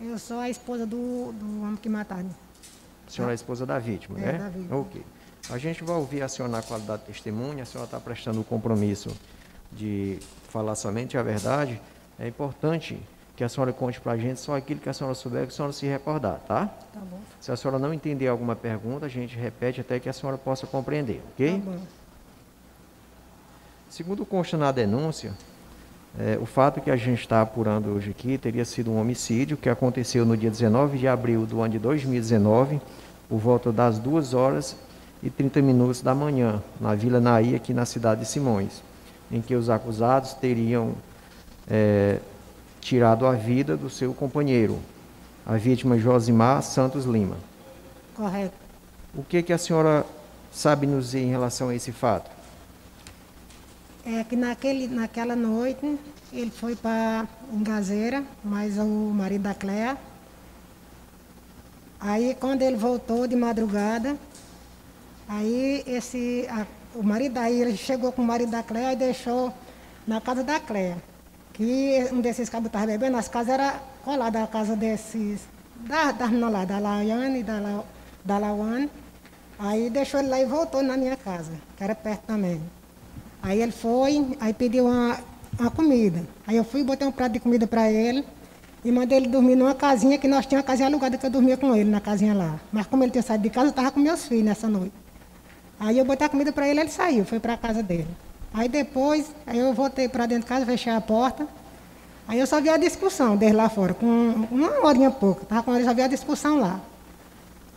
Eu sou a esposa do, do homem que mataram. A senhora é a esposa da vítima, É, né? da vítima. Ok. A gente vai ouvir a senhora na qualidade de testemunha, a senhora está prestando o compromisso de falar somente a verdade. É importante que a senhora conte para a gente só aquilo que a senhora souber, que a senhora se recordar, tá? Tá bom. Se a senhora não entender alguma pergunta, a gente repete até que a senhora possa compreender, ok? Tá bom. Segundo consta na denúncia, eh, o fato que a gente está apurando hoje aqui teria sido um homicídio que aconteceu no dia 19 de abril do ano de 2019, por volta das 2 horas e 30 minutos da manhã, na Vila Naí, aqui na cidade de Simões, em que os acusados teriam eh, tirado a vida do seu companheiro, a vítima Josimar Santos Lima. Correto. O que, que a senhora sabe nos dizer em relação a esse fato? É que naquele, naquela noite ele foi para Engazeira, mas o marido da Cléa. Aí quando ele voltou de madrugada, aí esse, a- o marido daí, ele chegou com o marido da Cléa e deixou na casa da Cléa. Que um desses cabos estava bebendo, as casas eram coladas à casa desses, da, das meninas lá, da Laiane e da, da Lauane. Aí deixou ele lá e voltou na minha casa, que era perto também. Aí ele foi, aí pediu uma, uma comida. Aí eu fui, botei um prato de comida para ele e mandei ele dormir numa casinha que nós tínhamos uma casinha alugada que eu dormia com ele na casinha lá. Mas como ele tinha saído de casa, eu estava com meus filhos nessa noite. Aí eu botei a comida para ele, ele saiu, foi para a casa dele. Aí depois, aí eu voltei para dentro de casa, fechei a porta. Aí eu só vi a discussão desde lá fora, com uma horinha pouco. Tava com ele, só vi a discussão lá.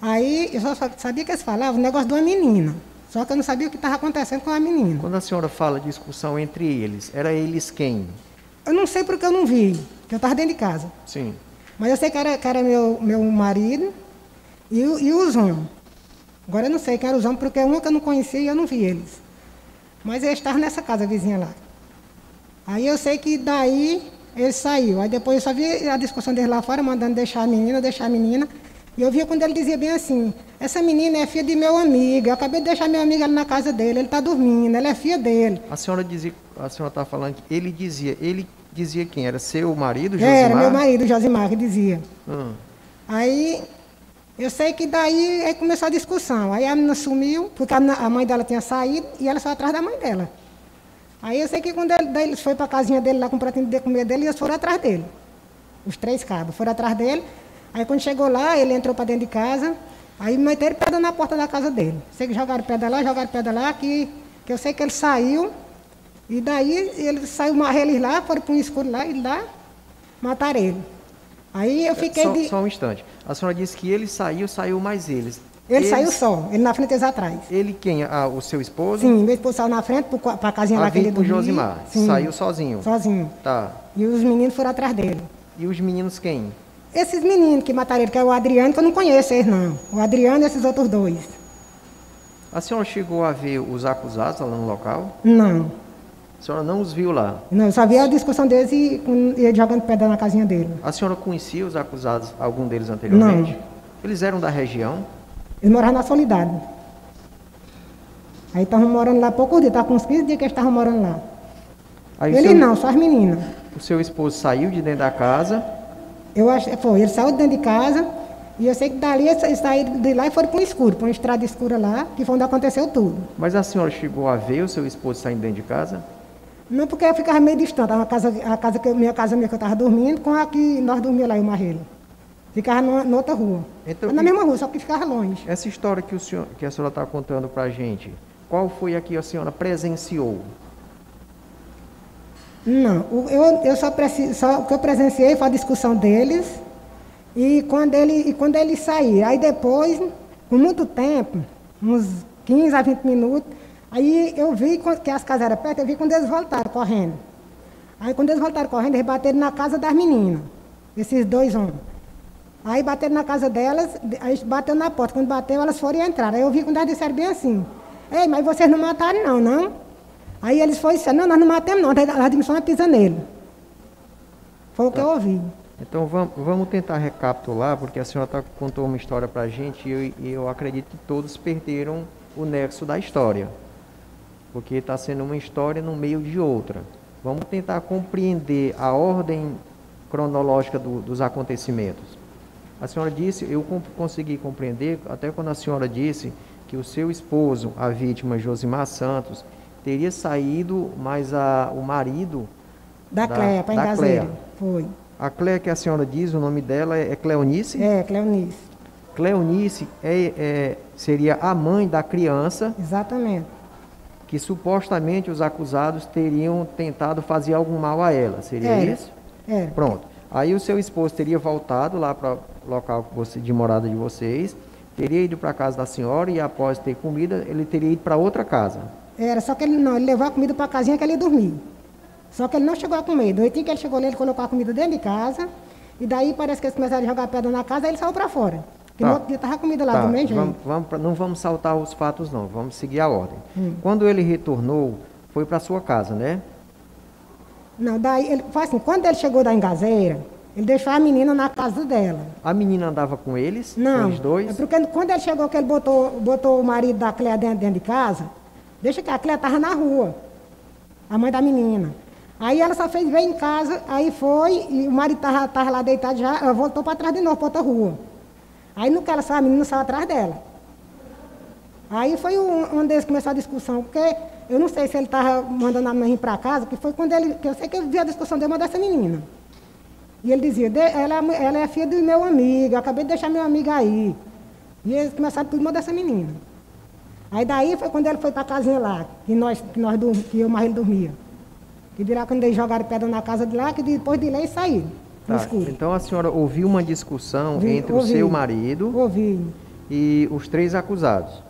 Aí eu só sabia que eles falavam o negócio de uma menina. Só que eu não sabia o que estava acontecendo com a menina. Quando a senhora fala discussão entre eles, era eles quem? Eu não sei porque eu não vi, que eu estava dentro de casa. Sim. Mas eu sei que era, que era meu, meu marido e, e os homens. Agora eu não sei quem era os homens, porque um que eu não conhecia e eu não vi eles. Mas eles estavam nessa casa vizinha lá. Aí eu sei que daí ele saiu. Aí depois eu só vi a discussão dele lá fora, mandando deixar a menina, deixar a menina. E eu via quando ele dizia bem assim, essa menina é filha de meu amigo. Eu acabei de deixar meu amigo ali na casa dele, ele está dormindo, ela é filha dele. A senhora dizia, a senhora está falando que ele dizia, ele dizia quem? Era seu marido, Era Josimar? meu marido, Josimar, que dizia. Hum. Aí eu sei que daí aí começou a discussão. Aí a menina sumiu, porque a mãe dela tinha saído e ela só atrás da mãe dela. Aí eu sei que quando ele, daí eles foi para a casinha dele lá com o pratinho de comer dele, eles foram atrás dele. Os três cabos foram atrás dele. Aí quando chegou lá, ele entrou para dentro de casa, aí meteram pedra na porta da casa dele. Sei que jogaram pedra lá, jogaram pedra lá, que, que eu sei que ele saiu, e daí ele saiu mais eles lá, foram para um escuro lá, e lá mataram ele. Aí eu fiquei só, de. só um instante. A senhora disse que ele saiu, saiu mais eles. Ele Eles- saiu só, ele na frente eles atrás. Ele quem? Ah, o seu esposo? Sim, meu esposo saiu na frente para a casinha lá que ele dormia. Josimar. Sim, Saiu sozinho. sozinho. Tá. E os meninos foram atrás dele. E os meninos quem? Esses meninos que mataram ele, que é o Adriano, que eu não conheço eles não. O Adriano e esses outros dois. A senhora chegou a ver os acusados lá no local? Não. A senhora não os viu lá? Não, eu só vi a discussão deles e, e ele jogando pedra na casinha dele. A senhora conhecia os acusados, algum deles anteriormente? Não. Eles eram da região? Eles moravam na Solidade. Aí estavam morando lá há poucos dias, estava com uns 15 dias que eles estavam morando lá. Aí Ele seu- não, só as meninas. O seu esposo saiu de dentro da casa, Eu acho, foi, ele saiu de dentro de casa e eu sei que dali eles saíram de lá e foram para um escuro, para uma estrada escura lá, que foi onde aconteceu tudo. mas a senhora chegou a ver o seu esposo saindo dentro de casa? Não porque eu ficava meio distante, a casa, a casa que, minha casa minha que eu estava dormindo, com a que nós dormíamos lá, e o Marrelo. Ficava numa, na outra rua. Então, na mesma rua, só que ficava longe. Essa história que, o senhor, que a senhora está contando para a gente, qual foi a que a senhora presenciou? Não, eu, eu só, só o que eu presenciei foi a discussão deles e quando ele, e quando ele sair. Aí depois, com muito tempo, uns 15 a 20 minutos, aí eu vi que as casas eram perto, eu vi quando eles voltaram correndo. Aí quando eles voltaram correndo, eles bateram na casa das meninas, esses dois homens. Aí bateram na casa delas, de- aí bateu na porta. Quando bateu, elas foram e entraram. Aí eu vi quando elas disseram bem assim, ei, mas vocês não mataram não, não? Aí eles foram e disseram, não, nós não matamos não, nós dimos só uma pisa nele. Foi o que eu ouvi. Então vamos, vamos tentar recapitular, porque a senhora tá, contou uma história para a gente e eu, eu acredito que todos perderam o nexo da história. Porque está sendo uma história no meio de outra. Vamos tentar compreender a ordem cronológica do, dos acontecimentos. A senhora disse, eu consegui compreender, até quando a senhora disse que o seu esposo, a vítima Josimar Santos, teria saído, mas a, o marido da, da Cleia, para Engazeira. Foi. A Cleia que a senhora diz, o nome dela é Cleonice? É, Cleonice. Cleonice é, é, seria a mãe da criança. Exatamente. Que supostamente os acusados teriam tentado fazer algum mal a ela. Seria Era. isso? É. Pronto. Aí o seu esposo teria voltado lá para o local de morada de vocês, teria ido para a casa da senhora e após ter comida, ele teria ido para outra casa. Era, só que ele não, ele levou a comida para a casinha que ele dormia. Só que ele não chegou a comer. Do jeitinho que ele chegou ali, ele colocou a comida dentro de casa. E daí parece que eles começaram a jogar pedra na casa, aí ele saiu para fora. Porque Tá. no outro dia estava comida lá Tá, do mesmo jeito. vamos, vamos não vamos saltar os fatos, não. Vamos seguir a ordem. Hum. Quando ele retornou, foi para sua casa, né? Não, daí ele foi assim, quando ele chegou da engazeira, ele deixou a menina na casa dela. A menina andava com eles? Não. Eles dois? É porque quando ele chegou, que ele botou, botou o marido da Cléia dentro, dentro de casa, deixa que a Cléia estava na rua, a mãe da menina. Aí ela só fez ver em casa, aí foi, e o marido estava tava lá deitado já, ela voltou para trás de novo, para outra rua. Aí no que ela saiu, a menina saiu atrás dela. Aí foi um, onde eles começaram a discussão, porque eu não sei se ele estava mandando a mãe ir para casa, que foi quando ele, que eu sei que eu vi a discussão dele, mas dessa menina. E ele dizia, "De- ela, é ela é filha do meu amigo, eu acabei de deixar meu amigo aí. E eles começaram tudo mal dessa menina. Aí daí foi quando ele foi para a casinha lá, que nós, que nós que eu mais ele dormia. De lá quando eles jogaram pedra na casa de lá, que depois de lá eles saíram. Tá. Então a senhora ouviu uma discussão entre ouvi. o seu marido Ouvi. e os três acusados.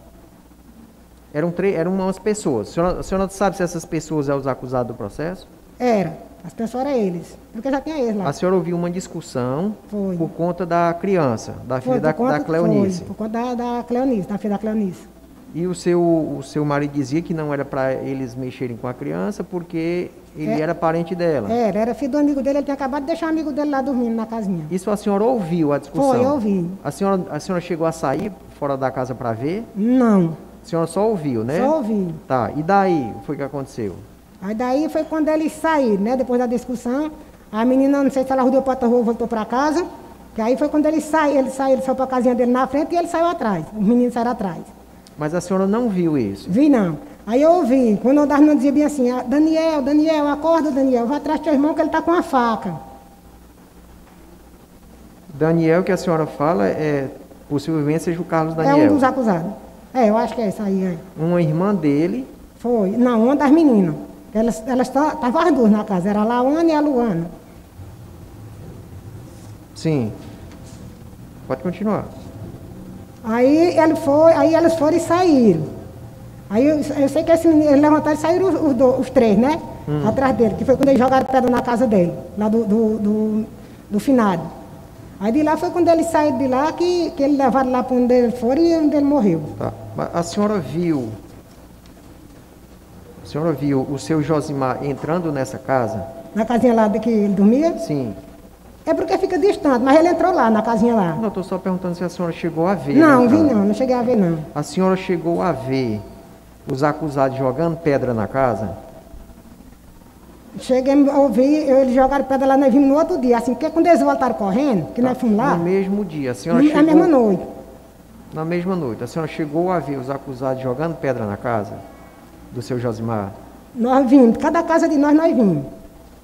Eram, três, eram umas pessoas. A senhora, a senhora sabe se essas pessoas são os acusados do processo? Era. As pessoas eram eles. Porque já tinha eles lá. A senhora ouviu uma discussão Foi. por conta da criança, da filha Foi, da, da Cleonice. Foi, por conta da, da Cleonice, da filha da Cleonice. E o seu, o seu marido dizia que não era para eles mexerem com a criança porque ele É. era parente dela. Era, era filho do amigo dele, ele tinha acabado de deixar o amigo dele lá dormindo na casinha. Isso a senhora ouviu a discussão? Foi, eu ouvi. A senhora, a senhora chegou a sair fora da casa para ver? Não, A senhora só ouviu, né? só ouvi. Tá, e daí? O que foi que aconteceu? Aí daí foi quando eles saíram, né? Depois da discussão, a menina, não sei se ela rodou para outra rua, voltou para casa. Que aí foi quando ele saiu, ele saiu, ele saiu para a casinha dele na frente e ele saiu atrás. Os meninos saíram atrás. Mas a senhora não viu isso? Vi não. Aí eu ouvi, quando eu andava, não dizia bem assim, ah, Daniel, Daniel, acorda, Daniel, vai atrás do teu irmão que ele está com a faca. Daniel, que a senhora fala, é possivelmente seja o Carlos É um Daniel. dos acusados. É, eu acho que é isso aí. É. Uma irmã dele. Foi. Não, uma das meninas. Elas estavam as duas na casa, era a Lawana e a Luana. Sim. Pode continuar. Aí ele foi, aí elas foram e saíram. Aí eu, eu sei que esse menino, eles levantaram e saíram os, os do- os três, né? Atrás dele, que foi quando eles jogaram pedra na casa dele, lá do, do, do, do finado. Aí de lá foi quando eles saíram de lá que, que eles levaram lá para onde ele foram e onde ele morreu. Tá. Mas a senhora viu. A senhora viu o seu Josimar entrando nessa casa? Na casinha lá de que ele dormia. Sim. É porque fica distante, mas ele entrou lá, na casinha lá. Não, estou só perguntando se a senhora chegou a ver. Não, né, vi não, não cheguei a ver não. A senhora chegou a ver os acusados jogando pedra na casa? Cheguei a ouvir, eles jogaram pedra lá, nós vimos no outro dia, assim, porque quando eles voltaram correndo, que nós fomos lá, No mesmo dia. A senhora na chegou... mesma noite. Na mesma noite. A senhora chegou a ver os acusados jogando pedra na casa do seu Josimar? Nós vimos, cada casa de nós nós vimos.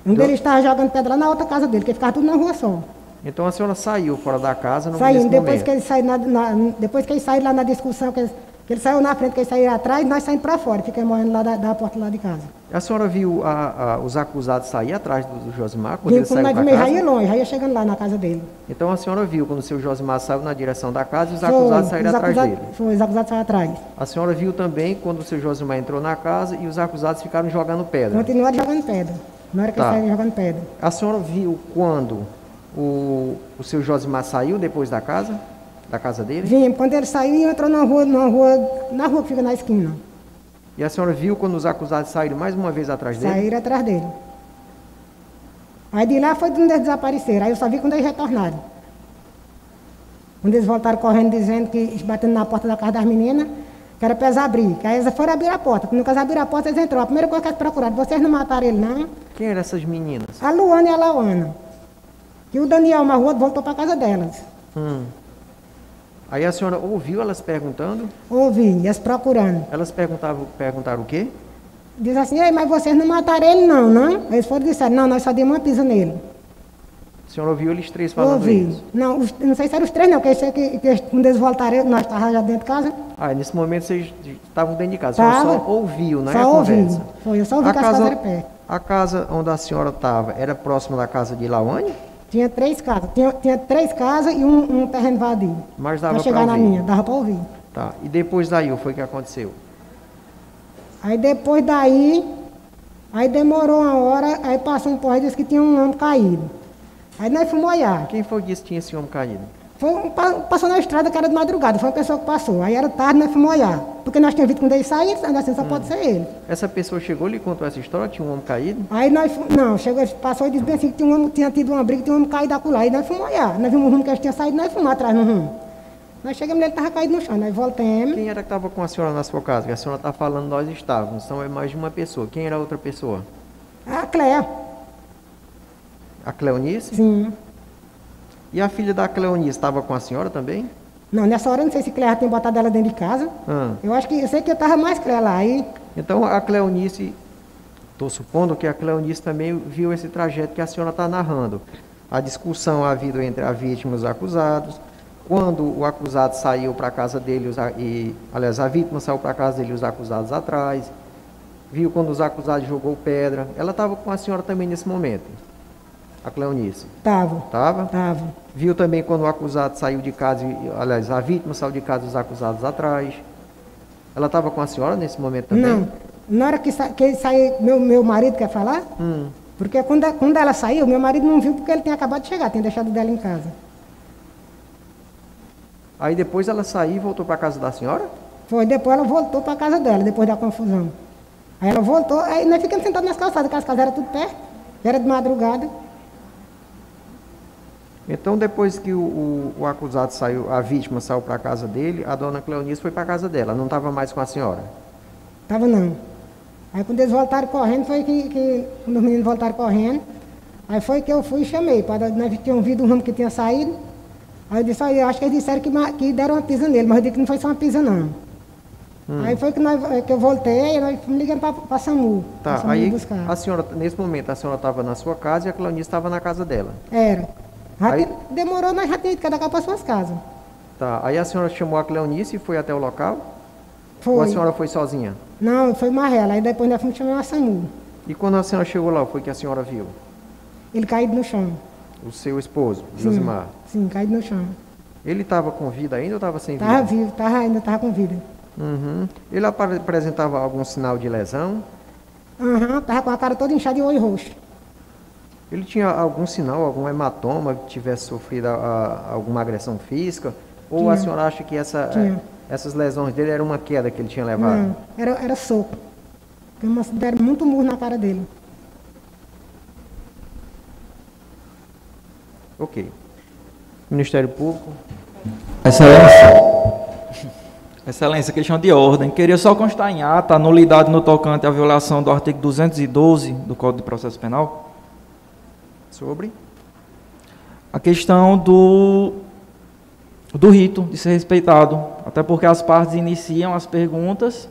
Um Do- deles estava jogando pedra lá na outra casa dele, que ficava tudo na rua só. Então a senhora saiu fora da casa no Saindo, depois momento. que eles saíram na, na- depois que eles saíram lá na discussão, que, eles- que ele saiu na frente, que eles saíram atrás, nós saímos para fora, ficamos morrendo lá da, da porta lá de casa. A senhora viu a- a- os acusados sair atrás do, do Josimar quando Viu ele saiu para vimos, já ia casa? longe, já ia chegando lá na casa dele. Então a senhora viu quando o seu Josimar saiu na direção da casa e os Foi, acusados saíram os atrás acusados- dele. Foi, os acusados saíram atrás. A senhora viu também quando o seu Josimar entrou na casa e os acusados ficaram jogando pedra. Continuaram jogando pedra. Na hora que Tá. eles saíram jogando pedra. A senhora viu quando o, o seu Josimar saiu depois da casa? Da casa dele? Vimos, quando ele saiu, entrou na rua, na rua, na rua que fica na esquina. E a senhora viu quando os acusados saíram mais uma vez atrás dele? Saíram atrás dele. Aí de lá foi onde eles desapareceram. Aí eu só vi quando eles retornaram. Quando eles voltaram correndo, dizendo que, batendo na porta da casa das meninas, que era para eles abrir. Aí eles foram abrir a porta. Quando eles abriram a porta, eles entraram. A primeira coisa que eles procuraram, vocês não mataram ele, não? Quem eram essas meninas? A Luana e a Lauana. que o Daniel Marroto voltou para casa delas. Hum. Aí a senhora ouviu elas perguntando? Ouvi, elas procurando. Elas perguntavam, perguntaram o quê? Diz assim, Ei, mas vocês não mataram ele não, não? Eles foram e disseram, não, nós só demos uma pisa nele. A senhora ouviu eles três falando Ouvi. isso? Não, os- não sei se eram os três não, porque que, que quando eles voltaram, nós estávamos já dentro de casa. Ah, nesse momento vocês estavam dentro de casa. A senhora Tava. só ouviu, não é Só a ouvi. conversa? Foi, eu só ouvi A que as casa, casas eram perto. a casa onde a senhora estava era próxima da casa de Lawane? Tinha três casas. Tinha, tinha três casas e um, um terreno vadio. Mas dava Para chegar na ouvir. minha, dava para ouvir. Tá. E depois daí, o que foi que aconteceu? Aí depois daí, aí demorou uma hora, aí passou um porra e disse que tinha um homem caído. Aí nós fomos olhar. Quem foi que disse que tinha esse homem caído? Foi um, pa- passou na estrada que era de madrugada, foi uma pessoa que passou. Aí era tarde, nós fomos olhar. Porque nós tínhamos visto quando ele saía, nós assim, só Hum. pode ser ele. Essa pessoa chegou e lhe contou essa história? Tinha um homem caído? Aí nós fomos, não, chegou, passou e disse bem assim que tinha, um homem, tinha tido uma briga, tinha um homem caído acolá. Aí nós fomos olhar. Nós vimos o rumo que eles tinham saído, nós fomos atrás no rumo. Nós chegamos nele, estava caído no chão. Nós voltamos. Quem era que estava com a senhora na sua casa? Que a senhora está falando, nós estávamos. Então é mais de uma pessoa. Quem era a outra pessoa? A Cléa, A Cleonice? sim. E a filha da Cleonice estava com a senhora também? Não, nessa hora eu não sei se Cléa já tinha botado ela dentro de casa. Ah. Eu acho que, eu sei que eu estava mais Cléa lá. Aí, Então a Cleonice, estou supondo que a Cleonice também viu esse trajeto que a senhora está narrando. A discussão havido entre a vítima e os acusados. Quando o acusado saiu para a casa dele, os e, aliás, a vítima saiu para a casa dele e os acusados atrás. Viu quando os acusados jogou pedra. Ela estava com a senhora também nesse momento. A Cleonice. tava, Estava? tava. Viu também quando o acusado saiu de casa, aliás, a vítima saiu de casa e os acusados atrás. Ela estava com a senhora nesse momento também? Não, na hora que, sa, que saiu, meu, meu marido quer falar? Hum. Porque quando, a- quando ela saiu, meu marido não viu porque ele tinha acabado de chegar, tinha deixado dela em casa. Aí depois ela saiu e voltou para casa da senhora? Foi, depois ela voltou para casa dela, depois da confusão. Aí ela voltou, aí nós ficamos sentados nas calçadas, porque as casas eram tudo perto, era de madrugada. Então depois que o, o- o acusado saiu, a vítima saiu para casa dele, a dona Cleonice foi para casa dela, não estava mais com a senhora. Tava não. Aí quando eles voltaram correndo, foi que, que quando os meninos voltaram correndo, aí foi que eu fui e chamei, para nós tínhamos ouvido o ramo que tinha saído. Aí eu disse, olha, eu acho que eles disseram que, que deram uma pisa nele, mas eu disse que não foi só uma pisa não. Aí foi que, nós, que eu voltei e nós fomos ligando para SAMU. pra Tá, SAMU aí buscar. a senhora, nesse momento, a senhora estava na sua casa e a Cleonice estava na casa dela. Era. Aí- Demorou, nós já tínhamos cada casa para suas casas. Tá, aí a senhora chamou a Cleonice e foi até o local? Foi. Ou a senhora foi sozinha? Não, foi Marrela. Aí depois nós fomos chamar a SAMU. E quando a senhora chegou lá, foi que a senhora viu? Ele caído no chão. O seu esposo, Sim, Josimar. sim caído no chão. Ele estava com vida ainda ou estava sem vida? Tava vivo, tava, ainda estava com vida. Uhum. Ele apresentava algum sinal de lesão? Aham, tava com a cara toda inchada e olho roxo. Ele tinha algum sinal, algum hematoma que tivesse sofrido a- a- alguma agressão física? Ou a Tinha. senhora acha que essa, eh, essas lesões dele eram uma queda que ele tinha levado? Não, era, era soco. Deram muito murro na cara dele. Ok. Ministério Público. Excelência. Excelência, questão de ordem. Queria só constar em ata a nulidade no tocante à violação do artigo 212 do Código de Processo Penal. Sobre? A questão do, do rito de ser respeitado. Até porque as partes iniciam as perguntas,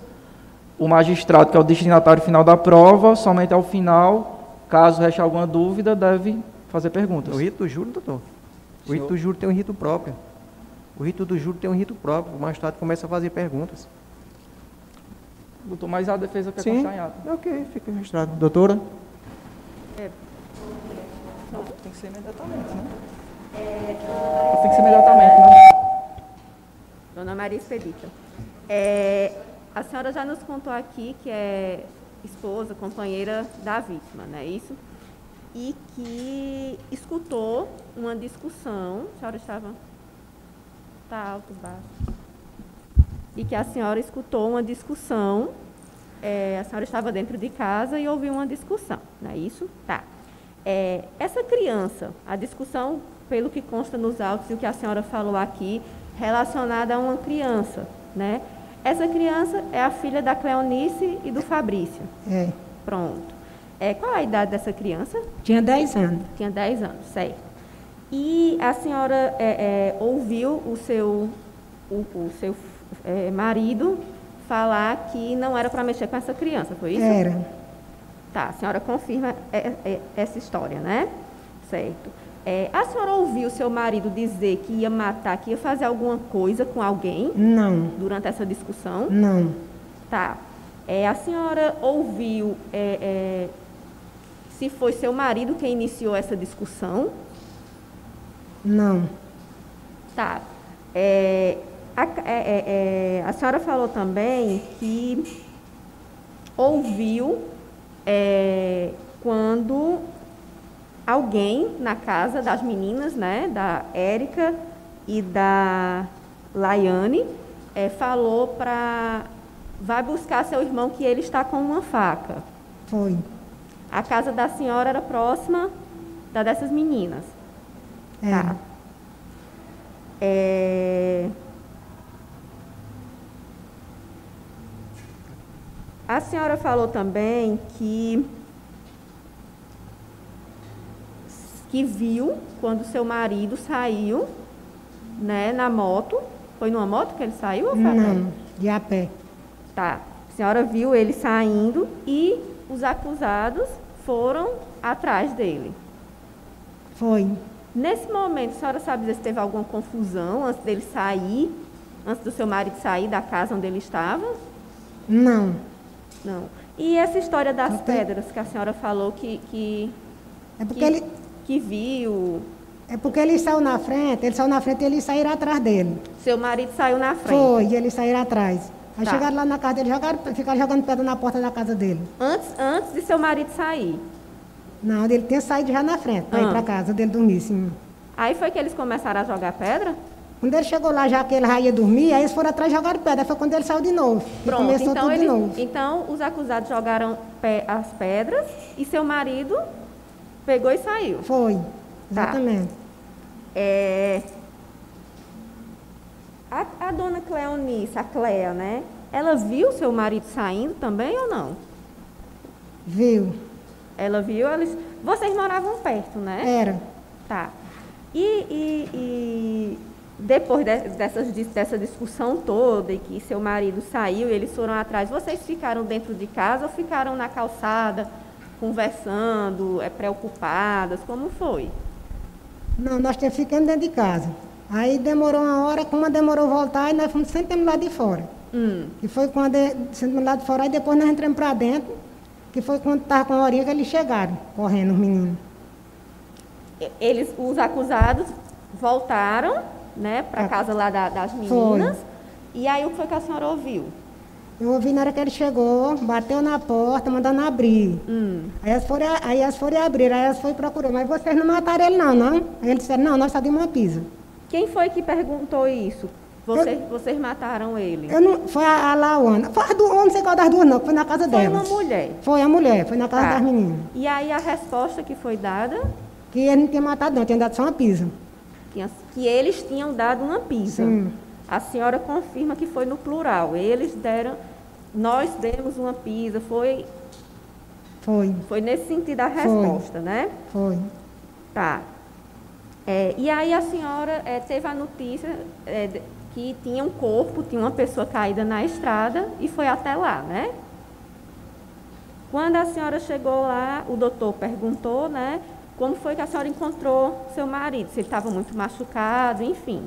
o magistrado, que é o destinatário final da prova, somente ao final, caso reste alguma dúvida, deve fazer perguntas. O rito do júri, doutor. O rito do júri tem um rito próprio. O rito do júri tem um rito próprio. O magistrado começa a fazer perguntas. Doutor, mas a defesa quer Sim. ata. Ok, fica registrado. Doutora? Tem que ser imediatamente, né? Tem que ser imediatamente, né? Dona Maria Expedita. É, a senhora já nos contou aqui que é esposa, companheira da vítima, não é isso? E que escutou uma discussão. A senhora estava. Está alto, baixo. E que a senhora escutou uma discussão. é, a senhora estava dentro de casa e ouviu uma discussão, não é isso? Tá. É, essa criança, a discussão, pelo que consta nos autos e o que a senhora falou aqui, relacionada a uma criança, né? Essa criança é a filha da Cleonice e do Fabrício. É. Pronto. É, qual a idade dessa criança? Tinha 10 anos. Tinha 10 anos, certo. E a senhora é, é, ouviu o seu, o, o seu é, marido falar que não era para mexer com essa criança, foi isso? Era. Tá, a senhora confirma é, é, essa história, né? Certo. É, a senhora ouviu seu marido dizer que ia matar, que ia fazer alguma coisa com alguém Não. durante essa discussão? Não. Tá. É, a senhora ouviu é, é, se foi seu marido quem iniciou essa discussão? Não. Tá. A, a senhora falou também que ouviu é, quando alguém na casa das meninas, né, da Érica e da Laiane, é, falou para vai buscar seu irmão que ele está com uma faca. Foi. A casa da senhora era próxima da dessas meninas. Era. Tá. É... A senhora falou também que que viu quando seu marido saiu, né, na moto. Foi numa moto que ele saiu ou foi? Não. De a pé. Tá. A senhora viu ele saindo e os acusados foram atrás dele. Foi. Nesse momento, a senhora sabe se teve alguma confusão antes dele sair, antes do seu marido sair da casa onde ele estava? Não. Não. E essa história das Não tem- pedras que a senhora falou que, que, É porque que, ele. que viu, É porque ele saiu na frente, ele saiu na frente e eles saíram atrás dele. seu marido saiu na frente. Foi, e eles saíram atrás. Aí Tá. chegaram lá na casa dele, jogaram, ficaram jogando pedra na porta da casa dele. Antes, antes de seu marido sair. Não, ele tinha saído já na frente, para Ah. ir para casa dele dormir, sim. Aí foi que eles começaram a jogar pedra? Quando ele chegou lá, já que ele já ia dormir, aí eles foram atrás e jogaram pedra. Foi quando ele saiu de novo. Pronto, começou então, tudo ele, de novo. então os acusados jogaram pe- as pedras e seu marido pegou e saiu. Foi, Tá. exatamente. É, a, a dona Cleonice, a Clea, né? Ela viu seu marido saindo também ou não? Viu? Ela viu, eles. Vocês moravam perto, né? Era. Tá. E, e- e depois de- dessas dessa discussão toda e que seu marido saiu e eles foram atrás, vocês ficaram dentro de casa ou ficaram na calçada conversando, é, preocupadas? Como foi? Não, nós tínhamos ficando dentro de casa. Aí demorou uma hora, como demorou voltar, e nós fomos sentamos lá de fora. Hum, Que foi quando eh, sentamos lá de fora, aí depois nós entramos para dentro, que foi quando estava com a que eles chegaram, correndo, os meninos. e- eles, os acusados voltaram, né, para casa lá da- das foi. meninas. E aí o que foi que a senhora ouviu? Eu ouvi na hora que ele chegou, bateu na porta, mandando abrir. Hum, Aí elas foram, aí elas foram abrir, aí elas foram procurar. Mas vocês não mataram ele não, não? Aí eles disseram, não, nós só dimos uma pisa. quem foi que perguntou isso? Vocês, vocês mataram ele? Eu não, foi a, a Lauana. Foi a eu não sei qual das duas não, foi na casa Foi dela. uma mulher. Foi a mulher, foi na casa Tá. das meninas. E aí a resposta que foi dada, Que ele não tinha matado não, tinha dado só uma pisa. Tinha- que eles tinham dado uma pisa. Sim. A senhora confirma que foi no plural. Eles deram, nós demos uma pisa. Foi, Foi, foi nesse sentido a resposta, né? foi. Tá. É, e aí a senhora é, teve a notícia é, que tinha um corpo, tinha uma pessoa caída na estrada e foi até lá, né? Quando a senhora chegou lá, o doutor perguntou, né? Como foi que a senhora encontrou seu marido? Se ele estava muito machucado, enfim.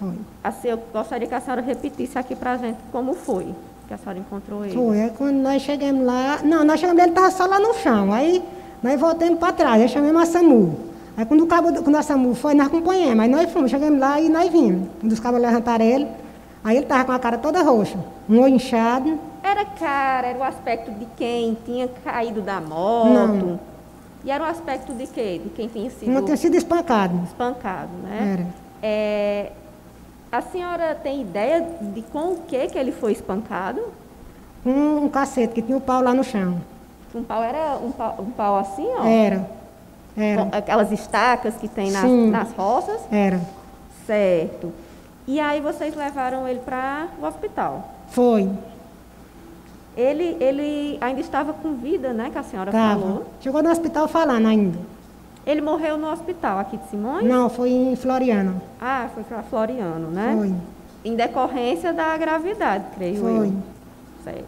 Foi. Assim, eu gostaria que a senhora repetisse aqui pra gente como foi que a senhora encontrou ele. Foi. Aí quando nós chegamos lá. Não, nós chegamos ele estava só lá no chão. Aí nós voltamos para trás, aí chamamos a SAMU. Aí quando o cabo, do- quando a SAMU foi, nós acompanhamos. Aí nós fomos, chegamos lá e nós vimos. Quando os cabos levantaram ele, aí ele estava com a cara toda roxa, um olho inchado. Era cara, era o aspecto de quem tinha caído da moto. Não. E era o aspecto de quê? De quem tinha sido Não tinha sido espancado. espancado, né? Era. É, a senhora tem ideia de com o que que ele foi espancado? Com um cacete, que tinha o pau lá no chão. Um pau era um pau, um pau assim, ó. Era. Era. Com aquelas estacas que tem nas, Sim. nas roças. Era. Certo. E aí vocês levaram ele para o hospital. Foi. Ele, ele ainda estava com vida, né? Que a senhora falou. Tava. Chegou no hospital falando ainda. Ele morreu no hospital aqui de Simões? Não, foi em Floriano. Ah, foi para Floriano, né? Foi. Em decorrência da gravidade, creio Foi. eu. Certo.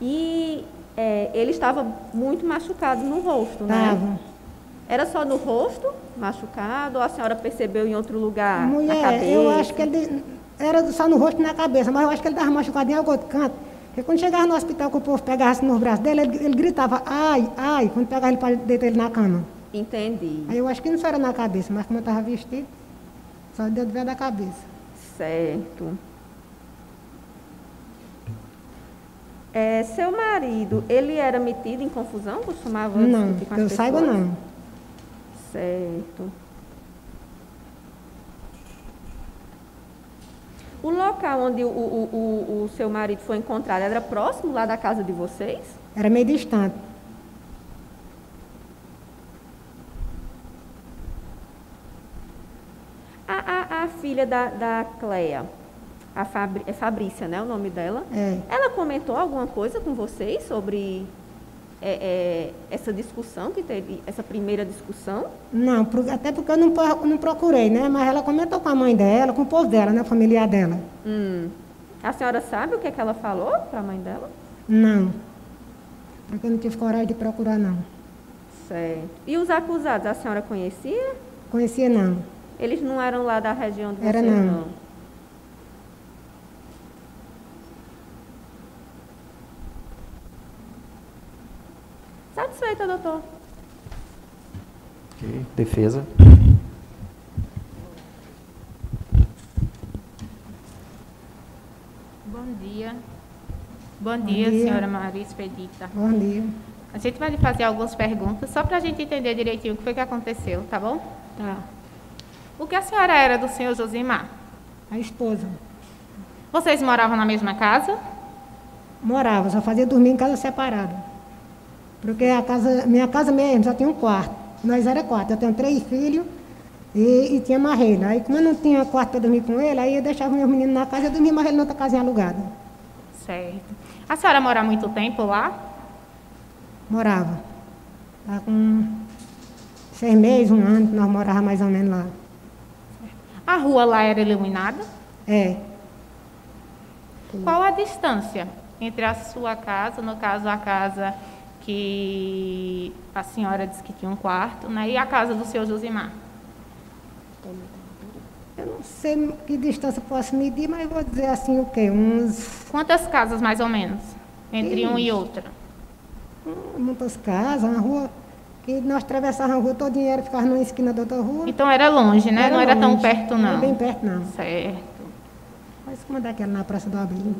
E é, ele estava muito machucado no rosto, né? Tava. Era só no rosto machucado ou a senhora percebeu em outro lugar? Mulher, eu acho que ele era só no rosto e na cabeça, mas eu acho que ele estava machucado em algum outro canto. Porque quando chegava no hospital, que o povo pegava assim nos braços dele, ele, ele gritava, ai, ai, quando pegava ele para deitar ele na cama. Entendi. Aí eu acho que não só era na cabeça, mas como eu estava vestido, só deu de ver da cabeça. Certo. É, seu marido, ele era metido em confusão? Costumava Não, discutir com as eu saiba pessoas? não. Certo. O local onde o, o, o, o seu marido foi encontrado era próximo lá da casa de vocês? Era meio distante. A, a, a filha da, da Cleia, a Fabri, é Fabrícia, né, o nome dela? É. Ela comentou alguma coisa com vocês sobre é, é, essa discussão que teve, essa primeira discussão? Não, até porque eu não, não procurei, né? Mas ela comentou com a mãe dela, com o povo dela, né? Familiar dela. Hum. A senhora sabe o que, é que ela falou para a mãe dela? Não. Porque eu não tive coragem de procurar, não. Certo. E os acusados, a senhora conhecia? Conhecia, não. Eles não eram lá da região de Era não. Satisfeita, doutor? Ok. Defesa. Bom dia. Bom dia, dia. senhora Maria Expedita. Bom dia. A gente vai lhe fazer algumas perguntas, só para a gente entender direitinho o que foi que aconteceu, tá bom? Tá. O que a senhora era do senhor Josimar? A esposa. Vocês moravam na mesma casa? Morava, só fazia dormir em casa separada. Porque a casa, minha casa mesmo só tinha um quarto. Nós era quatro. Eu tenho três filhos e, e tinha marreiro. Aí como eu não tinha quarto para dormir com ele, aí eu deixava meus meninos na casa e dormia em outra casinha alugada. Certo. A senhora mora há muito tempo lá? Morava. Tá com seis meses, um ano que nós morávamos mais ou menos lá. A rua lá era iluminada? É. Qual a distância entre a sua casa, no caso a casa que a senhora disse que tinha um quarto, né, e a casa do senhor Josimar? Eu não sei que distância posso medir, mas vou dizer assim o quê? Uns Quantas casas mais ou menos entre um e outra? muitas casas, uma rua que nós atravessávamos a rua todo dinheiro ficava numa esquina da outra rua. Então era longe, né? não era tão longe. perto Não não. era bem perto não. Certo. Mas como é daquela na Praça do Abril?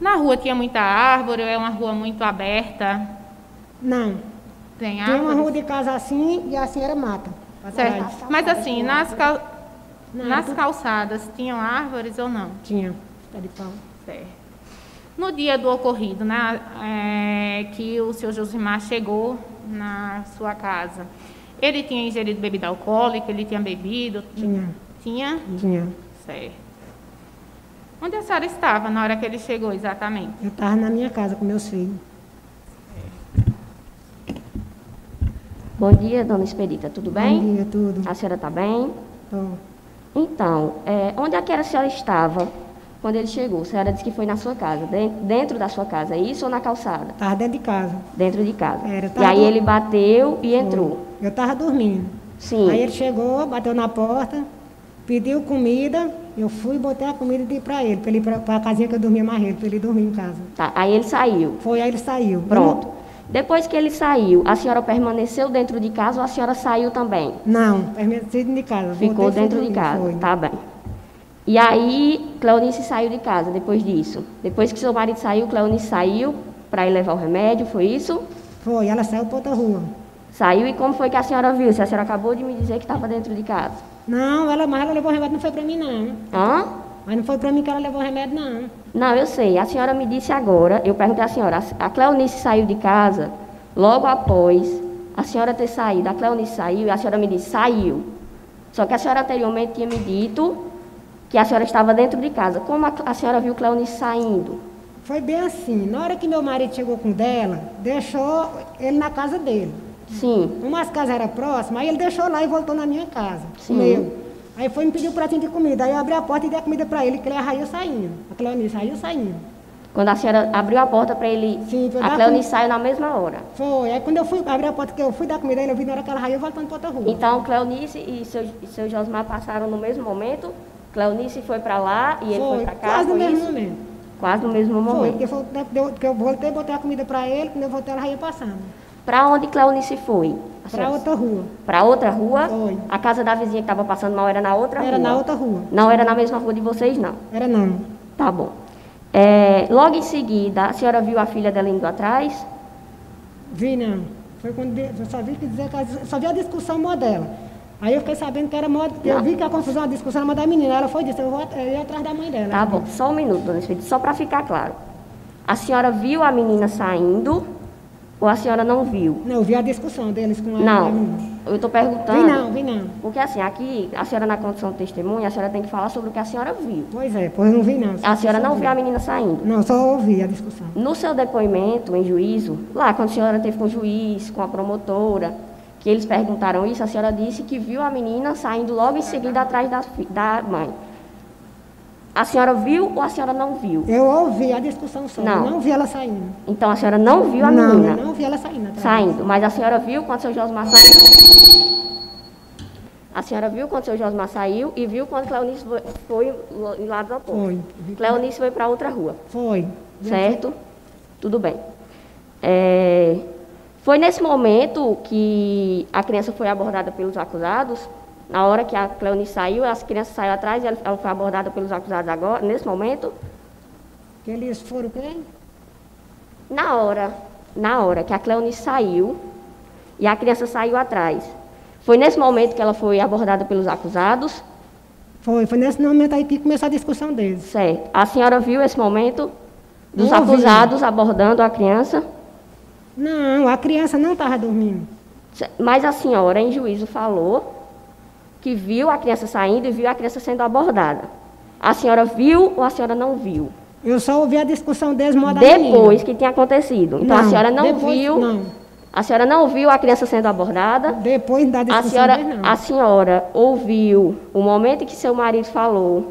Na rua tinha muita árvore, é uma rua muito aberta. Não. Tem Tinha uma árvores? rua de casa assim e assim era mata. Certo. Mas assim, nas, cal- Não, nas tudo- calçadas tinham árvores ou não? Tinha. Tá de pau. Certo. No dia do ocorrido, né, é, que o senhor Josimar chegou na sua casa, ele tinha ingerido bebida alcoólica, ele tinha bebido? Tinha. Tinha? Tinha. Certo. Onde a senhora estava na hora que ele chegou, exatamente? Eu estava na minha casa com meus filhos. Bom dia, dona Expedita, tudo bem? Bom dia, tudo. A senhora está bem? Tô. Então, é, onde é que a senhora estava quando ele chegou? A senhora disse que foi na sua casa, den- dentro da sua casa, é isso ou na calçada? Estava dentro de casa. Dentro de casa. Era, e aí ele bateu e entrou. Eu estava dormindo. Sim. Aí ele chegou, bateu na porta, pediu comida, eu fui e botei a comida e dei para ele, para ele para a casinha que eu dormia mais ele, para ele dormir em casa. Tá, aí ele saiu. Foi, aí ele saiu. Pronto. Depois que ele saiu, a senhora permaneceu dentro de casa ou a senhora saiu também? Não, permaneci dentro de casa. Ficou dentro de casa, foi. tá bem. E aí, Cleonice saiu de casa depois disso. Depois que seu marido saiu, Cleonice saiu para ir levar o remédio, foi isso? Foi, ela saiu para outra rua. Saiu e como foi que a senhora viu? Se a senhora acabou de me dizer que estava dentro de casa. Não, ela, mas ela levou o remédio, não foi para mim não. Hã? Mas não foi para mim que ela levou o remédio não. Não, eu sei. A senhora me disse agora, eu perguntei à senhora, a Cleonice saiu de casa logo após a senhora ter saído. A Cleonice saiu e a senhora me disse, saiu. Só que a senhora anteriormente tinha me dito que a senhora estava dentro de casa. Como a, a senhora viu Cleonice saindo? Foi bem assim, na hora que meu marido chegou com dela, deixou ele na casa dele. Sim. Como as casas eram próximas, aí ele deixou lá e voltou na minha casa. Sim. Comeu. Aí foi e me pediu um pratinho de comida. Aí eu abri a porta e dei a comida para ele, que ele saiu saindo. A Cleonice saiu saindo. Quando a senhora abriu a porta para ele, Sim, foi a Cleonice saiu na mesma hora. Foi. Aí quando eu fui abrir a porta, que eu fui dar comida ele, eu vi na hora que ela saiu voltando para outra rua. Então, Cleonice e seu, e seu Josmar passaram no mesmo momento. Cleonice foi para lá e ele foi, foi, para cá. quase no foi mesmo isso? momento. Quase no mesmo Foi, momento. porque foi o tempo que eu- que eu voltei, botei a comida para ele, quando eu voltei ela já ia passando. Para onde Cleonice foi? A Para outra rua. Para outra rua? Foi. A casa da vizinha que estava passando mal era na outra Era rua? na outra rua. Não era na mesma rua de vocês, não. Era não. Tá bom. É, logo em seguida, a senhora viu a filha dela indo atrás? Vi não. Foi quando eu só vi que dizer que a- só vi a discussão mó dela. Aí eu fiquei sabendo que era mó, eu Não. vi que a confusão, a discussão era mó da menina. Ela foi disso, eu vou eu ia atrás da mãe dela. Tá bom, só um minuto, dona Expedita, só para ficar claro. A senhora viu a menina saindo ou a senhora não viu? Não, eu vi a discussão deles com a, Não, menina. eu estou perguntando. Vi não, vi não. Porque assim, aqui, a senhora na condição de testemunha, a senhora tem que falar sobre o que a senhora viu. Pois é, pois eu não vi não. A senhora não vi. viu a menina saindo. Não, só ouvi a discussão. No seu depoimento, em juízo, lá quando a senhora teve com o juiz, com a promotora, que eles perguntaram isso, a senhora disse que viu a menina saindo logo em seguida atrás da, da mãe. A senhora viu ou a senhora não viu? Eu ouvi a discussão só, Não. eu não vi ela saindo. Então a senhora não viu a não, menina eu não vi ela saindo. atrás. saindo, mas a senhora viu quando seu Josmar saiu? A senhora viu quando seu Josmar saiu e viu quando Cleonice foi, foi em lado oposto. Foi. Cleonice foi para outra rua. Foi. Certo? Tudo bem. É, foi nesse momento que a criança foi abordada pelos acusados. Na hora que a Cleonice saiu, as crianças saíram atrás e ela foi abordada pelos acusados agora, nesse momento. Que eles foram quê? Na hora, na hora que a Cleonice saiu e a criança saiu atrás. Foi nesse momento que ela foi abordada pelos acusados, Foi, foi nesse momento aí que começou a discussão deles. certo? A senhora viu esse momento dos vi. acusados abordando a criança? Não, a criança não estava dormindo. Mas a senhora, em juízo, falou que viu a criança saindo e viu a criança sendo abordada. A senhora viu ou a senhora não viu? Eu só ouvi a discussão deles, moda da menina. Depois que tinha acontecido. Então a Não, senhora não depois- viu. não. A senhora não viu a criança sendo abordada? Depois da A discussão senhora, deles, não. a senhora ouviu o momento que seu marido falou.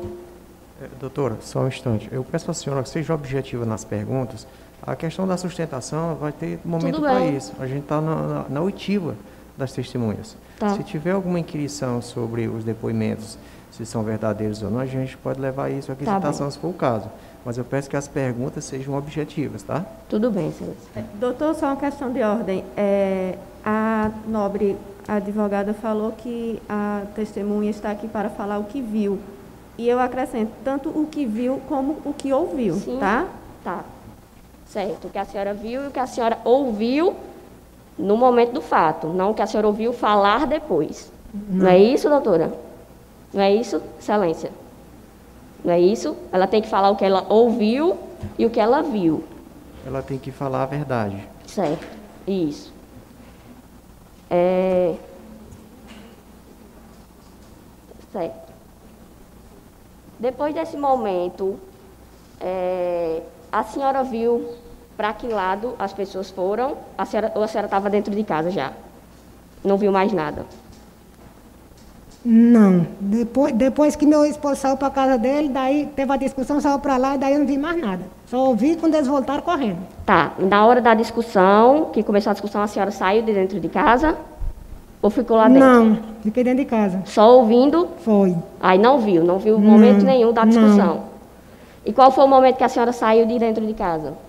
É, Doutora, só um instante. Eu peço à senhora que seja objetiva nas perguntas. A questão da sustentação vai ter momento para isso. A gente está na, na, na oitiva das testemunhas. Tá. Se tiver alguma inquirição sobre os depoimentos, se são verdadeiros ou não, a gente pode levar isso à Tá aquisitação se for o caso. Mas eu peço que as perguntas sejam objetivas, tá? Tudo bem, excelência. Doutor, só uma questão de ordem. É, a nobre advogada falou que a testemunha está aqui para falar o que viu. E eu acrescento tanto o que viu como o que ouviu, Sim. tá? Tá. Certo. O que a senhora viu e o que a senhora ouviu no momento do fato. Não o que a senhora ouviu falar depois. Não, é isso, doutora? Não é isso, excelência? Não é isso? Ela tem que falar o que ela ouviu e o que ela viu. Ela tem que falar a verdade. Certo. Isso. É... Certo. Depois desse momento, é, a senhora viu para que lado as pessoas foram? A senhora, ou a senhora estava dentro de casa já? Não viu mais nada? Não. Depois, depois que meu esposo saiu para casa dele, daí teve a discussão, saiu para lá, e daí eu não vi mais nada. Só ouvi quando eles voltaram correndo. Tá. Na hora da discussão, que começou a discussão, a senhora saiu de dentro de casa? Ou ficou lá dentro? Não, fiquei dentro de casa. Só ouvindo? Foi. Aí não viu, não viu momento Não, nenhum da não. discussão. E qual foi o momento que a senhora saiu de dentro de casa?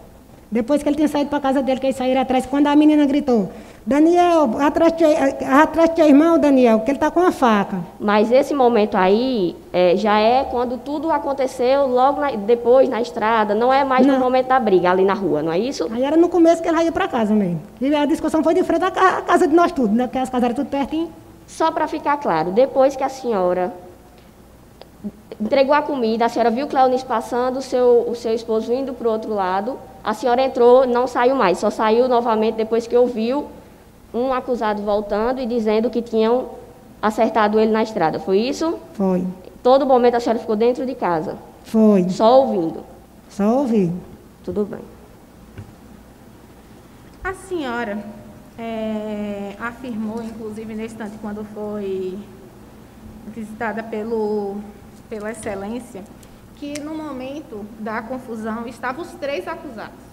Depois que ele tinha saído para casa dele, que eles saíram atrás, quando a menina gritou, Daniel, atrás de atrás de teu irmão, Daniel, que ele está com a faca. Mas esse momento aí é, já é quando tudo aconteceu logo na- depois na estrada, não é mais no Não. momento da briga ali na rua, não é isso? Aí era no começo que ele já ia para casa mesmo. E a discussão foi de frente à casa de nós tudo, né? Porque as casas eram tudo pertinho. Só para ficar claro, depois que a senhora entregou a comida, a senhora viu Cleonice passando, o seu, o seu esposo indo para o outro lado, a senhora entrou, não saiu mais, só saiu novamente depois que ouviu um acusado voltando e dizendo que tinham acertado ele na estrada. Foi isso? Foi. Todo momento a senhora ficou dentro de casa, Foi. só ouvindo. Só ouvi. Tudo bem. A senhora é, afirmou, inclusive nesse instante, quando foi visitada pelo, pela excelência, que no momento da confusão estavam os três acusados.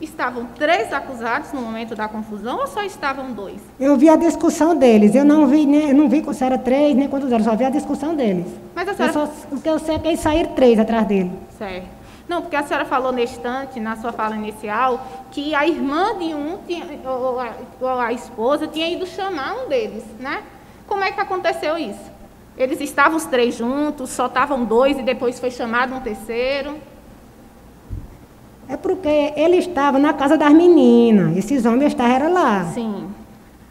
Estavam três acusados no momento da confusão ou só estavam dois? Eu vi a discussão deles. Eu não vi, nem, eu não vi se era três, nem quantos eram. Só vi a discussão deles. Mas a Eu senhora... só, o que eu sei é que saíram três atrás dele. Certo. Não, porque a senhora falou neste instante, na sua fala inicial, que a irmã de um, tinha, ou, a, ou a esposa, tinha ido chamar um deles, né? Como é que aconteceu isso? Eles estavam os três juntos, só estavam dois e depois foi chamado um terceiro. É porque ele estava na casa das meninas. Esses homens estavam lá. Sim.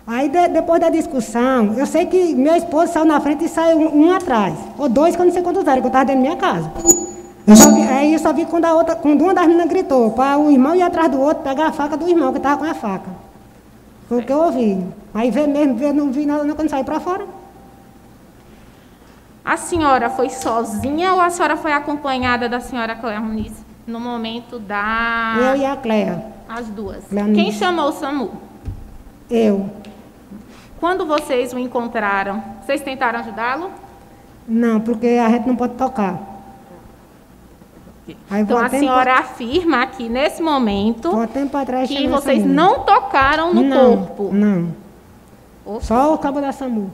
Aí de- depois da discussão, eu sei que meu esposo saiu na frente e saiu um, um atrás. Ou dois, que eu não sei quantos eram, que eu estava dentro da minha casa. Eu só vi, aí eu só vi quando, a outra, quando uma das meninas gritou para o irmão ir atrás do outro pegar a faca do irmão, que estava com a faca. Foi o que eu ouvi. Aí ver mesmo, ver, não vi nada não, quando saí para fora. A senhora foi sozinha ou a senhora foi acompanhada da senhora Cleonice no momento da. Eu e a Cléa. As duas. Cleonice. Quem chamou o SAMU? Eu. Quando vocês o encontraram, vocês tentaram ajudá-lo? Não, porque a gente não pode tocar. Aí Então a senhora afirma aqui nesse momento Vou tempo atrás que vocês não tocaram no não, corpo. Não. Ok. Só o cabo da SAMU.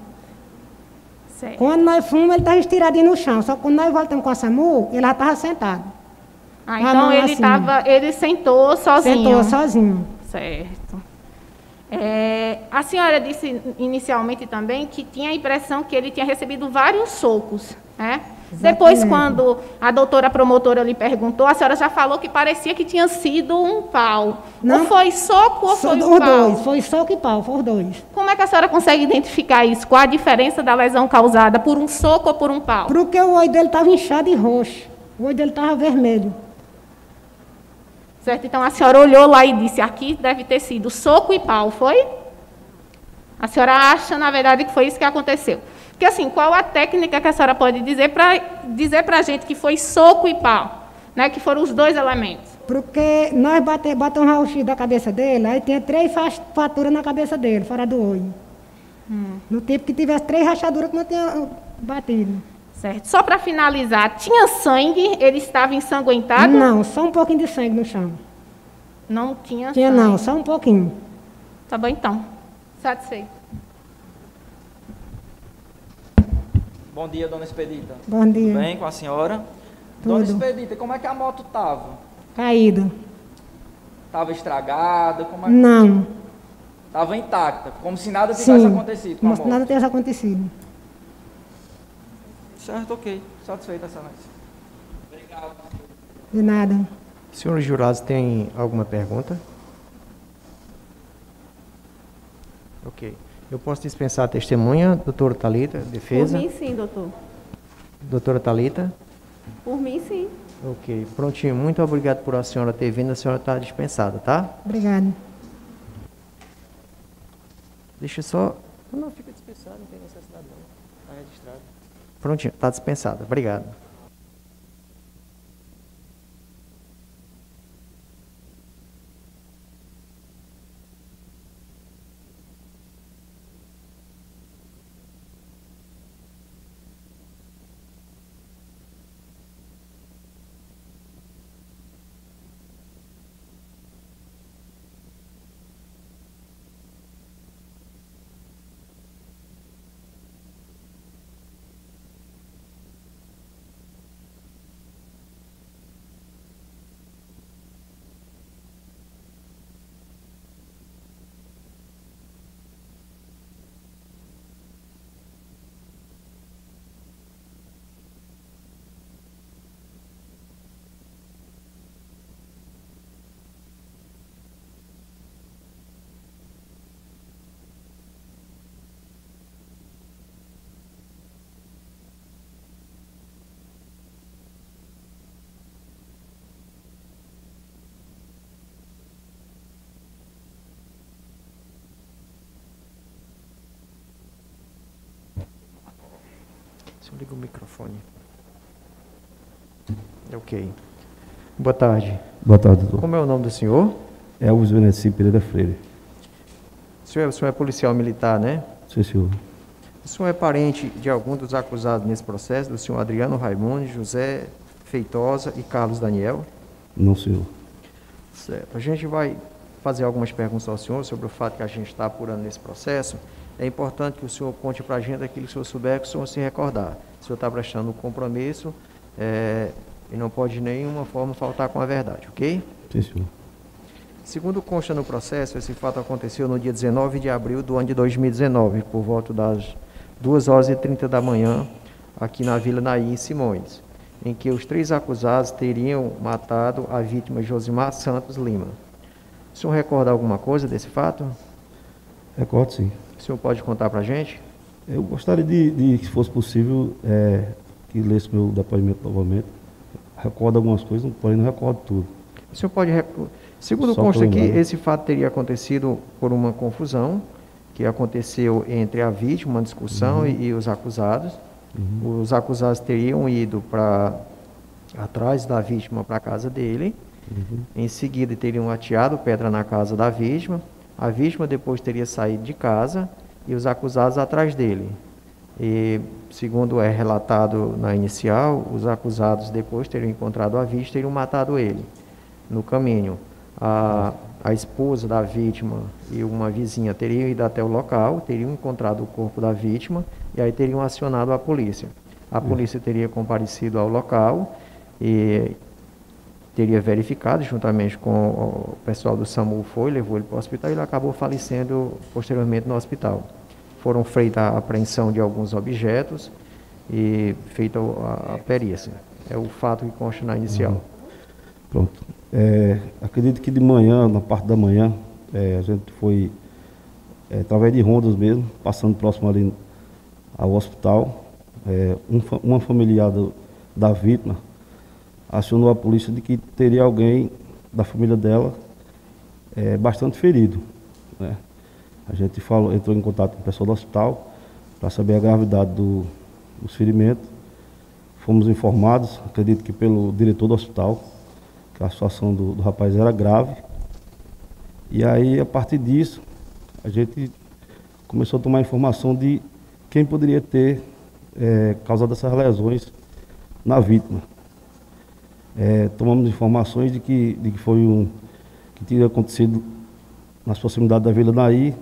Certo. Quando nós fomos, ele estava estiradinho no chão. Só que quando nós voltamos com a SAMU, ele já estava sentado. Ah, então ele assim. tava, ele sentou sozinho. Sentou sozinho. Certo. É, a senhora disse inicialmente também que tinha a impressão que ele tinha recebido vários socos, né? Depois, quando a doutora promotora lhe perguntou, a senhora já falou que parecia que tinha sido um pau. Não. Ou foi soco ou Só foi um pau? dois. Foi soco e pau, os dois. Como é que a senhora consegue identificar isso? Qual a diferença da lesão causada por um soco ou por um pau? Porque o olho dele estava inchado e roxo. O olho dele estava vermelho. Certo? Então a senhora olhou lá e disse: aqui deve ter sido soco e pau, foi? A senhora acha, na verdade, que foi isso que aconteceu. Porque assim, qual a técnica que a senhora pode dizer para dizer para a gente que foi soco e pau? Né? Que foram os dois elementos. Porque nós bate, batemos um raio-x da cabeça dele, aí tinha três faturas na cabeça dele, fora do olho. Hum. No tipo que tivesse três rachaduras que não tinha uh, batido. Certo? Só para finalizar, tinha sangue? Ele estava ensanguentado? Não, só um pouquinho de sangue no chão. Não tinha Tinha sangue. não, só um pouquinho. Tá bom então. Satisfeito. Bom dia, dona Expedita. Bom dia. Tudo bem com a senhora? Dona Tudo. Expedita, como é que a moto tava? Caído. Tava estragada? Como é que... Não. Tava intacta, como se nada tivesse Sim. acontecido com a Como se moto. nada tivesse acontecido. Certo, ok. Satisfeita, excelência. De nada. Senhores jurados, tem alguma pergunta? Ok. Eu posso dispensar a testemunha, doutora Talita, defesa. Por mim, sim, doutor. Doutora Talita. Por mim, sim. Ok, prontinho. Muito obrigado por a senhora ter vindo. A senhora está dispensada, tá? Obrigada. Deixa só. Não, fica dispensado, não tem necessidade não. Está registrado. Prontinho, está dispensada. Obrigado. Ligar o microfone. Ok. Boa tarde. Boa tarde, doutor. Como é o nome do senhor? Elvis Veneci Pereira Freire. O senhor, o senhor é policial militar, né? Sim, senhor. O senhor é parente de algum dos acusados nesse processo, do senhor Adriano Raimundo, José Feitosa e Carlos Daniel? Não, senhor. Certo. A gente vai fazer algumas perguntas ao senhor sobre o fato que a gente está apurando nesse processo. É importante que o senhor conte para a gente aquilo que o senhor souber, que o senhor se recordar. O senhor está prestando um compromisso é, e não pode de nenhuma forma faltar com a verdade, ok? Sim, senhor. Segundo consta no processo, esse fato aconteceu no dia 19 de abril do ano de 2019, por volta das 2 horas e 30 da manhã, aqui na Vila Naí, em Simões, em que os três acusados teriam matado a vítima Josimar Santos Lima. O senhor recorda alguma coisa desse fato? Recordo, sim. O senhor pode contar para a gente? Eu gostaria de, de, se fosse possível, é, que lesse meu depoimento novamente. Recordo algumas coisas, porém não recordo tudo. O senhor pode. Segundo Só consta aqui, lembrar. esse fato teria acontecido por uma confusão que aconteceu entre a vítima, uma discussão, Uhum. e, e os acusados. Os acusados teriam ido para atrás da vítima para a casa dele. Uhum. Em seguida, teriam ateado pedra na casa da vítima. A vítima depois teria saído de casa e os acusados atrás dele. E, segundo é relatado na inicial, os acusados depois teriam encontrado a vítima e teriam matado ele no caminho. A, a esposa da vítima e uma vizinha teriam ido até o local, teriam encontrado o corpo da vítima e aí teriam acionado a polícia. A polícia teria comparecido ao local e teria verificado, juntamente com o pessoal do SAMU, foi, levou ele para o hospital e ele acabou falecendo posteriormente no hospital. Foram feita a apreensão de alguns objetos e feita a, a perícia. É o fato que consta na inicial. Pronto. É, acredito que de manhã, na parte da manhã, é, a gente foi, é, através de rondas mesmo, passando próximo ali ao hospital, é, um uma familiar do- da vítima acionou a polícia de que teria alguém da família dela é, bastante ferido. né? A gente falou, entrou em contato com o pessoal do hospital para saber a gravidade do, dos ferimentos. Fomos informados, acredito que pelo diretor do hospital, que a situação do, do rapaz era grave. E aí, a partir disso, a gente começou a tomar informação de quem poderia ter eh, causado essas lesões na vítima. Eh, tomamos informações de que, de que foi um que tinha acontecido nas proximidades da Vila Naí.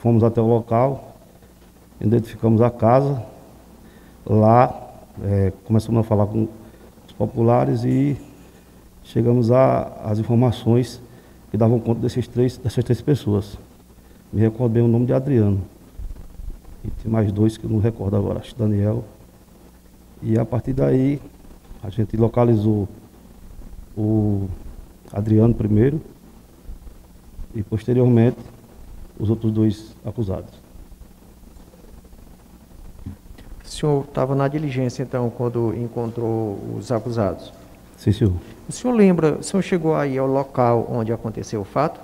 Fomos até o local, identificamos a casa. Lá eh, começamos a falar com os populares e chegamos às informações que davam conta desses três, dessas três pessoas. Me recordo bem o nome de Adriano. E tem mais dois que eu não recordo agora, acho Daniel. E a partir daí, a gente localizou o Adriano primeiro e posteriormente os outros dois acusados. O senhor estava na diligência, então, quando encontrou os acusados. Sim, senhor. O senhor lembra, o senhor chegou aí ao local onde aconteceu o fato?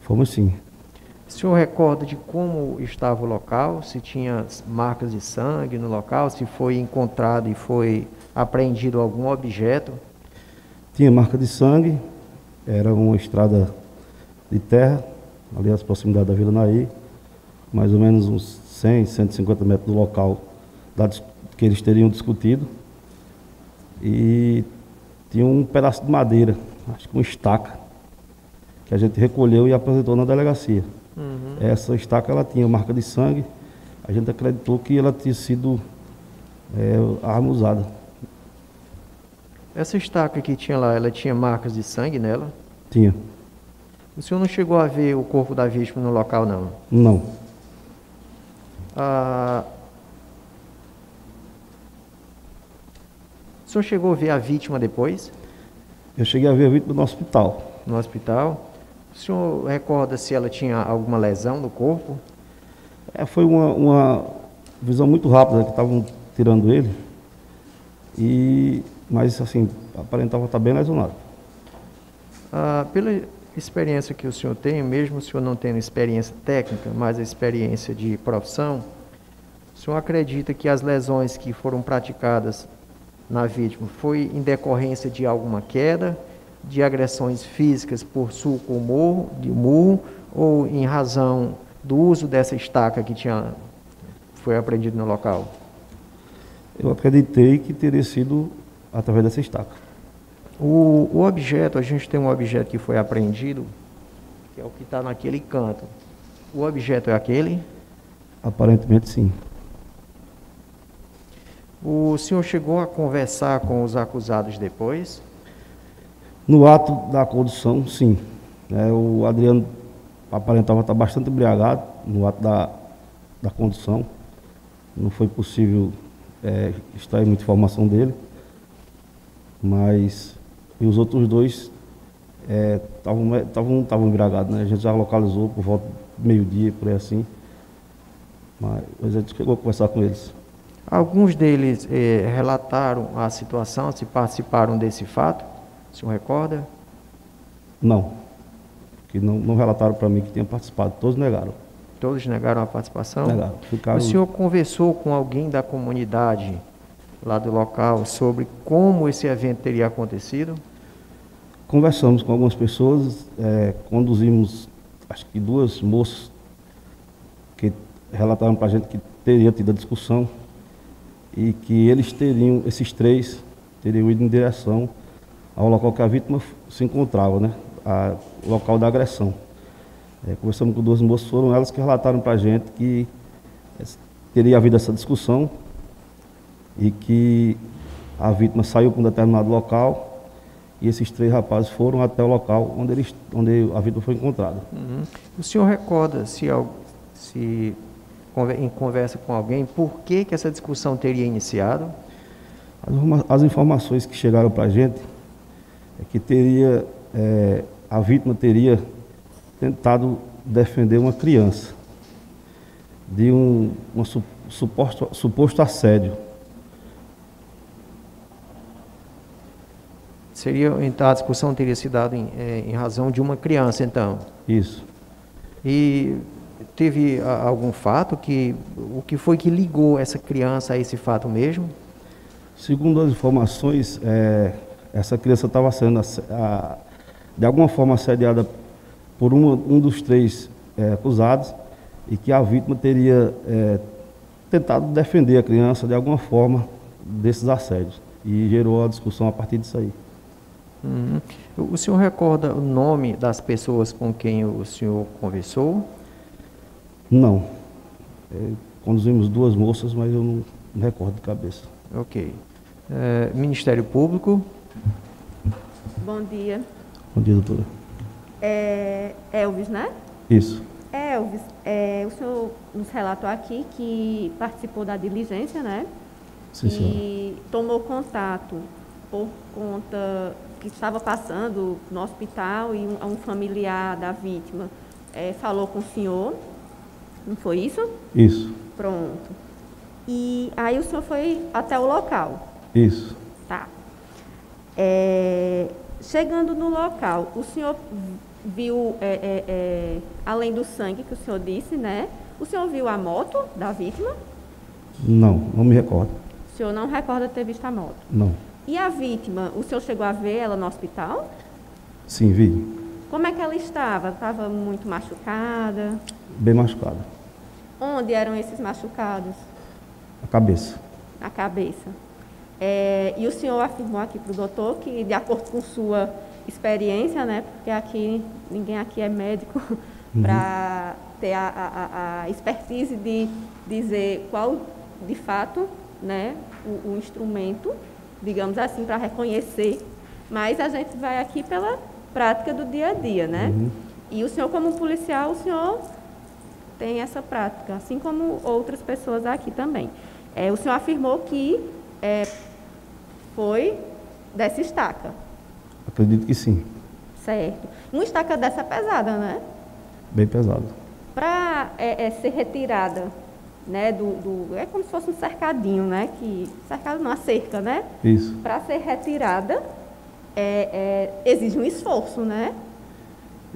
Fomos sim. O senhor recorda de como estava o local? Se tinha marcas de sangue no local? Se foi encontrado e foi apreendido algum objeto? Tinha marca de sangue, era uma estrada de terra, ali às proximidades da Vila Naí, mais ou menos uns 100, 150 metros do local da que eles teriam discutido. E tinha um pedaço de madeira, acho que uma estaca, que a gente recolheu e apresentou na delegacia. Essa estaca ela tinha marca de sangue, a gente acreditou que ela tinha sido é, arma usada. Essa estaca que tinha lá, ela tinha marcas de sangue nela? Tinha. O senhor não chegou a ver o corpo da vítima no local, não? Não. Ah, o senhor chegou a ver a vítima depois, Eu cheguei a ver a vítima no hospital. no hospital? O senhor recorda se ela tinha alguma lesão no corpo? É, foi uma, uma visão muito rápida que estavam tirando ele. E, mas assim, aparentava estar bem lesionado. Ah, pela experiência que o senhor tem, mesmo o senhor não tendo experiência técnica, mas a experiência de profissão, o senhor acredita que as lesões que foram praticadas na vítima foi em decorrência de alguma queda, de agressões físicas por suco ou morro, de murro, ou em razão do uso dessa estaca que tinha foi apreendido no local? Eu acreditei que teria sido através dessa estaca. O, o objeto, a gente tem um objeto que foi apreendido, que é o que está naquele canto. O objeto é aquele? Aparentemente sim. O senhor chegou a conversar com os acusados depois? No ato da condução, sim. É, o Adriano aparentava estar bastante embriagado no ato da, da condução. Não foi possível é, extrair muita informação dele. Mas e os outros dois estavam é, embriagados, né? A gente já localizou por volta do meio-dia, por aí assim. Mas a gente chegou a conversar com eles. Alguns deles eh, relataram a situação, se participaram desse fato? O senhor recorda? Não. Que não, não relataram para mim que tinham participado. Todos negaram. Todos negaram a participação? Negaram. Ficaram... O senhor conversou com alguém da comunidade lá do local sobre como esse evento teria acontecido? Conversamos com algumas pessoas, é, conduzimos acho que duas moças que relataram para a gente que teria tido a discussão e que eles teriam, esses três, teriam ido em direção ao local que a vítima se encontrava, né? A, o local da agressão. É, conversamos com duas moças, foram elas que relataram para a gente que é, teria havido essa discussão e que a vítima saiu para um determinado local e esses três rapazes foram até o local onde, eles, onde a vítima foi encontrada. Uhum. O senhor recorda se, se em conversa com alguém, por que, que essa discussão teria iniciado? As, informações que chegaram para a gente é que teria, é, a vítima teria tentado defender uma criança de um, um suposto, suposto assédio. Seria, então, a discussão teria se dado em, é, em razão de uma criança, então? Isso. E teve algum fato que o que foi que ligou essa criança a esse fato mesmo? Segundo as informações, é, essa criança estava sendo a, de alguma forma assediada por uma, um dos três é, acusados e que a vítima teria é, tentado defender a criança de alguma forma desses assédios e gerou a discussão a partir disso aí. Uhum. O senhor recorda o nome das pessoas com quem o senhor conversou? Não. É, conduzimos duas moças, mas eu não, não recordo de cabeça. Ok. É, Ministério Público. Bom dia. Bom dia, doutora. É, Elvis, né? Isso. Elvis, é, o senhor nos relatou aqui que participou da diligência, né? Sim, senhora. E tomou contato por conta que estava passando no hospital e um, um familiar da vítima é, falou com o senhor não foi isso? Isso. Pronto. E aí o senhor foi até o local? Isso. Tá. É, chegando no local, o senhor viu, é, é, é, além do sangue que o senhor disse, né? O senhor viu a moto da vítima? Não, não me recordo. O senhor não recorda ter visto a moto? Não. E a vítima, o senhor chegou a ver ela no hospital? Sim, vi. Como é que ela estava? Estava muito machucada? Bem machucada. Onde eram esses machucados? A cabeça. A cabeça. É, e o senhor afirmou aqui para o doutor que, de acordo com sua experiência, né, porque aqui ninguém aqui é médico uhum. para ter a, a, a, expertise de dizer qual, de fato, né, o, o instrumento, digamos assim, para reconhecer. Mas a gente vai aqui pela prática do dia a dia, né? Uhum. E o senhor, como policial, o senhor tem essa prática, assim como outras pessoas aqui também. É, o senhor afirmou que é, foi dessa estaca. Acredito que sim. Certo. Uma estaca dessa pesada, né? Bem pesada. Para é, é, ser retirada, né, do, do, é como se fosse um cercadinho, né, que cercado não, cerca, né? Isso. Para ser retirada é, é, exige um esforço, né?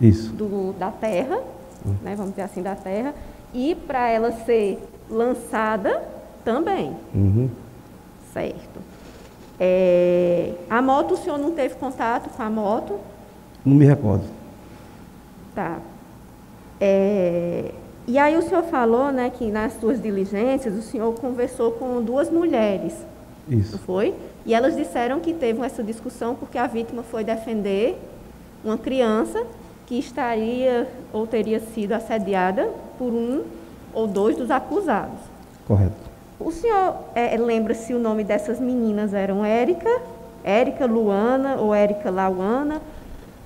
Isso. Do, da terra né, vamos dizer assim, da terra, e para ela ser lançada também. Uhum. Certo. É, a moto, o senhor não teve contato com a moto? Não me recordo. Tá. É, e aí o senhor falou, né, que nas suas diligências o senhor conversou com duas mulheres, Isso. foi? E elas disseram que teve essa discussão porque a vítima foi defender uma criança que estaria ou teria sido assediada por um ou dois dos acusados. Correto. O senhor eh, lembra se o nome dessas meninas eram Érica, Érica Luana ou Érica Lauana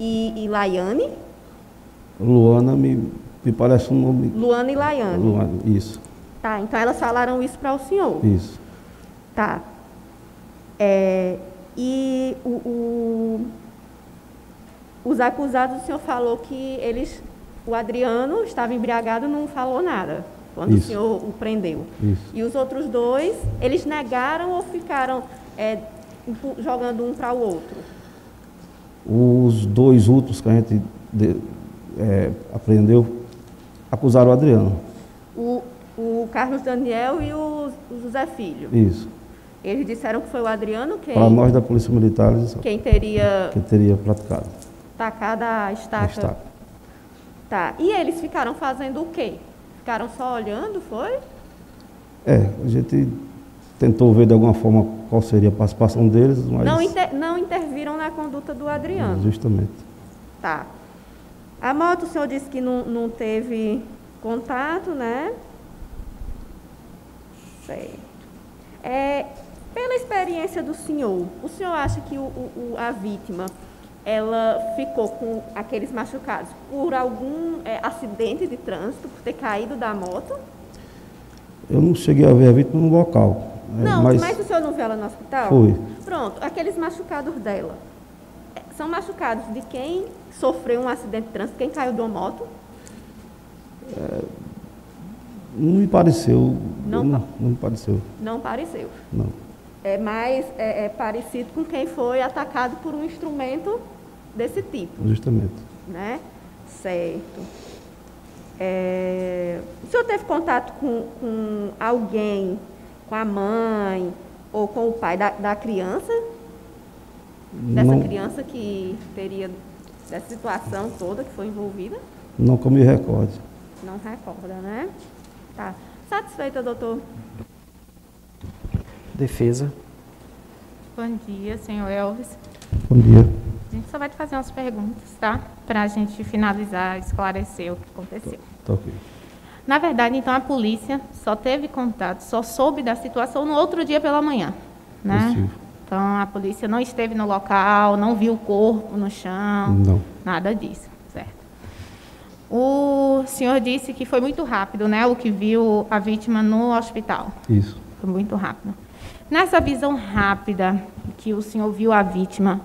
e, e Laiane? Luana me, me parece um nome. Luana e Laiane. Luana, isso, Tá, então elas falaram isso para o senhor. isso. Tá. É, e o, o- os acusados, o senhor falou que eles, o Adriano estava embriagado, não falou nada quando o Isso. senhor o prendeu. Isso. E os outros dois, eles negaram ou ficaram é, jogando um para o outro? Os dois outros que a gente de- é, aprendeu acusaram o Adriano. O, o Carlos Daniel e o, o José Filho. Isso. Eles disseram que foi o Adriano quem, Para nós da Polícia Militar, eles- quem teria que teria praticado. tacado a a estaca. estaca. Tá. E eles ficaram fazendo o quê? Ficaram só olhando, foi? É, a gente tentou ver de alguma forma qual seria a participação deles, mas Não, inter- não interviram na conduta do Adriano. justamente. Tá. A moto, o senhor disse que não, não teve contato, né? Sei. É, pela experiência do senhor, o senhor acha que o, o- a vítima ela ficou com aqueles machucados por algum é, acidente de trânsito, por ter caído da moto? Eu não cheguei a ver a vítima no local. é, Não, mas... mas o senhor não viu ela no hospital? Fui. Pronto, aqueles machucados dela. É, São machucados de quem sofreu um acidente de trânsito, quem caiu de uma moto? não me pareceu. Não não, não me pareceu. Não pareceu. Não. É mais é, é parecido com quem foi atacado por um instrumento desse tipo, Justamente. né? Certo. É, o senhor teve contato com, com alguém, com a mãe ou com o pai da, da criança? Dessa Não, criança que teria, dessa situação toda que foi envolvida? não que eu me recorde. Não recorda, né? Tá. Satisfeita, doutor? Defesa. Bom dia, senhor Elvis. Bom dia. A gente só vai te fazer umas perguntas, tá? Para a gente finalizar, esclarecer o que aconteceu. Tá ok. Na verdade, então, a polícia só teve contato, só soube da situação no outro dia pela manhã, né? Possível. Então, a polícia não esteve no local, não viu o corpo no chão, Não. nada disso, certo? O senhor disse que foi muito rápido, né? O que viu a vítima no hospital. Isso. Foi muito rápido. Nessa visão rápida que o senhor viu a vítima,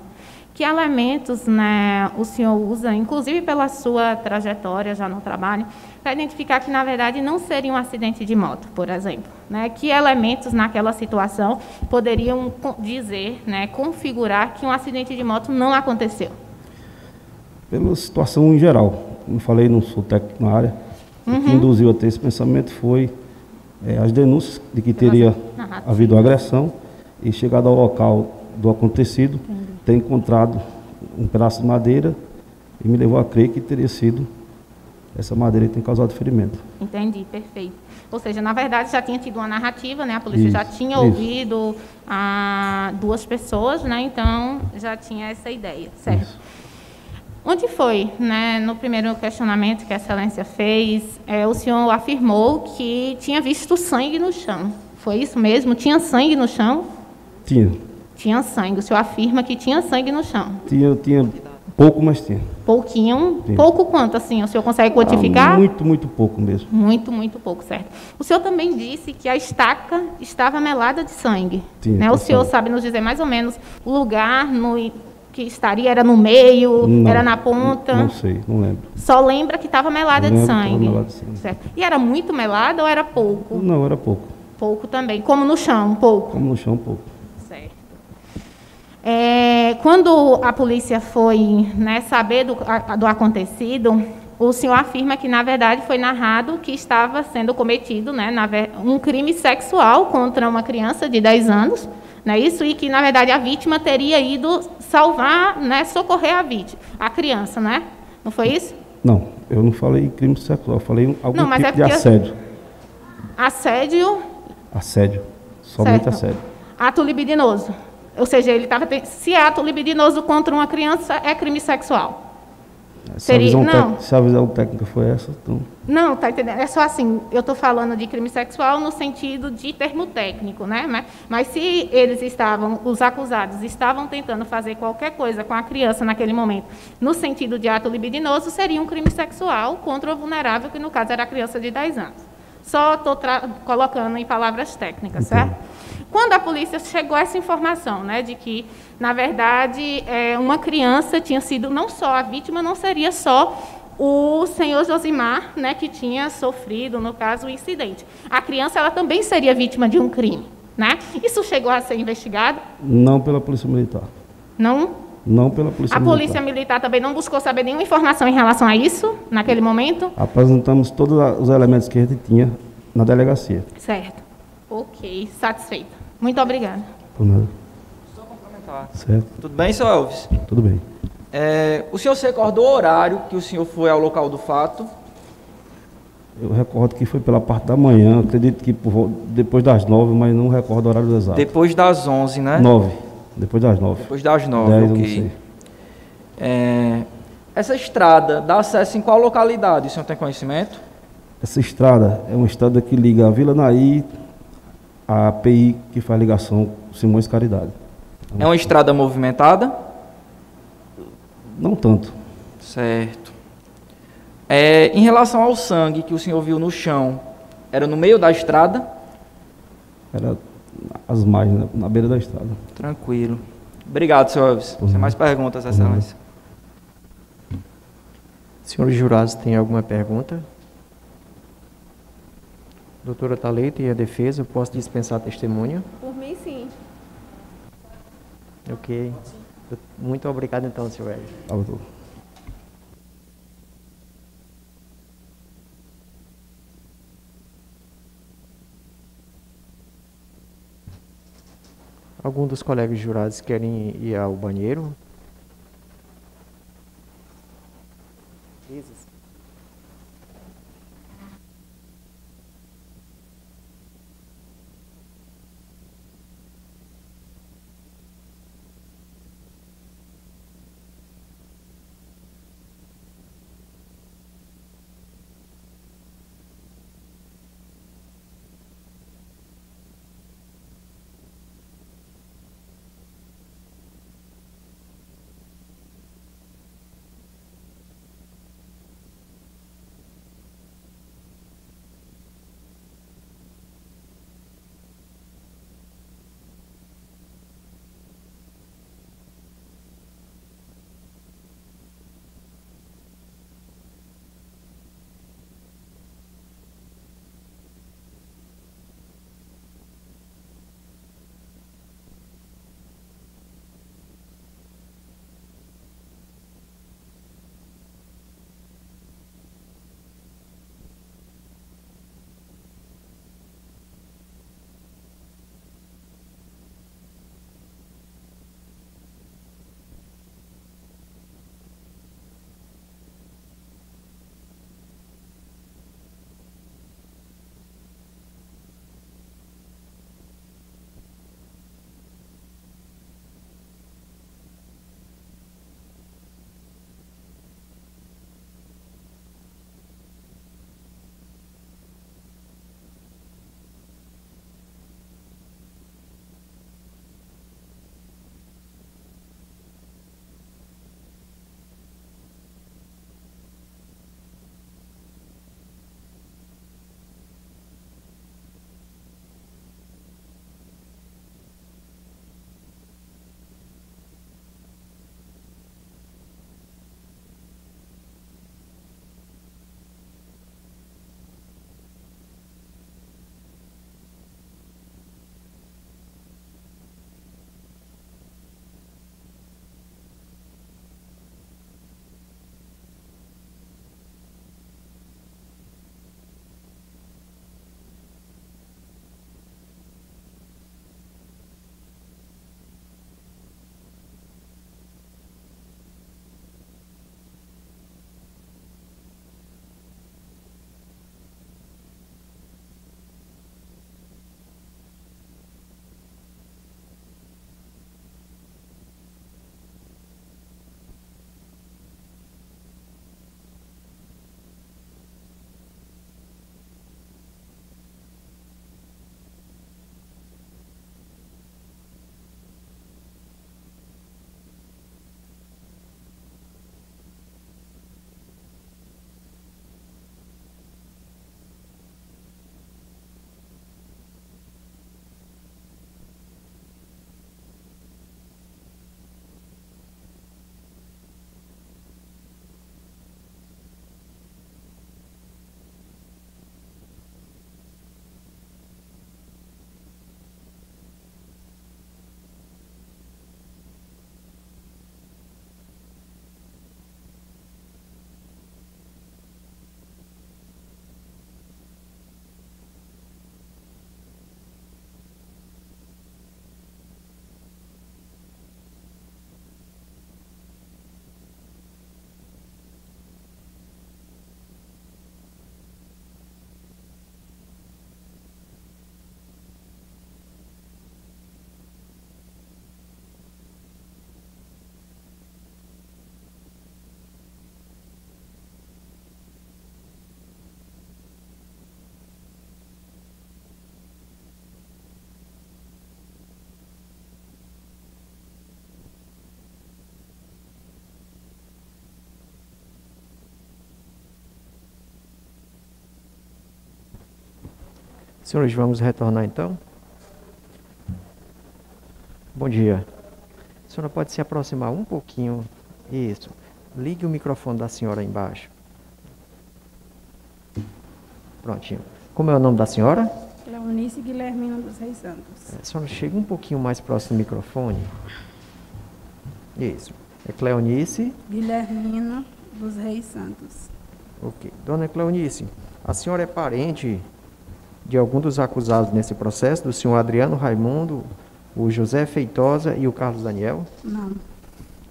que elementos né, o senhor usa, inclusive pela sua trajetória já no trabalho, para identificar que, na verdade, não seria um acidente de moto, por exemplo? Né? Que elementos naquela situação poderiam dizer, né, configurar que um acidente de moto não aconteceu? Pela situação em geral, como falei, não sou técnico na área, o Uhum. que induziu a ter esse pensamento foi eh, as denúncias de que teria narrativa. havido agressão e chegado ao local do acontecido, ter encontrado um pedaço de madeira e me levou a crer que teria sido essa madeira tem causado ferimento. Entendi, perfeito. Ou seja, na verdade já tinha tido uma narrativa, né? A polícia já Isso, tinha isso. ouvido ah, duas pessoas, né? Então já tinha essa ideia, certo? Isso. Onde foi, né? No primeiro questionamento que a excelência fez, é, o senhor afirmou que tinha visto sangue no chão. Foi isso mesmo? Tinha sangue no chão? Tinha, Tinha sangue. O senhor afirma que tinha sangue no chão. tinha, tinha pouco, mas tinha. Pouquinho. Sim. Pouco quanto, assim? O senhor consegue quantificar? Ah, muito, muito pouco mesmo. Muito, muito pouco, certo. O senhor também disse que a estaca estava melada de sangue. Sim, né? O senhor sabe nos dizer mais ou menos o lugar no, que estaria? Era no meio? Não, era na ponta? Não sei, não lembro. Só lembra que estava melada de sangue. estava melada de sangue. Certo. E era muito melada ou era pouco? Não, era pouco. Pouco também. Como no chão, pouco. Como no chão, pouco. É, quando a polícia foi né, saber do, a- do acontecido, o senhor afirma que, na verdade, foi narrado que estava sendo cometido né, na um crime sexual contra uma criança de 10 anos, não é isso? E que, na verdade, a vítima teria ido salvar, né, socorrer a vítima, a criança, né? Não foi isso? Não, Eu não falei crime sexual, eu falei um- algum Não, tipo é de assédio. Assédio, Assédio. Somente Certo. assédio. ato libidinoso. Ou seja, ele estava. Se é ato libidinoso contra uma criança, é crime sexual. Se, Seria- a visão não. se a visão técnica foi essa, então. Não, tá entendendo? É só assim, eu estou falando de crime sexual no sentido de termo técnico, né? Mas, mas se eles estavam, os acusados estavam tentando fazer qualquer coisa com a criança naquele momento, no sentido de ato libidinoso, seria um crime sexual contra o vulnerável, que no caso era a criança de 10 anos. Só estou colocando em palavras técnicas, certo? Quando a polícia chegou a essa informação, né, de que, na verdade, é, uma criança tinha sido, não só a vítima, não seria só o senhor Josimar, né, que tinha sofrido, no caso, o incidente. A criança, ela também seria vítima de um crime, né? Isso chegou a ser investigado? Não pela Polícia Militar. Não? Não pela Polícia A Militar. polícia militar também não buscou saber nenhuma informação em relação a isso, naquele momento? Apresentamos todos a- os elementos que a gente tinha na delegacia. Certo. Ok, satisfeita. Muito obrigada. Por nada. Só complementar. Certo? Tudo bem, senhor Elvis? Tudo bem. É, o senhor se recordou o horário que o senhor foi ao local do fato? Eu recordo que foi pela parte da manhã, acredito que por, depois das nove, mas não recordo o horário exato. Depois das 11, né? Nove. Depois das nove. Depois das 9, Dez, eu não ok. sei. É, essa estrada dá acesso em qual localidade? O senhor tem conhecimento? Essa estrada é uma estrada que liga a Vila Naí à API que faz ligação Simões Caridade. É uma estrada movimentada? Não tanto. Certo. É, em relação ao sangue que o senhor viu no chão, era no meio da estrada? Era as margens, né, na beira da estrada. Tranquilo. Obrigado, senhor Elvis. Nada. mais perguntas, excelência. Senhores jurados, tem alguma pergunta? Doutora Taleta e a defesa, eu posso dispensar a testemunha? Por mim, sim. Ok. Muito obrigado então. Tá, doutor. Algum dos colegas jurados querem ir ao banheiro? Senhores, vamos retornar então? Bom dia. A senhora pode se aproximar um pouquinho. Isso. Ligue o microfone da senhora embaixo. Prontinho. Como é o nome da senhora? Cleonice Guilhermina dos Reis Santos. A senhora chega um pouquinho mais próximo do microfone. Isso. É Cleonice. Guilhermina dos Reis Santos. Ok. Dona Cleonice, a senhora é parente de algum dos acusados nesse processo, do senhor Adriano Raimundo, o José Feitosa e o Carlos Daniel? Não.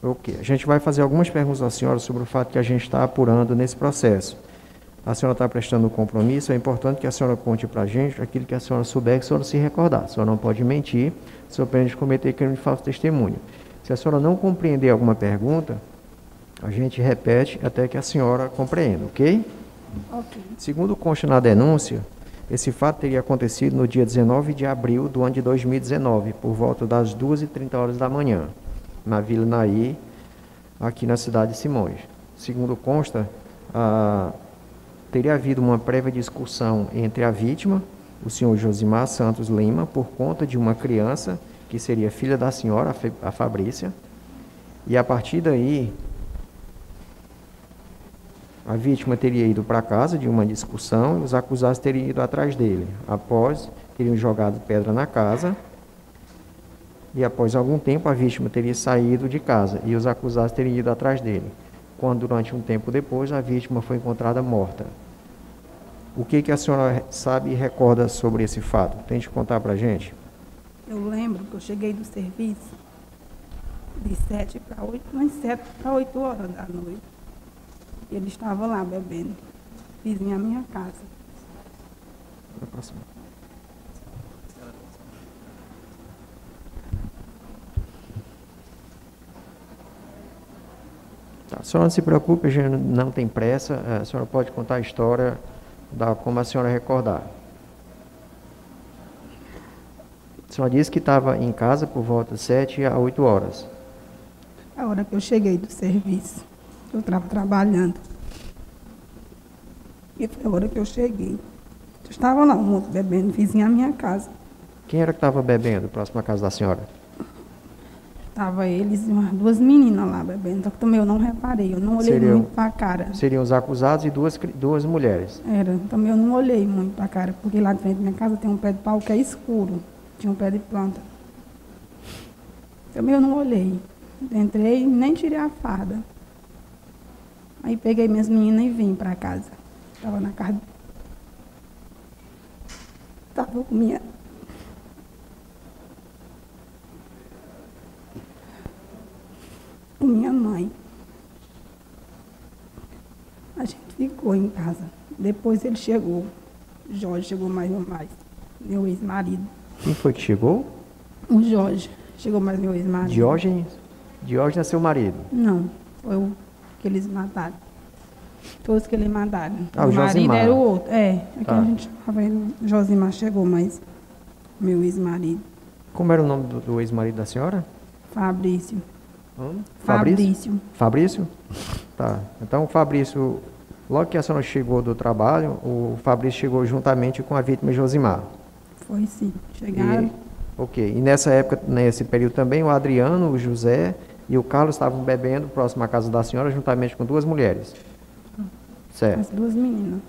Ok. A gente vai fazer algumas perguntas à senhora sobre o fato que a gente está apurando nesse processo. A senhora está prestando um compromisso, é importante que a senhora conte para a gente aquilo que a senhora souber que a senhora se recordar. A senhora não pode mentir, sob pena de cometer crime de falso testemunho. Se a senhora não compreender alguma pergunta, a gente repete até que a senhora compreenda, ok? Ok. Segundo consta na denúncia, esse fato teria acontecido no dia 19 de abril do ano de 2019, por volta das 2h30 horas da manhã, na Vila Naí, aqui na cidade de Simões. Segundo consta, ah, teria havido uma prévia discussão entre a vítima, o senhor Josimar Santos Lima, por conta de uma criança que seria filha da senhora, a Fabrícia, e a partir daí a vítima teria ido para casa de uma discussão e os acusados teriam ido atrás dele. Após, teriam jogado pedra na casa e após algum tempo a vítima teria saído de casa e os acusados teriam ido atrás dele. Quando durante um tempo depois a vítima foi encontrada morta. O que, que a senhora sabe e recorda sobre esse fato? Tente contar para a gente. Eu lembro que eu cheguei do serviço de sete para oito, não, sete para oito horas da noite. E ele estava lá bebendo, vizinho à minha casa. Tá, a senhora não se preocupe, a gente não tem pressa. A senhora pode contar a história da como a senhora recordar. A senhora disse que estava em casa por volta de 7 a 8 horas. A hora que eu cheguei do serviço, eu estava trabalhando. E foi a hora que eu cheguei. Eu estava lá, um moço bebendo, vizinho à minha casa. Quem era que estava bebendo próximo à casa da senhora? Estava eles e umas duas meninas lá bebendo, só que também eu não reparei, eu não olhei Seriam- muito para a cara. Seriam os acusados e duas, duas mulheres. Era, também eu não olhei muito para a cara, porque lá de frente da minha casa tem um pé de pau que é escuro, tinha um pé de planta. Também eu não olhei. Entrei e nem tirei a farda. Aí peguei minhas meninas e vim para casa. Estava na casa. Estava com minha. Com minha mãe. A gente ficou em casa. Depois ele chegou. Jorge chegou mais ou mais. Meu ex-marido. Quem foi que chegou? O Jorge. Chegou mais meu ex-marido. Diógenes? Diógenes é seu marido. Não, foi o que eles mataram. Todos que eles mataram. Ah, o marido Josimar. era o outro. É, aqui Tá. a gente chamava ele. Josimar chegou, mas meu ex-marido, Como era o nome do, do ex-marido da senhora? Fabrício. Hum? Fabrício. Fabrício? Tá. Então, o Fabrício, logo que a senhora chegou do trabalho, o Fabrício chegou juntamente com a vítima Josimar. Foi sim. Chegaram. E, ok. E nessa época, nesse período também, o Adriano, o José e o Carlos estavam bebendo próximo à casa da senhora, juntamente com duas mulheres. Certo. As duas meninas.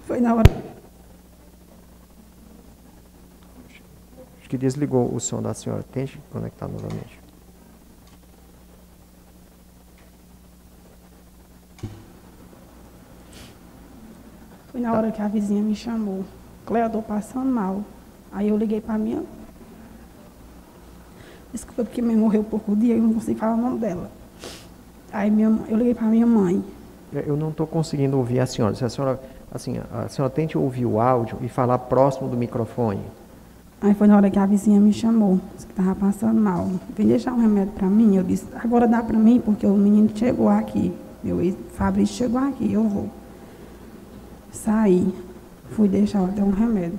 Foi na hora. Acho que desligou o som da senhora. Tente conectar novamente. Foi na hora que a vizinha me chamou. Cléo, eu tô passando mal. Aí eu liguei pra minha. Desculpa, porque minha mãe morreu pouco dia e eu não consigo falar o nome dela. Aí minha, eu liguei pra minha mãe. Eu não estou conseguindo ouvir a senhora. Se a senhora, assim, a senhora tente ouvir o áudio e falar próximo do microfone. Aí foi na hora que a vizinha me chamou, disse que estava passando mal. Vem deixar um remédio para mim. Eu disse, agora dá para mim, porque o menino chegou aqui. Meu ex Fabrício chegou aqui, eu vou. Saí, fui deixar até um remédio.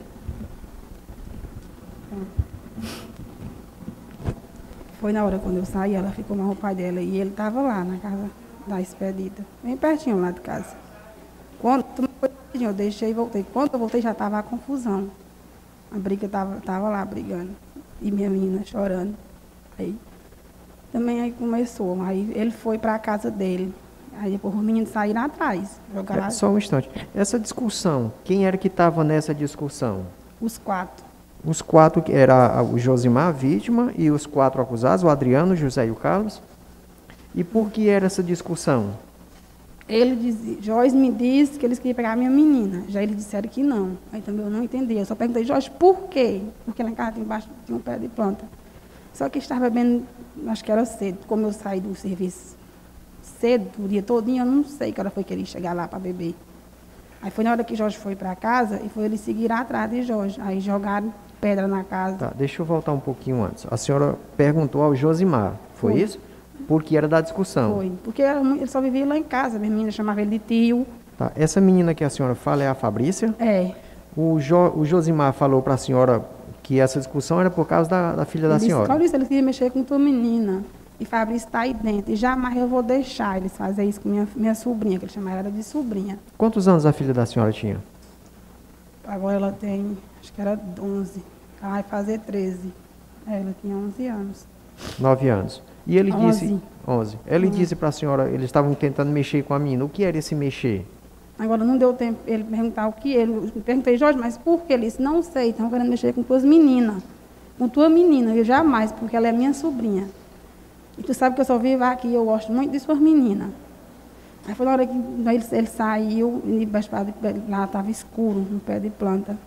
Foi na hora quando eu saí, ela ficou com o pai dela e ele estava lá na casa da expedita, bem pertinho lá de casa. Quando eu deixei e voltei. Quando eu voltei já estava a confusão. A briga estava tava lá brigando. E minha menina chorando. Aí também aí começou. Aí ele foi para a casa dele. Aí depois os meninos saíram atrás. Jogaram É, só um instante. Essa discussão, quem era que estava nessa discussão? os quatro. Os quatro, que era o Josimar, a vítima, e os quatro acusados, o Adriano, o José e o Carlos. E por que era essa discussão? Ele dizia, Joyce me disse que eles queriam pegar a minha menina. Já eles disseram que não. Aí também eu não entendi. Eu só perguntei, Jorge, por quê? Porque lá em casa embaixo tinha um pé de planta. Só que estava bebendo, acho que era cedo. Como eu saí do serviço cedo, o dia todinho, eu não sei que hora foi que ele ia chegar lá para beber. Aí foi na hora que Jorge foi para casa e foi eles seguiram atrás de Jorge. Aí jogaram pedra na casa. Tá, deixa eu voltar um pouquinho antes. A senhora perguntou ao Josimar, foi, Foi. isso? Porque era da discussão. Foi. Porque ele só vivia lá em casa. Minha menina chamava ele de tio. Tá, Essa menina que a senhora fala é a Fabrícia? É. O, jo, o Josimar falou para a senhora que essa discussão era por causa da, da filha da Ele disse, senhora. Clarice, eles queriam mexer com tua menina. E Fabrício está aí dentro. E jamais eu vou deixar eles fazerem isso com minha, minha sobrinha, que ele chamava ela de sobrinha. Quantos anos a filha da senhora tinha? Agora ela tem, acho que era 11. Ela vai fazer 13. É, ela tinha 11 anos. Nove anos. E ele disse. Onze. 11. Ele disse para a senhora, eles estavam tentando mexer com a menina. O que era esse mexer? Agora não deu tempo ele perguntar o que ele. Perguntei, Jorge, mas por que ele disse? Não sei, estão querendo mexer com tuas meninas. Com tua menina, eu jamais, porque ela é minha sobrinha. E tu sabe que eu só vivo aqui, eu gosto muito de suas meninas. Aí foi na hora que ele, ele saiu, e de- lá estava escuro, no pé de planta.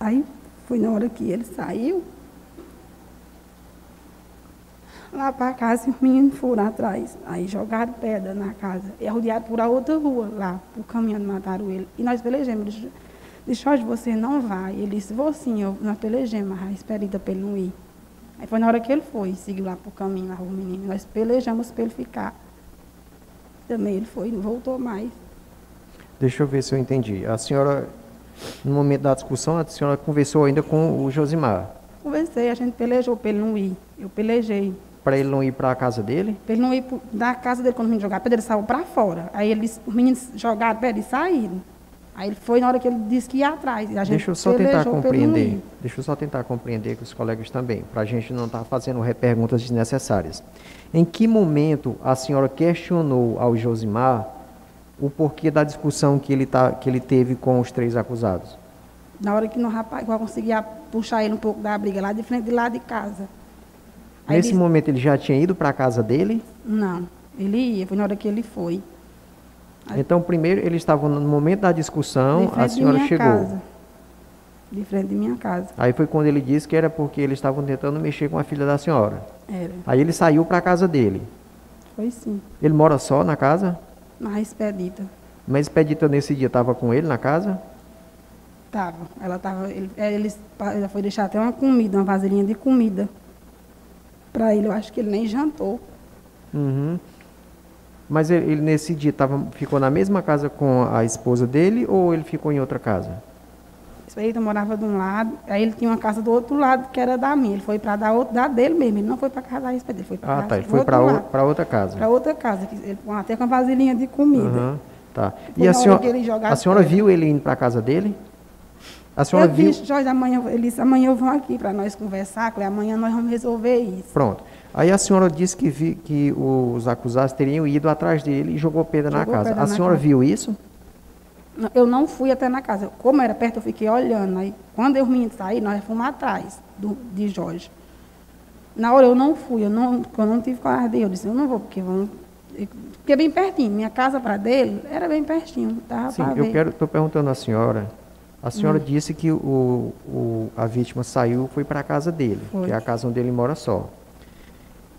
Aí foi na hora que ele saiu, lá para casa os meninos foram atrás. Aí jogaram pedra na casa. E rodearam por a outra rua, lá, por caminhando, mataram ele. E nós pelejamos. Ele disse, Jorge, você não vai. Ele disse, vou sim, eu, nós pelejamos, a esperita para ele não ir. Aí foi na hora que ele foi, seguiu lá para o caminho, lá o menino. Nós pelejamos para ele ficar. Também ele foi, não voltou mais. Deixa eu ver se eu entendi. A senhora, no momento da discussão, a senhora conversou ainda com o Josimar. Conversei, a gente pelejou para ele não ir. Eu pelejei. Para ele não ir para a casa dele? Para ele não ir da casa dele quando os meninos jogaram pedra, ele saiu para fora. Aí eles, os meninos jogaram pedra e saíram. Aí ele foi na hora que ele disse que ia atrás. Deixa eu só tentar compreender. Deixa eu só tentar compreender com os colegas também, para a gente não estar fazendo re- perguntas desnecessárias. Em que momento a senhora questionou ao Josimar o porquê da discussão que ele, tá, que ele teve com os três acusados? Na hora que o rapaz eu conseguia puxar ele um pouco da briga, lá de frente de lá de casa. Aí Nesse ele- momento ele já tinha ido para a casa dele? Não, ele ia, foi na hora que ele foi. Então, primeiro, eles estavam no momento da discussão, a senhora minha chegou. Casa. De frente de minha casa. Aí foi quando ele disse que era porque eles estavam tentando mexer com a filha da senhora. Era. Aí ele saiu para a casa dele. Foi sim. Ele mora só na casa? Na expedita. Mas Expedita nesse dia estava com ele na casa? Tava. Ela tava. Ele, é, eles, ela foi deixar até uma comida, uma vasilhinha de comida. Para ele, eu acho que ele nem jantou. Uhum. Mas ele, ele nesse dia tava, ficou na mesma casa com a esposa dele ou ele ficou em outra casa? Expedita morava de um lado, aí ele tinha uma casa do outro lado, que era da minha. Ele foi para dar outro, da dele mesmo. Ele não foi para casa da expedita, ele foi para Ah, casa tá. Ele foi para outra casa. Para outra casa, que ele, até com a vasilhinha de comida. Aham, tá. Foi E a senhora, que a senhora viu ele indo para a casa dele? A senhora eu viu? disse, Jorge, amanhã, ele disse, amanhã eu vou aqui para nós conversar, falei, amanhã nós vamos resolver isso. Pronto. Aí a senhora disse que, vi, que os acusados teriam ido atrás dele e jogou pedra na Jogou casa. pedra A na senhora casa. viu isso? Não, Eu não fui até na casa. Como era perto, eu fiquei olhando. Aí, quando os meninos saíram, nós fomos atrás do, de Jorge. Na hora eu não fui, eu não, eu não tive coragem de ir. Eu disse, eu não vou, porque vão. Porque é bem pertinho. Minha casa para dele era bem pertinho. Dava Sim, eu ver. quero, estou perguntando à senhora. A senhora Hum. disse que o, o, a vítima saiu foi para a casa dele, Foi. que é a casa onde ele mora só.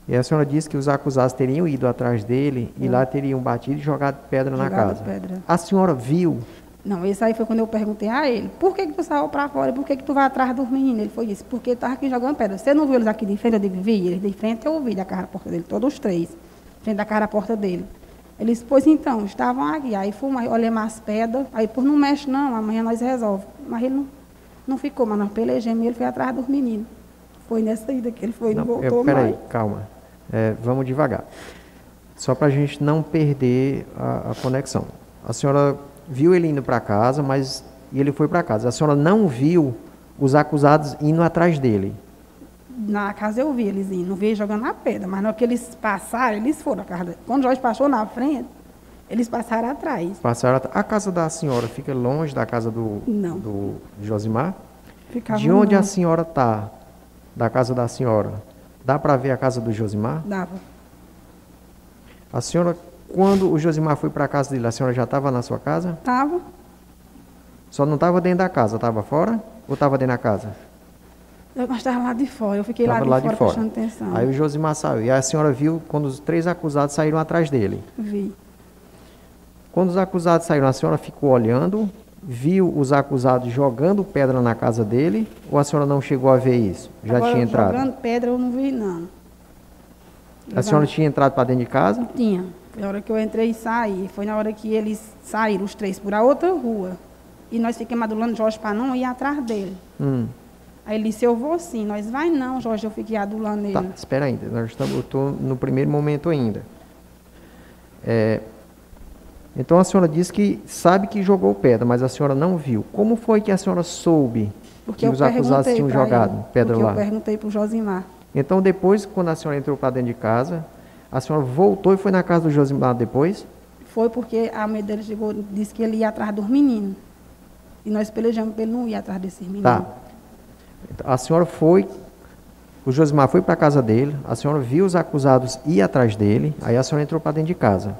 E a senhora disse que os acusados teriam ido atrás dele e lá teriam batido e jogado pedra na Jogado casa. pedra. A senhora viu? Não, esse aí foi quando eu perguntei a ele, por que, que tu saiu para fora? Por que, que tu vai atrás dos meninos? Ele foi isso, porque estava aqui jogando pedra. Você não viu eles aqui de frente? Eu digo, vi. Eles de frente eu vi da cara da porta dele, todos os três. Frente da cara da porta dele. Ele disse, pois então, estavam aqui. Aí fomos, aí olhamos as pedras. Aí, por não mexe não, amanhã nós resolvemos. Mas ele não, Não ficou, mas nós pelejamos e ele foi atrás dos meninos. Foi nessa ida que ele foi não, Não, voltou é, peraí, mais. calma. É, vamos devagar. Só para a gente não perder a, a conexão. A senhora viu ele indo para casa, mas e ele foi para casa. A senhora não viu os acusados indo atrás dele. Na casa eu vi eles indo, não vi jogando na pedra, mas na hora que eles passaram, eles foram casa. Quando o Jorge passou na frente, eles passaram atrás. Passaram a casa da senhora fica longe da casa do, Não. do Josimar? Ficavam De onde a senhora está? Da casa da senhora? Dá para ver a casa do Josimar? Dava. A senhora, quando o Josimar foi para a casa dele, a senhora já estava na sua casa? Tava. Só não estava dentro da casa, estava fora? Ou estava dentro da casa? Eu estava lá de fora, eu fiquei lá Estava de, lá fora, de fora. prestando atenção. Aí o Josimar saiu. E a senhora viu quando os três acusados saíram atrás dele. Vi. Quando os acusados saíram, a senhora ficou olhando, viu os acusados jogando pedra na casa dele, ou a senhora não chegou a ver isso? Já Agora, tinha entrado? Jogando pedra eu não vi, não. A senhora tinha entrado para dentro de casa? Tinha. Foi na hora que eu entrei e saí. Foi na hora que eles saíram, os três, por a outra rua. E nós ficamos adulando Jorge para não ir atrás dele. Hum, Aí ele disse, eu vou sim. Nós, vai não, Jorge, eu fiquei adulando ele. tá, espera ainda. Nós estamos, eu estou no primeiro momento ainda. É, então a senhora disse que sabe que jogou pedra, mas a senhora não viu. Como foi que a senhora soube Porque que os acusados tinham jogado ele, pedra porque lá? eu perguntei para o Josimar. Então depois, quando a senhora entrou para dentro de casa, a senhora voltou e foi na casa do Josimar depois? Foi porque a mãe dele chegou disse que ele ia atrás dos meninos. E nós pelejamos para ele não ir atrás desses meninos. Tá. Então, A senhora foi, o Josimar foi para a casa dele, a senhora viu os acusados ir atrás dele, aí a senhora entrou para dentro de casa.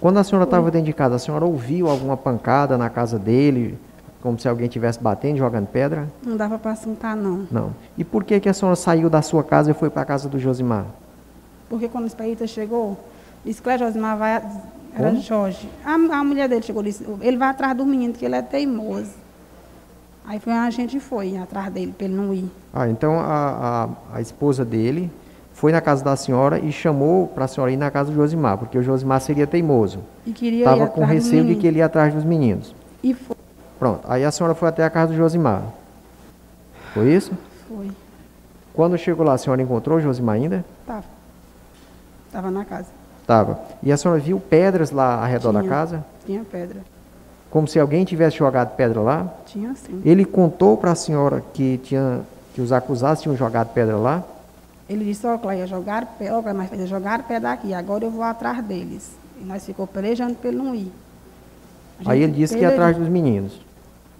Quando a senhora estava dentro de casa, a senhora ouviu alguma pancada na casa dele, como se alguém estivesse batendo, jogando pedra? Não dava para assuntar, não. Não. E por que, que a senhora saiu da sua casa e foi para a casa do Josimar? Porque quando o Esperita chegou, disse que o Josimar vai. Era Como? Jorge. A, a mulher dele chegou e disse: ele vai atrás do menino, que ele é teimoso. Aí foi a gente foi atrás dele, para ele não ir. Ah, então a, a, a esposa dele foi na casa da senhora e chamou para a senhora ir na casa do Josimar, porque o Josimar seria teimoso. E queria Estava com receio de que ele ia atrás dos meninos. E foi. Pronto, aí a senhora foi até a casa do Josimar. Foi isso? Foi. Quando chegou lá, a senhora encontrou o Josimar ainda? Tava. Tava na casa. Estava. E a senhora viu pedras lá ao redor da Tinha. casa? Tinha pedra. Como se alguém tivesse jogado pedra lá? Tinha sim. Ele contou para a senhora que, tinha, que os acusados tinham jogado pedra lá? Ele disse, ó, Cléia, jogaram pedra, ó, Cléia, mas eles jogaram pedra aqui, agora eu vou atrás deles. E nós ficou pelejando para ele não ir. Aí ele disse que ia atrás dos meninos.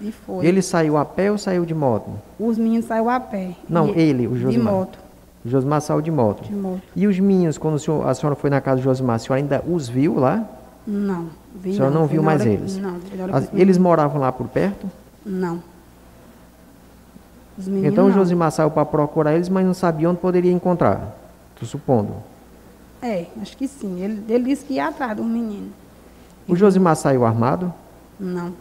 E foi. Ele saiu a pé ou saiu de moto? Os meninos saíram a pé. Não, E- ele, o De Josimar. moto. O Josimar saiu de moto. De moto. E os meninos, quando o senhor- a senhora foi na casa do Josimar, a senhora ainda os viu lá? Não, vi A senhora não Foi viu mais hora eles? Não, As- eles moravam lá por perto? Não. Então. Josimar saiu para procurar eles, mas não sabia onde poderia encontrar. Tô supondo. É, acho que sim. Ele, ele disse que ia atrás dos meninos. O Josimar saiu armado? Não,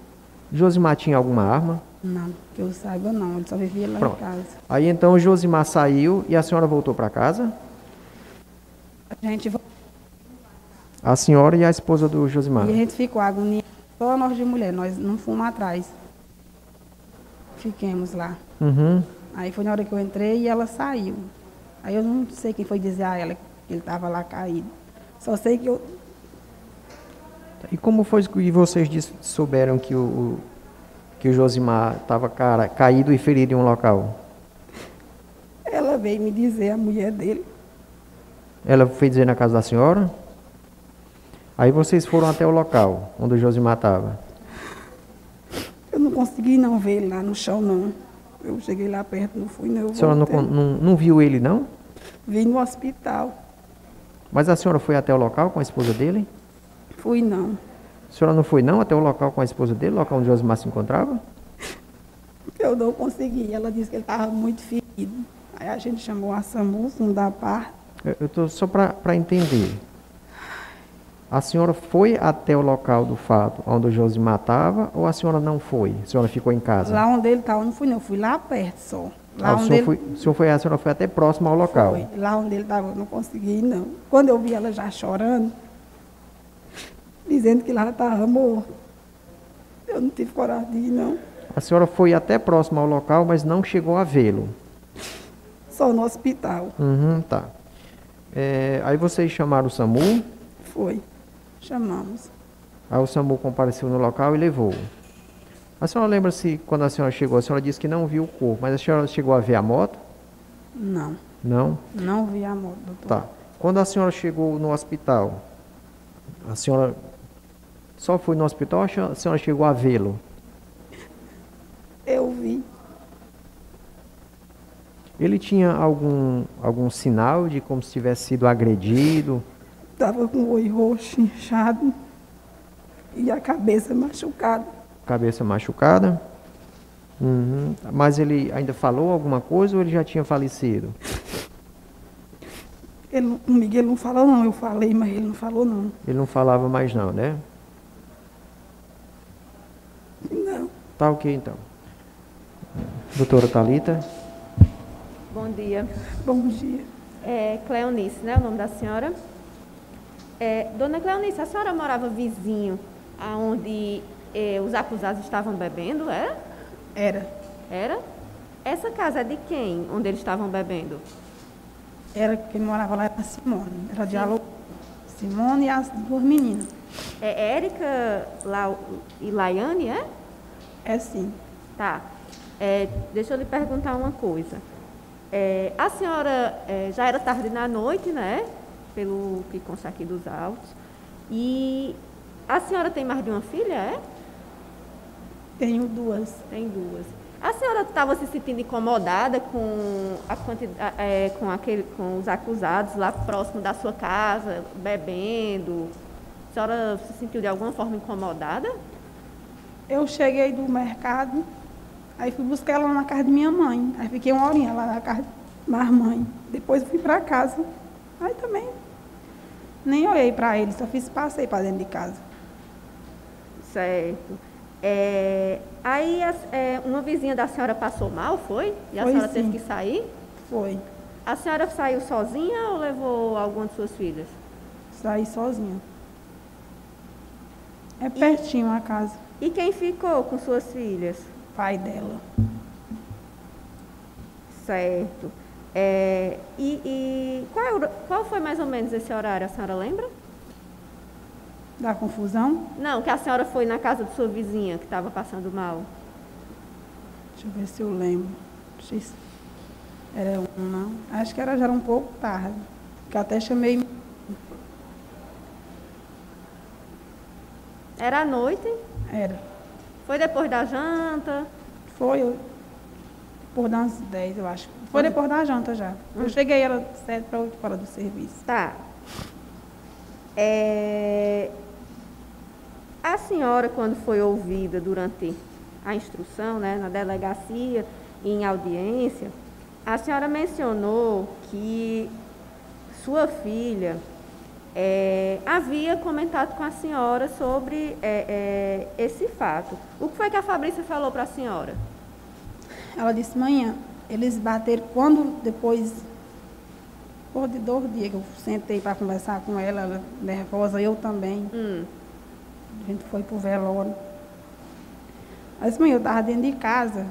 Josimar tinha alguma arma? não. Que eu saiba, não. Ele só vivia lá Pronto. em casa. Aí então o Josimar saiu e a senhora voltou para casa? A gente, vo- A senhora e a esposa do Josimar. e a gente ficou agoniado. Só nós de mulher, nós não fomos atrás. Fiquemos lá. Uhum. Aí foi na hora que eu entrei e ela saiu. Aí eu não sei quem foi dizer a ela que ele estava lá caído. Só sei que eu, E como foi que vocês souberam que o, o- que o Josimar estava caído e ferido em um local? ela veio me dizer, a mulher dele. Ela foi dizer na casa da senhora? Aí vocês foram até o local onde o Josimar estava. Eu não consegui não ver ele lá no chão, não. Eu cheguei lá perto, não fui, não. Eu A senhora não, não, não viu ele, não? Vim no hospital. Mas a senhora foi até o local com a esposa dele? Fui não. A senhora não foi, não, até o local com a esposa dele, local onde o Josimar se encontrava? Eu não consegui. Ela disse que ele estava muito ferido. Aí a gente chamou a SAMU, um da parte. Eu estou só para entender. A senhora foi até o local do fato onde o Josimar estava ou a senhora não foi? A senhora ficou em casa? Lá onde ele estava, eu não fui não. Fui lá perto só. Lá Ah, o, onde senhor ele foi, o senhor foi, a senhora foi até próximo ao local. foi. Lá onde ele estava, eu não consegui ir, não. Quando eu vi ela já chorando, dizendo que lá estava morto, eu não tive coragem de ir, não. A senhora foi até próximo ao local, mas não chegou a vê-lo. Só no hospital. Uhum, tá. É, aí vocês chamaram o SAMU, Foi. Chamamos. aí o SAMU compareceu no local e levou. A senhora lembra se quando a senhora chegou, a senhora disse que não viu o corpo, mas a senhora chegou a ver a moto? Não. Não? Não vi a moto, doutor. Tá. Quando a senhora chegou no hospital, a senhora só foi no hospital ou a senhora chegou a vê-lo? Eu vi. Ele tinha algum, algum sinal de como se tivesse sido agredido? Estava com o olho roxo, inchado. E a cabeça machucada. Cabeça machucada? Uhum. Mas ele ainda falou alguma coisa ou ele já tinha falecido? Ele, comigo ele não falou não, eu falei, mas ele não falou não. Ele não falava mais não, né? Não. Tá ok então. Doutora Talita, Bom dia. Bom dia. É Cleonice, né? O nome da senhora? É, Dona Cleonice, a senhora morava vizinho aonde eh, os acusados estavam bebendo, era? Era. Era? Essa casa é de quem, onde eles estavam bebendo? Era quem morava lá era a Simone. Era de aluguel. Simone e as duas meninas. É Érica Lau- e Laiane, é? É sim. Tá. É, deixa eu lhe perguntar uma coisa. É, a senhora é, já era tarde na noite, né? Pelo que consta aqui dos autos. E a senhora tem mais de uma filha, é? Tenho duas. Tem duas. A senhora estava se sentindo incomodada com, a quantidade, é, com, aquele, com os acusados lá próximo da sua casa, bebendo? A senhora se sentiu de alguma forma incomodada? Eu cheguei do mercado, aí fui buscar ela na casa de minha mãe. Aí fiquei uma horinha lá na casa da mãe. Depois fui para casa. Aí também nem olhei para ele, só fiz passei para dentro de casa. Certo. É, aí as- é, uma vizinha da senhora passou mal, foi? E a Foi, senhora sim. teve que sair? Foi. A senhora saiu sozinha ou levou alguma de suas filhas? Saí sozinha. É pertinho a casa. E quem ficou com suas filhas? Pai dela. Certo. É, e e qual, é qual foi mais ou menos esse horário, a senhora lembra? Da confusão? Não, que a senhora foi na casa de sua vizinha que estava passando mal. Deixa eu ver se eu lembro. Era um, não. Acho que era, já era um pouco tarde. Que até chamei. Era à noite? Era. Foi depois da janta? Foi por umas 10, eu acho. Foi depois da janta já. Eu cheguei, era 7 para 8 horas do serviço. Tá. É, A senhora, quando foi ouvida durante a instrução, né, na delegacia, em audiência, a senhora mencionou que sua filha é, havia comentado com a senhora sobre é, é, esse fato. O que foi que a Fabrícia falou para a senhora? Ela disse, manhã, eles bateram quando depois, por de dois dias que eu sentei para conversar com ela, ela nervosa, eu também. Hum, A gente foi pro velório. Disse, mãe, eu estava dentro de casa.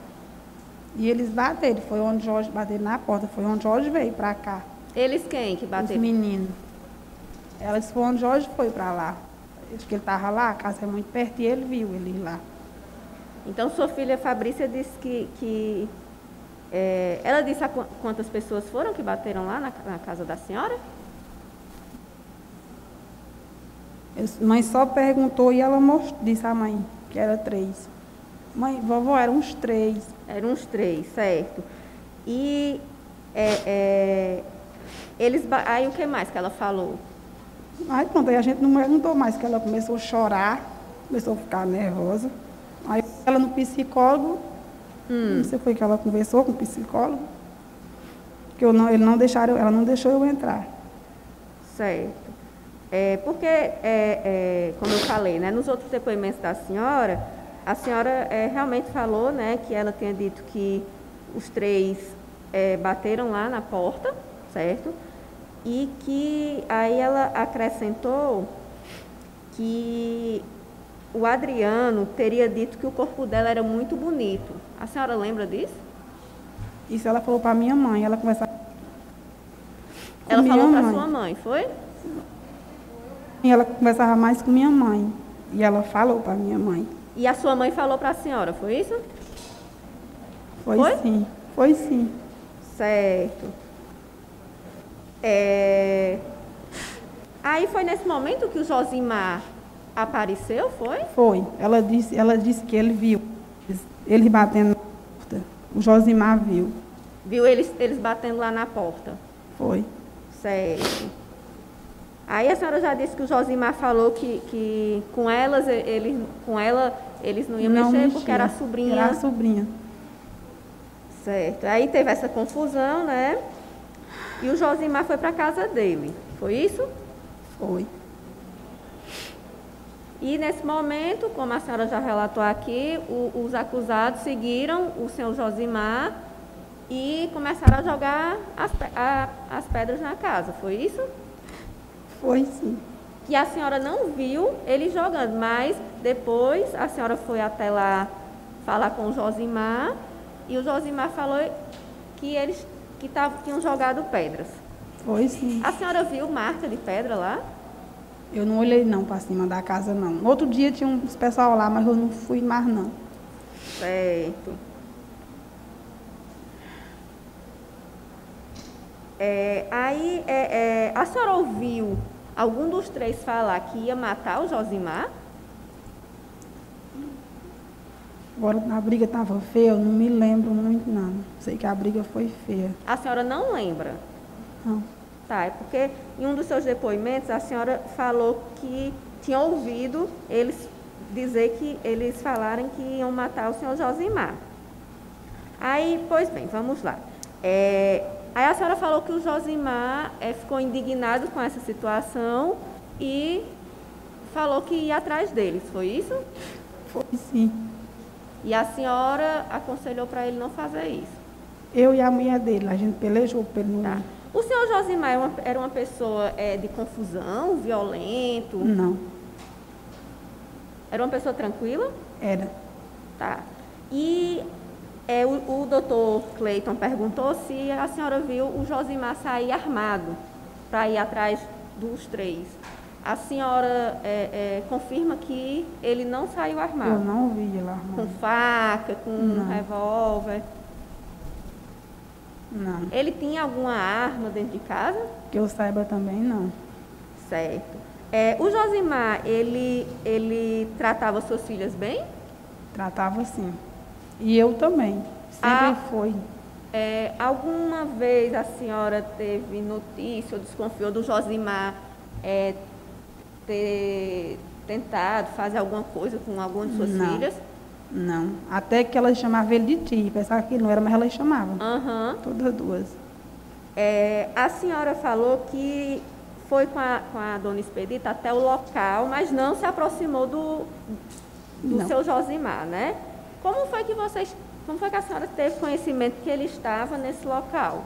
E eles bateram, foi onde Jorge bateram na porta, foi onde Jorge veio para cá. eles quem que Os bateram? meninos. Ela disse, foi onde Jorge foi para lá. Acho que ele estava lá, a casa é muito perto, e ele viu ele lá. Então, sua filha Fabrícia disse que. que é, ela disse a qu- quantas pessoas foram que bateram lá na, na casa da senhora? A mãe só perguntou e ela mostrou, disse à mãe que era três. Mãe, vovó, eram uns três. Eram uns três, certo. E é, é, eles. Aí o que mais que ela falou? Aí pronto, aí a gente não perguntou mais, que ela começou a chorar, começou a ficar nervosa. Aí ela no psicólogo, sei foi que ela conversou com o psicólogo, que eu não, ele não deixaram, ela não deixou eu entrar. Certo. É, porque, é, é, como eu falei, né, nos outros depoimentos da senhora, a senhora é, realmente falou né, que ela tinha dito que os três é, bateram lá na porta, certo? E que aí ela acrescentou que o Adriano teria dito que o corpo dela era muito bonito. A senhora lembra disso? Isso ela falou para minha mãe. Ela conversava. com Ela falou para sua mãe, foi? E ela conversava mais com minha mãe. E ela falou para minha mãe. E a sua mãe falou para a senhora, foi isso? Foi, Foi? sim. Foi sim. Certo. É... Aí foi nesse momento que o Josimar apareceu, foi? Foi. Ela disse, ela disse que ele viu. Ele batendo na porta. O Josimar viu. Viu eles, eles batendo lá na porta. Foi. Certo. Aí a senhora já disse que o Josimar falou que, que com elas, e- eles, com ela, eles não iam Não mexer mexia. porque era a sobrinha. Era a sobrinha. Certo. Aí teve essa confusão, né? E o Josimar foi para casa dele. Foi isso? Foi. E nesse momento, como a senhora já relatou aqui, o- os acusados seguiram o senhor Josimar e começaram a jogar as, a- as pedras na casa. Foi isso? Foi sim. que a senhora não viu ele jogando, mas depois a senhora foi até lá falar com o Josimar e o Josimar falou que eles que tavam, tinham jogado pedras. Foi sim. A senhora viu marca de pedra lá? Eu não olhei não para cima da casa não. No outro dia tinha uns pessoal lá, mas eu não fui mais não. Certo. É, aí, é, é, a senhora ouviu algum dos três falar que ia matar o Josimar? Agora a briga estava feia, eu não me lembro muito não. Sei que a briga foi feia. A senhora não lembra? Não. Tá, é porque em um dos seus depoimentos a senhora falou que tinha ouvido eles dizer que eles falarem que iam matar o senhor Josimar. Aí, pois bem, vamos lá. É, aí a senhora falou que o Josimar é, ficou indignado com essa situação e falou que ia atrás deles, foi isso? Foi sim. E a senhora aconselhou para ele não fazer isso. Eu e a mulher dele, a gente pelejou pelo. Tá. O senhor Josimar é uma- era uma pessoa é, de confusão, violento? Não, Era uma pessoa tranquila? era. Tá. E é, o, o doutor Cleiton perguntou se a senhora viu o Josimar sair armado para ir atrás dos três. A senhora é, é, confirma que ele não saiu Eu armado? não vi ele Com armado. faca, com Não. revólver? Não. Ele tinha alguma arma dentro de casa? Que eu saiba também não. Certo. É, o Josimar, ele, ele tratava suas filhas bem? Tratava assim. E eu também. Sempre Ah. foi. É, alguma vez a senhora teve notícia ou desconfiou do Josimar é, ter tentado fazer alguma coisa com alguma de suas Não. filhas? Não. Até que ela chamava ele de tia. Pensava que ele não era, mas ela chamava. Aham. Todas duas. É, a senhora falou que foi com a, com a dona Expedita até o local, mas não se aproximou do, do Não. seu Josimar, né? Como foi que vocês, como foi que a senhora teve conhecimento que ele estava nesse local,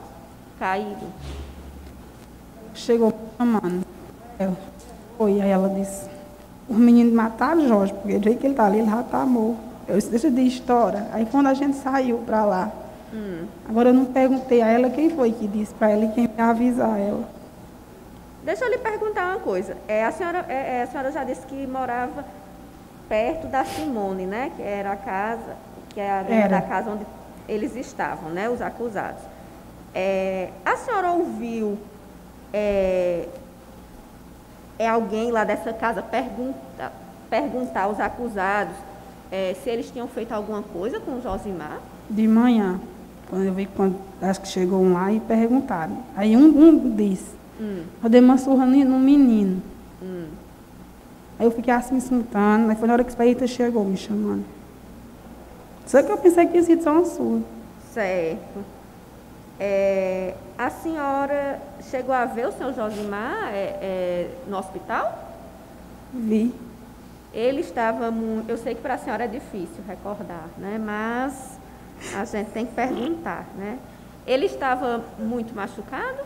caído? Chegou chamando. Ela foi, aí ela disse, os meninos mataram Jorge, porque do jeito que ele está ali, ele já está morto. Eu de história. Aí quando a gente saiu para lá, Hum. agora eu não perguntei a ela quem foi que disse para ela e quem ia avisar ela. Deixa eu lhe perguntar uma coisa. É, a, senhora, é, é, a senhora já disse que morava perto da Simone, né? Que era a casa, que a dona Era. da casa onde eles estavam, né? Os acusados. É, a senhora ouviu é, é alguém lá dessa casa pergunta, perguntar aos acusados é, se eles tinham feito alguma coisa com o Josimar? De manhã, quando eu vi, quando, acho que chegou um lá e perguntaram. Aí um, um disse, Hum, eu dei uma surra no menino. hum. Aí eu fiquei assim me insultando, aí foi na hora que o Esperita chegou me chamando. Só que eu pensei que tinha sido só uma surra. Certo. É, a senhora chegou a ver o senhor Josimar é, é, no hospital? Vi. Ele estava muito. Eu sei que para a senhora é difícil recordar, né? Mas a gente tem que perguntar, né? Ele estava muito machucado?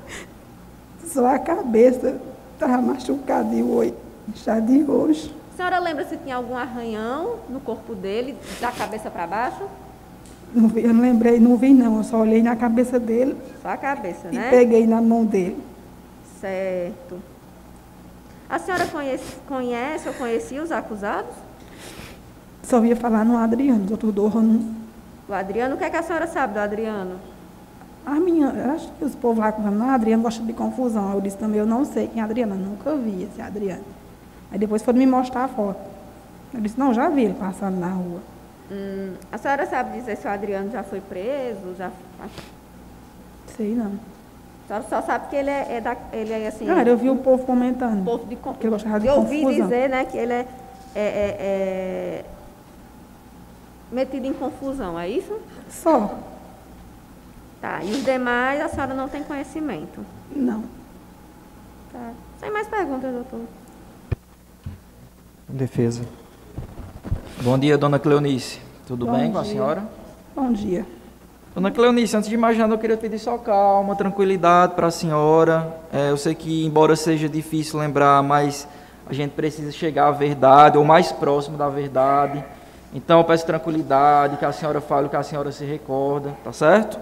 Só a cabeça estava machucada e o olho já de roxo. A senhora lembra se tinha algum arranhão no corpo dele, da cabeça para baixo? Não vi- Eu não lembrei, não vi não, eu só olhei na cabeça dele Só a cabeça, e né? peguei na mão dele. Certo. A senhora conhece, conhece ou conhecia os acusados? Só ia falar no Adriano, eu não. O Adriano, o que, é que a senhora sabe do Adriano? A minha, eu acho que os povos lá falando, ah, Adriano gosta de confusão. Eu disse também, eu não sei quem é Adriano, eu nunca vi esse Adriano. Aí depois foram me mostrar a foto. Eu disse, não, já vi ele passando na rua. Hum, a senhora sabe dizer se o Adriano já foi preso? Já... Sei não. Senhora só sabe que ele é, é da, ele é assim. Cara, eu vi o povo comentando. povo de, Que ele gostava de eu ouvi dizer, né, que ele é, é- é- é metido em confusão, é isso? Só. Tá. E os demais a senhora não tem conhecimento. Não. Tá. Sem mais perguntas, doutor. Defesa. Bom dia, dona Cleonice. Tudo Bom bem com a dia. senhora? Bom dia. Dona Cleonice, antes de mais nada, eu queria pedir só calma, tranquilidade para a senhora. É, eu sei que, embora seja difícil lembrar, mas a gente precisa chegar à verdade, ou mais próximo da verdade. Então, eu peço tranquilidade, que a senhora fale o que a senhora se recorda, tá certo?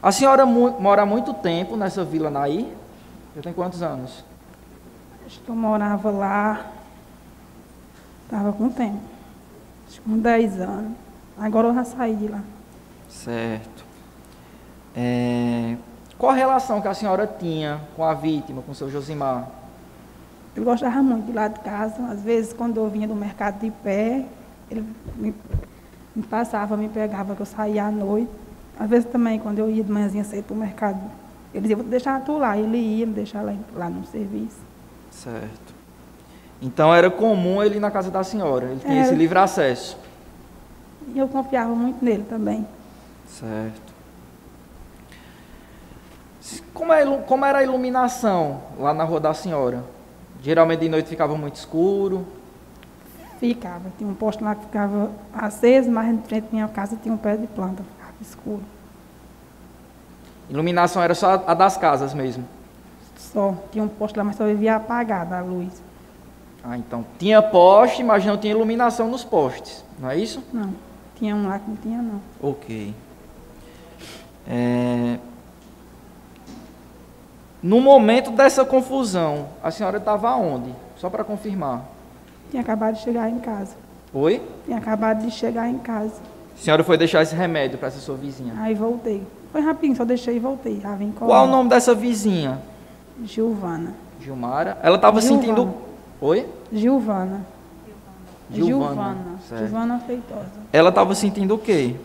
A senhora mu- mora há muito tempo nessa vila Naí? Já tem quantos anos? Acho que eu morava lá. Estava com tempo. Acho que uns 10 anos. Agora eu já saí de lá. Certo. É, Qual a relação que a senhora tinha com a vítima, com o seu Josimar? Ele gostava muito de lá de casa. Às vezes, quando eu vinha do mercado de pé, ele me, me passava, me pegava, que eu saía à noite. Às vezes também, quando eu ia de manhãzinha cedo para o mercado, ele dizia, vou deixar tu lá. Ele ia me deixar lá, lá no serviço. Certo. Então era comum ele ir na casa da senhora, ele tinha Era. esse livre acesso. E eu confiava muito nele também. Certo. Como, é como era a iluminação lá na rua da senhora? Geralmente de noite ficava muito escuro. Ficava. Tinha um posto lá que ficava aceso, mas em frente à minha casa tinha um pé de planta, ficava escuro. Iluminação era só a das casas mesmo. Só. Tinha um posto lá, mas só vivia apagada a luz. Ah, então tinha poste, mas não tinha iluminação nos postes, não é isso? Não. Tinha um lá que não tinha, não. Ok. É, No momento dessa confusão, a senhora estava onde? Só para confirmar. Tinha acabado de chegar em casa. Oi? Tinha acabado de chegar em casa. A senhora foi deixar esse remédio para essa sua vizinha. Aí voltei. Foi rapidinho, só deixei e voltei. Já vim Qual o nome dessa vizinha? Gilvana. Gilmara. Ela estava Gilvana. sentindo. Oi? Gilvana. Gilvana. Certo. Gilvana Feitosa. Ela estava sentindo o quê?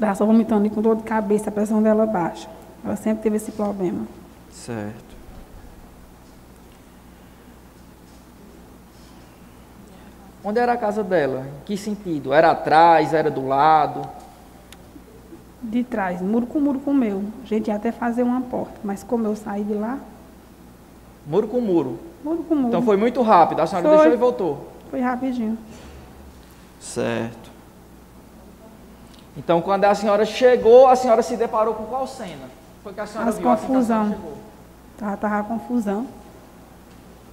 Ela só vomitando e com dor de cabeça, a pressão dela baixa. Ela sempre teve esse problema. Certo. Onde era a casa dela? Em que sentido? Era atrás? Era do lado? De trás, muro com muro com o meu. A gente ia até fazer uma porta, mas como eu saí de lá, Muro com muro. muro com muro. Então foi muito rápido. A senhora Foi. deixou e voltou. Foi rapidinho. Certo. Então, quando a senhora chegou, a senhora se deparou com qual cena? Foi que a senhora As viu assim confusão. chegou? Tava, tava confusão.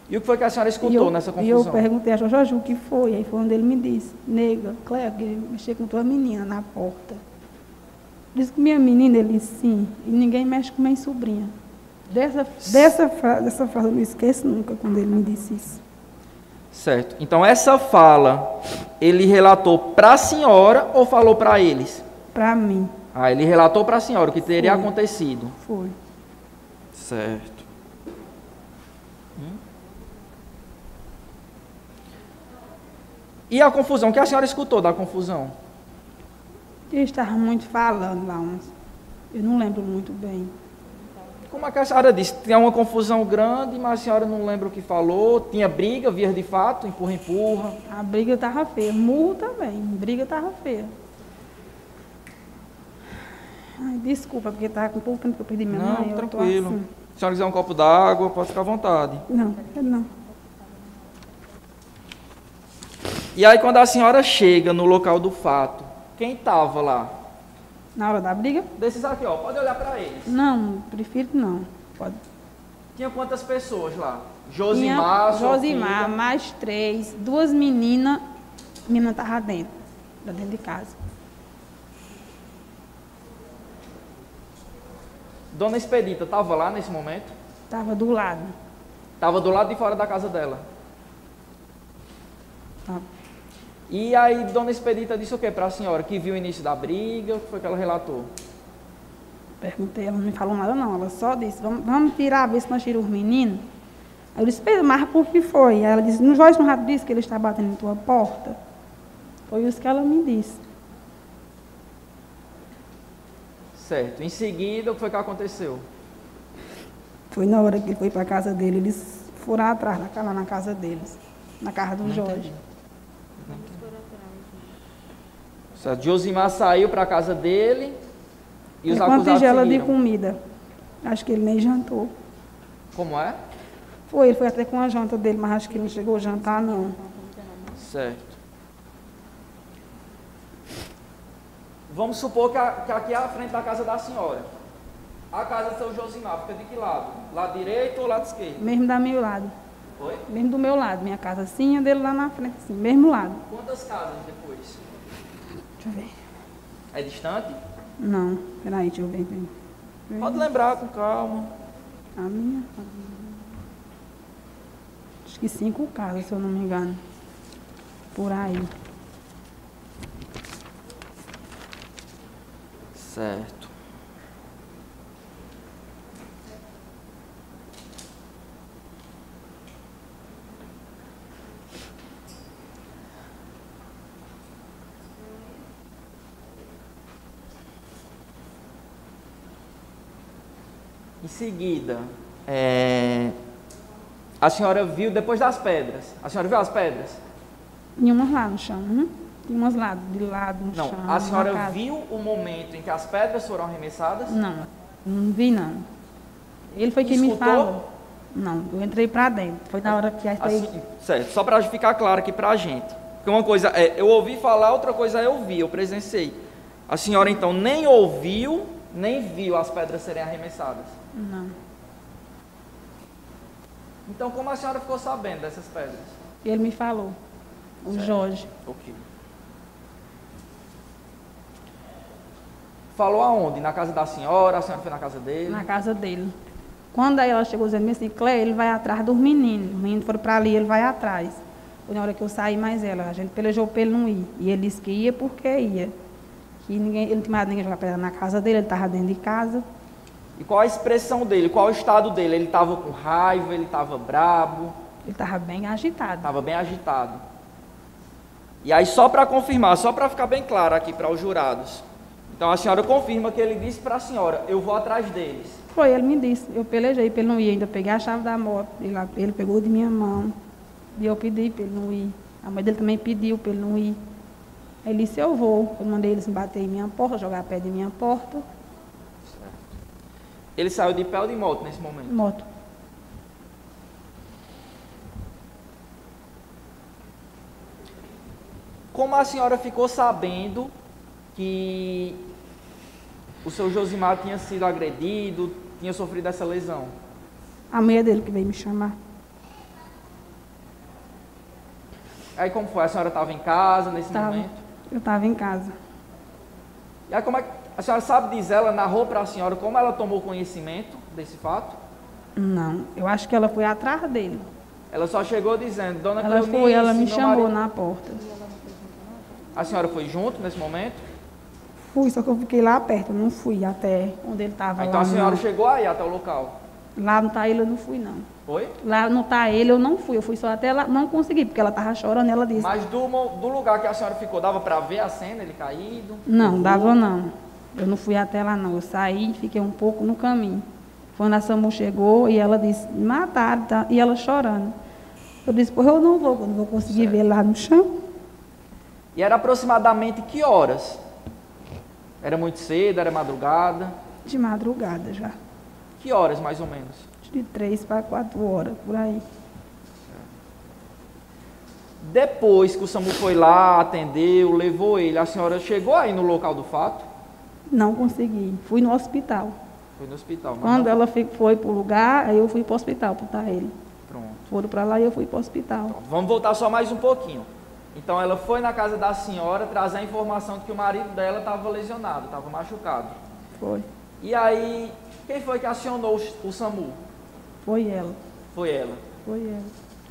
E o que foi que a senhora escutou eu, nessa e eu confusão? perguntei a Jojo o que foi. Aí foi onde ele me disse, nega, Cléo, que mexer com tua menina na porta. Disse que minha menina, ele disse sim, e ninguém mexe com minha sobrinha. Dessa, dessa, dessa frase eu não esqueço nunca quando ele me disse isso. Certo. Então, essa fala, ele relatou para a senhora ou falou para eles? Para mim, Ah, ele relatou para a senhora o que teria Foi. acontecido. foi. Certo. Hum? E a confusão? O que a senhora escutou da confusão? Eles estavam muito falando lá, eu não lembro muito bem. Como é que a senhora disse? Tinha uma confusão grande, mas a senhora não lembra o que falou. Tinha briga, vias de fato, empurra, empurra. A briga estava feia, murro também, briga estava feia. Ai, desculpa, porque estava com pouco tempo que eu perdi minha Não, mãe. tô tranquilo. assim. Se a senhora quiser um copo d'água, pode ficar à vontade. Não, não. E aí, quando a senhora chega no local do fato, quem estava lá? Na hora da briga? Desses aqui, ó, pode olhar para eles. Não, prefiro não. Pode. Tinha quantas pessoas lá? Josimar, Tinha Josimar, filha. mais três, duas meninas, a menina estava dentro, lá dentro de casa. Dona Expedita estava lá nesse momento? Estava do lado. Estava do lado de fora da casa dela. Tá. E aí, Dona Expedita disse o que para a senhora? Que viu o início da briga? O que foi que ela relatou? Perguntei, ela não me falou nada não, ela só disse, vamos, vamos tirar, ver se nós tiramos os meninos. Aí eu disse, mas por que foi? Aí ela disse, no Jorge não disse que ele está batendo em tua porta? Foi isso que ela me disse. Certo. Em seguida, o que foi que aconteceu? Foi na hora que ele foi para a casa dele, eles foram atrás, lá na casa deles, na casa do Jorge. Certo. Josimar saiu para a casa dele e os E uma acusados tigela de comida. Acho que ele nem jantou. Como é? Foi, ele foi até com a janta dele, mas acho que ele não chegou a jantar, não. Certo. Vamos supor que, a- que aqui é a frente da casa da senhora. A casa do seu Josimar fica de que lado? Lado direito ou lado esquerdo? Mesmo do meu lado. Oi? Mesmo do meu lado. Minha casa assim a dele lá na frente, assim. Mesmo lado. Quantas casas depois? Deixa eu ver. É distante? Não, peraí, deixa eu ver. bem. Pode lembrar com calma. A minha. Acho que cinco casas, se eu não me engano. Por aí. Certo. Em seguida, é, a senhora viu depois das pedras. A senhora viu as pedras? Tinha umas lá no chão. Tinha umas lá, de lado no Não. chão. A senhora viu o momento em que as pedras foram arremessadas? Não, não vi não. Ele foi quem me Escutou? falou. Não, eu entrei pra dentro. Foi na hora que Assim, certo, só para ficar claro aqui para a gente. Porque uma coisa é, eu ouvi falar, outra coisa é eu vi, eu presenciei. A senhora então nem ouviu, nem viu as pedras serem arremessadas. Não. Então como a senhora ficou sabendo dessas pedras? Ele me falou. O Certo. Jorge. Ok. Falou aonde? Na casa da senhora? A senhora foi na casa dele? Na casa dele. Quando aí ela chegou dizendo assim, Clé, ele vai atrás dos meninos. Os meninos foram para ali, ele vai atrás. Foi na hora que eu saí mais ela. A gente pelejou para ele não ir. E ele disse que ia porque ia. Que ninguém, ele não tinha mais ninguém jogar pedra na casa dele, ele estava dentro de casa. E qual a expressão dele? Qual o estado dele? Ele estava com raiva? Ele estava brabo? Ele estava bem agitado. Estava bem agitado. E aí, só para confirmar, só para ficar bem claro aqui para os jurados. Então, a senhora confirma que ele disse para a senhora: Eu vou atrás deles. Foi, ele me disse. Eu pelejei para ele não ir. Ainda peguei a chave da moto. Ele, ele pegou de minha mão. E eu pedi para ele não ir. A mãe dele também pediu para ele não ir. Ele disse, eu vou. Eu mandei eles bater em minha porta, jogar pé de minha porta. Ele saiu de pé ou de moto nesse momento? Moto. Como a senhora ficou sabendo que o seu Josimar tinha sido agredido, tinha sofrido essa lesão? A mulher dele que veio me chamar. Aí como foi? A senhora estava em casa nesse Tava. momento? Eu estava em casa. E aí como é que a senhora sabe, diz ela, narrou para a senhora como ela tomou conhecimento desse fato? Não, eu acho que ela foi atrás dele. Ela só chegou dizendo, dona Ela Cleonice, foi, ela me chamou marido- na porta. A senhora foi junto nesse momento? Fui, só que eu fiquei lá perto, não fui até onde ele estava. Ah, então a senhora não. chegou aí até o local? Lá não tá ele, eu não fui, não. Foi? Lá não tá ele, eu não fui. Eu fui só até lá, não consegui, porque ela estava chorando, ela disse. Mas do, do lugar que a senhora ficou, dava para ver a cena, ele caído? Não, dava não. Eu não fui até lá não. Eu saí e fiquei um pouco no caminho. Quando a SAMU chegou e ela disse, "Me mataram, tá? e ela chorando. Eu disse, pois eu não vou, eu não vou conseguir ver lá no chão. E era aproximadamente que horas? Era muito cedo, era madrugada? De madrugada já. Que horas mais ou menos? De três para quatro horas, por aí. Depois que o SAMU foi lá, atendeu, levou ele, a senhora chegou aí no local do fato? Não consegui. Fui no hospital. Foi no hospital. mas Quando não- ela foi para o lugar, aí eu fui para o hospital para ele. Pronto. foram para lá e eu fui para o hospital. Vamos voltar só mais um pouquinho. Então ela foi na casa da senhora trazer a informação de que o marido dela estava lesionado, estava machucado. Foi. E aí, quem foi que acionou o SAMU? Foi ela. Foi ela. Foi ela.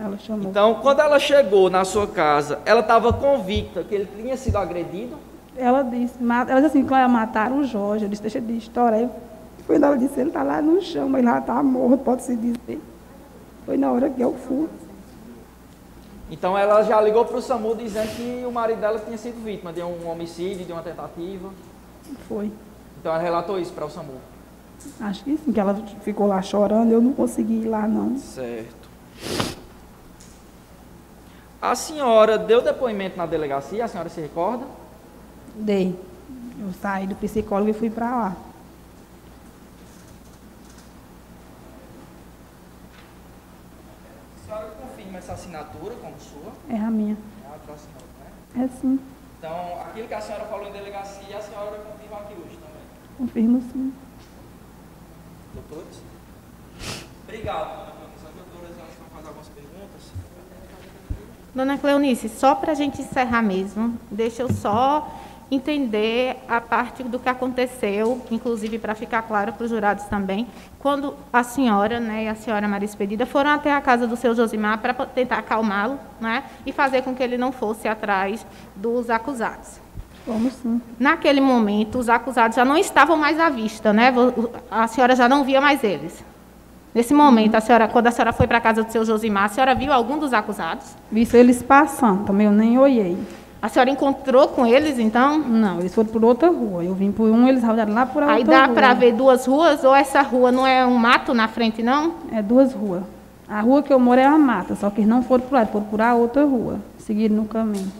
Ela chamou. Então, quando ela chegou na sua casa, ela estava convicta que ele tinha sido agredido? Ela disse, ela disse assim, quando mataram o Jorge, eu disse, deixa de história. Foi na hora disse, ele está lá no chão, mas lá está morto, pode-se dizer. Foi na hora que eu fui. Então ela já ligou para o SAMU dizendo que o marido dela tinha sido vítima de um homicídio, de uma tentativa. Foi. Então ela relatou isso para o SAMU. Acho que sim, que ela ficou lá chorando, eu não consegui ir lá não. Certo. A senhora deu depoimento na delegacia, a senhora se recorda? Dei. Eu saí do psicólogo e fui para lá. A senhora confirma essa assinatura como sua? É a minha. É a assinatura, né? É sim. Então, aquilo que a senhora falou em delegacia, a senhora confirma aqui hoje também. Confirmo sim. Doutores? Obrigado, dona Cleonice. As doutoras elas vão fazer algumas perguntas. Dona Cleonice, só para a gente encerrar mesmo, deixa eu só entender a parte do que aconteceu, inclusive para ficar claro para os jurados também, quando a senhora né, e a senhora Maria Expedida foram até a casa do seu Josimar para tentar acalmá-lo né, e fazer com que ele não fosse atrás dos acusados. Vamos sim. Naquele momento, os acusados já não estavam mais à vista, né? A senhora já não via mais eles. Nesse momento, a senhora, quando a senhora foi para a casa do seu Josimar, a senhora viu algum dos acusados? Vi eles passando, também eu nem olhei. A senhora encontrou com eles, então? Não, eles foram por outra rua. Eu vim por um, eles rodaram lá por outra rua. Aí dá para ver duas ruas ou essa rua não é um mato na frente, não? É duas ruas. A rua que eu moro é uma mata, só que eles não foram por lá, foram por a outra rua. Seguiram no caminho.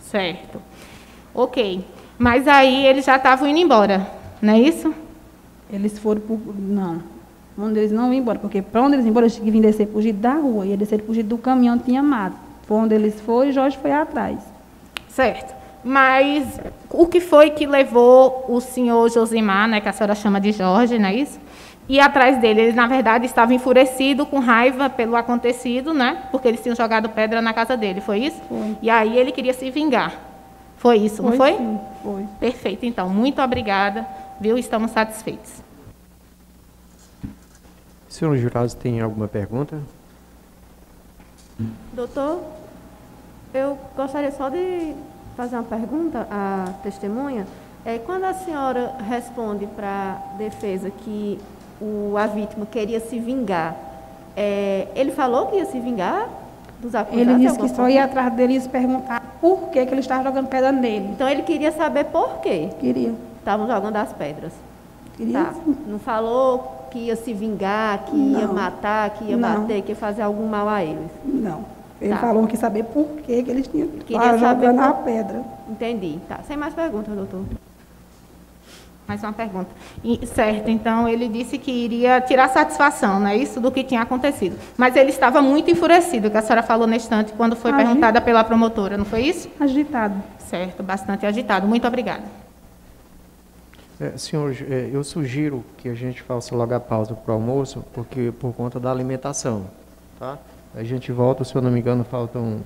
Certo. Ok. Mas aí eles já estavam indo embora, não é isso? Eles foram por. Não. Onde eles não iam embora, porque para onde eles iam embora, eles tinham que vir descer fugir da rua. Ia descer fugir do caminhão, tinha mato. Foi onde eles foram e Jorge foi atrás. Certo. Mas o que foi que levou o senhor Josimar, né, que a senhora chama de Jorge, não é isso? E atrás dele, ele na verdade estava enfurecido, com raiva pelo acontecido, né? Porque eles tinham jogado pedra na casa dele, foi isso? Foi. E aí ele queria se vingar. Foi isso, não foi? Sim, foi. Perfeito, então. Muito obrigada, viu? Estamos satisfeitos. Senhores jurados, tem alguma pergunta? Doutor, eu gostaria só de fazer uma pergunta à testemunha. É, quando a senhora responde para a defesa que o, a vítima queria se vingar, é, ele falou que ia se vingar dos acusados? Ele disse que só ia atrás dele e se perguntar por que, que ele estava jogando pedra nele. Então ele queria saber por quê Queria. estavam jogando as pedras. Queria Tá. Não falou que ia se vingar, que ia Não. matar, que ia Não. bater, que ia fazer algum mal a eles. Não. Ele Tá. falou que saber por que, que eles tinham que Queria jogando a por- pedra. Entendi. Tá. Sem mais perguntas, doutor. Mais uma pergunta. E- certo, então ele disse que iria tirar satisfação, não é isso, do que tinha acontecido. Mas ele estava muito enfurecido, que a senhora falou na instante, quando foi Agi- perguntada pela promotora, não foi isso? Agitado. Certo, bastante agitado. Muito obrigada. É, senhor, é, eu sugiro que a gente faça logo a pausa para o almoço, porque por conta da alimentação, tá? A gente volta, se eu não me engano, faltam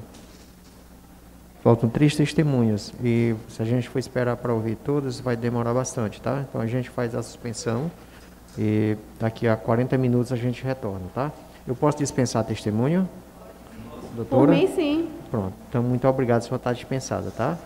faltam três testemunhas e se a gente for esperar para ouvir todas, vai demorar bastante, tá? Então a gente faz a suspensão e daqui a 40 minutos a gente retorna, tá? Eu posso dispensar a testemunha? Por Doutora? mim, sim. Pronto. Então muito obrigado, a senhora está dispensada, tá?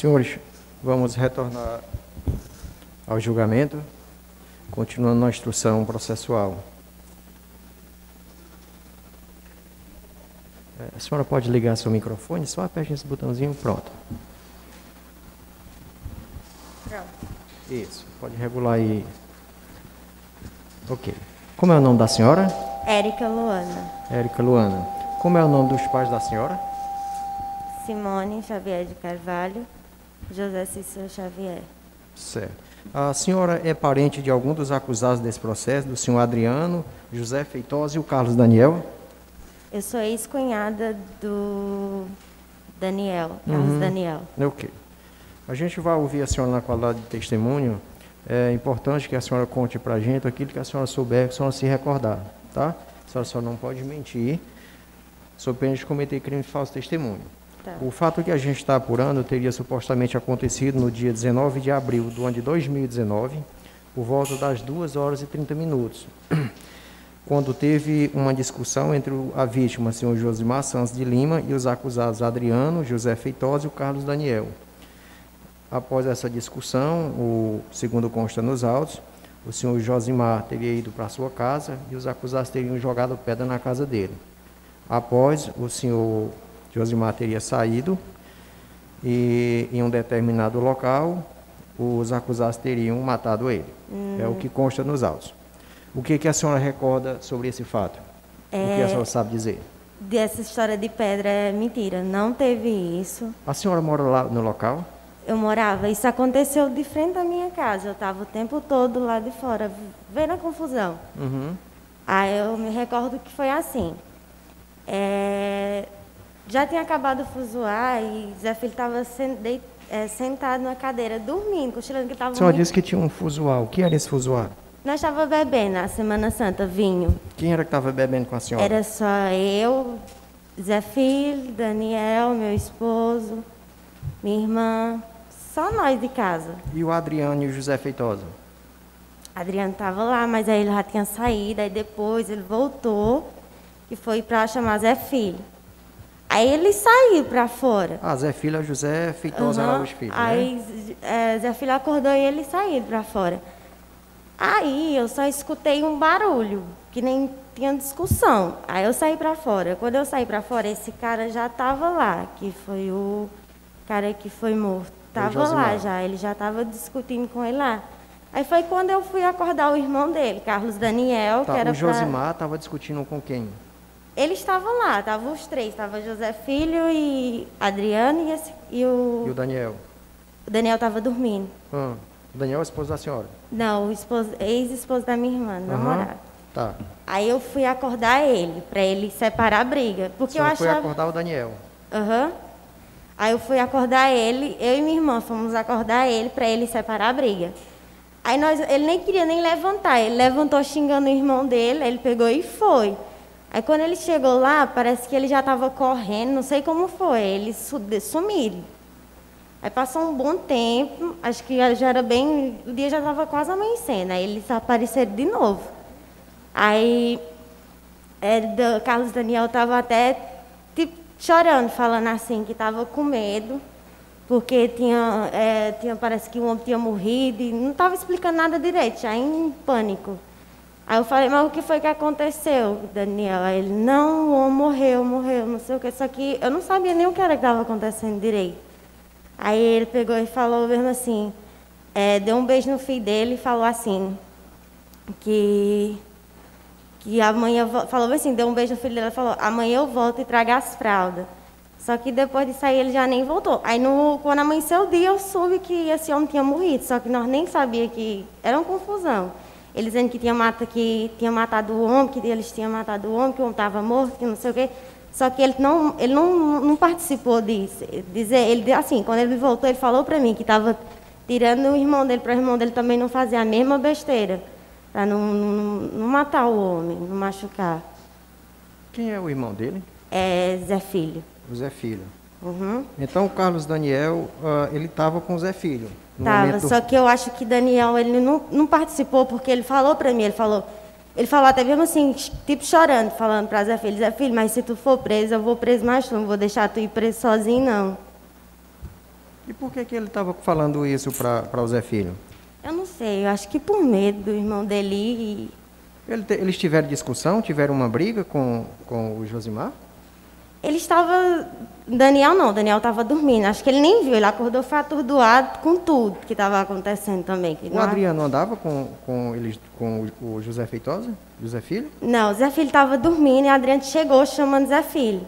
Senhores, vamos retornar ao julgamento, continuando na instrução processual. É, a senhora pode ligar seu microfone? Só aperte esse botãozinho, pronto. Pronto. Isso, pode regular aí. Ok. Como é o nome da senhora? Érica Luana. Érica Luana. Como é o nome dos pais da senhora? Simone Xavier de Carvalho. José Cícero Xavier. Certo. A senhora é parente de algum dos acusados desse processo, do senhor Adriano, José Feitosa e o Carlos Daniel? Eu sou ex-cunhada do Daniel, Carlos Uhum. Daniel. Ok. A gente vai ouvir a senhora na qualidade de testemunho. É importante que a senhora conte para a gente aquilo que a senhora souber, que a senhora se recordar, tá? A senhora só não pode mentir, sob pena de cometer crime de falso testemunho. Tá. O fato que a gente está apurando teria supostamente acontecido no dia 19 de abril do ano de 2019, por volta das 2 horas e 30 minutos, quando teve uma discussão entre o- a vítima, senhor Josimar Santos de Lima, e os acusados Adriano, José Feitosa e o Carlos Daniel. Após essa discussão, o segundo consta nos autos, o senhor Josimar teria ido para sua casa e os acusados teriam jogado pedra na casa dele. Após, o senhor Josimar teria saído e em um determinado local, os acusados teriam matado ele. É o que consta nos autos. O que, que a senhora recorda sobre esse fato? O que a É- senhora sabe dizer? Dessa história de pedra é mentira. Não teve isso. A senhora mora lá no local? Eu morava, isso aconteceu de frente à minha casa. Eu estava o tempo todo lá de fora, vendo a confusão. Uhum. Aí eu me recordo que foi assim. É, já tinha acabado o fuzuar e Zé Filho estava sentado na cadeira, dormindo, cochilando, que estava A senhora muito... disse que tinha um fuzuar. O que era esse fuzuar? Nós estávamos bebendo na Semana Santa, vinho. Quem era que estava bebendo com a senhora? Era só eu, Zé Filho, Daniel, meu esposo, minha irmã, só nós de casa. E o Adriano e o José Feitosa? Adriano estava lá, mas aí ele já tinha saído, aí depois ele voltou e foi para chamar Zé Filho. Aí ele saiu para fora. Ah, Zé Filho José Feitosa Aham. Araújo Filho, né? Aí é, Zé Filho acordou e ele saiu para fora. Aí eu só escutei um barulho, que nem tinha discussão. Aí eu saí para fora. Quando eu saí para fora, esse cara já estava lá, que foi o cara que foi morto. Estava lá já, ele já estava discutindo com ele lá. Aí foi quando eu fui acordar o irmão dele, Carlos Daniel, Tá, que era o pra- Josimar estava discutindo com quem? Ele estava lá, estavam os três, estava José Filho e Adriano e, esse- e o... E o Daniel? o Daniel estava dormindo. Ah, o Daniel é o esposo da senhora? Não, esposo- ex-esposo da minha irmã, namorado. Tá. Aí eu fui acordar ele, para ele separar a briga. Porque eu senhora foi achava. acordar o Daniel. Aham. Aí eu fui acordar ele, eu e minha irmã fomos acordar ele para ele separar a briga. Aí nós, ele nem queria nem levantar, ele levantou xingando o irmão dele, ele pegou e foi. Aí quando ele chegou lá, parece que ele já estava correndo, não sei como foi, ele su- sumiu. Aí passou um bom tempo, acho que já era bem, o dia já estava quase amanhecendo, aí eles apareceram de novo. Aí é, do- Carlos Daniel estava até tipo, chorando, falando assim, que estava com medo, porque tinha, é, tinha, parece que o homem tinha morrido e não estava explicando nada direito, já em pânico. Aí eu falei, mas o que foi que aconteceu, Daniel? Aí ele, não, morreu, morreu, não sei o que, só que eu não sabia nem o que era que estava acontecendo direito. Aí ele pegou e falou mesmo assim, é, deu um beijo no filho dele e falou assim, que que amanhã falou assim, deu um beijo no filho dele, falou, amanhã eu volto e trago as fraldas. Só que depois disso aí ele já nem voltou. Aí no, quando amanheceu o dia eu soube que esse homem tinha morrido, só que nós nem sabia que era uma confusão. Eles dizendo que tinha, mata, que tinha matado o homem, que eles tinham matado o homem, que o homem estava morto, que não sei o quê. Só que ele não, ele não, não participou disso. Dizer, ele, assim, quando ele voltou, ele falou para mim que estava tirando o irmão dele para o irmão dele também não fazer a mesma besteira. Para não, não, não matar o homem, não machucar. Quem é o irmão dele? É Zé Filho. O Zé Filho. Uhum. Então o Carlos Daniel, ah, ele estava com o Zé Filho. Tava, momento só que eu acho que Daniel ele não, não participou porque ele falou para mim, ele falou, ele falou até mesmo assim, tipo chorando, falando para Zé Filho, Zé Filho, mas se tu for preso, eu vou preso mais tu, não vou deixar tu ir preso sozinho não. E por que, que ele estava falando isso para o Zé Filho? Eu não sei, eu acho que por medo do irmão dele te- eles tiveram discussão, tiveram uma briga com, com o Josimar? Ele estava. Daniel não, Daniel estava dormindo. Acho que ele nem viu, ele acordou foi atordoado com tudo que estava acontecendo também. O não- Adriano andava com, com, eles, com o José Feitosa? José Filho? Não, o Zé Filho estava dormindo e a Adriane chegou chamando Zé Filho.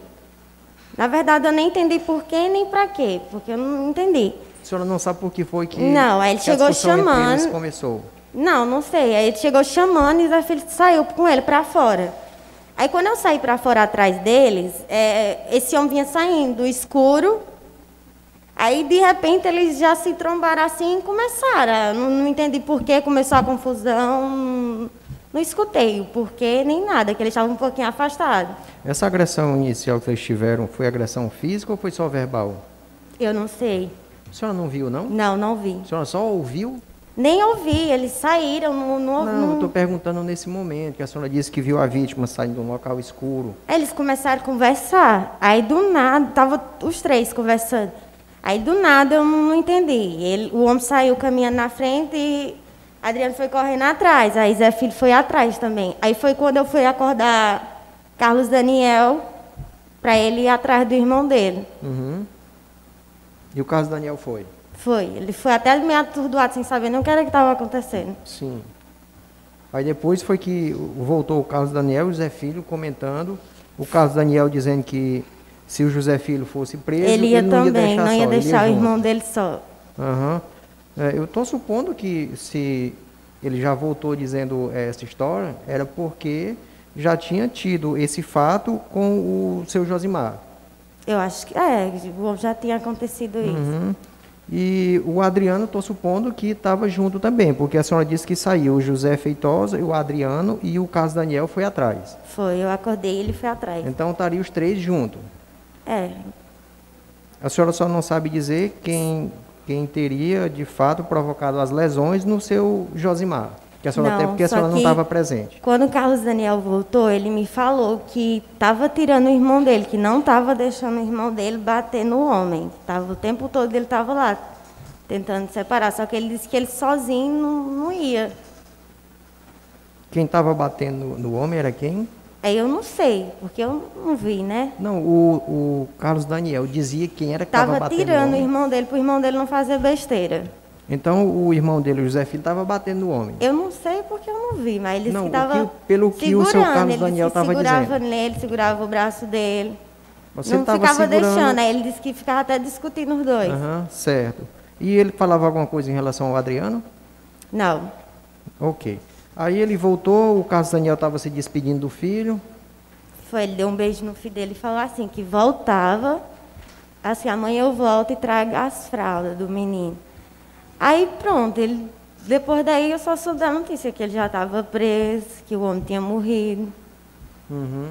Na verdade, eu nem entendi por quê nem para quê, porque eu não entendi. A senhora não sabe por que foi que, Não, aí ele chegou chamando. começou. Não, não sei. Aí ele chegou chamando e o Zé Filho saiu com ele para fora. Aí quando eu saí para fora atrás deles, é, esse homem vinha saindo do escuro. Aí de repente eles já se trombaram assim e começaram. Não, não entendi por que começou a confusão. Não, não escutei o porquê nem nada, que eles estavam um pouquinho afastados. Essa agressão inicial que eles tiveram foi agressão física ou foi só verbal? Eu não sei. A senhora não viu, não? Não, não vi. A senhora só ouviu? Nem ouvi, eles saíram. Não, não, Não, eu estou perguntando nesse momento, que a senhora disse que viu a vítima saindo de um local escuro. Eles começaram a conversar. Aí do nada, tava os três conversando. Aí do nada eu não entendi. Ele, o homem saiu caminhando na frente e Adriano foi correndo atrás. Aí Zé Filho foi atrás também. Aí foi quando eu fui acordar Carlos Daniel para ele ir atrás do irmão dele. Uhum. E o caso Daniel foi? Foi. Ele foi até meio atordoado sem saber nem o que era que estava acontecendo. Sim. Aí depois foi que voltou o Carlos Daniel e o Zé Filho comentando. O Carlos Daniel dizendo que se o José Filho fosse preso, ele ia não também, ia deixar não ia só, ele deixar o junto. irmão dele só. Aham. É, eu estou supondo que se ele já voltou dizendo essa história, era porque já tinha tido esse fato com o seu Josimar. Eu acho que é, já tinha acontecido isso. Uhum. E o Adriano, estou supondo que estava junto também, porque a senhora disse que saiu o José Feitosa, o Adriano e o Carlos Daniel foi atrás. Foi, eu acordei e ele foi atrás. Então estaria os três juntos. É, A senhora só não sabe dizer quem, quem teria de fato provocado as lesões no seu Josimar. Que a senhora Não, até porque a senhora não estava presente. Quando o Carlos Daniel voltou, ele me falou que estava tirando o irmão dele, que não estava deixando o irmão dele bater no homem. Tava, o tempo todo ele estava lá, tentando separar. Só que ele disse que ele sozinho não, não ia. Quem estava batendo no, no homem era quem? Aí eu não sei, porque eu não vi, né? Não, o, o Carlos Daniel dizia quem era que estava Estava batendo no tirando o irmão dele para o irmão dele não fazer besteira. Então o irmão dele, o José Filho, estava batendo no homem. Eu não sei porque eu não vi, mas ele o estava pelo que o seu Carlos ele Daniel disse que estava segurava dizendo. nele, segurava o braço dele. Você não estava ficava segurando- deixando, aí ele disse que ficava até discutindo os dois. Aham, certo. E ele falava alguma coisa em relação ao Adriano? Não. Ok. Aí ele voltou, o Carlos Daniel estava se despedindo do filho. Foi, ele deu um beijo no filho dele e falou assim, que voltava, assim, amanhã eu volto e trago as fraldas do menino. Aí pronto, ele, depois daí eu só soube da notícia que ele já estava preso, que o homem tinha morrido. Uhum.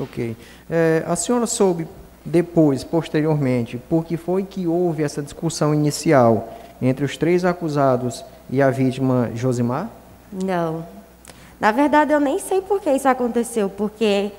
Ok. É, a senhora soube depois, posteriormente, por que foi que houve essa discussão inicial entre os três acusados e a vítima Josimar? Não. Na verdade, eu nem sei por que isso aconteceu, porque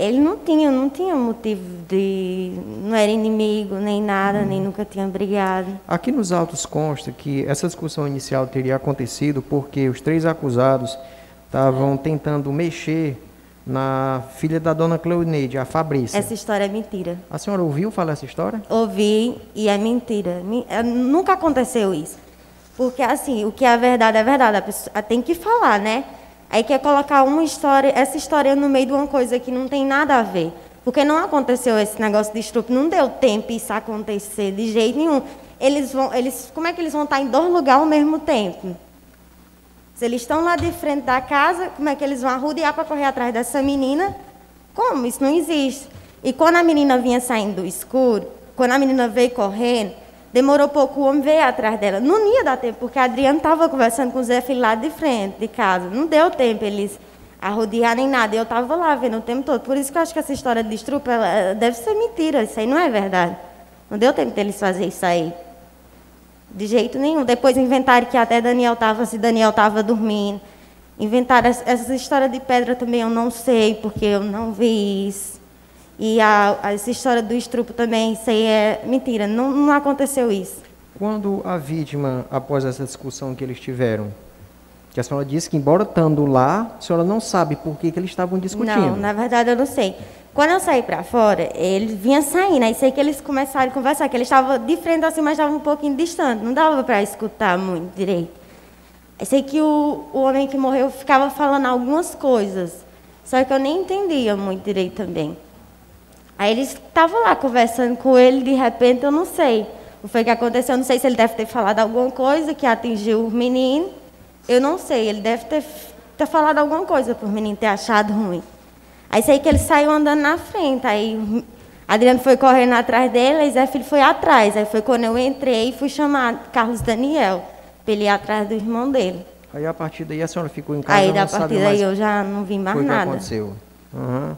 ele não tinha, não tinha motivo de. não era inimigo, nem nada, nem nunca tinha brigado. Aqui nos autos consta que essa discussão inicial teria acontecido porque os três acusados estavam tentando mexer na filha da dona Cleoneide, a Fabrícia. Essa história é mentira. A senhora ouviu falar essa história? Ouvi e é mentira. É, Nunca aconteceu isso. Porque, assim, o que é verdade é verdade. A pessoa tem que falar, né? Aí quer colocar uma história, essa história no meio de uma coisa que não tem nada a ver. Porque não aconteceu esse negócio de estupro, não deu tempo isso acontecer de jeito nenhum. Eles vão, eles, como é que eles vão estar em dois lugares ao mesmo tempo? Se eles estão lá de frente da casa, como é que eles vão arrodear para correr atrás dessa menina? Como? Isso não existe. E quando a menina vinha saindo do escuro, quando a menina veio correndo, demorou pouco, o homem veio atrás dela. Não ia dar tempo, porque a Adriana estava conversando com o Zé Filho lá de frente, de casa. Não deu tempo eles arrodear nem nada. Eu estava lá vendo o tempo todo. Por isso que eu acho que essa história de eh, deve ser mentira. Isso aí não é verdade. Não deu tempo deles fazer isso aí. De jeito nenhum. Depois inventaram que até Daniel estava, se Daniel estava dormindo. Inventaram essa história de pedra também, eu não sei, porque eu não vi isso. E a, essa história do estupro também, isso aí é mentira, não, não aconteceu isso. Quando a vítima, após essa discussão que eles tiveram, que a senhora disse que, embora estando lá, a senhora não sabe por que, que eles estavam discutindo. Não, na verdade eu não sei. Quando eu saí para fora, ele vinha saindo, aí sei que eles começaram a conversar, que eles estavam de frente assim, mas estavam um pouquinho distante, não dava para escutar muito direito. Aí sei que o, o homem que morreu ficava falando algumas coisas, só que eu nem entendia muito direito também. Aí eles estavam lá conversando com ele, de repente eu não sei o que foi que aconteceu, eu não sei se ele deve ter falado alguma coisa que atingiu o menino, eu não sei, ele deve ter, ter falado alguma coisa para o menino ter achado ruim. Aí sei que ele saiu andando na frente, aí Adriano foi correndo atrás dele, e Zé Filho foi atrás. Aí foi quando eu entrei e fui chamar Carlos Daniel, para ele ir atrás do irmão dele. Aí a partir daí a senhora ficou em casa Aí da partir daí eu já não vi mais foi nada. Que aconteceu. Uhum.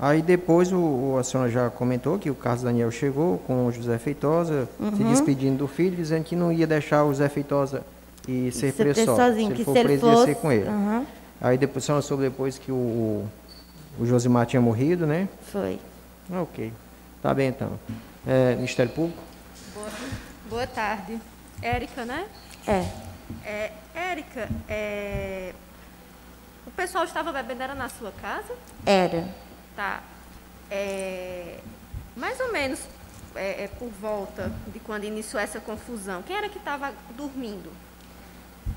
Aí depois o, a senhora já comentou que o Carlos Daniel chegou com o José Feitosa, uhum. se despedindo do filho, dizendo que não ia deixar o José Feitosa e ser preso sozinho, se ele que for se preso ele fosse, ia ser com ele. Uhum. Aí depois a senhora soube depois que o, o Josimar tinha morrido, né? Foi. Ok. Tá bem então. É, Ministério Público? Boa, boa tarde. Érica, né? É. é Érica, é... o pessoal estava bebendo, era na sua casa? Era. Tá. É... Mais ou menos é, é, por volta de quando iniciou essa confusão, quem era que estava dormindo?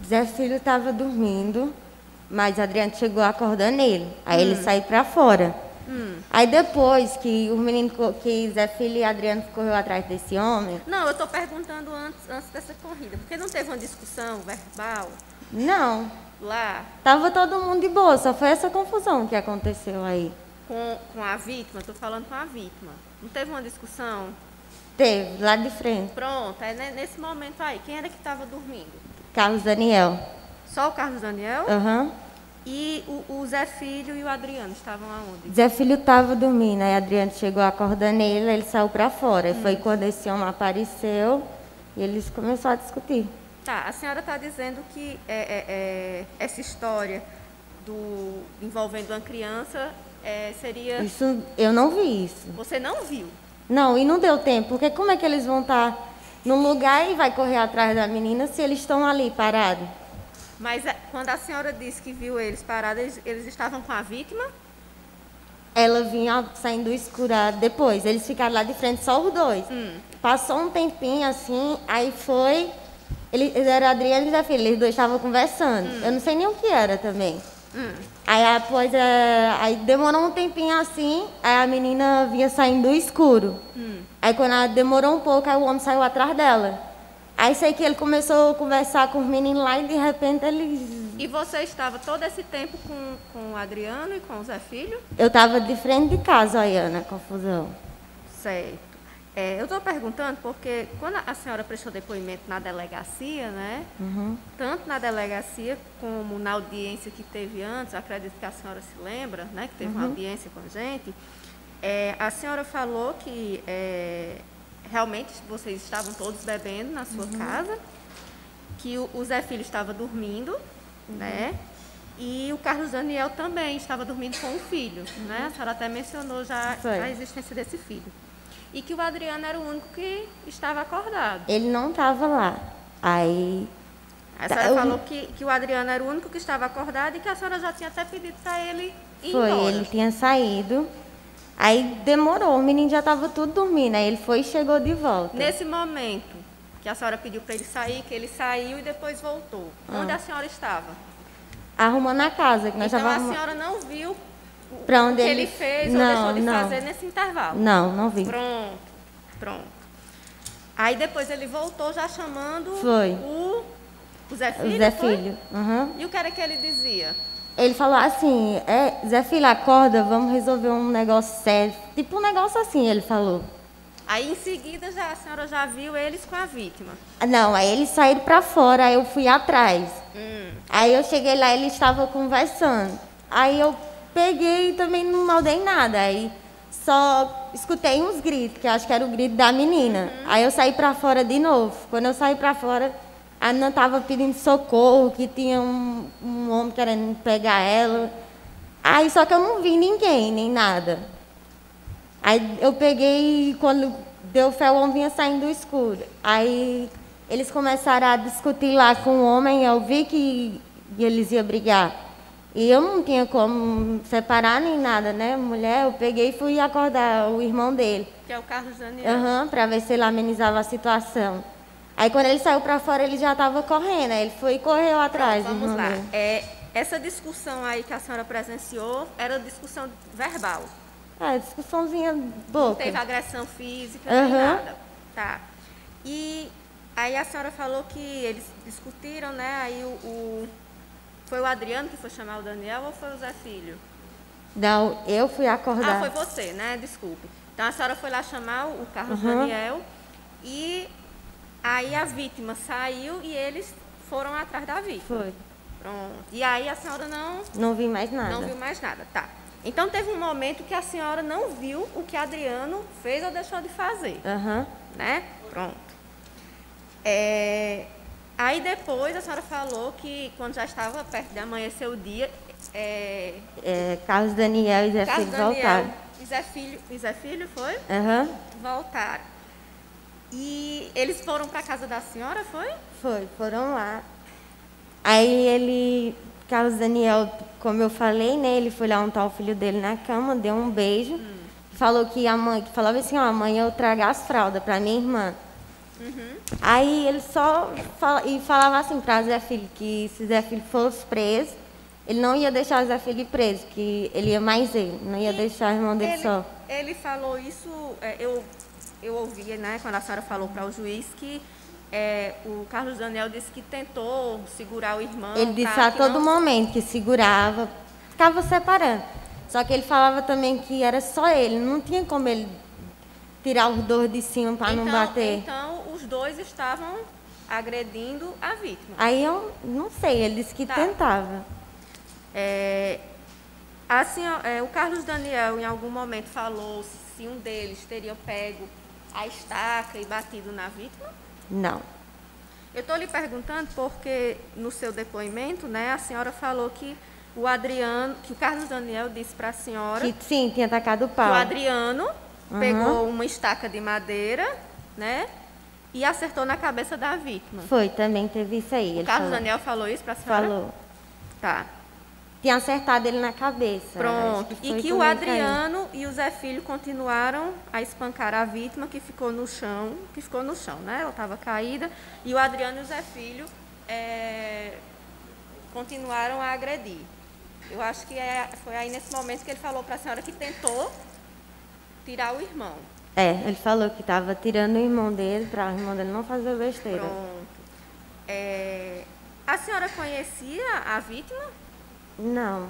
Zé Filho estava dormindo, mas Adriano chegou acordando ele. Aí hum. ele saiu para fora. Hum. Aí depois que o menino, que Zé Filho e Adriano correu atrás desse homem. Não, eu estou perguntando antes, antes dessa corrida, porque não teve uma discussão verbal? Não. Lá? Tava todo mundo de boa, só foi essa confusão que aconteceu aí. Com, com a vítima? Estou falando com a vítima. Não teve uma discussão? Teve, lá de frente. Pronto, é nesse momento aí, quem era que estava dormindo? Carlos Daniel. Só o Carlos Daniel? Aham. Uhum. E o, o, Zé Filho e o Adriano estavam aonde? Zé Filho estava dormindo, aí Adriano chegou acordando ele, ele saiu para fora. Hum. Foi quando esse homem apareceu e eles começaram a discutir. Tá, a senhora está dizendo que é, é, é, essa história do envolvendo uma criança é, seria. Isso eu não vi isso. Você não viu? Não, e não deu tempo, porque como é que eles vão estar tá num lugar e vai correr atrás da menina se eles estão ali parados? Mas é, quando a senhora disse que viu eles parados, eles, eles estavam com a vítima? Ela vinha saindo do escuro depois. Eles ficaram lá de frente, só os dois. Hum. Passou um tempinho assim, aí foi. Ele, era Adriano e Zé Filho, eles dois estavam conversando. Hum. Eu não sei nem o que era também. Hum. Aí após, é, aí demorou um tempinho assim, aí a menina vinha saindo do escuro. Hum. Aí quando ela demorou um pouco, aí o homem saiu atrás dela. Aí sei que ele começou a conversar com os meninos lá e de repente ele. E você estava todo esse tempo com, com o Adriano e com o Zé Filho? Eu estava de frente de casa aí, na confusão. Certo. É, eu estou perguntando porque quando a senhora prestou depoimento na delegacia, né? Uhum. Tanto na delegacia como na audiência que teve antes, acredito que a senhora se lembra, né? Que teve uhum. uma audiência com a gente. É, a senhora falou que é, realmente vocês estavam todos bebendo na sua uhum. casa, que o, o, Zé Filho estava dormindo, uhum. né? E o Carlos Daniel também estava dormindo com o filho, né? A senhora até mencionou já Foi. a existência desse filho. E que o Adriano era o único que estava acordado. Ele não estava lá. Aí. A senhora eu... falou que, que o Adriano era o único que estava acordado e que a senhora já tinha até pedido para ele ir Foi, embora. ele tinha saído. Aí demorou, o menino já estava tudo dormindo. Aí ele foi e chegou de volta. Nesse momento que a senhora pediu para ele sair, que ele saiu e depois voltou. Ah. Onde a senhora estava? Arrumando a casa. Que nós então a arrum... senhora não viu Pra onde o que ele... ele fez não, ou deixou de não. fazer nesse intervalo? Não, não vi. Pronto, pronto. Aí depois ele voltou já chamando Foi. O, o Zé Filho? O Zé? Filho. Uhum. E o que era que ele dizia? Ele falou assim, é, Zé Filho, acorda, vamos resolver um negócio sério. Tipo um negócio assim, ele falou. Aí em seguida já, a senhora já viu eles com a vítima? Não, aí eles saíram para fora, aí eu fui atrás. Hum. Aí eu cheguei lá, eles estavam conversando. Aí eu peguei e também não maldei nada. Aí só escutei uns gritos, que acho que era o grito da menina. Uhum. Aí eu saí para fora de novo. Quando eu saí para fora, a menina estava pedindo socorro, que tinha um, um homem querendo pegar ela. Aí só que eu não vi ninguém, nem nada. Aí eu peguei e quando deu fé, o homem vinha saindo do escuro. Aí eles começaram a discutir lá com o homem, eu vi que eles iam brigar. E eu não tinha como separar nem nada, né? Mulher, eu peguei e fui acordar o irmão dele. Que é o Carlos Daniel. Aham, para ver se ele amenizava a situação. Aí quando ele saiu para fora, ele já estava correndo. Ele foi e correu atrás. Pronto, vamos lá. É, essa discussão aí que a senhora presenciou era discussão verbal. Ah, discussãozinha Não boca. teve agressão física, nem Aham. nada. Tá. E aí a senhora falou que eles discutiram, né? Aí o, o- Foi o Adriano que foi chamar o Daniel ou foi o Zé Filho? Não, eu fui acordar. Ah, foi você, né? Desculpe. Então a senhora foi lá chamar o Carlos Aham. Daniel e aí a vítima saiu e eles foram atrás da vítima. Foi. Pronto. E aí a senhora não, Não vi mais nada. não viu mais nada. Tá. Então teve um momento que a senhora não viu o que Adriano fez ou deixou de fazer, Aham. né? Pronto. É, Aí depois a senhora falou que quando já estava perto de amanhecer o dia, é, É, Carlos Daniel e Zé Carlos Filho Daniel voltaram. e Zé Filho, e Zé Filho foi? Aham. Voltaram. E eles foram para casa da senhora, foi? Foi, foram lá. Aí ele, Carlos Daniel, como eu falei, né? Ele foi lá untar o filho dele na cama, deu um beijo. Falou que a mãe, que falava assim, ó, amanhã eu trago as fraldas para minha irmã. Aí ele só fala, e falava assim para Zé Filho que se Zé Filho fosse preso, ele não ia deixar o Zé Filho preso, que ele ia mais ele, não ia deixar o irmão dele Ele, só. ele falou isso, é, eu, eu ouvi, né, quando a senhora falou para o juiz que é, o Carlos Daniel disse que tentou segurar o irmão. Ele disse tá, a todo não- momento que segurava, ficava separando. Só que ele falava também que era só ele, não tinha como ele tirar os dois de cima para não então, bater. Então, os dois estavam agredindo a vítima. Aí eu não sei, ele disse que Tá. tentava. É, a senhora- é, o Carlos Daniel, em algum momento, falou se um deles teria pego a estaca e batido na vítima? Não. Eu estou lhe perguntando porque no seu depoimento, né, a senhora falou que o Adriano, que o Carlos Daniel disse para a senhora Que sim, tinha atacado o que pau. o Adriano Aham. pegou uma estaca de madeira, né, e acertou na cabeça da vítima. Foi, também teve isso aí. O Carlos falou. Daniel falou isso para a senhora? Falou. Tá. Tinha acertado ele na cabeça. Pronto. acho E que o caiu. Adriano e o Zé Filho continuaram a espancar a vítima que ficou no chão, que ficou no chão, né? Ela estava caída. E o Adriano e o Zé Filho é, continuaram a agredir. Eu acho que é- foi aí nesse momento que ele falou para a senhora que tentou tirar o irmão. É, ele falou que estava tirando o irmão dele para o irmão dele não fazer besteira. Pronto. É, a senhora conhecia a vítima? Não.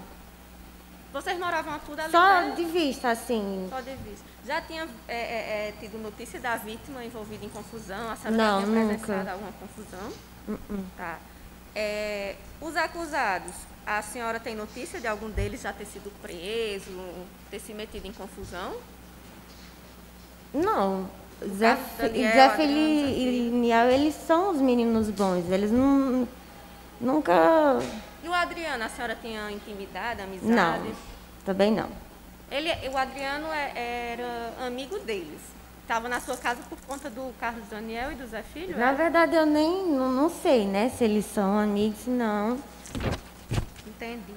Vocês moravam tudo ali Só perto? de vista, assim. Só de vista. Já tinha é, é, é, tido notícia da vítima envolvida em confusão? A senhora Não, tinha nunca. presenciado alguma confusão? Uh-uh. Tá. É, os acusados, a senhora tem notícia de algum deles já ter sido preso, ter se metido em confusão? Não. Zé, Fi- Daniel, Zé e Niel, eles são os meninos bons. Eles não, nunca... E o Adriano, a senhora tinha intimidade, amizade? Não, também não. Ele, o Adriano é- era amigo deles. Estava na sua casa por conta do Carlos Daniel e do Zé Filho? Na é? verdade, eu nem não, não sei, né? Se eles são amigos, não. Entendi.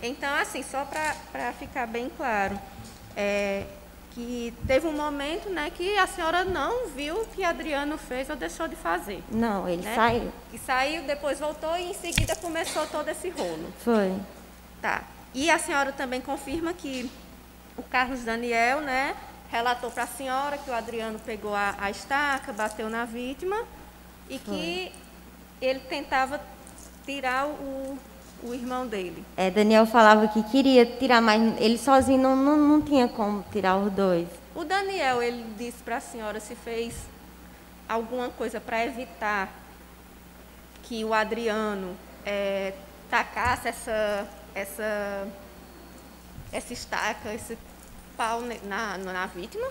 Então, assim, só para ficar bem claro, é, que teve um momento né, que a senhora não viu o que Adriano fez ou deixou de fazer. Não, ele né? saiu. Que saiu, depois voltou e em seguida começou todo esse rolo. Foi. Tá. E a senhora também confirma que o Carlos Daniel, né, relatou para a senhora que o Adriano pegou a, a estaca, bateu na vítima e que ele tentava tirar o, o irmão dele. É, Daniel falava que queria tirar, mas ele sozinho não, não, não tinha como tirar os dois. O Daniel, ele disse para a senhora se fez alguma coisa para evitar que o Adriano eh, tacasse essa, essa, essa estaca, esse pau na, na vítima?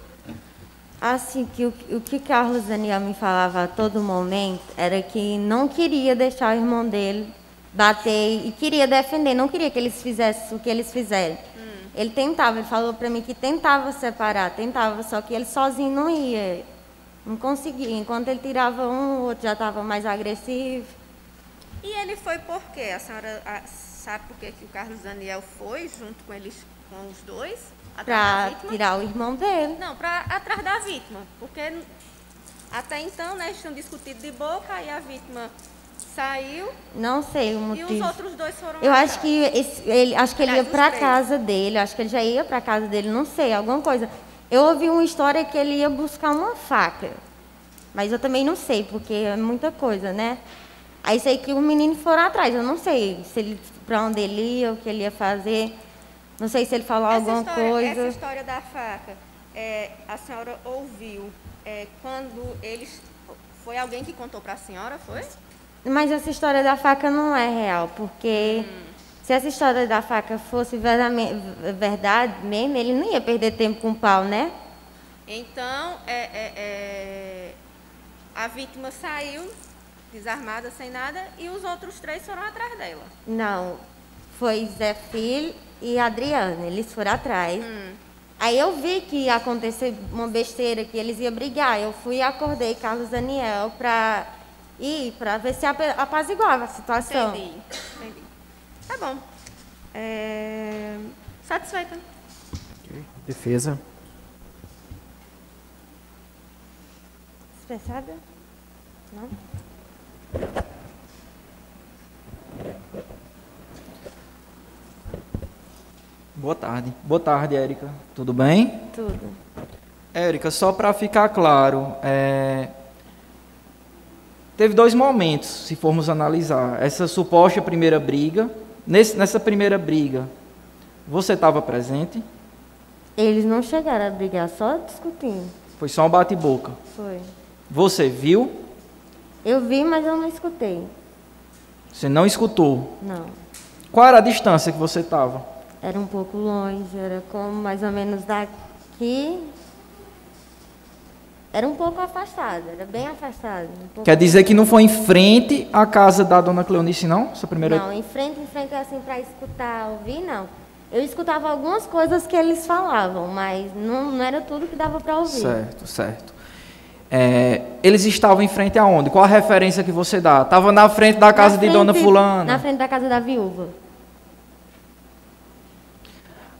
Assim, que o, o que Carlos Daniel me falava a todo momento era que não queria deixar o irmão dele bater e queria defender, não queria que eles fizessem o que eles fizeram. Ele tentava, ele falou para mim que tentava separar, tentava, só que ele sozinho não ia. Não conseguia. Enquanto ele tirava um, o outro já estava mais agressivo. E ele foi por quê? A senhora a, sabe por que, que o Carlos Daniel foi junto com eles, com os dois? Para tirar o irmão dele. Não, para atrás da vítima. Porque até então, né, eles tinham discutido de boca, aí a vítima saiu Não sei o e motivo. os outros dois foram Eu acho que esse- ele, acho que ele ia para casa dele, acho que ele já ia para casa dele, não sei, alguma coisa. Eu ouvi uma história que ele ia buscar uma faca, mas eu também não sei porque é muita coisa, né? Aí sei que os meninos foram atrás, eu não sei se ele para onde ele ia, o que ele ia fazer, não sei se ele falou essa alguma história, coisa. Essa história da faca, é, a senhora ouviu é, quando eles... Foi alguém que contou para a senhora, foi? Mas essa história da faca não é real, porque se essa história da faca fosse verdade mesmo, ele não ia perder tempo com o pau, né? Então, é, é, é, a vítima saiu desarmada, sem nada, e os outros três foram atrás dela. Não, foi Zé Filho e Adriana, eles foram atrás. Aí eu vi que ia acontecer uma besteira, que eles iam brigar. Eu fui e acordei Carlos Daniel para ir, para ver se apaziguava a situação. Entendi, entendi. Tá bom. É, Satisfeita? Defesa. Expressada? Não? Boa tarde. Boa tarde, Érica. Tudo bem? Tudo. Érica, só para ficar claro, é, teve dois momentos, se formos analisar. Essa suposta primeira briga. Nesse- nessa primeira briga, você estava presente? Eles não chegaram a brigar, só discutindo. Foi só um bate-boca. Foi. Você viu? Eu vi, mas eu não escutei. Você não escutou? Não. Qual era a distância que você estava? Era um pouco longe, era como mais ou menos daqui. Era um pouco afastado, era bem afastado. um Quer dizer que não foi em frente à casa da dona Cleonice, não? Essa primeira. Não, em frente, em frente, assim, para escutar, ouvir, não. Eu escutava algumas coisas que eles falavam, mas não, não era tudo que dava para ouvir. Certo, certo. É, eles estavam em frente aonde? Qual a referência que você dá? Estava na frente da casa Na de Dona frente- Fulana. Na frente da casa da viúva.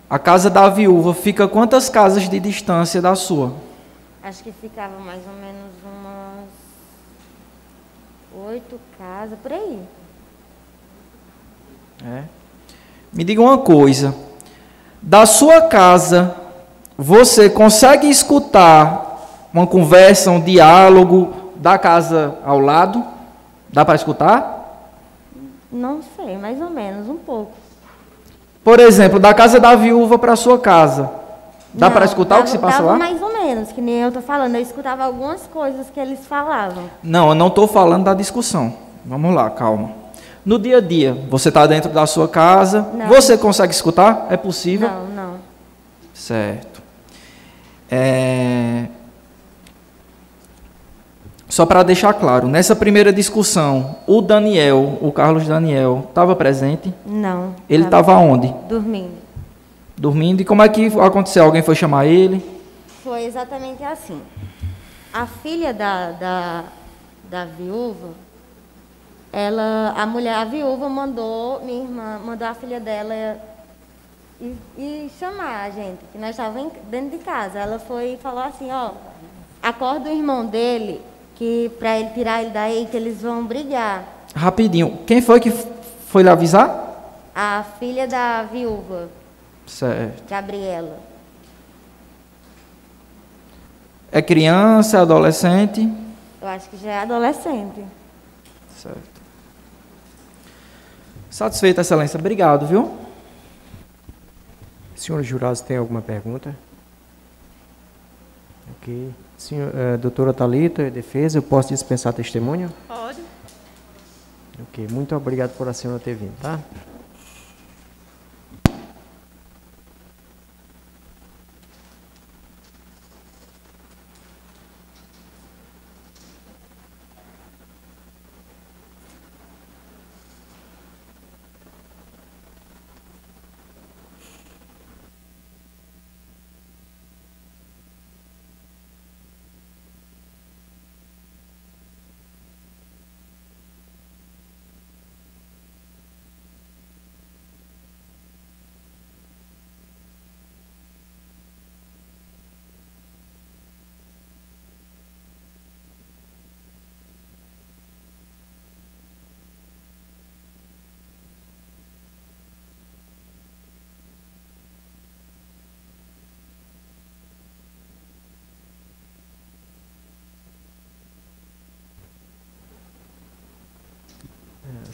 A casa da viúva fica quantas casas de distância da sua? Acho que ficava mais ou menos umas oito casas, por aí. É. Me diga uma coisa. Da sua casa, você consegue escutar uma conversa, um diálogo da casa ao lado? Dá para escutar? Não sei, mais ou menos, um pouco. Por exemplo, da casa da viúva para a sua casa. Dá para escutar o que se passa lá? mais ou menos, que nem eu tô falando. Eu escutava algumas coisas que eles falavam. Não, eu não estou falando da discussão. Vamos lá, calma. No dia a dia, você está dentro da sua casa, Não. você consegue escutar? É possível? Não, não. Certo. É, Só para deixar claro, nessa primeira discussão, o Daniel, o Carlos Daniel, estava presente? Não. Ele tava estava onde? Dormindo. Dormindo. E como é que aconteceu? Alguém foi chamar ele? Foi exatamente assim. A filha da, da, da viúva, ela, a mulher, a viúva mandou, minha irmã, mandou a filha dela e, e chamar a gente, que nós estávamos dentro de casa. Ela foi e falou assim, ó, acorda o irmão dele, que para ele tirar ele daí, que eles vão brigar. Rapidinho. Quem foi que foi lhe avisar? A filha da viúva, Certo. Gabriela. É criança, é adolescente? Eu acho que já é adolescente. Certo. Satisfeito, excelência. Obrigado, viu? Senhores jurados, tem alguma pergunta? Ok. Senhor, eh, doutora Thalita, defesa, eu posso dispensar testemunho? Pode. Ok, muito obrigado por a senhora ter vindo, tá?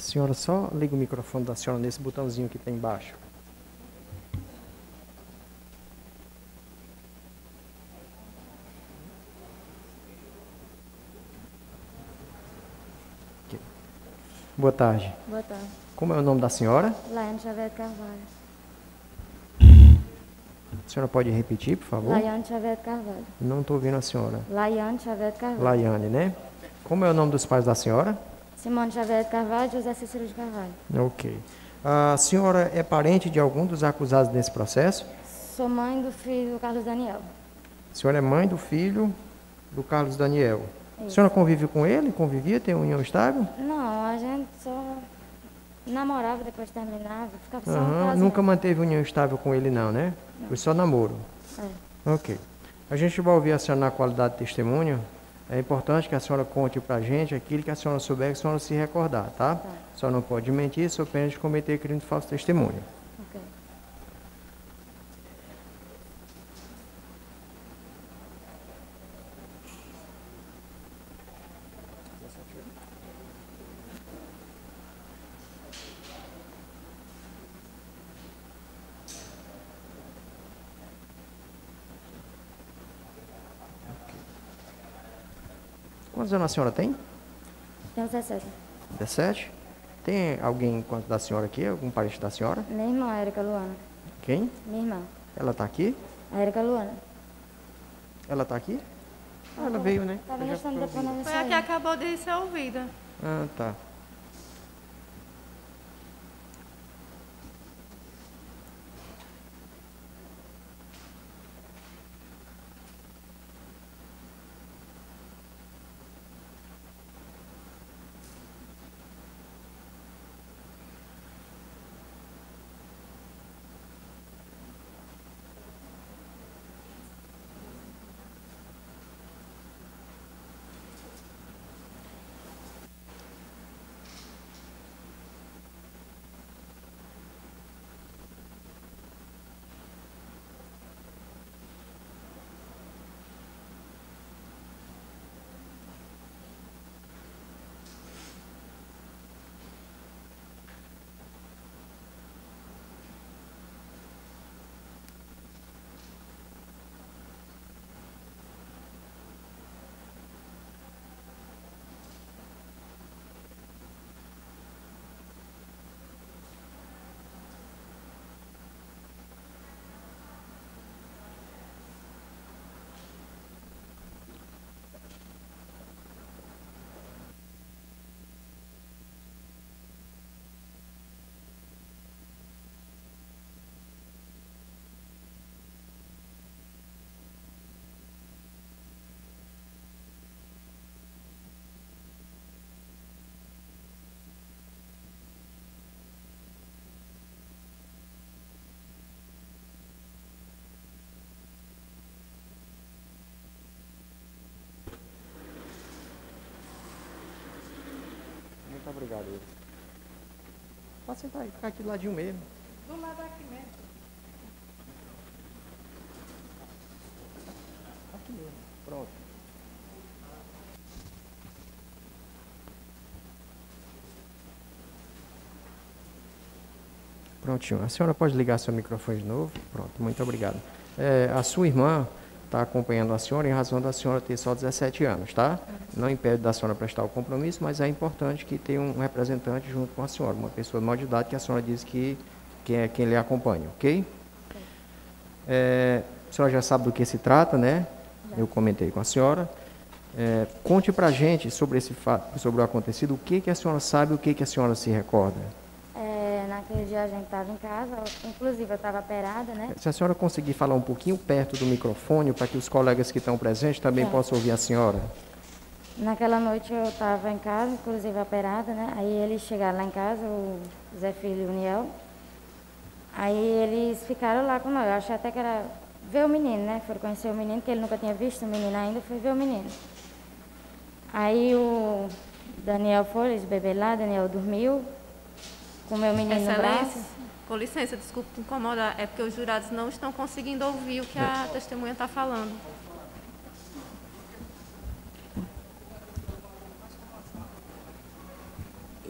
Senhora, só liga o microfone da senhora nesse botãozinho que tem embaixo. Boa tarde. Boa tarde. Como é o nome da senhora? Laiane Xavier Carvalho. A senhora pode repetir, por favor? Laiane Xavier Carvalho. Não estou ouvindo a senhora. Laiane Xavier Carvalho. Laiane, né? Como é o nome dos pais da senhora? Simone Xavier de Carvalho e José Cícero de Carvalho. Ok. A senhora é parente de algum dos acusados nesse processo? Sou mãe do filho do Carlos Daniel. A senhora é mãe do filho do Carlos Daniel. A senhora convive com ele? Convivia? Tem união estável? Não, a gente só namorava, depois terminava, ficava só casinha. Nunca manteve união estável com ele, não, né? Foi só namoro. É. Ok. A gente vai ouvir a senhora na qualidade de testemunha. É importante que a senhora conte para a gente aquilo que a senhora souber, que a senhora se recordar, tá? A senhora não pode mentir, sob pena de cometer crime de falso testemunho. Ok. Quantos anos a senhora tem? Tenho 17. 17? Tem alguém da senhora aqui? Algum parente da senhora? Minha irmã, Érica Luana. Quem? Minha irmã, Ela está aqui? a Érica Luana. Ela está aqui? Ah, ela veio, né? Estava depois na Foi a que acabou de ser ouvida. Ah, tá. Obrigado. Pode sentar aí, ficar aqui do ladinho mesmo. Do lado aqui mesmo. Aqui mesmo. Pronto. Prontinho. A senhora pode ligar seu microfone de novo? Pronto, muito obrigado. É, a sua irmã está acompanhando a senhora em razão da senhora ter só 17 anos, tá? Não impede da senhora prestar o compromisso, mas é importante que tenha um representante junto com a senhora, uma pessoa de maior de idade que a senhora diz que, que é quem lhe acompanha, ok? É, a senhora já sabe do que se trata, né? Eu comentei com a senhora. É, conte para a gente sobre esse fato, sobre o acontecido, o que, que a senhora sabe, o que, que a senhora se recorda. É, naquele dia a gente estava em casa, inclusive eu estava operada, né? Se a senhora conseguir falar um pouquinho perto do microfone, para que os colegas que estão presentes também Tá. possam ouvir a senhora. Naquela noite eu estava em casa, inclusive operada, né? Aí eles chegaram lá em casa, o Zé Filho e o Niel. Aí eles ficaram lá com nós. Eu achei até que era ver o menino, né? Foram conhecer o menino, que ele nunca tinha visto o menino ainda, foi ver o menino. Aí o Daniel foi, eles beberam lá, Daniel dormiu, comeu o menino no Excelência, braço. com licença, desculpe te incomodar, é porque os jurados não estão conseguindo ouvir o que a testemunha está falando.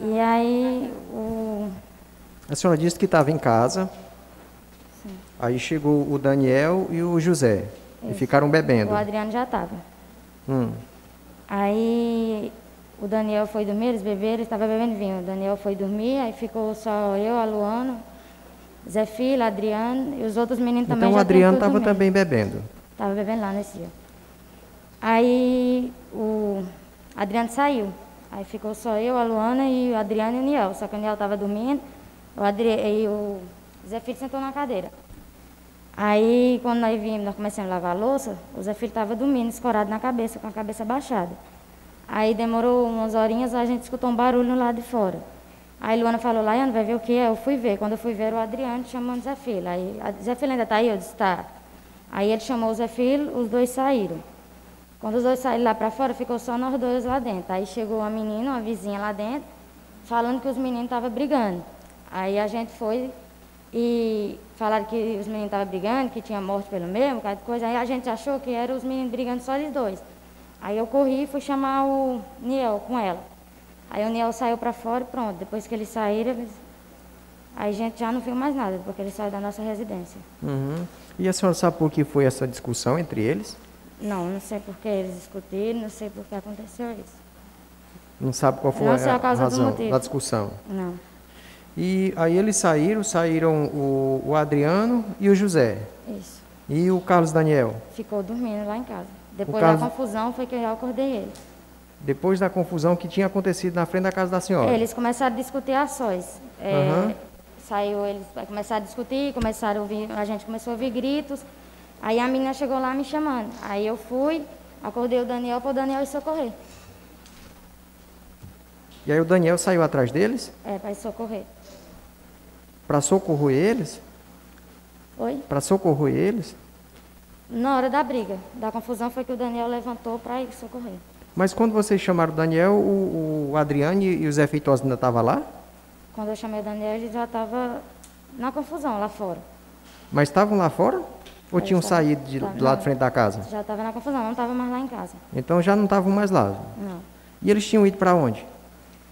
E aí, o, A senhora disse que estava em casa. Aí chegou o Daniel e o José. E Isso. ficaram bebendo. o Adriano já estava. Hum. Aí o Daniel foi dormir, eles beberam, estava bebendo vinho. O Daniel foi dormir, aí ficou só eu, a Luana, Zé Filho, Adriano e os outros meninos também Então o Adriano estava também bebendo. Estava bebendo lá nesse dia. Aí o Adriano saiu. Aí ficou só eu, a Luana e o Adriano e o Niel. Só que o Niel estava dormindo. O, e o Zé Filho sentou na cadeira. Aí quando nós vimos, nós começamos a lavar a louça, o Zé Filho estava dormindo, escorado na cabeça, com a cabeça baixada. Aí demorou umas horinhas, a gente escutou um barulho no lado de fora. Aí Luana falou, Laiane, vai ver o que é? Eu fui ver. Quando eu fui ver, o Adriano chamando o Zé Filho. Aí, Zé Filho ainda está aí? Eu disse, tá. Aí ele chamou o Zé Filho, os dois saíram. Quando os dois saíram lá para fora, ficou só nós dois lá dentro. Aí chegou uma menina, uma vizinha lá dentro, falando que os meninos estavam brigando. Aí a gente foi e falaram que os meninos estavam brigando, que tinha morte pelo mesmo, de coisa. Aí a gente achou que eram os meninos brigando só eles dois. Aí eu corri e fui chamar o Niel com ela. Aí o Niel saiu para fora e pronto. Depois que eles saíram, aí a gente já não viu mais nada, porque eles saíram da nossa residência. Uhum. E a senhora sabe por que foi essa discussão entre eles? Não, não sei por que eles discutiram, não sei por que aconteceu isso. Não sabe qual foi Não a, a razão da discussão? Não. E aí eles saíram, saíram o, o Adriano e o José. Isso. E o Carlos Daniel. Ficou dormindo lá em casa. Depois Carlos- da confusão foi que eu acordei ele. Depois da confusão que tinha acontecido na frente da casa da senhora. Eles começaram a discutir ações. É, Aham. Saiu, eles começaram a discutir, começaram a ouvir, a gente começou a ouvir gritos. Aí a menina chegou lá me chamando. Aí eu fui, acordei o Daniel para o Daniel ir socorrer. E aí o Daniel saiu atrás deles É, para socorrer. para socorrer eles? Oi? Para socorrer eles? Na hora da briga, da confusão, foi que o Daniel levantou para ir socorrer. Mas quando vocês chamaram o Daniel, o, o Adriano e, e o Zé Feitosa ainda estavam lá? Quando eu chamei o Daniel, ele já estava na confusão lá fora. Mas estavam lá fora? Ou Eles tinham saído de, do lado de frente da casa? Já estava na confusão, não estava mais lá em casa. Então já não estavam mais lá. Não. E eles tinham ido para onde?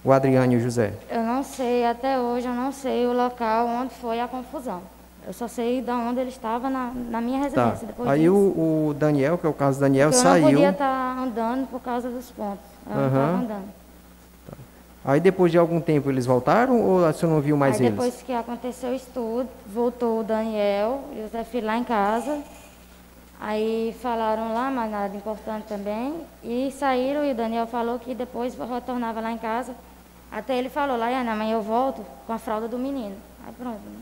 O Adriano e o José? Eu não sei, até hoje eu não sei o local onde foi a confusão. Eu só sei de onde ele estava na, na minha Tá. residência. Depois Aí o, o Daniel, que é o caso do Daniel, porque eu saiu. não podia estar andando por causa dos pontos. Eu não estava andando. Aí depois de algum tempo eles voltaram ou a senhora não viu mais Aí eles? depois que aconteceu isso tudo, voltou o Daniel e o Zé Filho lá em casa. Aí falaram lá, mas nada importante também. E saíram e o Daniel falou que depois retornava lá em casa. Até ele falou, Laiane, amanhã eu volto com a fralda do menino. Aí pronto. né?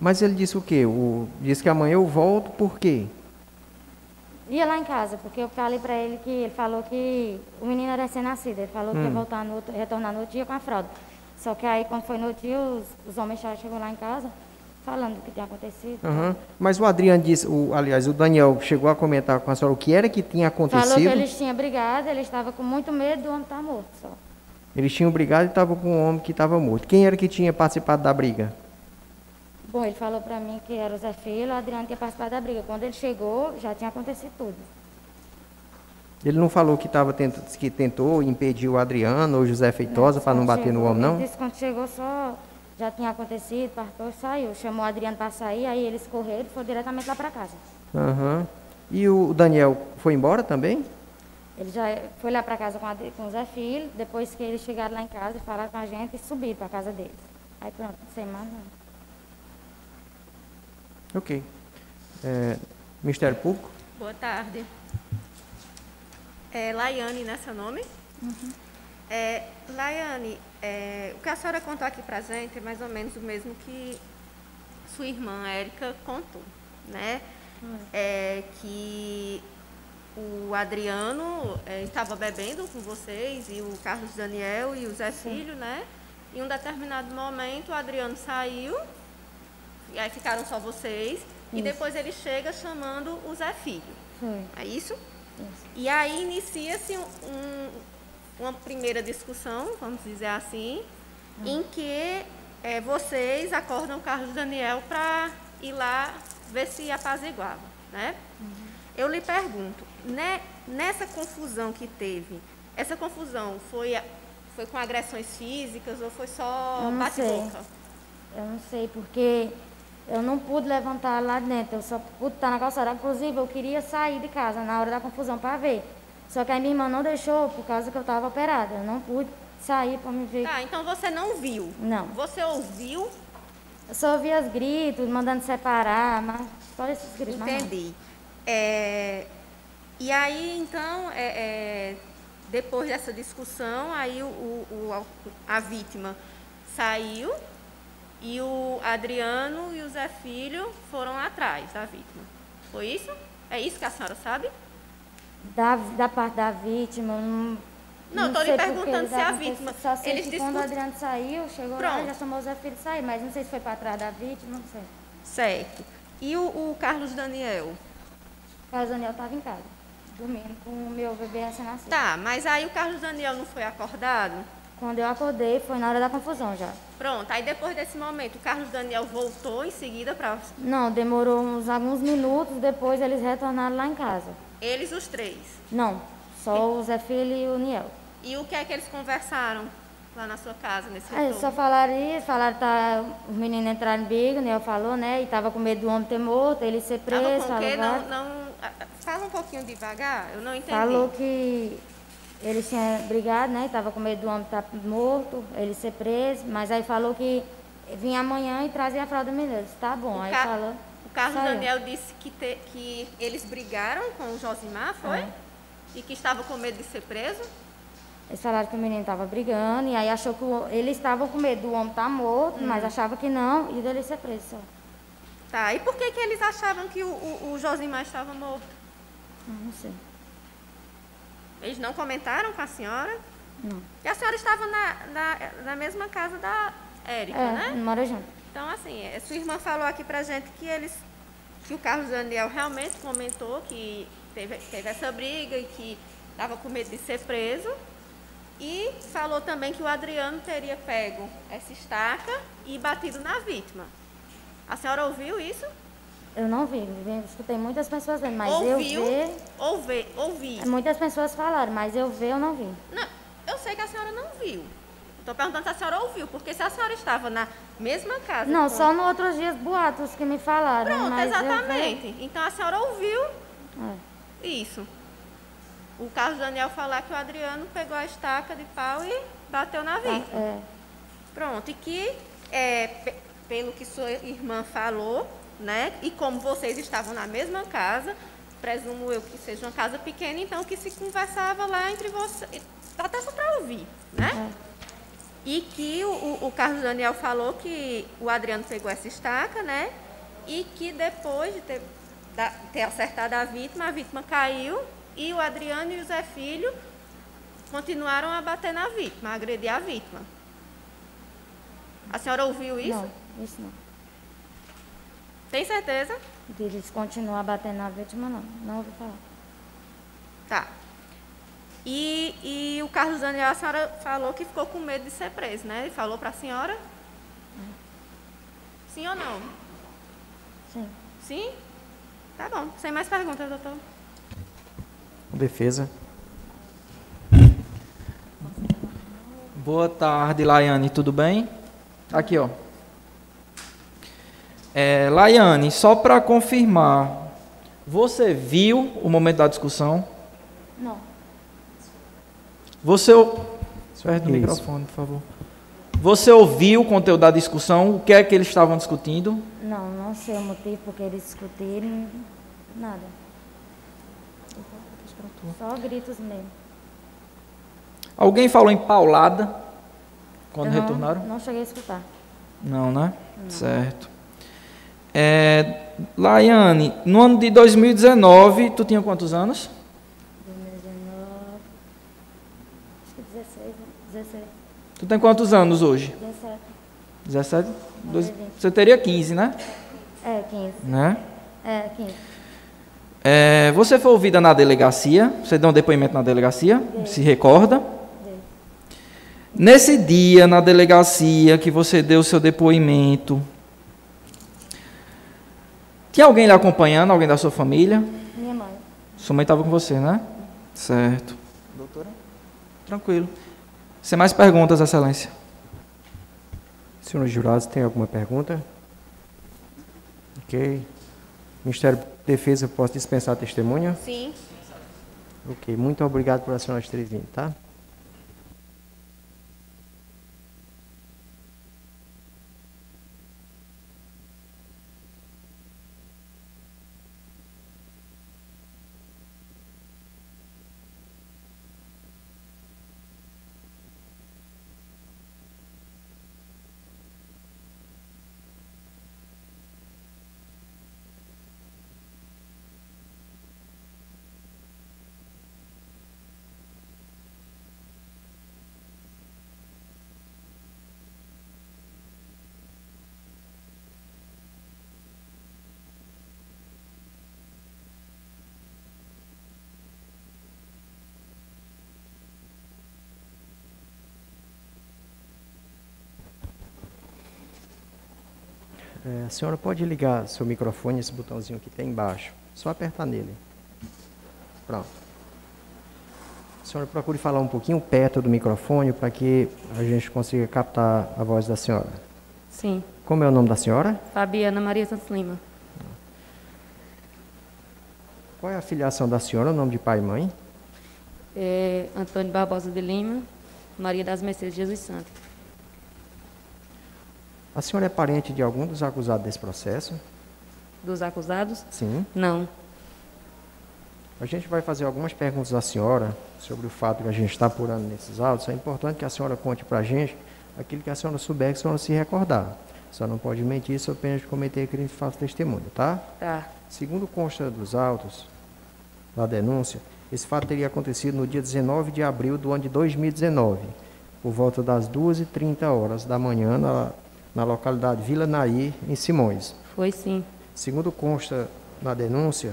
Mas ele disse o quê? O, disse que amanhã eu volto por quê? Ia lá em casa, porque eu falei pra ele que ele falou que o menino era recém-nascido. Ele falou que ia Hum. voltar no retornar no outro dia com a fralda. Só que aí quando foi no dia, os, os homens já chegou lá em casa falando do que tinha acontecido. Aham. Mas o Adriano disse, o, aliás, o Daniel chegou a comentar com a senhora o que era que tinha acontecido. Falou que eles tinham brigado, ele estava com muito medo do homem estar morto só. Eles tinham brigado e estavam com um homem que estava morto. Quem era que tinha participado da briga? Bom, ele falou pra mim que era o Zé Filho, o Adriano tinha participado da briga. Quando ele chegou, já tinha acontecido tudo. Ele não falou que, tava que tentou impedir o Adriano ou o José Feitosa para não bater no chegou- homem, não? Ele disse que quando chegou só, já tinha acontecido, partou e saiu. Chamou o Adriano para sair, aí eles correram e foram diretamente lá para casa. Aham. E o Daniel foi embora também? Ele já foi lá para casa com, a, com o Zé Filho, depois que eles chegaram lá em casa, falaram com a gente e subiram para casa deles. Aí pronto, sem mais nada. Ok. É, Ministério Público? Boa tarde. É Laiane, né, seu nome? É, Laiane, é, o que a senhora contou aqui pra gente é mais ou menos o mesmo que sua irmã Érica contou, né? É, que o Adriano é, estava bebendo com vocês e o Carlos Daniel e o Zé Filho, né? Em um determinado momento o Adriano saiu e aí ficaram só vocês e Isso. depois ele chega chamando o Zé Filho. Foi. É isso? Isso. E aí inicia-se um- um- uma primeira discussão, vamos dizer assim, em que eh, vocês acordam o Carlos Daniel para ir lá ver se apaziguava, né? Eu lhe pergunto, né, nessa confusão que teve, essa confusão foi, foi com agressões físicas ou foi só bate-boca? Eu não sei, porque eu não pude levantar lá dentro, eu só pude estar na calçada. Inclusive, eu queria sair de casa na hora da confusão para ver. Só que a minha irmã não deixou por causa que eu estava operada. Eu não pude sair para me ver. Tá, então você não viu. Não. Você ouviu, Eu só ouvia os gritos, mandando separar, mas só esses gritos. entendi. É, e aí, então, é, é, depois dessa discussão, aí o- o- a vítima saiu e o Adriano e o Zé Filho foram lá atrás da vítima. Foi isso? É isso que a senhora sabe? Da, da parte da vítima, não. Não, tô lhe perguntando se a da- vítima- Só sei eles que quando o Adriano saiu, chegou lá Pronto. e já chamou o Zé Filho de sair, mas não sei se foi para trás da vítima, não sei. Certo. E o, o Carlos Daniel? O Carlos Daniel estava em casa, dormindo com o meu bebê recém-nascido. Tá, mas aí o Carlos Daniel não foi acordado? Quando eu acordei, foi na hora da confusão já. Pronto, aí depois desse momento, o Carlos Daniel voltou em seguida para Não, demorou uns alguns minutos, depois eles retornaram lá em casa. eles os três. Não, só o Zé Filho e o Niel. E o que é que eles conversaram lá na sua casa, nesse Aí retorno? só falaram isso, falaram que tá, os meninos entraram em briga, o Niel falou, né? E tava com medo do homem ter morto, ele ser Tava preso, com o quê? Não, não, ah, fala um pouquinho devagar, eu não entendi. falou que eles tinham brigado, né? Tava com medo do homem estar morto, ele ser preso, mas aí falou que vinha amanhã e trazia a fralda do menino. Disse, tá bom. O aí falou. O Carlos saiu. Daniel disse que, te- que eles brigaram com o Josimar, foi? É. E que estava com medo de ser preso? Eles falaram que o menino estava brigando e aí achou que o- eles estavam com medo do homem estar morto, Hum. mas achava que não e dele ser preso só. Tá, e por que, que eles achavam que o, o, o Josimar estava morto? Ah, Não sei. Eles não comentaram com a senhora? Não. E a senhora estava na, na, na mesma casa da Érica, É, né? mora junto. Então, assim, eh, sua irmã falou aqui pra gente que eles, que o Carlos Daniel realmente comentou que teve, teve essa briga e que estava com medo de ser preso. E falou também que o Adriano teria pego essa estaca e batido na vítima. A senhora ouviu isso? Eu não vi, vi- escutei muitas pessoas vendo, mas ouviu? eu ver, Ouvi, ouvi. muitas pessoas falaram, mas eu ver eu não vi. Não, eu sei que a senhora não viu. Estou perguntando se a senhora ouviu, porque se a senhora estava na mesma casa. Não, com- só no outros dias boatos que me falaram, Pronto, exatamente. Então a senhora ouviu é. isso. O Carlos Daniel falar que o Adriano pegou a estaca de pau e bateu na vítima. É, Pronto, e que, é, pe- pelo que sua irmã falou, né, e como vocês estavam na mesma casa, presumo eu que seja uma casa pequena, então que se conversava lá entre vocês, até só para ouvir, né? E que o, o- o Carlos Daniel falou que o Adriano pegou essa estaca, né? E que depois de ter, da- ter acertado a vítima, a vítima caiu e o Adriano e o Zé Filho continuaram a bater na vítima, a agredir a vítima. A senhora ouviu isso? Não, isso não. Tem certeza? De eles continuar batendo na vítima, não. Não ouvi falar. Tá. E, e o Carlos Daniel, a senhora falou que ficou com medo de ser preso, né? Ele falou para a senhora? Sim ou não? Sim. Sim? Tá bom. Sem mais perguntas, doutor. Defesa. Boa tarde, Laiane, tudo bem? Aqui, ó. É, Laiane, só para confirmar, você viu o momento da discussão? Não. Você. Perto do microfone, por favor. Você ouviu o conteúdo da discussão? O que é que eles estavam discutindo? Não, não sei o motivo porque eles discutiram. Nada. Só gritos mesmo. Alguém falou em paulada quando não- retornaram? Não cheguei a escutar. Não, né? Certo. É, Laiane, no ano de 2019, tu tinha quantos anos? 2019. Acho que 16, né? 16. Tu tem quantos anos hoje? 17. 17? Dois- Vinte. você teria 15, né? É, 15. né? É, 15. É, você foi ouvida na delegacia? Você deu um depoimento na delegacia? Se recorda? Dei. Nesse dia, na delegacia, que você deu o seu depoimento, tinha alguém lhe acompanhando? Alguém da sua família? Minha mãe. Sua mãe estava com você, né? Certo. Doutora? Tranquilo. Sem mais perguntas, Excelência. Senhores jurados, tem alguma pergunta? Ok. Ministério da Defesa, posso dispensar a testemunha? Sim. Ok, muito obrigado por a senhora ter vindo, tá? É, a senhora pode ligar seu microfone, esse botãozinho que tem embaixo. Só apertar nele. Pronto. A senhora procure falar um pouquinho perto do microfone para que a gente consiga captar a voz da senhora. Sim. Como é o nome da senhora? Fabiana Maria Santos Lima. Qual é a filiação da senhora, o nome de pai e mãe? É Antônio Barbosa de Lima, Maria das Mercedes Jesus Santo. A senhora é parente de algum dos acusados desse processo? Dos acusados? Sim. Não. A gente vai fazer algumas perguntas à senhora sobre o fato que a gente está apurando nesses autos. É importante que a senhora conte para a gente aquilo que a senhora souber que a senhora se recordar. A senhora não pode mentir sob pena de cometer crime de falso testemunho, tá? Tá. Segundo consta dos autos, da denúncia, esse fato teria acontecido no dia 19 de abril do ano de 2019, por volta das 2h30 horas da manhã, na, na localidade Vila Naí, em Simões. Foi sim. Segundo consta na denúncia,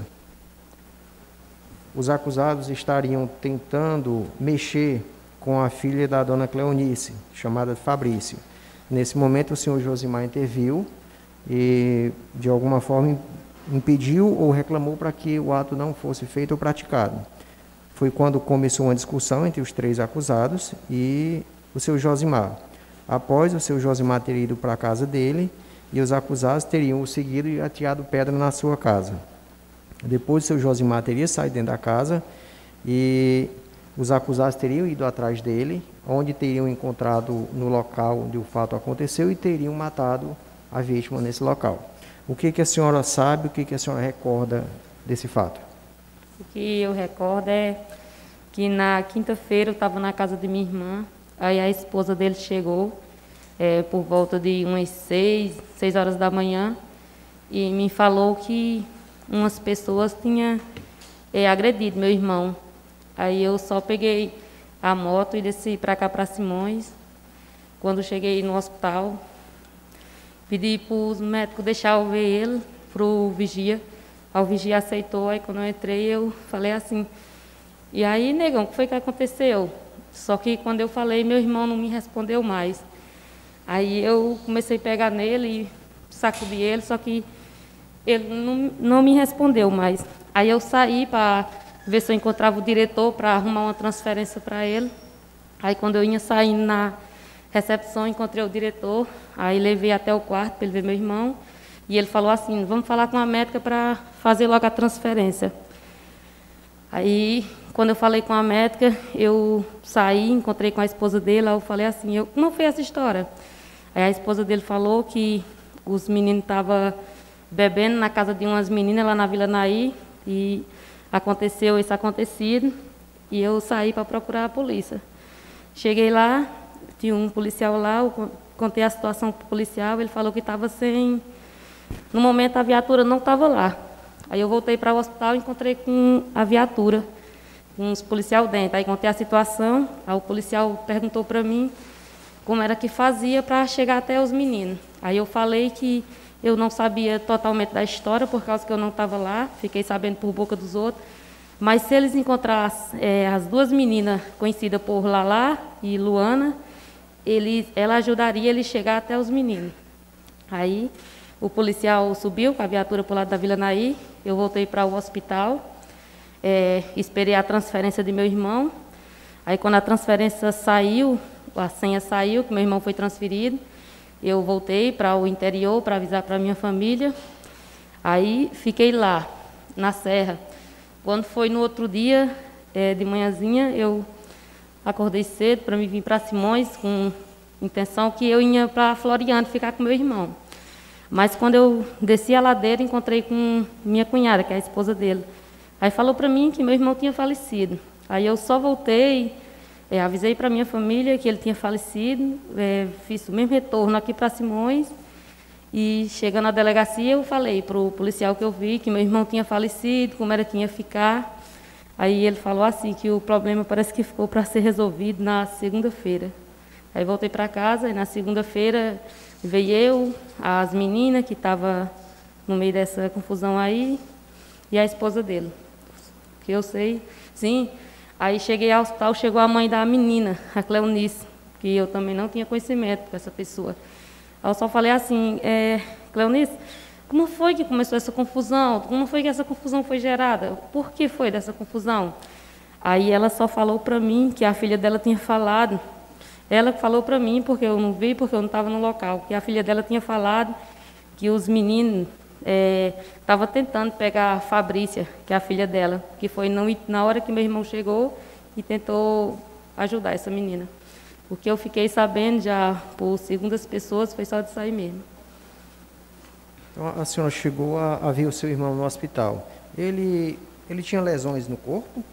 os acusados estariam tentando mexer com a filha da dona Cleonice, chamada Fabrício. Nesse momento, o senhor Josimar interviu e, de alguma forma, impediu ou reclamou para que o ato não fosse feito ou praticado. Foi quando começou uma discussão entre os três acusados e o seu Josimar. Após o seu Josimar ter ido para a casa dele e os acusados teriam o seguido e ateado pedra na sua casa. Depois o seu Josimar teria saído dentro da casa e os acusados teriam ido atrás dele, onde teriam encontrado no local onde o fato aconteceu e teriam matado a vítima nesse local. O que, que a senhora sabe, o que, que a senhora recorda desse fato? O que eu recordo é que na quinta-feira eu estava na casa de minha irmã, aí a esposa dele chegou é, por volta de umas seis, seis horas da manhã e me falou que umas pessoas tinham é, agredido meu irmão. Aí eu só peguei a moto e desci para cá, para Simões. Quando cheguei no hospital, pedi para os médicos deixar eu ver ele, para o vigia. O vigia aceitou, aí quando eu entrei, eu falei assim, e aí, negão, o que foi que aconteceu? Só que quando eu falei, meu irmão não me respondeu mais. Aí eu comecei a pegar nele e sacudi ele, só que ele não, não me respondeu mais. Aí eu saí para ver se eu encontrava o diretor para arrumar uma transferência para ele. Aí quando eu ia saindo na recepção, encontrei o diretor, aí levei até o quarto para ele ver meu irmão, e ele falou assim, vamos falar com a médica para fazer logo a transferência. Aí, quando eu falei com a médica, eu saí, encontrei com a esposa dele, eu falei assim, eu, não foi essa história? Aí a esposa dele falou que os meninos estavam bebendo na casa de umas meninas lá na Vila Naí, e aconteceu esse acontecido, e eu saí para procurar a polícia. Cheguei lá, tinha um policial lá, eu contei a situação para o policial, ele falou que estava sem... No momento a viatura não estava lá. Aí eu voltei para o hospital e encontrei com a viatura, com os policiais dentro. Aí contei a situação, aí o policial perguntou para mim como era que fazia para chegar até os meninos. Aí eu falei que eu não sabia totalmente da história, por causa que eu não estava lá, fiquei sabendo por boca dos outros. Mas se eles encontrassem é, as duas meninas conhecidas por Lala e Luana, ele, ela ajudaria ele chegar até os meninos. Aí o policial subiu com a viatura para o lado da Vila Naí, eu voltei para o hospital, é, esperei a transferência de meu irmão. Aí quando a transferência saiu, a senha saiu, que meu irmão foi transferido. Eu voltei para o interior para avisar para minha família. Aí fiquei lá, na serra. Quando foi no outro dia, é, de manhãzinha, eu acordei cedo para me vir para Simões com intenção que eu ia para Floriano ficar com meu irmão. Mas quando eu desci a ladeira, encontrei com minha cunhada, que é a esposa dele. Aí falou para mim que meu irmão tinha falecido. Aí eu só voltei, é, avisei para minha família que ele tinha falecido, é, fiz o mesmo retorno aqui para Simões. E chegando na delegacia, eu falei para o policial que eu vi que meu irmão tinha falecido, como era que ia ficar. Aí ele falou assim que o problema parece que ficou para ser resolvido na segunda-feira. Aí voltei para casa e na segunda-feira veio eu, as meninas que estavam no meio dessa confusão aí e a esposa dele. Que eu sei, sim. Aí cheguei ao hospital, chegou a mãe da menina, a Cleonice, que eu também não tinha conhecimento com essa pessoa. Eu só falei assim, é, Cleonice, como foi que começou essa confusão? Como foi que essa confusão foi gerada? Por que foi dessa confusão? Aí ela só falou para mim que a filha dela tinha falado ela falou para mim, porque eu não vi, porque eu não estava no local, que a filha dela tinha falado que os meninos estavam é, tentando pegar a Fabrícia, que é a filha dela, que foi no, na hora que meu irmão chegou e tentou ajudar essa menina. Porque eu fiquei sabendo já por segundas pessoas, foi só de sair mesmo. Então a senhora chegou a, a ver o seu irmão no hospital. Ele, ele tinha lesões no corpo?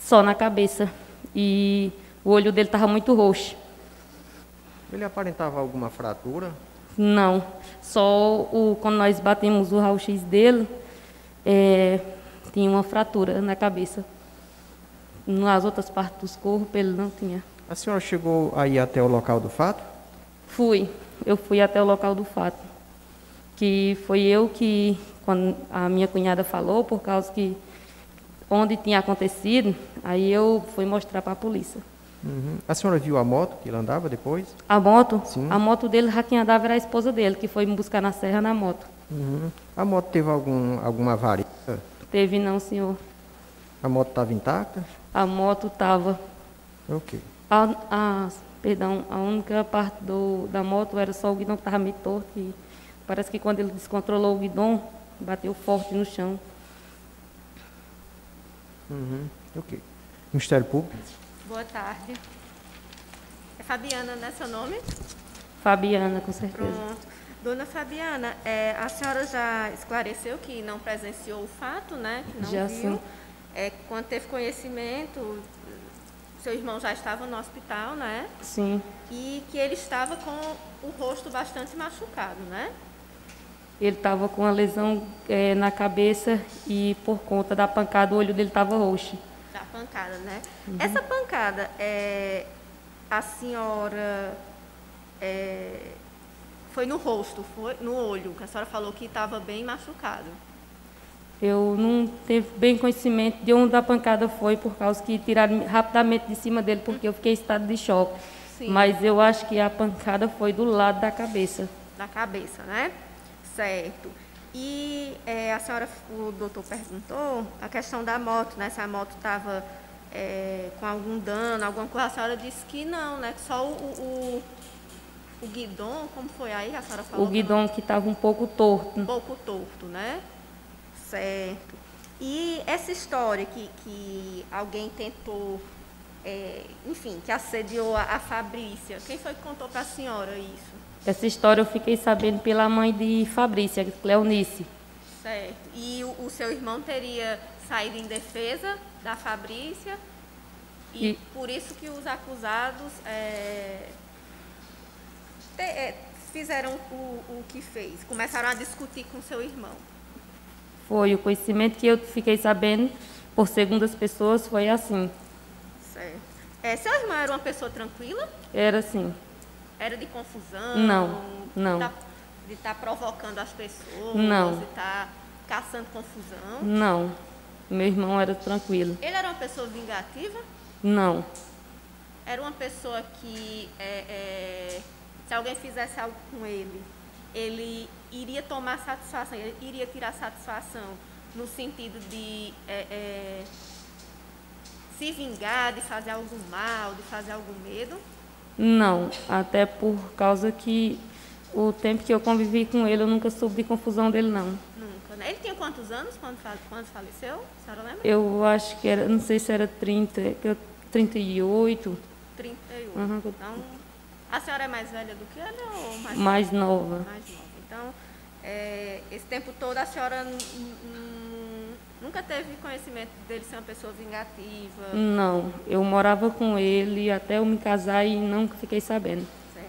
Só na cabeça. E o olho dele estava muito roxo. Ele aparentava alguma fratura? Não. Só o, quando nós batemos o raio-x dele, é, tinha uma fratura na cabeça. Nas outras partes dos corpos ele não tinha. A senhora chegou aí até o local do fato? Fui. Eu fui até o local do fato. Que foi eu que, quando a minha cunhada falou, por causa que onde tinha acontecido, aí eu fui mostrar para a polícia. Uhum. A senhora viu a moto que ele andava depois? A moto? Sim. A moto dele, quem andava era a esposa dele, que foi me buscar na serra na moto. Uhum. A moto teve algum, alguma avaria? Teve não, senhor. A moto estava intacta? A moto estava. Ok. A, a, perdão, a única parte do, da moto era só o guidão que estava meio torto. E parece que quando ele descontrolou o guidão, bateu forte no chão. Uhum. Ok. Ministério Público? Boa tarde. É Fabiana, né, seu nome? Fabiana, com certeza. Pronto. Dona Fabiana, é, a senhora já esclareceu que não presenciou o fato, né? Que não já viu. sim. É, quando teve conhecimento, seu irmão já estava no hospital, né? Sim. E que ele estava com o rosto bastante machucado, né? Ele estava com a lesão é, na cabeça e por conta da pancada o olho dele estava roxo pancada, né? Uhum. Essa pancada, é, a senhora é, foi no rosto, foi no olho, que a senhora falou que estava bem machucado. Eu não teve bem conhecimento de onde a pancada foi, por causa que tiraram rapidamente de cima dele, porque eu fiquei em estado de choque. Sim. Mas eu acho que a pancada foi do lado da cabeça. Da cabeça, né? Certo. E é, a senhora, o doutor perguntou a questão da moto, né? Se a moto estava é, com algum dano, alguma coisa. A senhora disse que não, né? Que só o, o, o guidão, como foi aí? A senhora falou? O guidão que estava um pouco torto. Um pouco torto, né? Certo. E essa história que, que alguém tentou, é, enfim, que assediou a, a Fabrícia, quem foi que contou para a senhora isso? Essa história eu fiquei sabendo pela mãe de Fabrícia, Cleonice. Certo. E o, o seu irmão teria saído em defesa da Fabrícia e, e por isso que os acusados é, te, é, fizeram o, o que fez, começaram a discutir com seu irmão. Foi o conhecimento que eu fiquei sabendo por segundas pessoas foi assim. Certo. É, seu irmão era uma pessoa tranquila? Era sim. Era de confusão? Não, não. De estar tá provocando as pessoas? Não. De estar tá caçando confusão? Não. Meu irmão era tranquilo. Ele era uma pessoa vingativa? Não. Era uma pessoa que, é, é, se alguém fizesse algo com ele, ele iria tomar satisfação, ele iria tirar satisfação no sentido de é, é se vingar, de fazer algum mal, de fazer algum medo? Não, até por causa que o tempo que eu convivi com ele, eu nunca soube de confusão dele, não. Nunca, né? Ele tinha quantos anos quando, quando faleceu? A senhora lembra? Eu acho que era, não sei se era 30, que eu- 38, 31. Uhum. Então, a senhora é mais velha do que ele ou mais mais nova. Mais nova. Então, é, esse tempo todo a senhora nunca teve conhecimento dele ser uma pessoa vingativa? Não, eu morava com ele até eu me casar e nunca fiquei sabendo. Certo.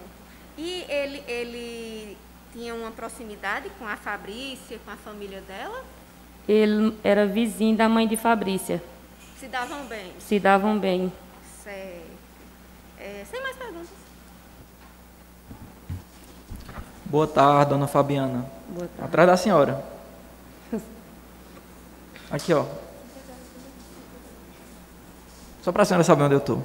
E ele, ele tinha uma proximidade com a Fabrícia, com a família dela? Ele era vizinho da mãe de Fabrícia, Se davam bem? se davam bem. Certo. É, sem mais perguntas. Boa tarde, dona Fabiana. Boa tarde. Atrás da senhora. Aqui, ó. Só para a senhora saber onde eu estou.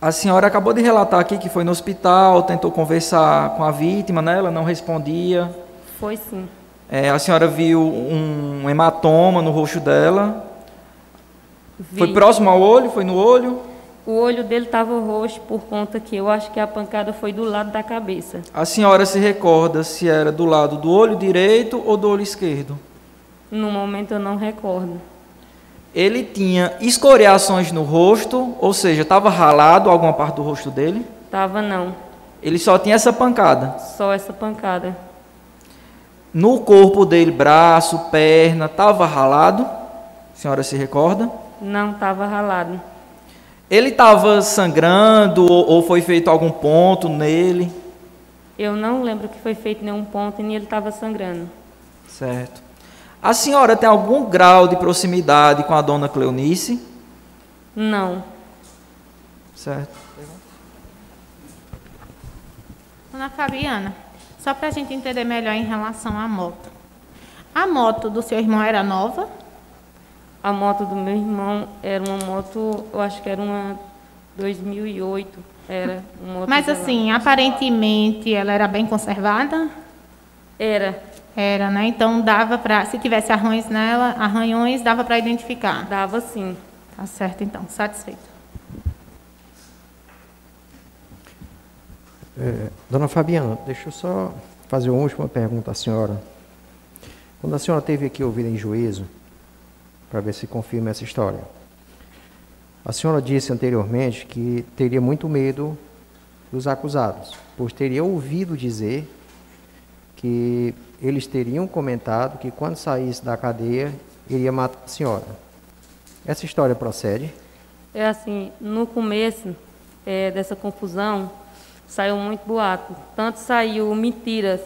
a senhora acabou de relatar aqui que foi no hospital, tentou conversar com a vítima, né? Ela não respondia. Foi sim. É, a senhora viu um hematoma no rosto dela. Vi. Foi próximo ao olho? Foi no olho? O olho dele estava roxo por conta que eu acho que a pancada foi do lado da cabeça. A senhora se recorda se era do lado do olho direito ou do olho esquerdo? No momento eu não recordo. Ele tinha escoriações no rosto, ou seja, estava ralado alguma parte do rosto dele. Tava não, Ele só tinha essa pancada. só essa pancada. No corpo dele, braço, perna, estava ralado. A senhora se recorda? Não estava ralado. Ele estava sangrando ou, ou foi feito algum ponto nele? Eu não lembro que foi feito nenhum ponto e nem ele estava sangrando. Certo. A senhora tem algum grau de proximidade com a dona Cleonice? Não. Certo. Dona Fabiana, só para a gente entender melhor em relação à moto. A moto do seu irmão era nova? A moto do meu irmão era uma moto, eu acho que era uma 2008. Era uma moto Mas assim, aparentemente ela era bem conservada? Era. Era, né? Então dava para, se tivesse arranhões nela, arranhões, dava para identificar. Dava sim. Tá certo então, satisfeito. É, dona Fabiana, deixa eu só fazer uma última pergunta à senhora. Quando a senhora teve aqui ouvida em juízo, para ver se confirma essa história, a senhora disse anteriormente que teria muito medo dos acusados, pois teria ouvido dizer que eles teriam comentado que quando saísse da cadeia iria matar a senhora. Essa história procede? É assim, no começo é, dessa confusão, saiu muito boato. Tanto saiu mentiras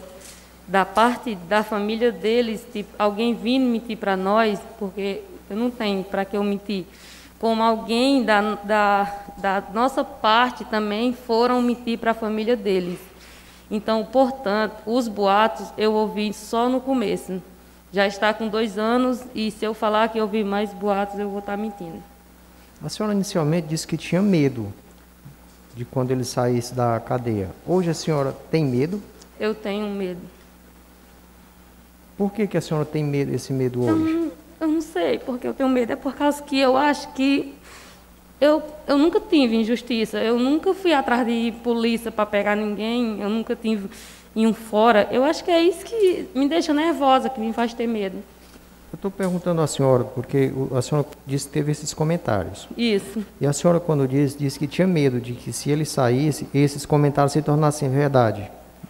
da parte da família deles, tipo, alguém vindo mentir para nós, porque eu não tenho para que eu mentir, como alguém da, da, da nossa parte também foram mentir para a família deles. Então, portanto, os boatos eu ouvi só no começo. Já está com dois anos e se eu falar que eu ouvi mais boatos, eu vou estar mentindo. A senhora inicialmente disse que tinha medo de quando ele saísse da cadeia. Hoje a senhora tem medo? Eu tenho medo. Por que, que a senhora tem medo, esse medo hoje? Eu, eu não sei porque eu tenho medo. É por causa que eu acho que eu, eu nunca tive injustiça. Eu nunca fui atrás de polícia para pegar ninguém. Eu nunca tive um fora. Eu acho que é isso que me deixa nervosa, que me faz ter medo. Eu estou perguntando à senhora, porque a senhora disse que teve esses comentários. Isso. E a senhora, quando disse, disse que tinha medo de que se ele saísse, esses comentários se tornassem verdade.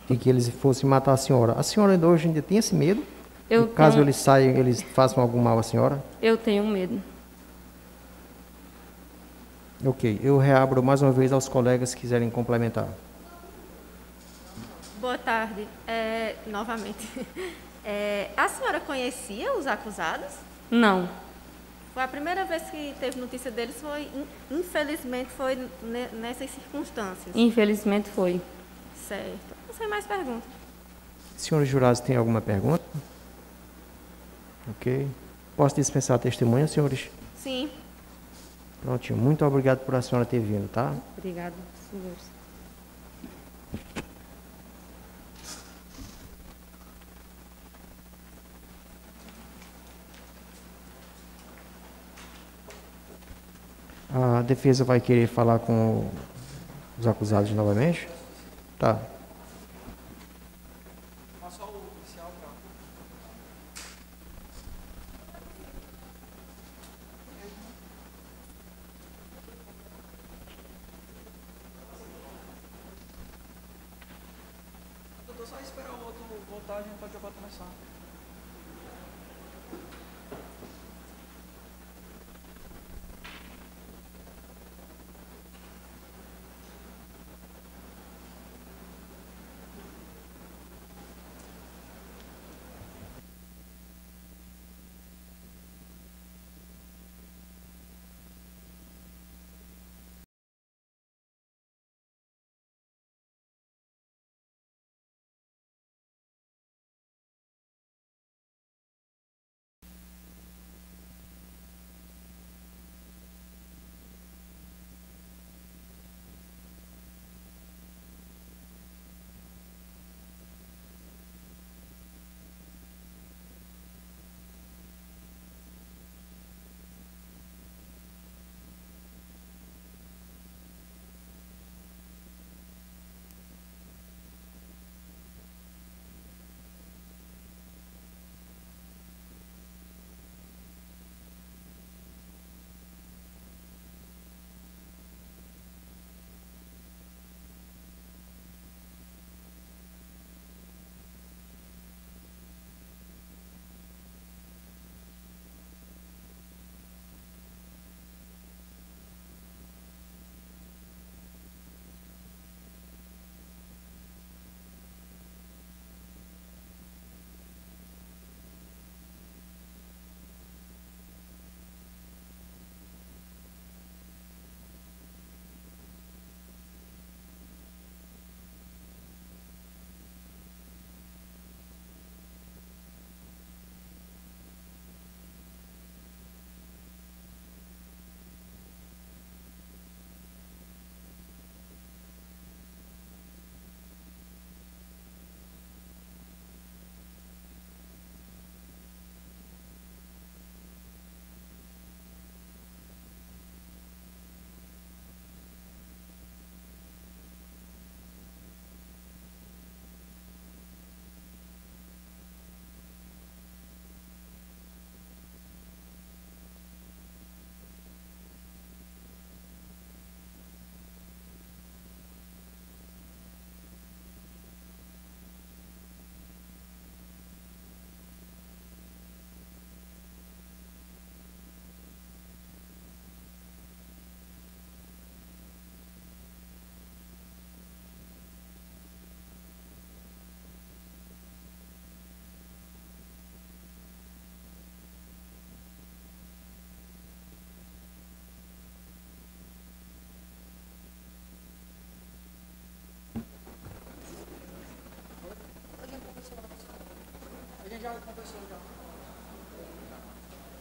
E que eles fossem matar a senhora. A senhora ainda hoje ainda tem esse medo? Eu caso tenho- eles saiam, eles façam algum mal à senhora? Eu tenho medo. Ok, eu reabro mais uma vez aos colegas que quiserem complementar. Boa tarde. É, novamente. É, a senhora conhecia os acusados? Não. Foi a primeira vez que teve notícia deles, foi, in- infelizmente, foi ne- nessas circunstâncias. Infelizmente foi. Certo. Não sei mais perguntas. Senhores jurados, tem alguma pergunta? Ok. Posso dispensar a testemunha, senhores? Sim. Prontinho. Muito obrigado por a senhora ter vindo, tá? Obrigada, senhores. A defesa vai querer falar com os acusados novamente? Tá.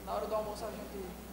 Na hora do almoço a gente.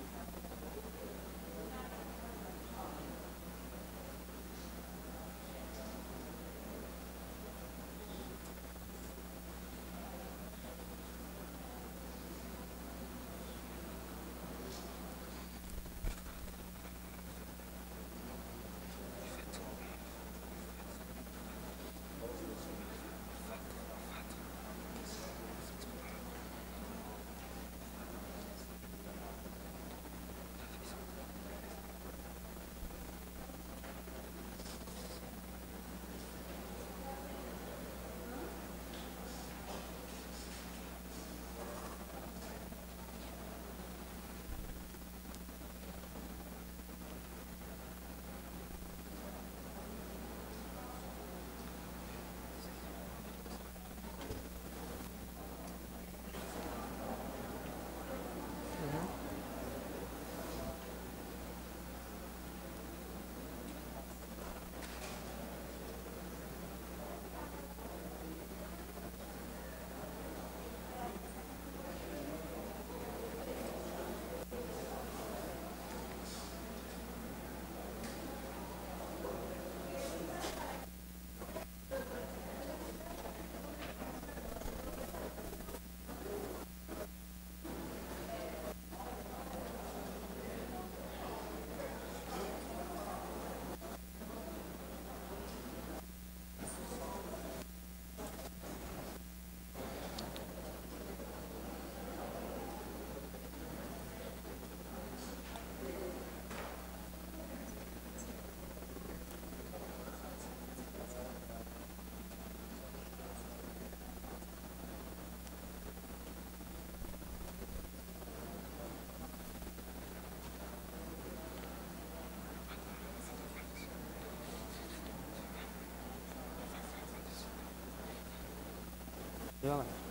知道了。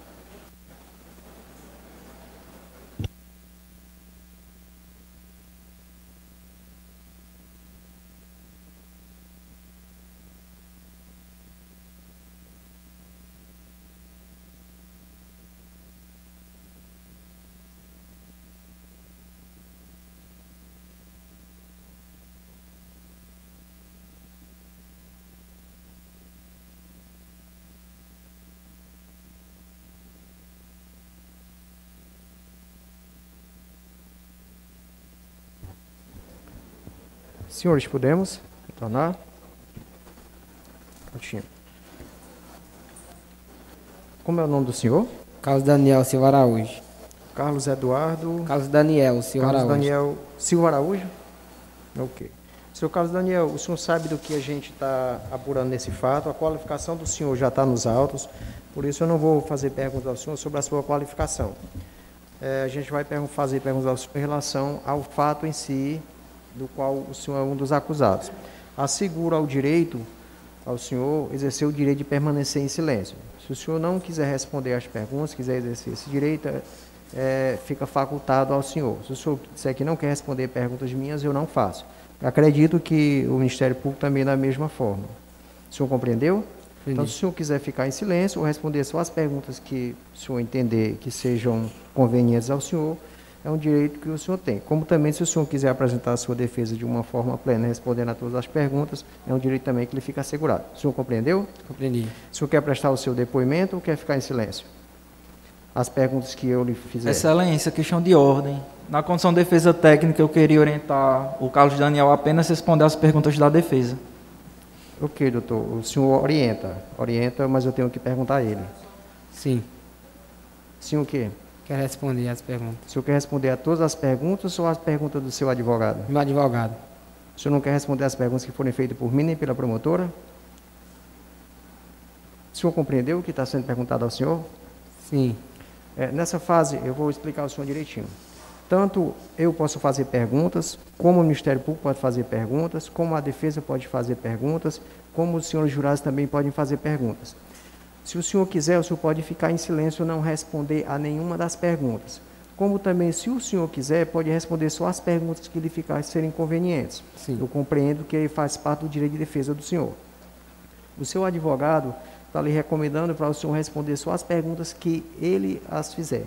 Senhores, podemos retornar? Prontinho. Como é o nome do senhor? Carlos Daniel Silva Araújo. Carlos Eduardo. Carlos Daniel Silva Carlos Araújo. Daniel Silva Araújo? Ok. Senhor Carlos Daniel, o senhor sabe do que a gente está apurando nesse fato, a qualificação do senhor já está nos autos, por isso eu não vou fazer perguntas ao senhor sobre a sua qualificação. É, a gente vai fazer perguntas ao senhor em relação ao fato em si, do qual o senhor é um dos acusados. Asseguro ao direito, ao senhor, exercer o direito de permanecer em silêncio. Se o senhor não quiser responder às perguntas, quiser exercer esse direito, é, é, fica facultado ao senhor. Se o senhor disser que não quer responder perguntas minhas, eu não faço. Acredito que o Ministério Público também da mesma forma. O senhor compreendeu? Então, se o senhor quiser ficar em silêncio ou responder só as perguntas que o senhor entender que sejam convenientes ao senhor, é um direito que o senhor tem. Como também, se o senhor quiser apresentar a sua defesa de uma forma plena, respondendo a todas as perguntas, é um direito também que lhe fica assegurado. O senhor compreendeu? Compreendi. O senhor quer prestar o seu depoimento ou quer ficar em silêncio? As perguntas que eu lhe fizer. Excelência, questão de ordem. Na condição de defesa técnica, eu queria orientar o Carlos Daniel a apenas responder às perguntas da defesa. Ok, doutor. O senhor orienta. Orienta, mas eu tenho que perguntar a ele. Sim. Sim, o quê? Quero responder as perguntas. O senhor quer responder a todas as perguntas ou as perguntas do seu advogado? Meu advogado. O senhor não quer responder as perguntas que forem feitas por mim nem pela promotora? O senhor compreendeu o que está sendo perguntado ao senhor? Sim. É, nessa fase, eu vou explicar ao senhor direitinho. Tanto eu posso fazer perguntas, como o Ministério Público pode fazer perguntas, como a defesa pode fazer perguntas, como os senhores jurados também podem fazer perguntas. Se o senhor quiser, o senhor pode ficar em silêncio e não responder a nenhuma das perguntas. Como também, se o senhor quiser, pode responder só as perguntas que lhe ficarem serem convenientes. Sim. Eu compreendo que faz parte do direito de defesa do senhor. O seu advogado está lhe recomendando para o senhor responder só as perguntas que ele as fizer.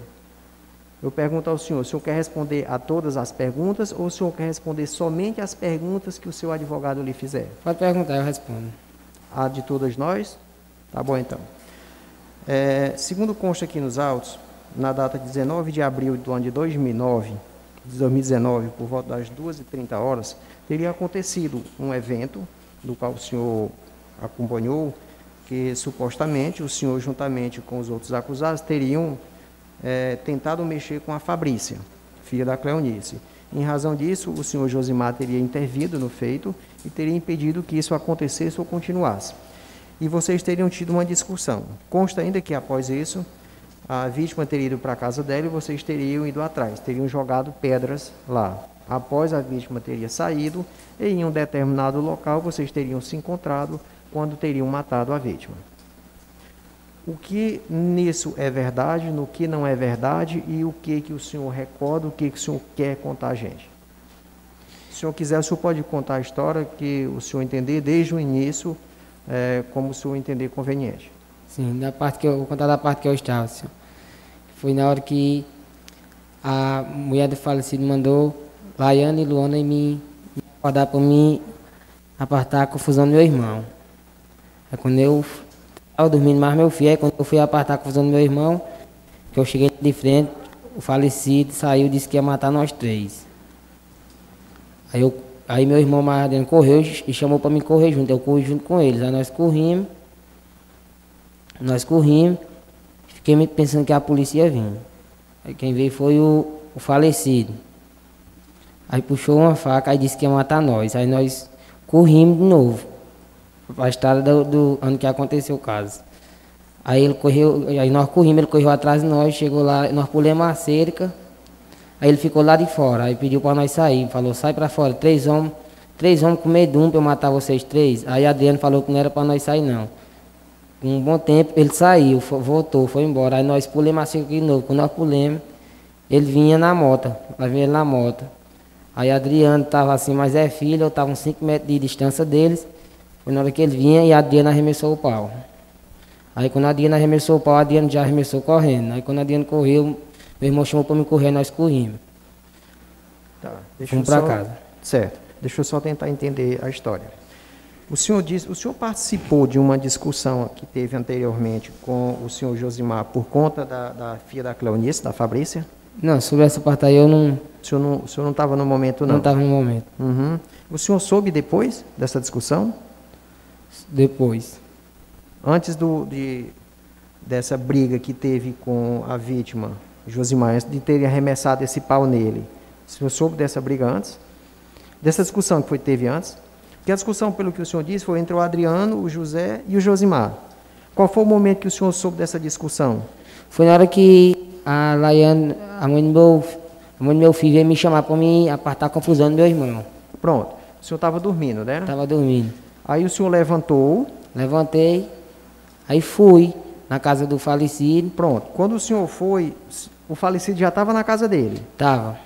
Eu pergunto ao senhor, o senhor quer responder a todas as perguntas ou o senhor quer responder somente as perguntas que o seu advogado lhe fizer? Pode perguntar, eu respondo. A de todas nós? Tá bom, então. É, segundo consta aqui nos autos, na data de 19 de abril do ano de 2009, de 2019, por volta das 2h30 horas, teria acontecido um evento, do qual o senhor acompanhou, que supostamente o senhor, juntamente com os outros acusados, teriam é, tentado mexer com a Fabrícia, filha da Cleonice. Em razão disso, o senhor Josimar teria intervido no feito e teria impedido que isso acontecesse ou continuasse. E vocês teriam tido uma discussão. Consta ainda que após isso, a vítima teria ido para a casa dela e vocês teriam ido atrás, teriam jogado pedras lá. Após a vítima teria saído, em um determinado local vocês teriam se encontrado quando teriam matado a vítima. O que nisso é verdade, no que não é verdade e o que que o senhor recorda, o que que o senhor quer contar a gente? Se o senhor quiser, o senhor pode contar a história que o senhor entender desde o início, é, como o senhor entender conveniente. Sim, da parte que eu vou contar da parte que eu estava, senhor. Foi na hora que a mulher do falecido mandou Laiane e Luana me, me acordar para mim apartar a confusão do meu irmão. Aí quando eu estava dormindo mais meu filho, aí quando eu fui apartar a confusão do meu irmão, que eu cheguei de frente, o falecido saiu e disse que ia matar nós três. Aí, eu, aí meu irmão mais correu e chamou para mim correr junto. Eu corri junto com eles. Aí nós corrimos. Nós corrimos. Fiquei pensando que a polícia ia vir. Aí quem veio foi o, o falecido. Aí puxou uma faca e disse que ia matar nós. Aí nós corrimos de novo. A estrada do, do ano que aconteceu o caso. Aí ele correu, aí nós corrimos, ele correu atrás de nós, chegou lá, nós pulamos a cerca. Aí ele ficou lá de fora, aí pediu para nós sair, falou, sai para fora, três homens, três homens com medo de um para eu matar vocês três. Aí Adriano falou que não era para nós sair não. Um bom tempo, ele saiu, voltou, foi embora. Aí nós pulemos a cerca de novo. Quando nós pulemos, ele vinha na moto, nós vinha ele na moto. Aí Adriano estava assim, mas é filho, eu estava uns 5 metros de distância deles. Foi na hora que ele vinha e Adriana arremessou o pau. Aí quando Adriana arremessou o pau, a Adriana já arremessou correndo. Aí quando a Adriana correu, meu irmão chamou para me correr, nós corrimos. Tá, deixa Fomos pra só- casa. Certo. Deixa eu só tentar entender a história. O senhor diz, o senhor participou de uma discussão que teve anteriormente com o senhor Josimar por conta da, da filha da Cleonice, da Fabrícia? Não, sobre essa parte aí eu não O senhor não o senhor não estava no momento, não? não estava no momento. Uhum. O senhor soube depois dessa discussão? Depois. Antes do, de, dessa briga que teve com a vítima, Josimar, antes de ter arremessado esse pau nele, o senhor soube dessa briga antes? Dessa discussão que foi, teve antes? Porque a discussão, pelo que o senhor disse, foi entre o Adriano, o José e o Josimar. Qual foi o momento que o senhor soube dessa discussão? Foi na hora que a Laiane, a mãe do meu, a mãe do meu filho veio me chamar para me apartar a confusão do meu irmão. Pronto. O senhor estava dormindo, né? Estava dormindo. Aí o senhor levantou. Levantei, aí fui na casa do falecido. Pronto. Quando o senhor foi, o falecido já estava na casa dele. Tava.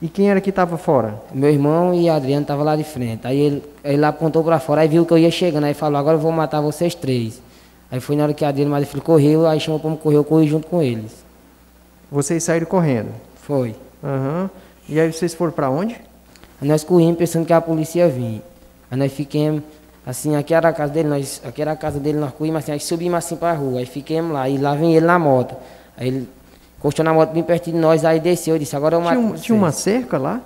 E quem era que estava fora? Meu irmão e Adriano estavam lá de frente. Aí ele, ele apontou para fora, aí viu que eu ia chegando, aí falou, agora eu vou matar vocês três. Aí foi na hora que Adriano mais filho correu, aí chamou para me correr, eu corri junto com eles. Vocês saíram correndo? Foi. Aham. E aí vocês foram para onde? Aí nós corrimos pensando que a polícia ia vir. Aí nós fiquemos, assim, aqui era a casa dele, nós, aqui era a casa dele, nós corrimos assim, aí subimos assim para a rua, aí fiquemos lá, e lá vem ele na moto. Aí ele encostou na moto bem pertinho de nós, aí desceu, eu disse, agora eu mato Tinha, um- tinha uma cerca lá?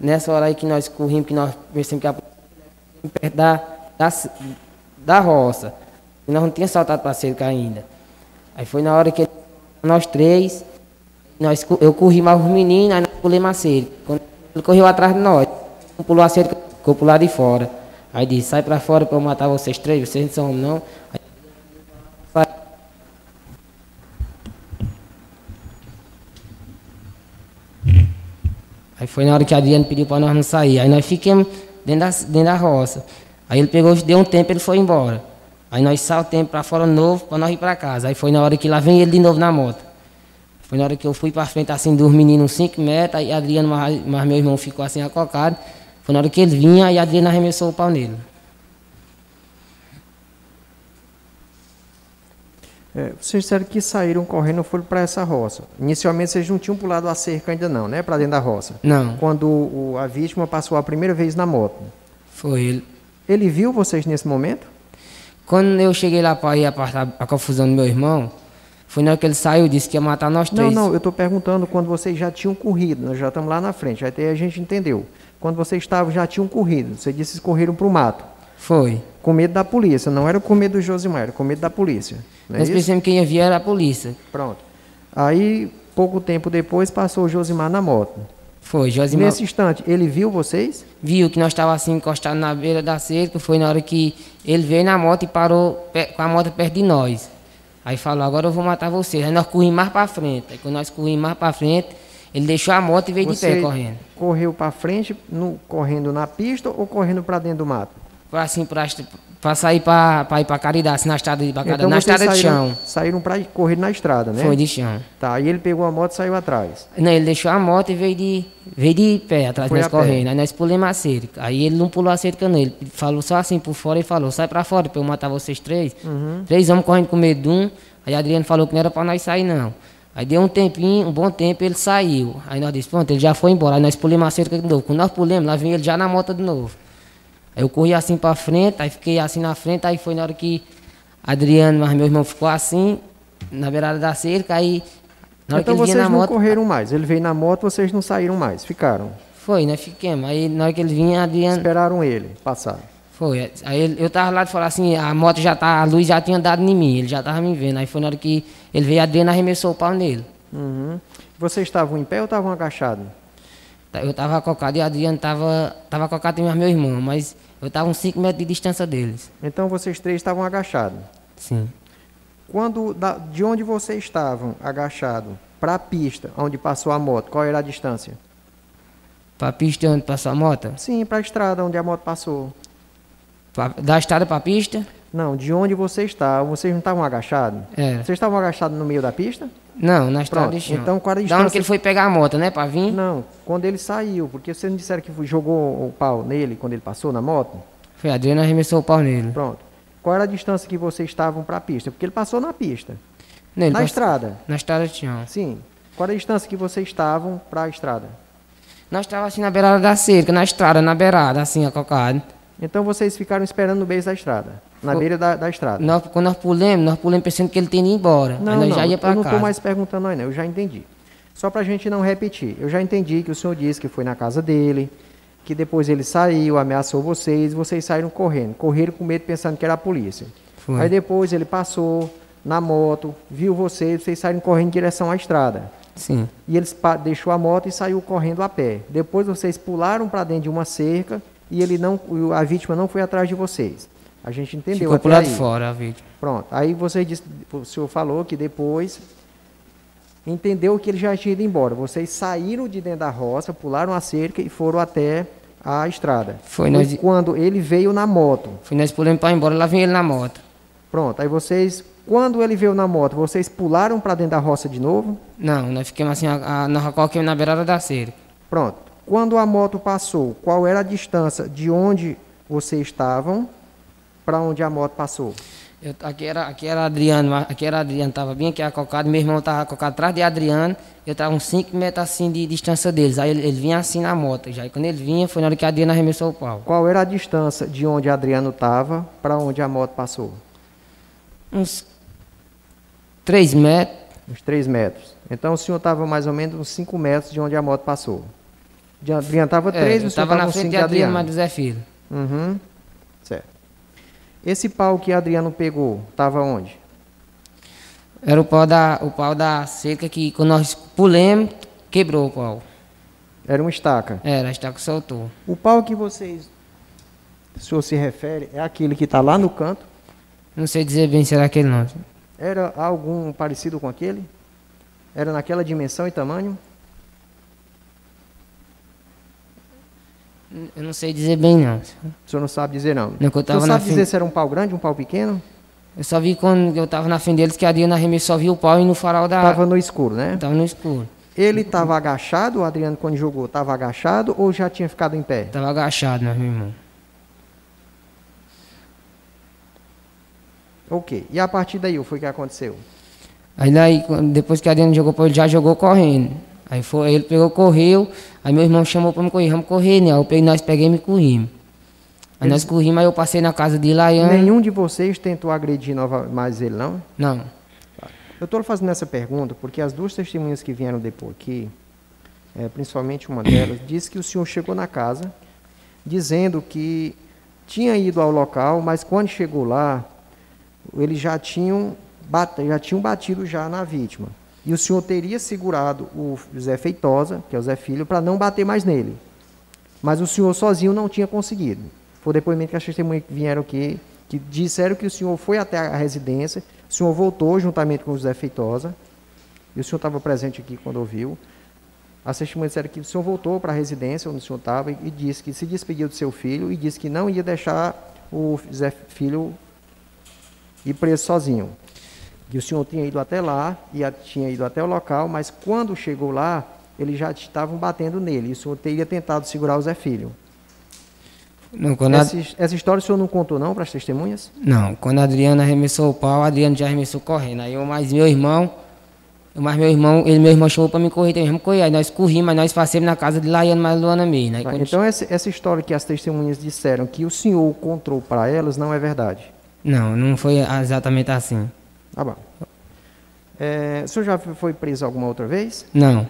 Nessa hora aí que nós corrimos, que nós pensamos que a perto da, da, da roça. E nós não tínhamos saltado para a cerca ainda. Aí foi na hora que ele, nós três, nós, eu corri mais os meninos, aí nós pulamos a cerca. Quando ele correu atrás de nós, pulou a cerca, ficou pro lado de fora. Aí disse, sai para fora para eu matar vocês três, vocês não são homem, não. Aí, Aí foi na hora que Adriano pediu para nós não sair. Aí nós ficamos dentro da, dentro da roça. Aí ele pegou, deu um tempo, ele foi embora. Aí nós saltamos para fora novo para nós ir para casa. Aí foi na hora que lá vem ele de novo na moto. Foi na hora que eu fui para frente assim dos meninos 5 metros, aí Adriano mais, mais meu irmão ficou assim acocado. Foi na hora que ele vinha e Adriano arremessou o pau nele. É, vocês disseram que saíram correndo e foram para essa roça. Inicialmente vocês não tinham pulado a cerca ainda não, né? Para dentro da roça. Não. Quando o- a vítima passou a primeira vez na moto. Foi ele. Ele viu vocês nesse momento? Quando eu cheguei lá para ir apartar a confusão do meu irmão, foi na hora que ele saiu, disse que ia matar nós Não, três. não, eu estou perguntando quando vocês já tinham corrido, nós já estamos lá na frente, até a gente entendeu. Quando vocês estavam, já tinham corrido, você disse que correram para o mato. Foi. Com medo da polícia, não era com medo do Josimar, era com medo da polícia. Não é Nós isso? pensamos que quem ia vir era a polícia. Pronto. Aí, pouco tempo depois, passou o Josimar na moto. Foi, Josimar Nesse instante, ele viu vocês? viu que nós estávamos assim encostados na beira da cerca, foi na hora que ele veio na moto e parou com a moto perto de nós. Aí falou, agora eu vou matar vocês. Aí nós corrimos mais para frente. Aí quando nós corrimos mais para frente, ele deixou a moto e veio de Você pé correndo. correu para frente, no- correndo na pista ou correndo para dentro do mato? Assim, para sair para ir para Caridade, assim, na estrada de Bacadá, na vocês estrada de saíram, chão. Saíram para correr na estrada, né? Foi de chão. Tá, aí ele pegou a moto e saiu atrás. Não, ele deixou a moto e veio de, veio de pé atrás de Foi nós pé. correndo. Aí nós pulamos a cerca. Aí ele não pulou a cerca não, ele falou só assim por fora e falou, sai pra fora pra eu matar vocês três. Uhum. Três homens correndo com medo de um. Aí Adriano falou que não era pra nós sair não. Aí deu um tempinho, um bom tempo, ele saiu. Aí nós disse, pronto, ele já foi embora. Aí nós pulamos a cerca de novo. Quando nós pulamos, lá vem ele já na moto de novo. Aí eu corri assim pra frente, aí fiquei assim na frente, aí foi na hora que Adriano, mas meu irmão ficou assim, na beirada da cerca, aí na hora então que ele vocês vinha na não moto. correram mais. Ele veio na moto, vocês não saíram mais, ficaram. Foi, nós ficamos. Aí na hora que ele vinha, Adriano. Esperaram ele passar. Foi. Aí eu tava lá de falar assim, a moto já tá, a luz já tinha dado em mim, ele já tava me vendo. Aí foi na hora que ele veio, Adriano arremessou o pau nele. Uhum. Vocês estavam em pé ou estavam agachados? Tá, Eu tava acocado e Adriano tava, tava acocado também, meu irmão, mas eu tava uns 5 metros de distância deles. Então vocês três estavam agachados. Sim. Quando da- de onde vocês estavam agachados para a pista onde passou a moto, qual era a distância? Pra pista onde passou a moto? Sim, para a estrada onde a moto passou. Pra- da estrada pra pista? Não, de onde você está? Vocês não estavam agachados? Era. Vocês estavam agachados no meio da pista? Não, na estrada de chão. então qual a Da onde distância? que ele foi pegar a moto, né, pra vir? Não, quando ele saiu, porque vocês não disseram que jogou o pau nele quando ele passou na moto? Foi a Adriana arremessou o pau nele. Pronto. Qual era a distância que vocês estavam para a pista? Porque ele passou na pista. Não, na passou- estrada? Na estrada de chão. Sim. Qual era a distância que vocês estavam para a estrada? Nós estávamos assim na beirada da cerca, na estrada, na beirada, assim, acocado. Então vocês ficaram esperando no beiro da estrada. Na beira da, da estrada. Nós, quando nós pulamos, nós pulamos pensando que ele tinha ido embora. Não, nós não, já ia eu não estou mais perguntando aí, não. Eu já entendi. Só para a gente não repetir. Eu já entendi que o senhor disse que foi na casa dele, que depois ele saiu, ameaçou vocês, vocês saíram correndo. Correram com medo pensando que era a polícia. Foi. Aí depois ele passou na moto, viu vocês, vocês saíram correndo em direção à estrada. Sim. E ele deixou a moto e saiu correndo a pé. Depois vocês pularam para dentro de uma cerca e ele não, a vítima não foi atrás de vocês. A gente entendeu Ficou pro lado aí. fora. Pronto. Aí você disse, o senhor falou que depois entendeu que ele já tinha ido embora. Vocês saíram de dentro da roça, pularam a cerca e foram até a estrada. Foi, nós- quando ele veio na moto. Foi nós pulamos para ir embora, lá vem ele na moto. Pronto. Aí vocês, quando ele veio na moto, vocês pularam para dentro da roça de novo? Não, nós ficamos assim, a, a, nós colocamos na beirada da cerca. Pronto. Quando a moto passou, qual era a distância de onde vocês estavam para onde a moto passou? Eu, aqui, era, aqui era Adriano, aqui era Adriano, estava bem aqui acocado, meu irmão estava acocado atrás de Adriano, eu estava uns 5 metros assim de distância deles. Aí ele, ele vinha assim na moto já. E quando ele vinha, foi na hora que a Adriana arremessou o pau. Qual era a distância de onde Adriano estava para onde a moto passou? Uns 3 metros. Uns 3 metros. Então o senhor estava mais ou menos uns 5 metros de onde a moto passou. De Adriano estava 3, É, o senhor estava na frente 5 de Adriano, Adriano. mas do Zé Filho. Uhum. Esse pau que Adriano pegou, estava onde? Era o pau da, o pau da cerca que quando nós pulamos, quebrou o pau. Era uma estaca. Era, a estaca soltou. O pau que vocês, o senhor se refere, é aquele que está lá no canto? Não sei dizer bem se era aquele não. Era algum parecido com aquele? Era naquela dimensão e tamanho? Eu não sei dizer bem não. O senhor não sabe dizer não. Não, que eu o senhor tava sabe dizer se era um pau grande, um pau pequeno? Eu só vi quando eu estava na frente deles que a Adriana arremessou, só vi o pau e no farol da... Estava no escuro, né? Tava no escuro. Ele estava agachado, o Adriano quando jogou estava agachado ou já tinha ficado em pé? Tava agachado, né, meu irmão. Ok. E a partir daí, o que foi que aconteceu? Aí daí, depois que a Adriana jogou para ele, já jogou correndo. Aí foi, ele pegou, correu, aí meu irmão chamou para me correr, vamos correr, né? Aí eu peguei, nós peguemos e corrimos. Aí nós corrimos, aí eu passei na casa de Laiane. Nenhum de vocês tentou agredir nova, mais ele, não? Não. Eu estou fazendo essa pergunta porque as duas testemunhas que vieram depor aqui, eh, principalmente uma delas, disse que o senhor chegou na casa dizendo que tinha ido ao local, mas quando chegou lá, eles já tinham, bat- já tinham batido já na vítima. E o senhor teria segurado o Zé Feitosa, que é o Zé Filho, para não bater mais nele. Mas o senhor sozinho não tinha conseguido. Foi o depoimento que as testemunhas vieram aqui, que disseram que o senhor foi até a residência, o senhor voltou juntamente com o José Feitosa, e o senhor estava presente aqui quando ouviu. As testemunhas disseram que o senhor voltou para a residência onde o senhor estava e, disse que se despediu do seu filho e disse que não ia deixar o Zé Filho ir preso sozinho. Que o senhor tinha ido até lá e tinha ido até o local, mas quando chegou lá, eles já estavam batendo nele. E o senhor teria tentado segurar o Zé Filho. Não, quando a, Essa, essa história o senhor não contou não para as testemunhas? não, quando a Adriana arremessou o pau, a Adriana já arremessou correndo. Aí eu mais meu irmão, eu mais meu irmão, ele meu irmão chamou para me correr, também vamos correr. Aí nós corrimos, mas nós passamos na casa de Laiane mais Luana mesmo. Aí Tá, quando- Então essa, essa história que as testemunhas disseram que o senhor contou para elas não é verdade. Não, não foi exatamente assim. Tá bom. É, o senhor já foi preso alguma outra vez? Não,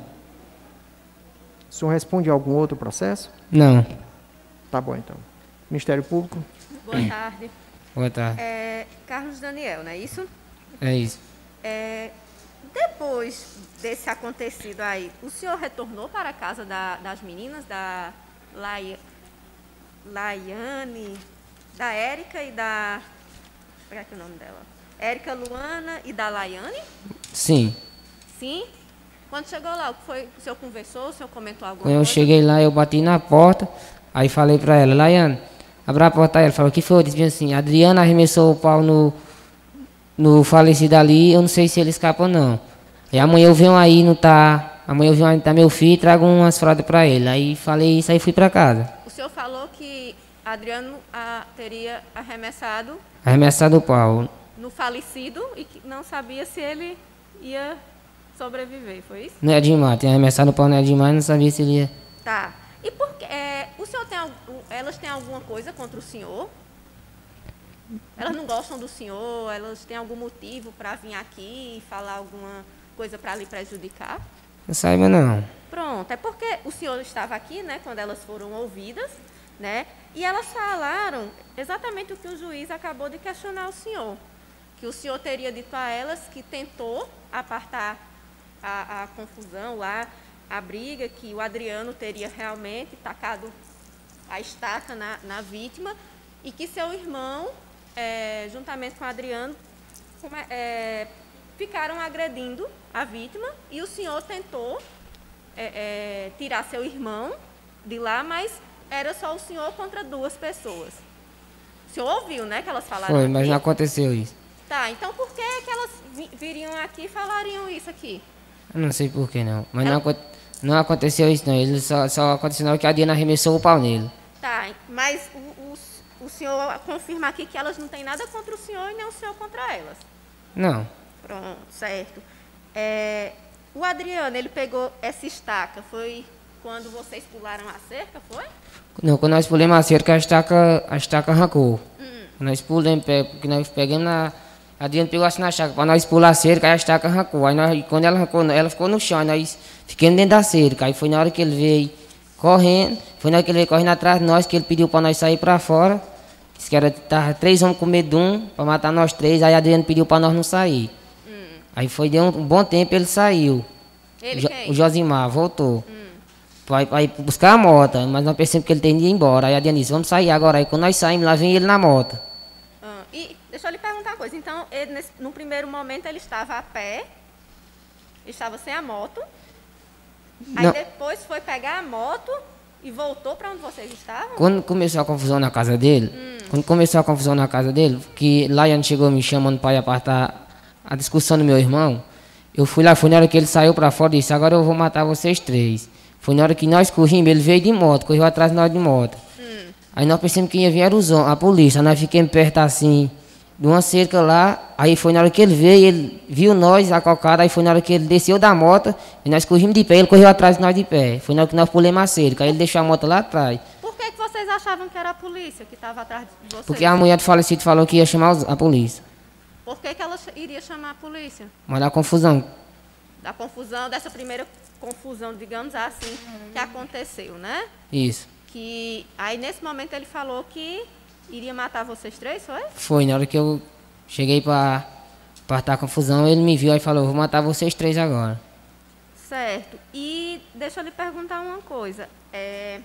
O senhor responde a algum outro processo? não. Tá bom então. Ministério Público? Boa tarde. Boa tarde. É, Carlos Daniel, não é isso? É isso. É, depois desse acontecido aí, o senhor retornou para a casa da- das meninas, da Lai, Laiane, da Érica e da. Qual é que é o nome dela? Érica Luana e da Laiane? Sim. Sim? Quando chegou lá, o que foi? O senhor conversou? O senhor comentou alguma Quando eu coisa? cheguei lá, eu bati na porta, aí falei pra ela, Laiane, Abriu a porta, ele falou, o que foi? Eu disse assim, Adriana arremessou o pau no, no falecido ali, eu não sei se ele escapa ou não. E amanhã eu venho aí, não tá... Amanhã eu venho aí, tá meu filho, trago umas fraldas para ele. Aí falei isso, aí fui para casa. O senhor falou que Adriano ah, teria arremessado Arremessado o pau. No falecido e que não sabia se ele ia sobreviver, foi isso? Não é demais, tinha arremessado o pau, não é demais, não sabia se ele ia... Tá. E por que, é, o senhor tem elas têm alguma coisa contra o senhor? Elas não gostam do senhor? Elas têm algum motivo para vir aqui e falar alguma coisa para lhe prejudicar? Não saiba não. Pronto, é porque o senhor estava aqui, né, quando elas foram ouvidas, né, e elas falaram exatamente o que o juiz acabou de questionar o senhor, que o senhor teria dito a elas que tentou apartar a, a confusão lá, a briga, que o Adriano teria realmente tacado a estaca na, na vítima e que seu irmão, eh, juntamente com o Adriano, come- eh, ficaram agredindo a vítima e o senhor tentou eh, eh, tirar seu irmão de lá, mas era só o senhor contra duas pessoas. O senhor ouviu, né, que elas falaram Foi, mas não aconteceu isso. Tá, então por que, que elas vi- viriam aqui e falariam isso aqui? Eu não sei por que não. Mas não, acon- não aconteceu isso não. Ele só, só aconteceu que a Diana arremessou o pau nele. Tá, mas o, o, o senhor confirma aqui que elas não têm nada contra o senhor e nem o senhor contra elas. Não. Pronto, certo. É, o Adriano, ele pegou essa estaca, foi quando vocês pularam a cerca, foi? Não, quando nós pulamos a cerca, a estaca, a estaca arrancou. Quando nós pulamos, porque nós pegamos na. A Diana pegou assim na estaca. Para nós pular a cerca, aí a estaca arrancou. Aí nós, quando ela arrancou, ela ficou no chão. Aí nós ficamos dentro da cerca. Aí foi na hora que ele veio correndo. Foi na hora que ele veio correndo atrás de nós, que ele pediu para nós sair para fora. Disse que era tava três homens com medo de um, para matar nós três. Aí a Adriana pediu para nós não sair. Aí foi, deu um bom tempo, ele saiu. Ele Jo- quem? O Josimar voltou. Vai, vai buscar a moto, mas nós percebemos que ele tem de ir embora. Aí a Diana disse, vamos sair agora. Aí quando nós saímos, lá vem ele na moto. Deixa eu lhe perguntar uma coisa. Então, ele, nesse- no primeiro momento, ele estava a pé, estava sem a moto. Aí Não. depois foi pegar a moto e voltou para onde vocês estavam? Quando começou a confusão na casa dele, quando começou a confusão na casa dele, que Laiane chegou me chamando para ir apartar a discussão do meu irmão, eu fui lá, foi na hora que ele saiu para fora e disse, agora eu vou matar vocês três. Foi na hora que nós corrimos, ele veio de moto, correu atrás de nós de moto. Aí nós pensamos que ia vir a polícia, nós ficamos perto assim, de uma cerca lá, aí foi na hora que ele veio, ele viu nós acocados, aí foi na hora que ele desceu da moto, e nós corrimos de pé, ele correu atrás de nós de pé. Foi na hora que nós pulamos a cerca, aí ele deixou a moto lá atrás. Por que, que vocês achavam que era a polícia que estava atrás de vocês? Porque a mulher do falecido falou que ia chamar a polícia. Por que, que ela iria chamar a polícia? Mas a confusão. Da confusão, dessa primeira confusão, digamos assim, que aconteceu, né? Isso. Que aí nesse momento ele falou que iria matar vocês três, foi? Foi na hora que eu cheguei para apartar a confusão, ele me viu e falou, vou matar vocês três agora. Certo. E deixa eu lhe perguntar uma coisa. É...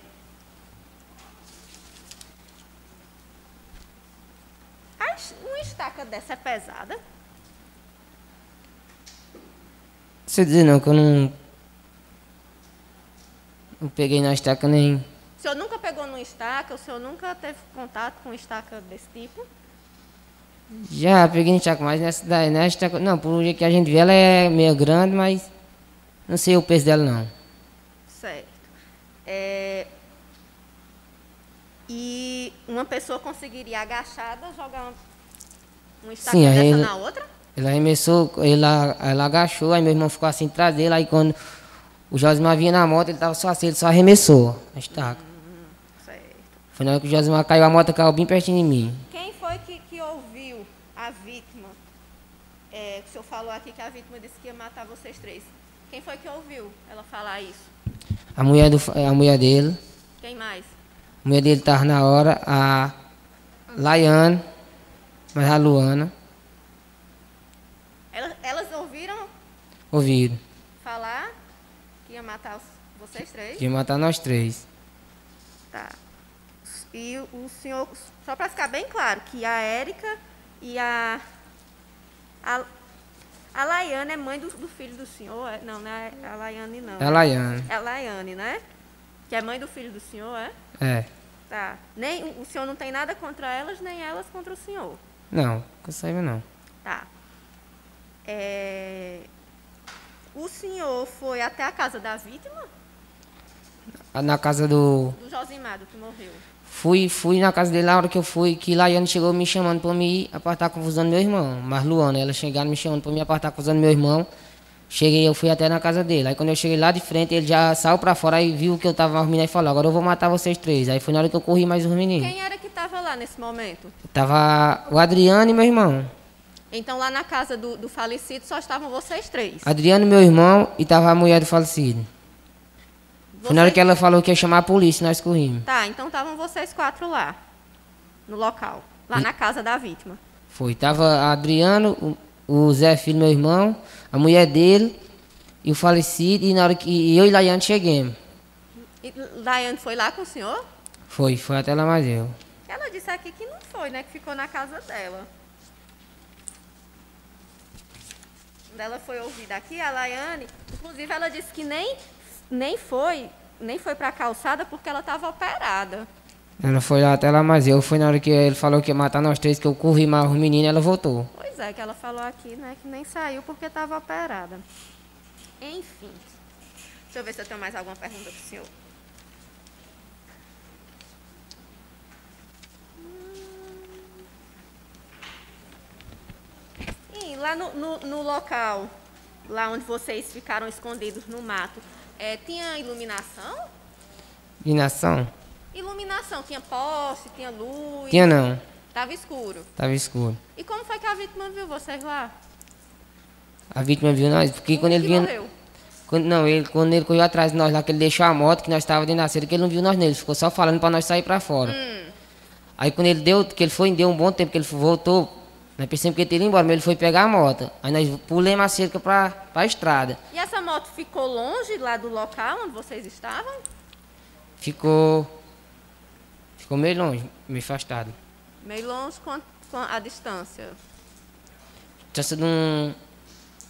Uma estaca dessa é pesada? Você dizer não, que eu não. Não peguei na estaca nem. O senhor nunca pegou numa estaca? O senhor nunca teve contato com estaca desse tipo? Já peguei na estaca, mas nessa daí, nessa estaca. Não, por jeito que a gente vê, ela é meio grande, mas. Não sei o peso dela não. Certo. É, E uma pessoa conseguiria agachada jogar uma, uma estaca Sim, dessa ele- na outra? Ele arremessou, ela, ela agachou, aí meu irmão ficou assim atrás dele, aí quando o Josimar vinha na moto, ele tava só assim, ele só arremessou a estaca. Certo. Foi na hora que o Josimar caiu, a moto caiu bem pertinho de mim. Quem foi que, que ouviu a vítima? É, o senhor falou aqui que a vítima disse que ia matar vocês três. Quem foi que ouviu ela falar isso? A mulher, do, a mulher dele, Quem mais? a mulher dele tava na hora, a Laiane, mas a Luana, Elas, elas ouviram ouviram. falar que ia matar vocês três? De matar nós três. E o senhor, só para ficar bem claro, que a Érica e a. A, a Laiane é mãe do, do filho do senhor? é? Não, não é a Laiane, não. É a Laiane. É a Laiane, né? Que é mãe do filho do senhor, é? É. Tá. Nem, o senhor não tem nada contra elas, nem elas contra o senhor. Não, que eu saiba não. Tá. É, O senhor foi até a casa da vítima? Na casa do. Do Josimado, que morreu. Fui, fui na casa dele, na hora que eu fui, que Laiane chegou me chamando pra me apartar a confusão do meu irmão. Mas Luana, ela chegaram me chamando pra me apartar a confusão do meu irmão. Cheguei, eu fui até na casa dele. Aí quando eu cheguei lá de frente, ele já saiu pra fora e viu que eu tava arrumando e falou, agora eu vou matar vocês três. Aí foi na hora que eu corri mais os meninos. Quem era que estava lá nesse momento? Tava o Adriano e meu irmão. Então, lá na casa do, do falecido, só estavam vocês três. Adriano, meu irmão, e tava a mulher do falecido. Foi na hora que ela falou que ia chamar a polícia, nós corrimos. Tá, então estavam vocês quatro lá, no local, lá na casa da vítima. Foi, tava Adriano, o, o Zé Filho, meu irmão, a mulher dele e o falecido, e na hora que e eu e Laiane cheguemos. E Daiane foi lá com o senhor? Foi, foi até lá mais eu. Ela disse aqui que não foi, né? Que ficou na casa dela. Quando ela foi ouvida aqui, a Laiane, inclusive ela disse que nem, nem foi, nem foi para a calçada porque ela estava operada. Ela foi lá até lá mais eu. Foi na hora que ele falou que ia matar nós três, que eu corri mais os meninos, ela voltou. Pois é, que ela falou aqui, né, que nem saiu porque estava operada. Enfim. Deixa eu ver se eu tenho mais alguma pergunta para o senhor. E lá no, no, no local, lá onde vocês ficaram escondidos no mato, eh, tinha iluminação? E nação? Iluminação, tinha poste, tinha luz? Tinha não. Tava escuro. Tava escuro. E como foi que a vítima viu vocês lá? A vítima viu nós, porque quando ele vinha. morreu? Quando, não, ele, quando ele correu atrás de nós lá, que ele deixou a moto, que nós estávamos dentro da cerca, que ele não viu nós nele, ficou só falando para nós sair para fora. Hum. Aí quando ele deu, que ele foi, deu um bom tempo que ele voltou, nós pensamos que ele teria ido embora, mas ele foi pegar a moto. Aí nós pulemos a cerca para a estrada. E essa moto ficou longe lá do local onde vocês estavam? Ficou. Ficou meio longe, meio afastado. Meio longe com com a distância. Distância de um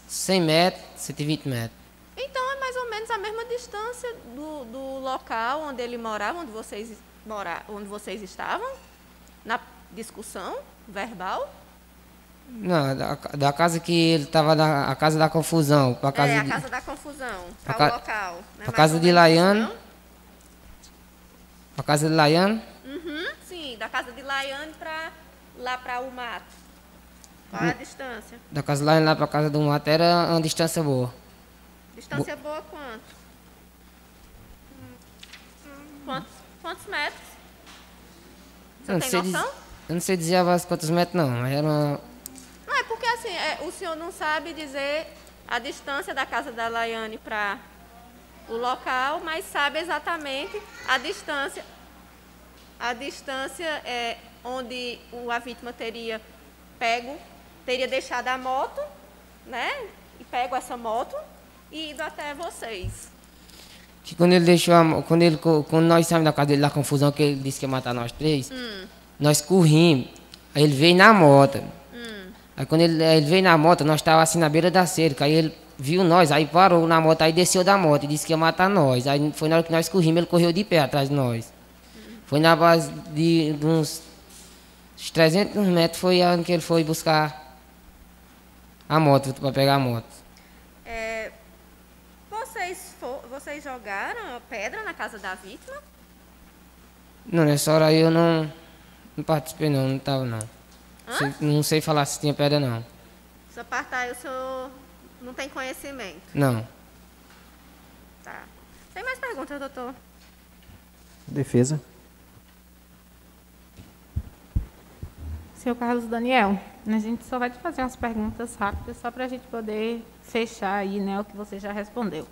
100 metros, 120 metros. Então é mais ou menos a mesma distância do, do local onde ele morava, onde vocês, mora, onde vocês estavam? Na discussão verbal? Não, da, da casa que ele estava, na a casa da confusão. Pra casa é, a de- casa da confusão, A para o ca- local. Né? Mais casa de Laiane. A casa de Laiane, Uhum, sim, da casa de Laiane para lá para o mato. Qual é a distância? da casa de Laiane lá para casa do mato era uma distância boa. Distância boa quanto? Quantos, quantos metros? Você não tem sei diz- noção? Eu não sei dizer quantos metros não, mas era uma, é porque assim, é, o senhor não sabe dizer a distância da casa da Laiane para o local, mas sabe exatamente a distância, a distância é, onde o, a vítima teria pego, teria deixado a moto, né? E pego essa moto e ido até vocês. que quando ele deixou a, quando ele quando nós saímos da casa dele da confusão que ele disse que ia matar nós três, Hum, nós corrimos. Aí ele veio na moto. Aí quando ele, ele veio na moto, nós estávamos assim na beira da cerca. Aí ele viu nós, aí parou na moto, aí desceu da moto e disse que ia matar nós. Aí foi na hora que nós corrimos, ele correu de pé atrás de nós. Foi na base de, de uns, uns 300 metros, foi onde que ele foi buscar a moto, para pegar a moto. É, vocês, vocês jogaram pedra na casa da vítima? Não, nessa hora aí eu não, não participei não, não estava não. Hã? Não sei falar se tinha pedra não. Essa parte aí o senhor não tem conhecimento. Não. Tá. Tem mais perguntas, doutor? Defesa. Seu Carlos Daniel, a gente só vai te fazer umas perguntas rápidas só para a gente poder fechar aí né, o que você já respondeu.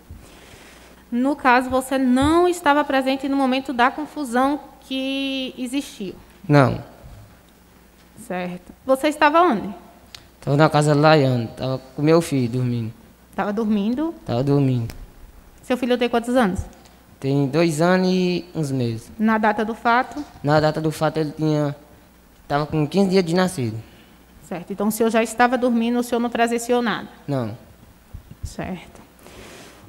No caso, você não estava presente no momento da confusão que existiu, Não. Certo? Você estava onde? Estava na casa da Laiane, estava com meu filho dormindo. Estava dormindo. Estava dormindo. Seu filho tem quantos anos? Tem dois anos e uns meses. Na data do fato, Na data do fato ele tinha. Estava com 15 dias de nascido. certo? Então o senhor já estava dormindo, o senhor não presenciou nada, Não. certo?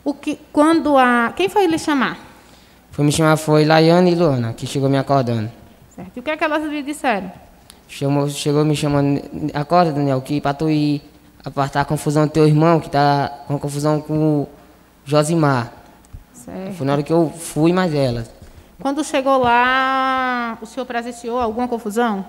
O que, quando a, quem foi lhe chamar? Foi me chamar, foi Laiane e Luana, que chegou me acordando. Certo. E o que é que elas lhe disseram? Chamou, chegou me chamando, acorda Daniel, que pra tu ir apartar a confusão do teu irmão, que tá com confusão com o Josimar. Certo. Foi na hora que eu fui mais elas. Quando chegou lá, o senhor presenciou alguma confusão?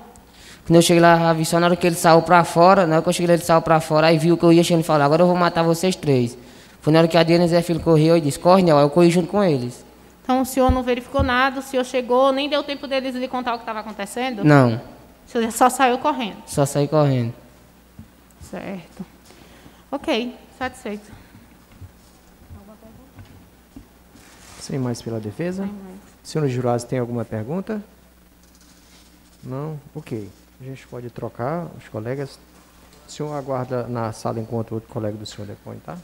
Quando eu cheguei lá, vi só na hora que ele saiu pra fora, na hora que eu cheguei lá, ele saiu pra fora, aí viu que eu ia chegando e falou, agora eu vou matar vocês três. Foi na hora que a Diana e Zé Filho correu e disse, corre, Nel, aí eu corri junto com eles. Então o senhor não verificou nada, o senhor chegou, nem deu tempo deles lhe contar o que estava acontecendo? Não, Senhor só saiu correndo. só saí correndo. Certo. Ok, satisfeito. Sem mais pela defesa? Senhores jurados, tem alguma pergunta? Não? Ok. A gente pode trocar os colegas. O senhor aguarda na sala enquanto outro colega do senhor depõe, tá?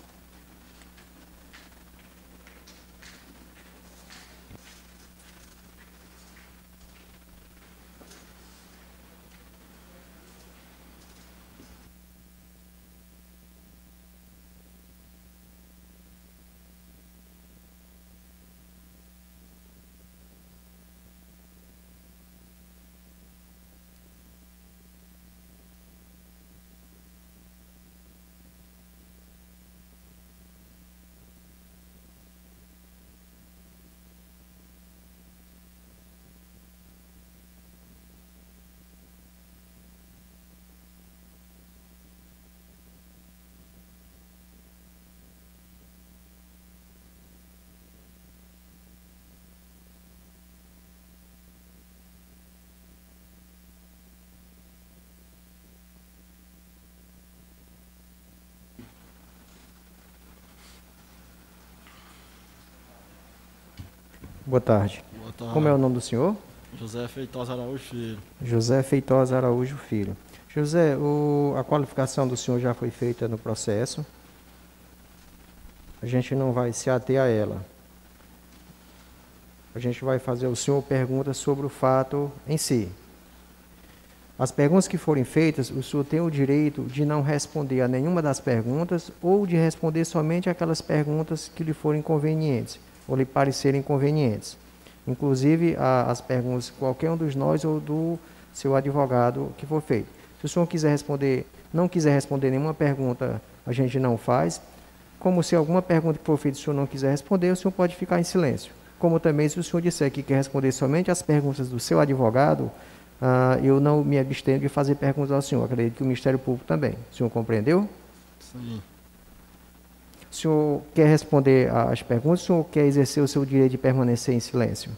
Boa tarde. Boa tarde. Como é o nome do senhor? José Feitosa Araújo Filho. José Feitosa Araújo Filho. José, o- a qualificação do senhor já foi feita no processo. A gente não vai se ater a ela. A gente vai fazer o senhor perguntas sobre o fato em si. As perguntas que forem feitas, o senhor tem o direito de não responder a nenhuma das perguntas ou de responder somente aquelas perguntas que lhe forem convenientes ou lhe parecerem convenientes. Inclusive a- as perguntas de qualquer um dos nós ou do seu advogado que for feito. Se o senhor quiser responder, não quiser responder nenhuma pergunta, a gente não faz. Como se alguma pergunta que for feita o senhor não quiser responder, o senhor pode ficar em silêncio. Como também se o senhor disser que quer responder somente as perguntas do seu advogado, ah, eu não me abstenho de fazer perguntas ao senhor. Acredito que o Ministério Público também. O senhor compreendeu? Sim. O senhor quer responder às perguntas, o senhor quer exercer o seu direito de permanecer em silêncio?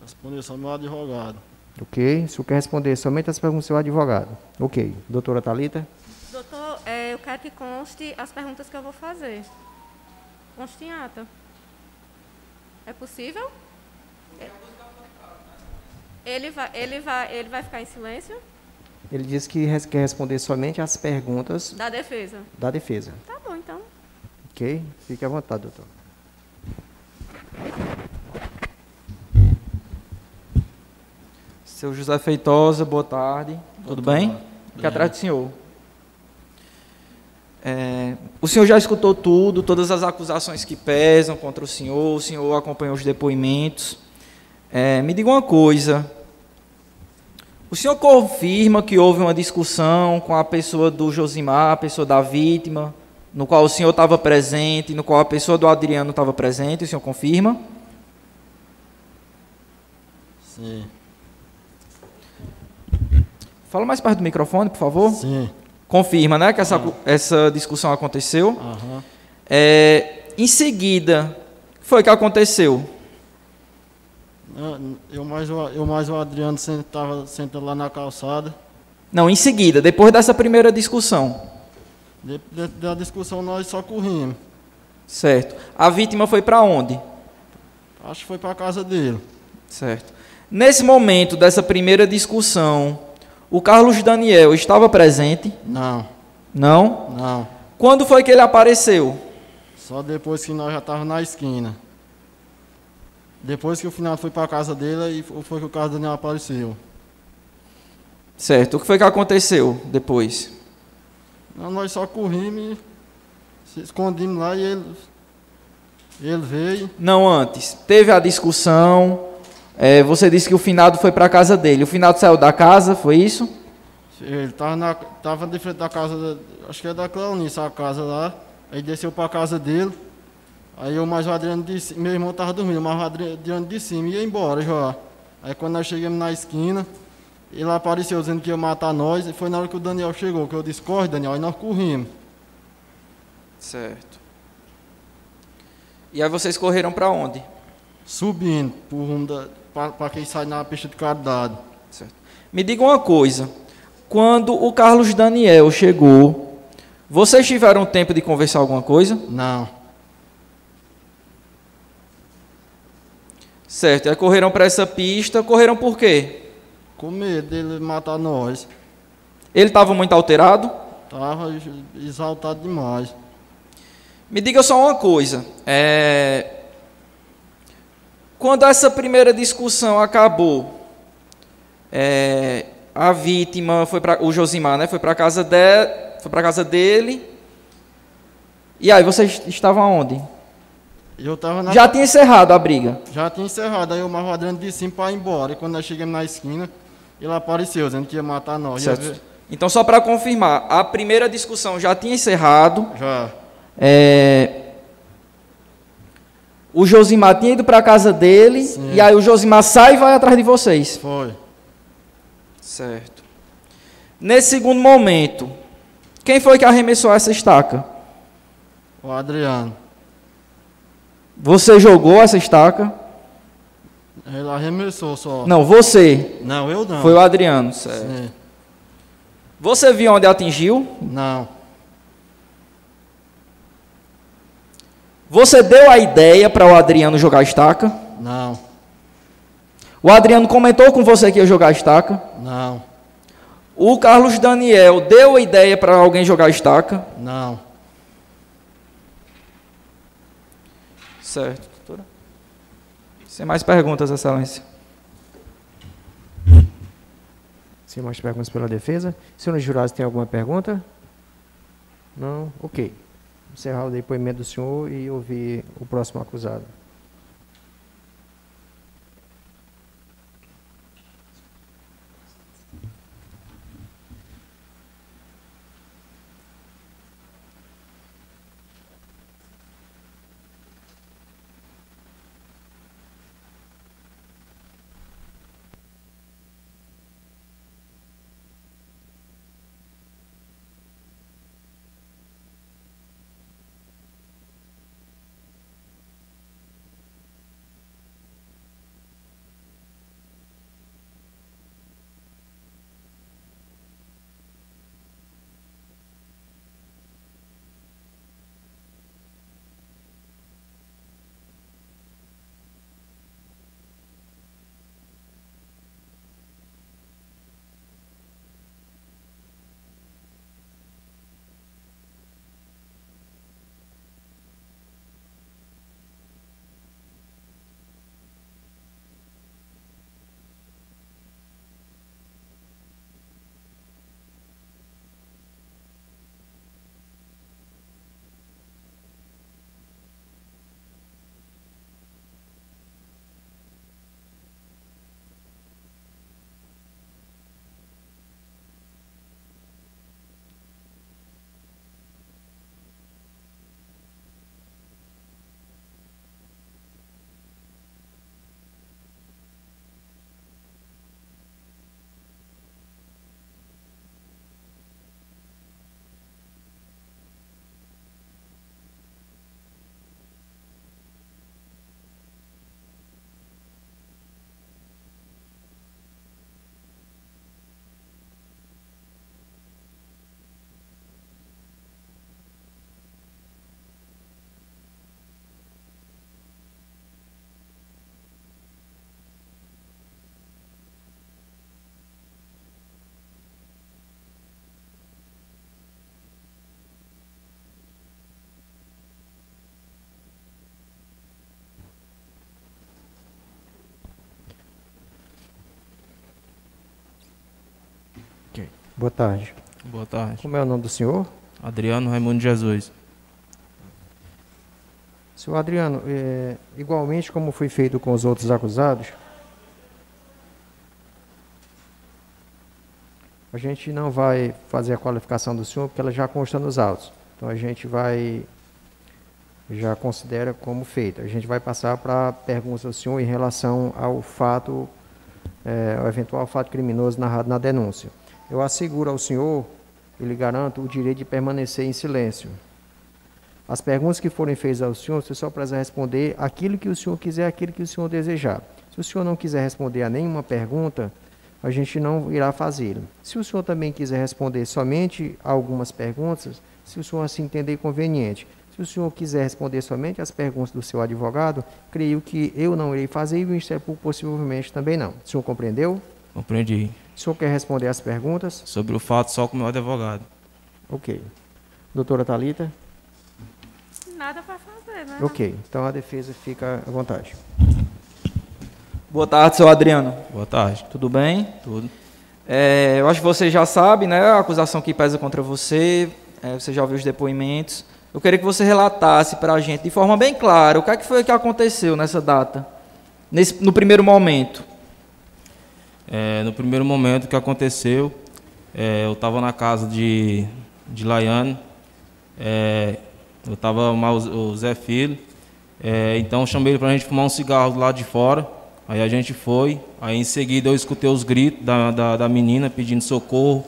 Respondeu só meu advogado. Ok? O senhor quer responder somente as perguntas do seu advogado? Ok. Doutora Talita? Doutor, é, eu quero que conste as perguntas que eu vou fazer. Conste em ata. É possível? É. Ele vai, ele vai, ele vai ficar em silêncio? Ele disse que res- quer responder somente as perguntas Da defesa. da defesa. Tá bom, então. Ok? Fique à vontade, doutor. Seu José Feitosa, boa tarde. Tudo bem? tarde. Fique Bem. atrás do senhor. É, o senhor já escutou tudo, todas as acusações que pesam contra o senhor, o senhor acompanhou os depoimentos. É, me diga uma coisa. O senhor confirma que houve uma discussão com a pessoa do Josimar, a pessoa da vítima, no qual o senhor estava presente, no qual a pessoa do Adriano estava presente, o senhor confirma? Sim. Fala mais perto do microfone, por favor. Sim. Confirma, né, que essa, essa discussão aconteceu. Aham. É, em seguida, o que foi que aconteceu? Eu- mais, o, eu mais o Adriano sentava sentado lá na calçada. Não, em seguida, depois dessa primeira discussão. De, de- da discussão nós só corrimos. Certo. A vítima foi para onde? Acho que foi para casa dele. Certo. Nesse momento dessa primeira discussão, o Carlos Daniel estava presente? Não, Não? não. Quando foi que ele apareceu? Só depois que nós já estávamos na esquina. Depois que o final foi para casa dele e foi que o Carlos Daniel apareceu. Certo. O que foi que aconteceu depois? Nós só corrimos e se escondimos lá e ele Ele veio. Não antes. Teve a discussão. é, você disse que o finado foi para a casa dele. O finado saiu da casa, foi isso? Ele estava na, tava de frente da casa, acho que é da Cleonice, a casa lá. Aí desceu para a casa dele. Aí eu mais o Adriano disse, meu irmão estava dormindo, mas o Adriano de cima ia embora já. Aí quando nós chegamos na esquina, ele apareceu dizendo que ia matar nós, e foi na hora que o Daniel chegou, que eu disse, corre Daniel, aí nós corrimos. Certo. E aí vocês correram para onde? Subindo rumo da. para quem sai na pista de caridade. Certo. Me diga uma coisa. Quando o Carlos Daniel chegou, vocês tiveram tempo de conversar alguma coisa? Não. Certo. Aí correram para essa pista. Correram por quê? Com medo dele matar nós. Ele estava muito alterado? Tava exaltado demais. Me diga só uma coisa. é, Quando essa primeira discussão acabou, é, a vítima foi para o Josimar, né? Foi para casa de, foi para casa dele. E aí vocês estavam aonde? Eu tava na Já tinha encerrado a briga. Já tinha encerrado, aí o Marro Adriano disse sim para ir embora. E quando nós chegamos na esquina, ele apareceu, dizendo que ia matar nós. Certo. Então só para confirmar, a primeira discussão já tinha encerrado. Já. É, O Josimar tinha ido para a casa dele e aí o Josimar sai e vai atrás de vocês. Foi. Certo. Nesse segundo momento, quem foi que arremessou essa estaca? O Adriano. Você jogou essa estaca? Ele arremessou só. Não, você. Não, eu não. Foi o Adriano, certo. Sim. Você viu onde atingiu? Não. Você deu a ideia para o Adriano jogar estaca? Não. O Adriano comentou com você que ia jogar estaca? Não. O Carlos Daniel deu a ideia para alguém jogar estaca? Não. Certo. Sem mais perguntas, Excelência. Sem mais perguntas pela defesa. Senhores jurados, tem alguma pergunta? Não? Ok. Encerrar o depoimento do senhor e ouvir o próximo acusado. Boa tarde. Boa tarde. Como é o nome do senhor? Adriano Raimundo Jesus. Senhor Adriano, é, igualmente como foi feito com os outros acusados, a gente não vai fazer a qualificação do senhor porque ela já consta nos autos. Então a gente vai já considera como feita. A gente vai passar para a pergunta do senhor em relação ao fato, é, ao eventual fato criminoso narrado na denúncia. Eu asseguro ao senhor, e lhe garanto, o direito de permanecer em silêncio. As perguntas que forem feitas ao senhor, você só precisa responder aquilo que o senhor quiser, aquilo que o senhor desejar. Se o senhor não quiser responder a nenhuma pergunta, a gente não irá fazê-lo. Se o senhor também quiser responder somente algumas perguntas, se o senhor assim entender conveniente, se o senhor quiser responder somente as perguntas do seu advogado, creio que eu não irei fazer e o Ministério Público possivelmente também não. O senhor compreendeu? Compreendi. O senhor quer responder as perguntas? Sobre o fato só com o meu advogado. Ok. Doutora Talita? Nada para fazer, né? Ok. Então a defesa fica à vontade. Boa tarde, seu Adriano. Boa tarde. Tudo bem? Tudo. É, eu acho que você já sabe, né, a acusação que pesa contra você, é, você já ouviu os depoimentos. Eu queria que você relatasse para a gente, de forma bem clara, o que, é que foi que aconteceu nessa data, nesse, no primeiro momento. É, no primeiro momento que aconteceu, é, eu estava na casa de, de Laiane, é, eu estava mal o Zé Filho, é, então chamei ele para a gente fumar um cigarro do lado de fora, aí a gente foi, aí em seguida eu escutei os gritos da, da, da menina pedindo socorro,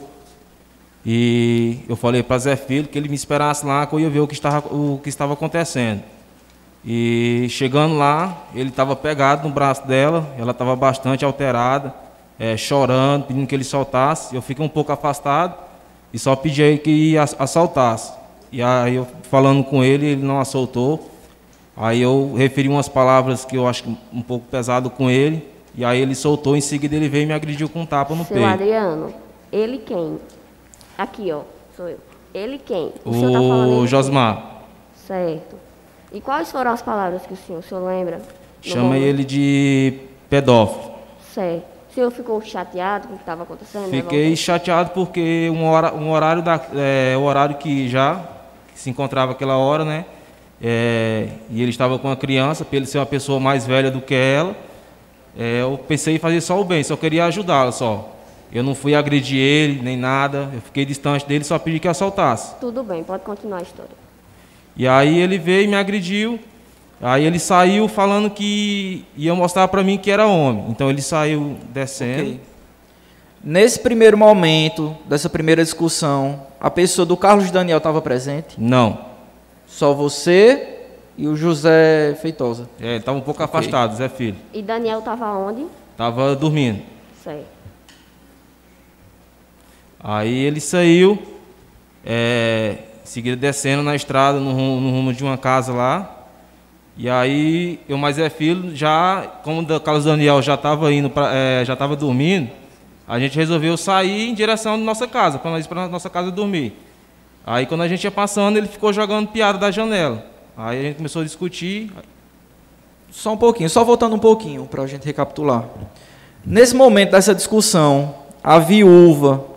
e eu falei para Zé Filho que ele me esperasse lá, que eu ia ver o que estava, o que estava acontecendo. E chegando lá, ele estava pegado no braço dela, ela estava bastante alterada, é, chorando, pedindo que ele soltasse. Eu fiquei um pouco afastado e só pedi que assaltasse. E aí eu falando com ele, ele não assaltou. Aí eu referi umas palavras que eu acho um pouco pesado com ele. E aí ele soltou, em seguida ele veio e me agrediu com um tapa no Seu peito. Adriano, ele quem? Aqui, ó, sou eu. Ele quem? O, senhor tá falando quem? Josmar. Certo. E quais foram as palavras que o senhor, o senhor lembra? Chama ele de pedófilo. Certo. O senhor ficou chateado com o que estava acontecendo? né, Fiquei Valdir? chateado porque um, hora, um horário da, é, o horário que já que se encontrava aquela hora, né? É, e ele estava com a criança, para ele ser uma pessoa mais velha do que ela. é, eu pensei em fazer só o bem, só queria ajudá-la só. Eu não fui agredir ele nem nada. Eu fiquei distante dele, só pedi que assaltasse. Tudo bem, pode continuar a história. E aí ele veio e me agrediu. Aí ele saiu falando que ia mostrar para mim que era homem. Então ele saiu descendo. Ok. Nesse primeiro momento, dessa primeira discussão, a pessoa do Carlos Daniel estava presente? Não. Só você e o José Feitosa? É, ele estava um pouco Ok. afastado, Zé Filho. E Daniel estava onde? Tava dormindo. Certo. Aí ele saiu, é, descendo na estrada, no rumo, no rumo de uma casa lá. E aí eu mais é filho, já, como o Carlos Daniel já estava indo, pra, é, já estava dormindo, a gente resolveu sair em direção da nossa casa, para nós para nossa casa dormir. Aí quando a gente ia passando, ele ficou jogando piada da janela. Aí a gente começou a discutir. Só um pouquinho, só voltando um pouquinho para a gente recapitular. Nesse momento dessa discussão, a viúva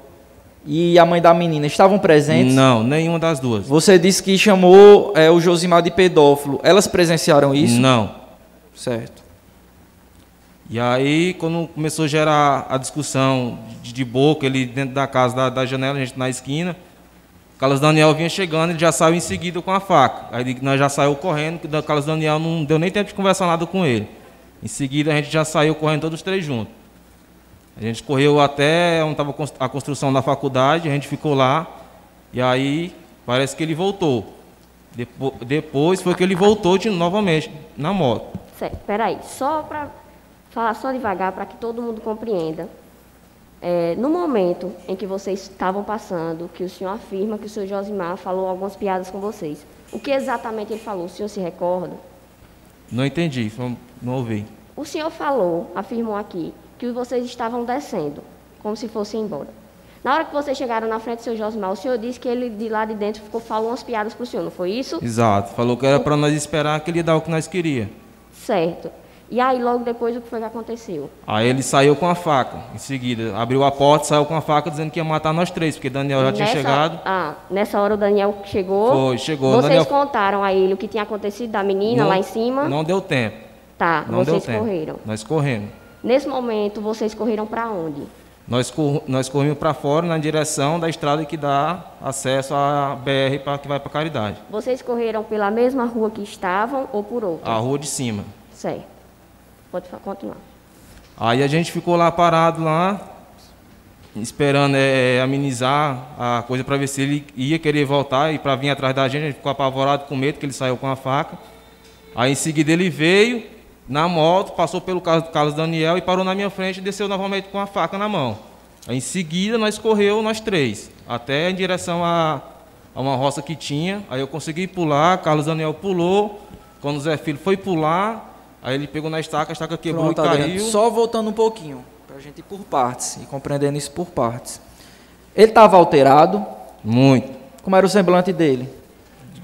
e a mãe da menina estavam presentes? Não, nenhuma das duas. Você disse que chamou é, o Josimar de pedófilo. Elas presenciaram isso? Não. Certo. E aí, quando começou a gerar a discussão de, de boca, ele dentro da casa, da, da janela, a gente na esquina, Carlos Daniel vinha chegando, ele já saiu em seguida com a faca. Aí nós já saiu correndo, que o Carlos Daniel não deu nem tempo de conversar nada com ele. Em seguida, a gente já saiu correndo todos os três juntos. A gente correu até onde estava a construção da faculdade, a gente ficou lá, e aí parece que ele voltou. Depo- depois foi que ele voltou de novamente na moto. Certo, peraí. Só para falar só devagar, para que todo mundo compreenda. É, no momento em que vocês estavam passando, que o senhor afirma que o senhor Josimar falou algumas piadas com vocês, o que exatamente ele falou? O senhor se recorda? Não entendi, não- não ouvi. O senhor falou, afirmou aqui, que vocês estavam descendo, como se fossem embora. Na hora que vocês chegaram na frente do seu Josimar, o senhor disse que ele de lá de dentro ficou falou umas piadas para o senhor, não foi isso? Exato. Falou que era para nós esperar que ele dar o que nós queria. Certo. E aí, logo depois, o que foi que aconteceu? Aí ele saiu com a faca, em seguida. Abriu a porta, saiu com a faca dizendo que ia matar nós três, porque Daniel já tinha Nessa- chegado. Ah, nessa hora o Daniel chegou. Foi, chegou. Vocês Daniel- contaram a ele o que tinha acontecido da menina Não- lá em cima? Não deu tempo. Tá, Não vocês deu tempo. correram. Nós corremos. Nesse momento, vocês correram para onde? Nós, cor, nós corremos para fora na direção da estrada que dá acesso à BR pra, que vai para Caridade. Vocês correram pela mesma rua que estavam ou por outra? A rua de cima. Certo. Pode continuar. Aí a gente ficou lá parado lá, esperando é, amenizar a coisa para ver se ele ia querer voltar e para vir atrás da gente. A gente ficou apavorado com medo que ele saiu com a faca. Aí em seguida ele veio na moto, passou pelo carro do Carlos Daniel e parou na minha frente e desceu novamente com a faca na mão. Aí em seguida nós correu nós três, até em direção a, a uma roça que tinha. Aí eu consegui pular, Carlos Daniel pulou. Quando o Zé Filho foi pular, aí ele pegou na estaca, a estaca quebrou Pronto, e Adriano. caiu. Só voltando um pouquinho, para a gente ir por partes e compreendendo isso por partes. Ele estava alterado? Muito. Como era o semblante dele?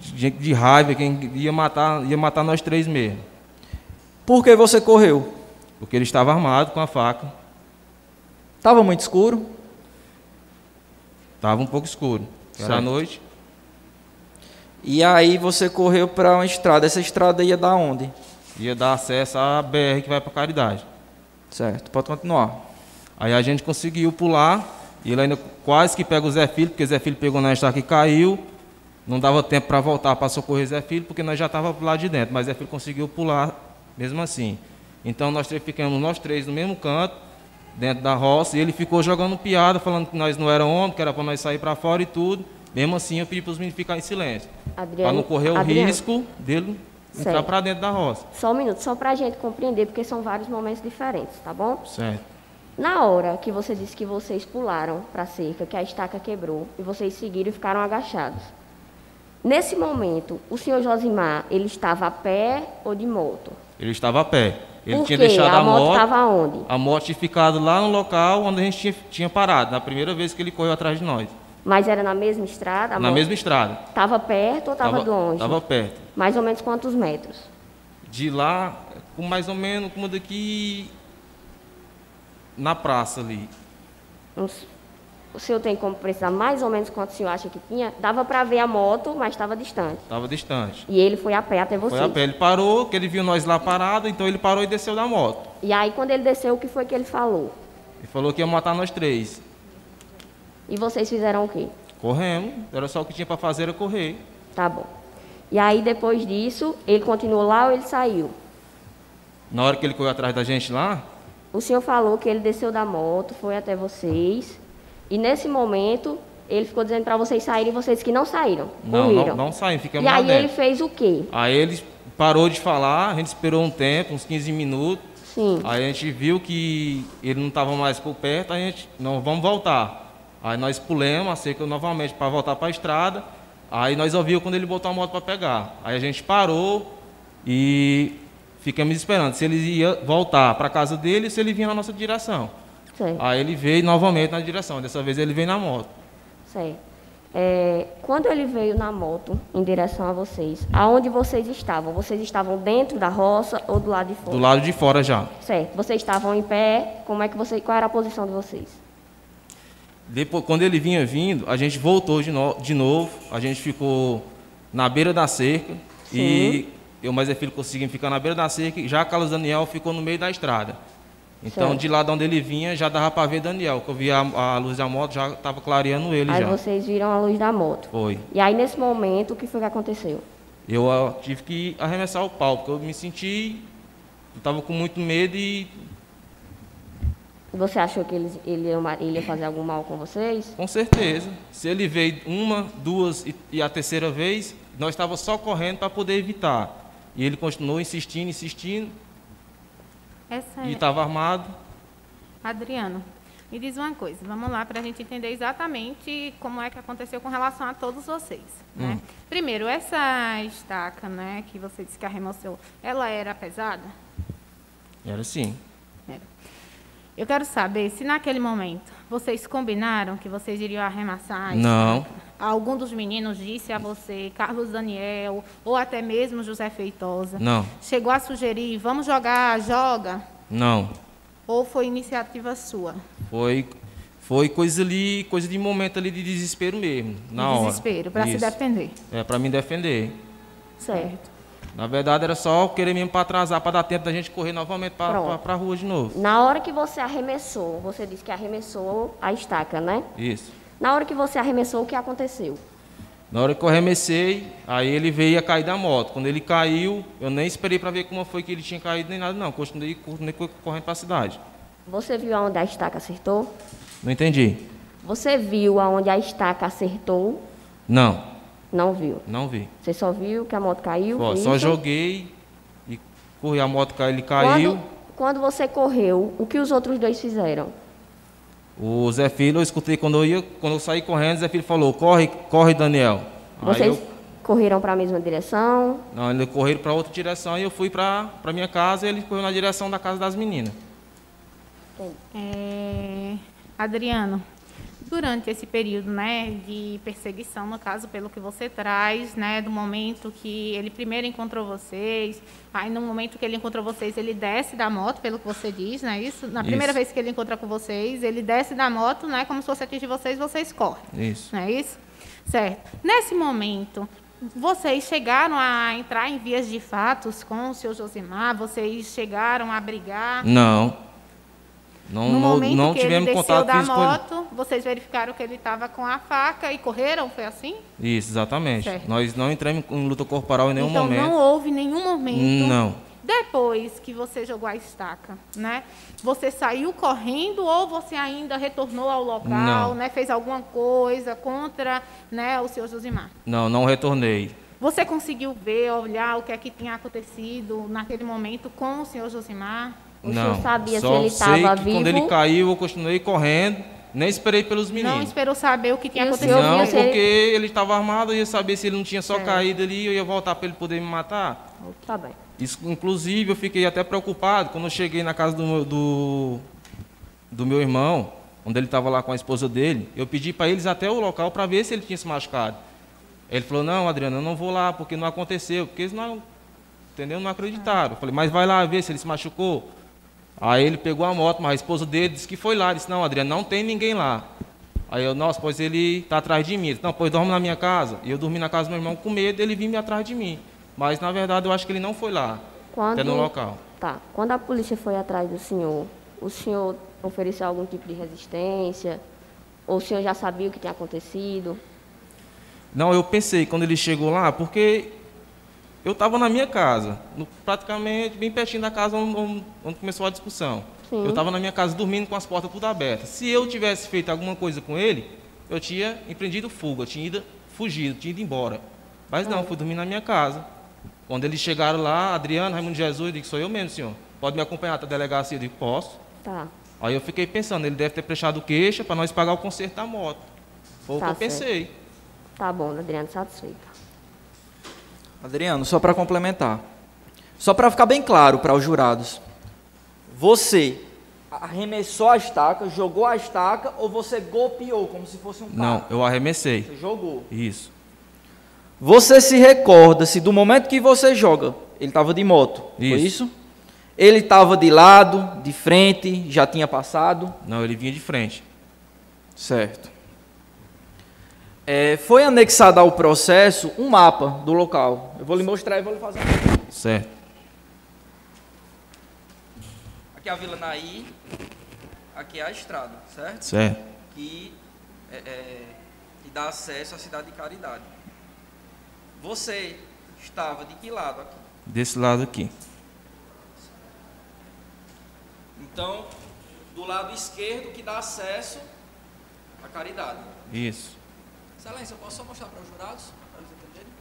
De, de raiva, quem ia matar, ia matar nós três mesmo. Por que você correu? Porque ele estava armado com a faca. Estava muito escuro? Estava um pouco escuro. Era noite. E aí você correu para uma estrada. Essa estrada ia dar onde? Ia dar acesso à BR que vai para Caridade. Certo, pode continuar. Aí a gente conseguiu pular. E ele ainda quase que pega o Zé Filho, porque o Zé Filho pegou na estaca e caiu. Não dava tempo para voltar para socorrer Zé Filho, porque nós já estávamos lá de dentro. Mas Zé Filho conseguiu pular mesmo assim. Então nós três ficamos nós três no mesmo canto, dentro da roça. E ele ficou jogando piada, falando que nós não era homem, que era para nós sair para fora e tudo. Mesmo assim eu pedi para os meninos ficarem em silêncio. Para não correr o Adriano, risco dele entrar Certo. para dentro da roça. Só um minuto, só para a gente compreender, porque são vários momentos diferentes, tá bom? Certo. Na hora que você disse que vocês pularam para a cerca, que a estaca quebrou, e vocês seguiram e ficaram agachados. Nesse momento, o senhor Josimar, ele estava a pé ou de moto? Ele estava a pé. Ele Por tinha quê? deixado A a, moto estava onde? A moto tinha ficado lá no local onde a gente tinha, tinha parado, na primeira vez que ele correu atrás de nós. Mas era na mesma estrada? Na mesma estrada. Estava perto ou estava longe? Estava perto. Mais ou menos quantos metros? De lá, com mais ou menos como daqui na praça ali. Uns- O senhor tem como precisar mais ou menos quanto o senhor acha que tinha? Dava para ver a moto, mas estava distante. Estava distante. E ele foi a pé até vocês. Foi a pé. Ele parou, que ele viu nós lá parados, então ele parou e desceu da moto. E aí, quando ele desceu, o que foi que ele falou? Ele falou que ia matar nós três. E vocês fizeram o quê? Corremos, era só o que tinha para fazer era correr. Tá bom. E aí, depois disso, ele continuou lá ou ele saiu? Na hora que ele correu atrás da gente lá, O senhor falou que ele desceu da moto, foi até vocês. E nesse momento, ele ficou dizendo para vocês saírem e vocês que não saíram. não, correram. não, não saímos, ficamos E aí, dentro. ele fez o quê? Aí ele parou de falar, a gente esperou um tempo, uns 15 minutos. Sim. Aí a gente viu que ele não estava mais por perto, a gente, não, vamos voltar. Aí nós pulamos a cerca novamente para voltar para a estrada. Aí nós ouvimos quando ele botou a moto para pegar. Aí a gente parou e ficamos esperando se ele ia voltar para a casa dele ou se ele vinha na nossa direção. Certo. Aí ele veio novamente na direção, dessa vez ele veio na moto. Certo. É, quando ele veio na moto em direção a vocês, aonde vocês estavam? Vocês estavam dentro da roça ou do lado de fora? Do lado de fora já. Certo. Vocês estavam em pé? Como é que você, qual era a posição de vocês? Depois, quando ele vinha vindo, a gente voltou de, no- de novo, a gente ficou na beira da cerca e eu mais é filho conseguimos ficar na beira da cerca e já Carlos Daniel ficou no meio da estrada. Então, Certo. de lá de onde ele vinha, já dava para ver Daniel, que eu via a, a luz da moto, já estava clareando ele aí já. vocês viram a luz da moto. Foi. E aí, nesse momento, o que foi que aconteceu? Eu ah, tive que arremessar o pau, porque eu me senti, eu estava com muito medo e Você achou que ele, ia, ma- ele ia fazer algum mal com vocês? Com certeza. Se ele veio uma, duas e, e a terceira vez, nós estávamos só correndo para poder evitar. E ele continuou insistindo, insistindo, Essa e é... estava armado. Adriano, me diz uma coisa, vamos lá para a gente entender exatamente como é que aconteceu com relação a todos vocês. Né? Hum. Primeiro, essa estaca né, que você disse que arremessou, ela era pesada? Era assim. Era. Eu quero saber se naquele momento vocês combinaram que vocês iriam arremessar a Não. Algum dos meninos disse a você, Carlos Daniel, ou até mesmo José Feitosa? Não. Chegou a sugerir, vamos jogar, joga? Não. Ou foi iniciativa sua? Foi, foi coisa ali, coisa de momento ali de desespero mesmo, na hora. Desespero, para se defender. É, para me defender. Certo. Na verdade, era só querer mesmo para atrasar, para dar tempo da gente correr novamente para a rua de novo. Na hora que você arremessou, você disse que arremessou a estaca, né? Isso. Na hora que você arremessou, o que aconteceu? Na hora que eu arremessei, aí ele veio a cair da moto. Quando ele caiu, eu nem esperei para ver como foi que ele tinha caído nem nada, não. Continuei, continuei correndo para a cidade. Você viu aonde a estaca acertou? Não entendi. Você viu aonde a estaca acertou? Não, Não viu. não vi. Você só viu que a moto caiu? Só, só joguei e corri a moto, caiu, ele caiu. Quando, quando você correu, o que os outros dois fizeram? O Zé Filho, eu escutei quando eu ia, quando eu saí correndo, o Zé Filho falou: "Corre, corre, Daniel". Aí Vocês eu, correram para a mesma direção? não, ele correram para outra direção e eu fui para para minha casa e ele correu na direção da casa das meninas. É, Adriano, durante esse período né, de perseguição, no caso, pelo que você traz, né, do momento que ele primeiro encontrou vocês, aí no momento que ele encontrou vocês, ele desce da moto, pelo que você diz, não é isso? Na primeira Isso. vez que ele encontra com vocês, ele desce da moto, né, como se fosse atingir vocês, vocês correm. Isso. Não é isso? Certo. Nesse momento, vocês chegaram a entrar em vias de fatos com o senhor Josimar? Vocês chegaram a brigar? Não. Não, no momento não que tivemos ele desceu da moto, vocês verificaram que ele estava com a faca e correram? Foi assim? Isso, exatamente. Certo. Nós não entramos em luta corporal em nenhum então momento. não houve nenhum momento. Não. Depois que você jogou a estaca, né? Você saiu correndo ou você ainda retornou ao local, Não. né? Fez alguma coisa contra, né, o senhor Josimar? Não, não retornei. Você conseguiu ver, olhar o que é que tinha acontecido naquele momento com o senhor Josimar? O não. senhor sabia Só se ele sei estava que vivo? quando ele caiu, eu continuei correndo, nem esperei pelos Não meninos. esperou saber o que tinha acontecido? senhor Não, se ele- porque ele estava armado, eu ia saber se ele não tinha só Certo. caído ali, eu ia voltar para ele poder me matar. Tá bem. Isso, inclusive, eu fiquei até preocupado quando eu cheguei na casa do, meu- do, do meu irmão, onde ele estava lá com a esposa dele. Eu pedi para eles até o local para ver se ele tinha se machucado. Ele falou: Não, Adriano, eu não vou lá porque não aconteceu. Porque eles não, entendeu? não acreditaram. Eu falei: Mas vai lá ver se ele se machucou. Aí ele pegou a moto, mas a esposa dele disse que foi lá. Disse: Não, Adriano, não tem ninguém lá. Aí eu, nossa, pois ele está atrás de mim. Ele disse, não, pois dorme na minha casa. E eu dormi na casa do meu irmão com medo, ele vinha atrás de mim. Mas na verdade eu acho que ele não foi lá, Quando, até no local. Tá. Quando a polícia foi atrás do senhor, o senhor ofereceu algum tipo de resistência? Ou o senhor já sabia o que tinha acontecido? Não, eu pensei quando ele chegou lá, porque eu estava na minha casa, no- praticamente bem pertinho da casa onde, onde- começou a discussão. Sim. Eu estava na minha casa dormindo com as portas tudo abertas. Se eu tivesse feito alguma coisa com ele, eu tinha empreendido fuga, eu tinha ido fugido, tinha ido embora. Mas não, fui dormir na minha casa. Quando eles chegaram lá, Adriano, Raimundo Jesus, eu disse, sou eu mesmo, senhor. Pode me acompanhar até a delegacia? Eu disse, posso. Tá. Aí eu fiquei pensando, ele deve ter prestado queixa para nós pagar o conserto da moto. Foi Tá o que eu certo. pensei. Tá bom, Adriano, satisfeita. Adriano, só para complementar. Só para ficar bem claro para os jurados. Você arremessou a estaca, jogou a estaca ou você golpeou como se fosse um carro? Não, eu arremessei. Você jogou. Isso. Você se recorda se do momento que você joga, ele estava de moto, foi Isso. isso? Ele estava de lado, de frente, já tinha passado? Não, ele vinha de frente. Certo. É, foi anexado ao processo um mapa do local. Eu vou lhe mostrar e vou lhe fazer. Certo. Aqui é a Vila Naí, aqui é a estrada, certo? Certo. Que, é, é, que dá acesso à cidade de Caridade. Você estava de que lado aqui? Desse lado aqui. Então, do lado esquerdo que dá acesso à Caridade. Isso. Excelência, eu posso só mostrar para os jurados? Para eles entenderem?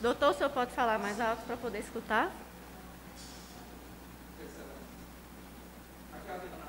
Doutor, o senhor pode falar mais alto para poder escutar? Só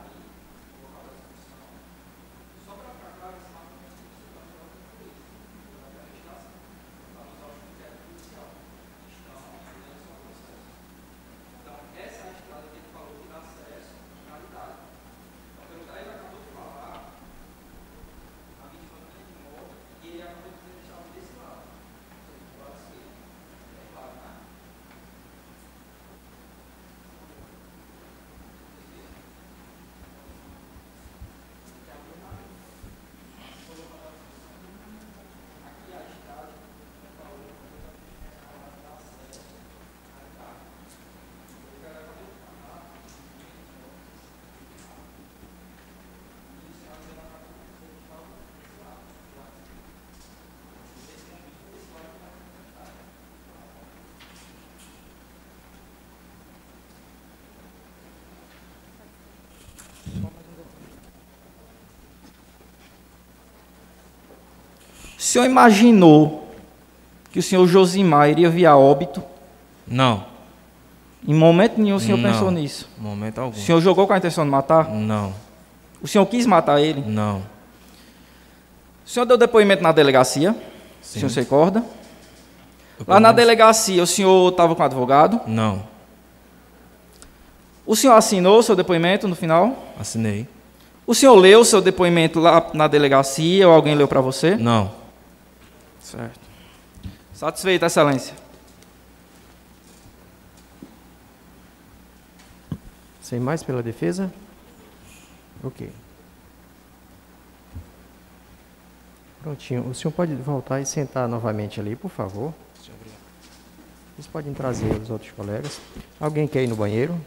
senhor imaginou que o senhor Josimar iria vir a óbito? Não. Em momento nenhum o senhor Não. pensou nisso? Momento algum. O senhor jogou com a intenção de matar? Não. O senhor quis matar ele? Não. O senhor deu depoimento na delegacia? Sim. O senhor se recorda? Lá na delegacia, o senhor estava com advogado? Não. O senhor assinou o seu depoimento no final? Assinei. O senhor leu o seu depoimento lá na delegacia ou alguém leu para você? Não. Certo. Satisfeito, excelência. Sem mais pela defesa? Ok. Prontinho. O senhor pode voltar e sentar novamente ali, por favor? Vocês podem trazer os outros colegas. Alguém quer ir no banheiro?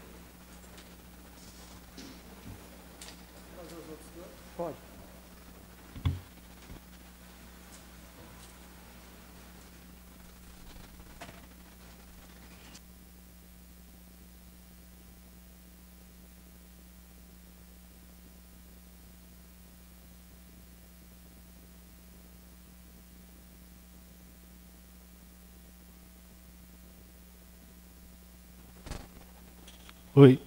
Oi.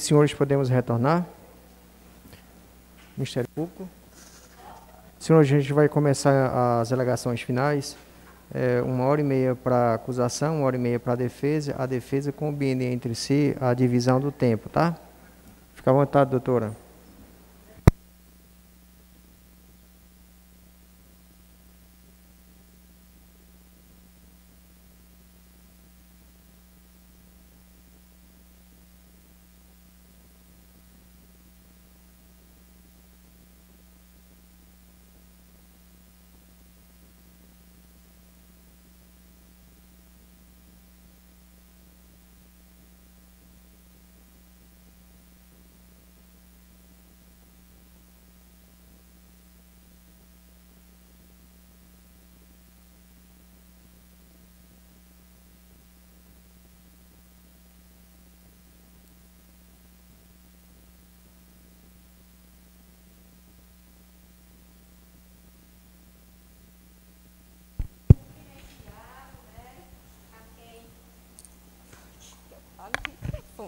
Senhores, podemos retornar? Ministério Público. Senhores, a gente vai começar as alegações finais. É, uma hora e meia para acusação, uma hora e meia para a defesa. A defesa combine entre si a divisão do tempo, tá? Fica à vontade, doutora.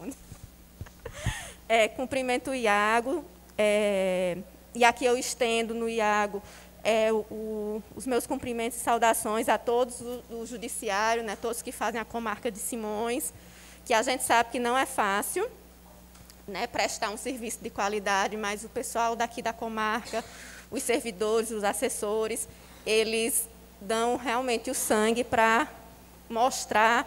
É, cumprimento o Iago, é, e aqui eu estendo no Iago é, o, os meus cumprimentos e saudações a todos o, o judiciário, né, todos que fazem a comarca de Simões, que a gente sabe que não é fácil né, prestar um serviço de qualidade, mas o pessoal daqui da comarca, os servidores, os assessores, eles dão realmente o sangue para mostrar,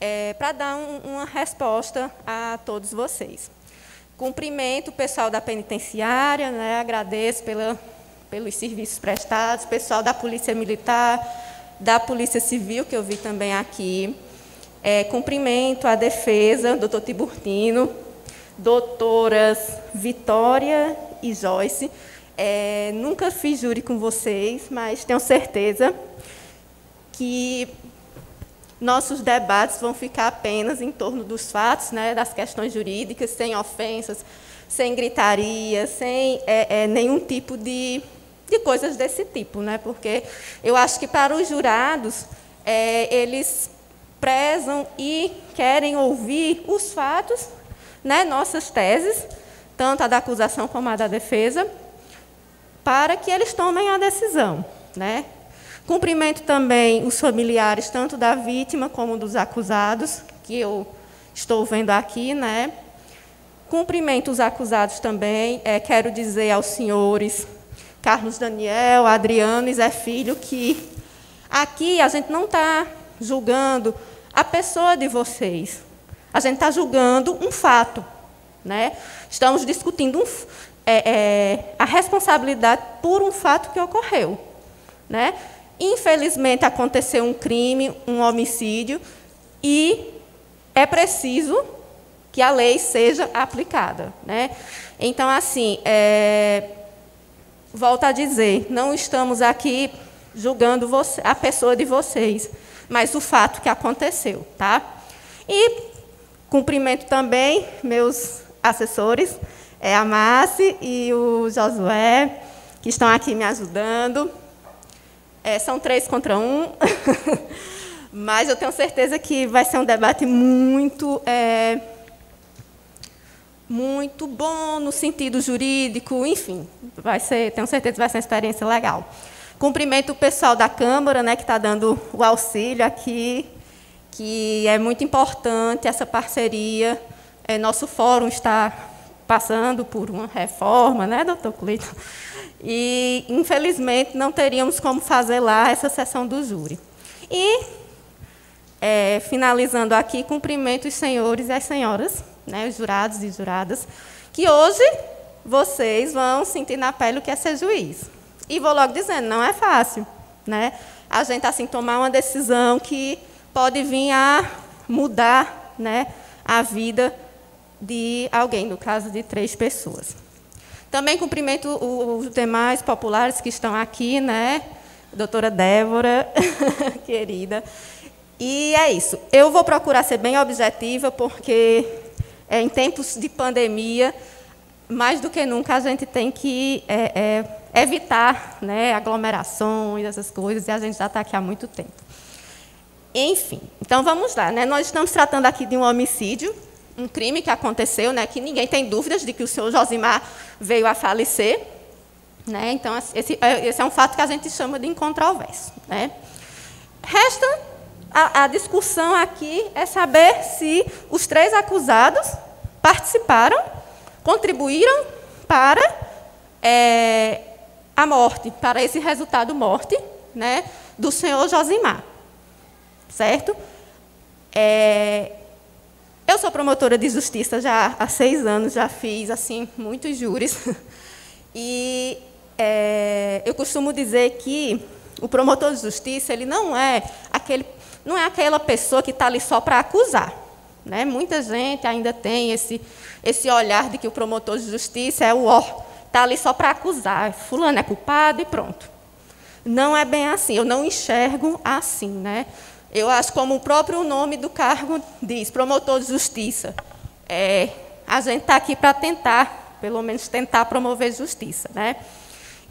é, para dar um, uma resposta a todos vocês. Cumprimento o pessoal da penitenciária, né, agradeço pela, pelos serviços prestados, pessoal da Polícia Militar, da Polícia Civil, que eu vi também aqui. É, cumprimento a defesa, doutor Tiburtino, doutoras Vitória e Joyce. É, nunca fiz júri com vocês, mas tenho certeza que nossos debates vão ficar apenas em torno dos fatos, né, das questões jurídicas, sem ofensas, sem gritaria, sem é, é, nenhum tipo de, de coisas desse tipo, né, porque eu acho que para os jurados é, eles prezam e querem ouvir os fatos, né, nossas teses, tanto a da acusação como a da defesa, para que eles tomem a decisão, né? Cumprimento também os familiares, tanto da vítima como dos acusados, que eu estou vendo aqui, né? Cumprimento os acusados também. É, quero dizer aos senhores Carlos Daniel, Adriano e Zé Filho que aqui a gente não está julgando a pessoa de vocês. A gente está julgando um fato. Né? Estamos discutindo um, é, é, a responsabilidade por um fato que ocorreu. Né? Infelizmente, aconteceu um crime, um homicídio, e é preciso que a lei seja aplicada. Né? Então, assim, é, volto a dizer, não estamos aqui julgando você, a pessoa de vocês, mas o fato que aconteceu. Tá? E cumprimento também meus assessores, é a Márcia e o Josué, que estão aqui me ajudando. É, são três contra um, mas eu tenho certeza que vai ser um debate muito, é, muito bom no sentido jurídico, enfim, vai ser, tenho certeza que vai ser uma experiência legal. Cumprimento o pessoal da Câmara, né, que está dando o auxílio aqui, que é muito importante essa parceria. É, nosso fórum está passando por uma reforma, né, doutor Cleiton? E, infelizmente, não teríamos como fazer lá essa sessão do júri. E, é, finalizando aqui, cumprimento os senhores e as senhoras, né, os jurados e juradas, que hoje vocês vão sentir na pele o que é ser juiz. E vou logo dizendo, não é fácil. Né? A gente, assim, tomar uma decisão que pode vir a mudar né, a vida de alguém, no caso de três pessoas. Também cumprimento os demais populares que estão aqui, né? Doutora Débora, querida. E é isso. Eu vou procurar ser bem objetiva, porque é, em tempos de pandemia, mais do que nunca, a gente tem que é, é, evitar né, aglomerações, essas coisas, e a gente já está aqui há muito tempo. Enfim, então vamos lá. Né? Nós estamos tratando aqui de um homicídio, um crime que aconteceu, né, que ninguém tem dúvidas de que o senhor Josimar veio a falecer. Né? Então, esse, é, esse é um fato que a gente chama de incontroverso. Né? Resta a, a discussão aqui é saber se os três acusados participaram, contribuíram para é, a morte, para esse resultado morte né, do senhor Josimar. Certo? É, eu sou promotora de justiça já há seis anos, já fiz assim muitos júris. E é, eu costumo dizer que o promotor de justiça ele não é aquele, não é aquela pessoa que está ali só para acusar. Né? Muita gente ainda tem esse, esse olhar de que o promotor de justiça é o ó, está ali só para acusar. Fulano é culpado e pronto. Não é bem assim, eu não enxergo assim. Né? Eu acho como o próprio nome do cargo diz, promotor de justiça. É, a gente está aqui para tentar, pelo menos tentar promover justiça. Né?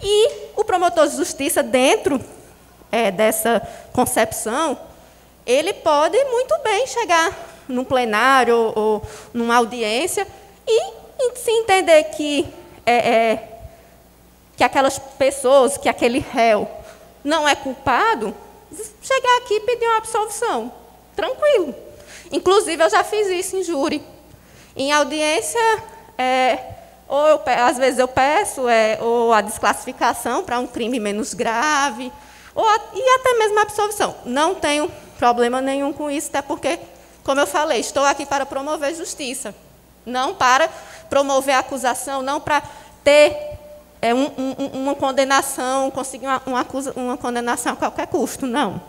E o promotor de justiça, dentro é, dessa concepção, ele pode muito bem chegar num plenário ou, ou numa audiência e, se entender que, é, é, que aquelas pessoas, que aquele réu não é culpado, chegar aqui e pedir uma absolvição. Tranquilo. Inclusive, eu já fiz isso em júri. Em audiência, é, ou eu, às vezes eu peço é, ou a desclassificação para um crime menos grave, ou a, e até mesmo a absolvição. Não tenho problema nenhum com isso, até porque, como eu falei, estou aqui para promover justiça, não para promover acusação, não para ter é, um, um, uma condenação, conseguir uma, uma, acusa, uma condenação a qualquer custo, não.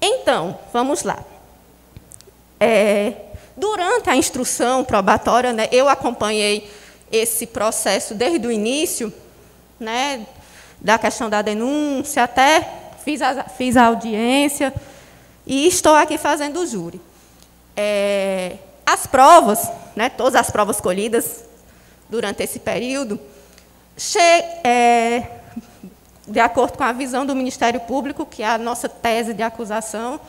Então, vamos lá. É, Durante a instrução probatória, né, eu acompanhei esse processo desde o início, né, da questão da denúncia, até fiz a, fiz a audiência e estou aqui fazendo o júri. É, as provas, né, todas as provas colhidas durante esse período, é, de acordo com a visão do Ministério Público, que é a nossa tese de acusação,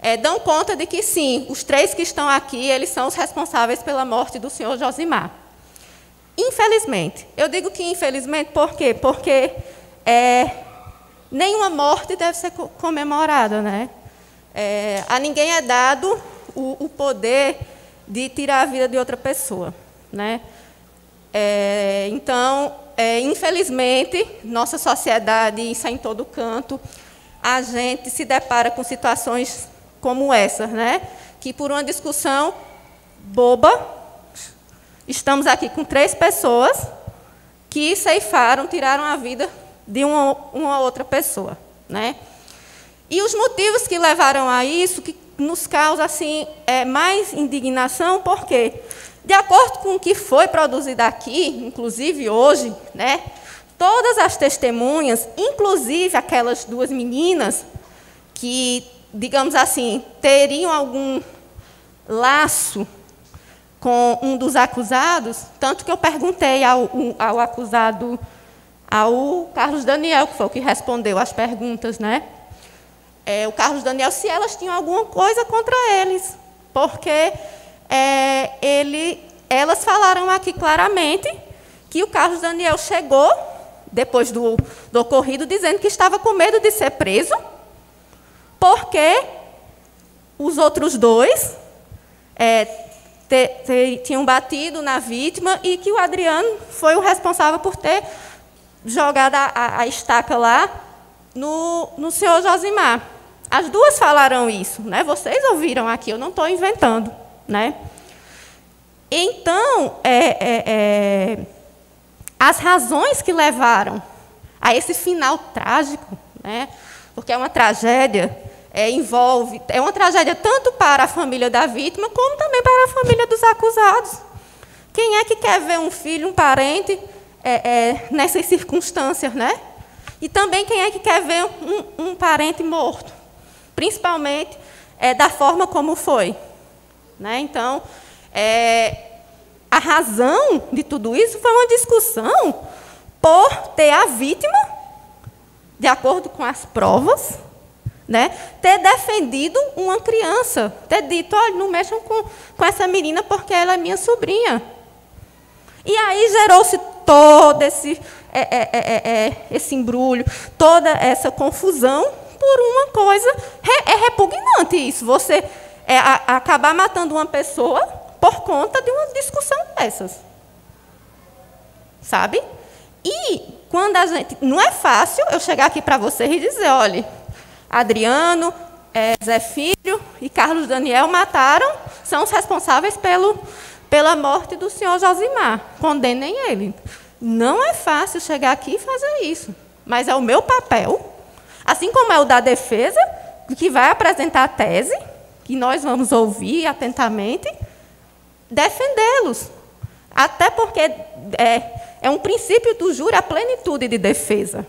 é, dão conta de que, sim, os três que estão aqui, eles são os responsáveis pela morte do senhor Josimar. Infelizmente. Eu digo que infelizmente por quê? Porque é, nenhuma morte deve ser comemorada. Né? É, a ninguém é dado o, o, poder de tirar a vida de outra pessoa. Né? É, então, é, infelizmente, nossa sociedade, isso é em todo canto, a gente se depara com situações como essa, né? que por uma discussão boba, estamos aqui com três pessoas que ceifaram, tiraram a vida de uma, uma outra pessoa. Né? E os motivos que levaram a isso, que nos causa assim, é, mais indignação, porque, de acordo com o que foi produzido aqui, inclusive hoje, né, todas as testemunhas, inclusive aquelas duas meninas que digamos assim, teriam algum laço com um dos acusados, tanto que eu perguntei ao, ao acusado, ao Carlos Daniel, que foi o que respondeu as perguntas, né? É, o Carlos Daniel, se elas tinham alguma coisa contra eles, porque é, ele, elas falaram aqui claramente que o Carlos Daniel chegou, depois do, do ocorrido, dizendo que estava com medo de ser preso, porque os outros dois é, te, te, tinham batido na vítima e que o Adriano foi o responsável por ter jogado a, a, a estaca lá no, no senhor Josimar. As duas falaram isso, né? Vocês ouviram aqui, eu não estou inventando, né? Então, é, é, é, as razões que levaram a esse final trágico, né? Porque é uma tragédia é, envolve, é uma tragédia tanto para a família da vítima, como também para a família dos acusados. Quem é que quer ver um filho, um parente, é, é, nessas circunstâncias, né? E também quem é que quer ver um, um parente morto, principalmente é, da forma como foi. Né? Então, é, a razão de tudo isso foi uma discussão por ter a vítima, de acordo com as provas, Né? Ter defendido uma criança, ter dito, olha, não mexam com, com essa menina porque ela é minha sobrinha. E aí gerou-se todo esse, é, é, é, é esse embrulho, toda essa confusão por uma coisa. É repugnante isso, você é, a, acabar matando uma pessoa por conta de uma discussão dessas. Sabe? E quando a gente. Não é fácil eu chegar aqui para vocês e dizer, olha, Adriano, é, Zé Filho e Carlos Daniel mataram, são os responsáveis pelo, pela morte do senhor Josimar. Condenem ele. Não é fácil chegar aqui e fazer isso. Mas é o meu papel, assim como é o da defesa, que vai apresentar a tese, que nós vamos ouvir atentamente, defendê-los. Até porque é, é um princípio do júri a plenitude de defesa.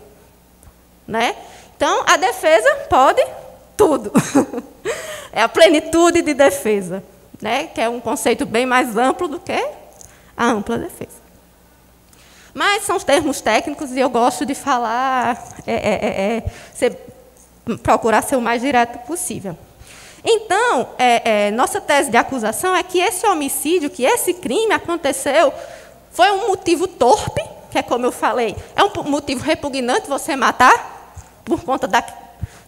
Né? Então, a defesa pode tudo. é a plenitude de defesa, né? que é um conceito bem mais amplo do que a ampla defesa. Mas são os termos técnicos e eu gosto de falar, é, é, é, é procurar ser o mais direto possível. Então, é, é, nossa tese de acusação é que esse homicídio, que esse crime aconteceu foi um motivo torpe, que é como eu falei, é um motivo repugnante você matar, por conta da,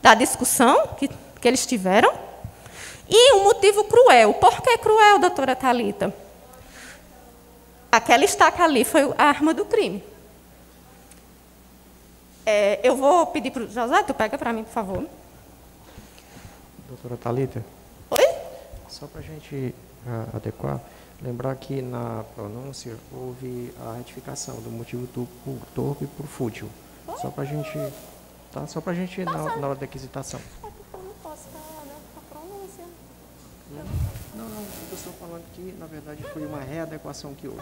da discussão que, que eles tiveram. E um motivo cruel. Por que cruel, doutora Talita? Aquela estaca ali foi a arma do crime. É, eu vou pedir para o José, tu pega para mim, por favor. Doutora Talita. Oi? Só para a gente uh, adequar. Lembrar que na pronúncia houve a retificação do motivo por torpe por fútil. Só para a gente, tá? Só para a gente na, na, hora da aquisitação. É porque eu não posso falar né, a pronúncia. Não, não, eu estou falando que na verdade foi uma readequação que houve.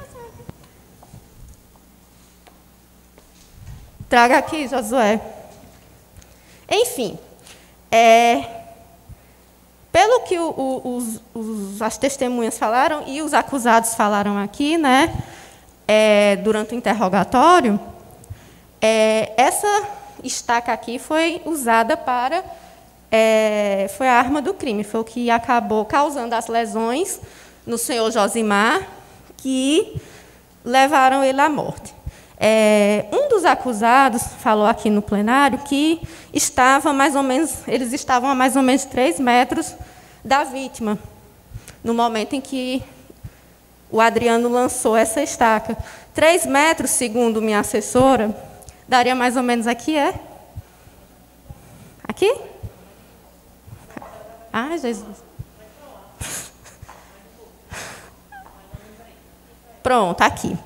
Traga aqui, Josué. Enfim, é, pelo que o, o, os, os, as testemunhas falaram e os acusados falaram aqui, né, é, durante o interrogatório, é, essa estaca aqui foi usada para. É, foi a arma do crime, foi o que acabou causando as lesões no senhor Josimar, que levaram ele à morte. É, um dos acusados falou aqui no plenário que estava mais ou menos, eles estavam a mais ou menos 3 metros da vítima, no momento em que o Adriano lançou essa estaca. 3 metros, segundo minha assessora, daria mais ou menos aqui, é? Aqui? Ai, Jesus. Pronto, aqui.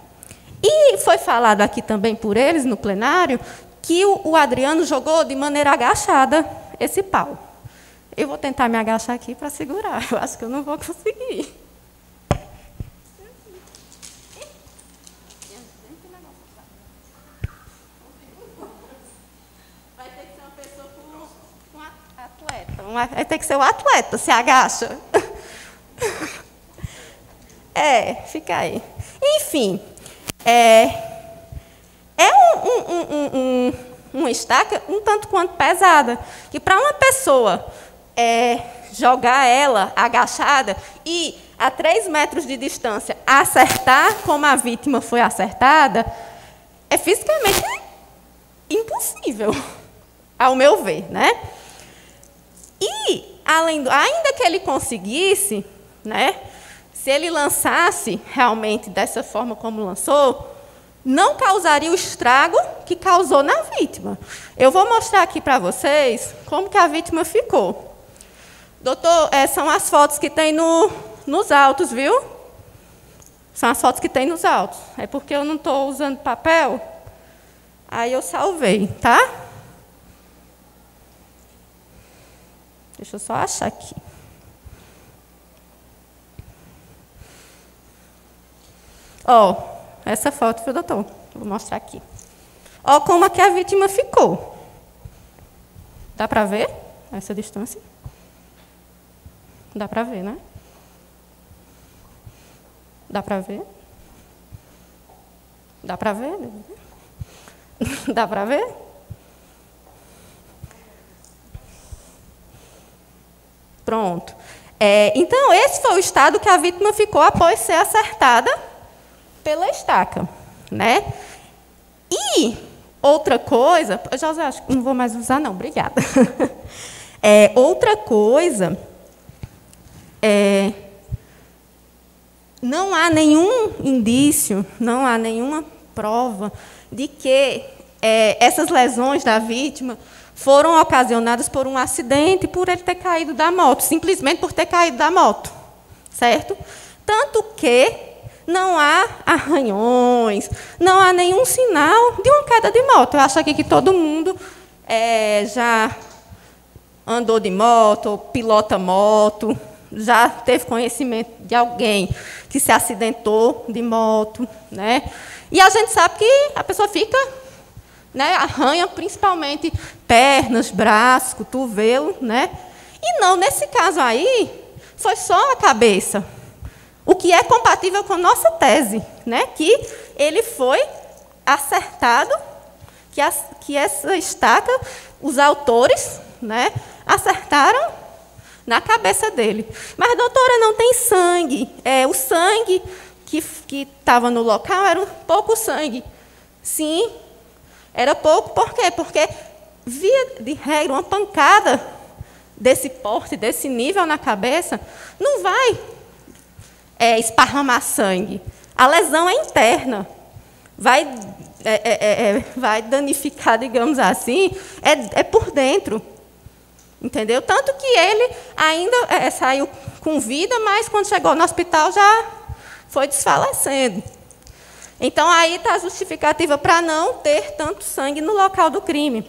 E foi falado aqui também por eles, no plenário, que o, o Adriano jogou de maneira agachada esse pau. Eu vou tentar me agachar aqui para segurar. Eu acho que eu não vou conseguir. Vai ter que ser uma pessoa com um atleta. Vai ter que ser um atleta, se agacha. É, fica aí. Enfim, é, é um, um, um, um, estaca um tanto quanto pesada. Que para uma pessoa é, jogar ela agachada e a três metros de distância acertar como a vítima foi acertada, é fisicamente impossível, ao meu ver. Né? E, além do, ainda que ele conseguisse, né, se ele lançasse realmente dessa forma como lançou, não causaria o estrago que causou na vítima. Eu vou mostrar aqui para vocês como que a vítima ficou. Doutor, é, são as fotos que tem no, nos autos, viu? São as fotos que tem nos autos. É porque eu não estou usando papel, aí eu salvei, tá? Deixa eu só achar aqui. Ó, essa foto, viu, doutor? Vou mostrar aqui. Ó como é que a vítima ficou. Dá para ver essa distância? Dá para ver, né? Dá para ver? Dá para ver? Dá para ver? Pronto. É, então, esse foi o estado que a vítima ficou após ser acertada pela estaca. Né? E outra coisa, José, acho que não vou mais usar, não, obrigada. É, outra coisa, é, não há nenhum indício, não há nenhuma prova de que é, essas lesões da vítima foram ocasionadas por um acidente, por ele ter caído da moto, simplesmente por ter caído da moto, certo? Tanto que não há arranhões, não há nenhum sinal de uma queda de moto. Eu acho aqui que todo mundo é, já andou de moto, pilota moto, já teve conhecimento de alguém que se acidentou de moto, né? E a gente sabe que a pessoa fica né? Arranha principalmente pernas, braços, cotovelo, né? E não, nesse caso aí, foi só a cabeça. O que é compatível com a nossa tese, né? Que ele foi acertado, que, as, que essa estaca, os autores, né? Acertaram na cabeça dele. Mas, doutora, não tem sangue. É, o sangue que estava no local era um pouco sangue. Sim, era pouco, por quê? Porque, via de regra, uma pancada desse porte, desse nível na cabeça, não vai é, esparramar sangue. A lesão é interna. Vai, é, é, é, é vai danificar, digamos assim, é, é, por dentro. Entendeu? Tanto que ele ainda saiu com vida, mas quando chegou no hospital já foi desfalecendo. Então, aí está a justificativa para não ter tanto sangue no local do crime.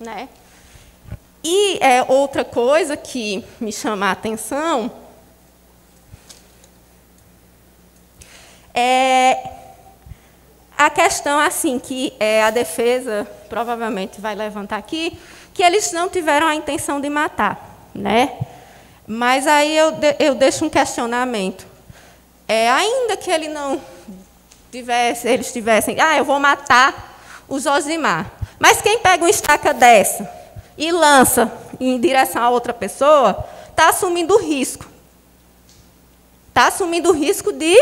Né? E é, outra coisa que me chama a atenção é a questão assim que é, a defesa provavelmente vai levantar aqui, que eles não tiveram a intenção de matar. Né? Mas aí eu, eu deixo um questionamento. É, ainda que ele não tivesse, eles tivessem, ah, eu vou matar o Josimar. Mas quem pega uma estaca dessa e lança em direção a outra pessoa, está assumindo o risco. Está assumindo o risco de,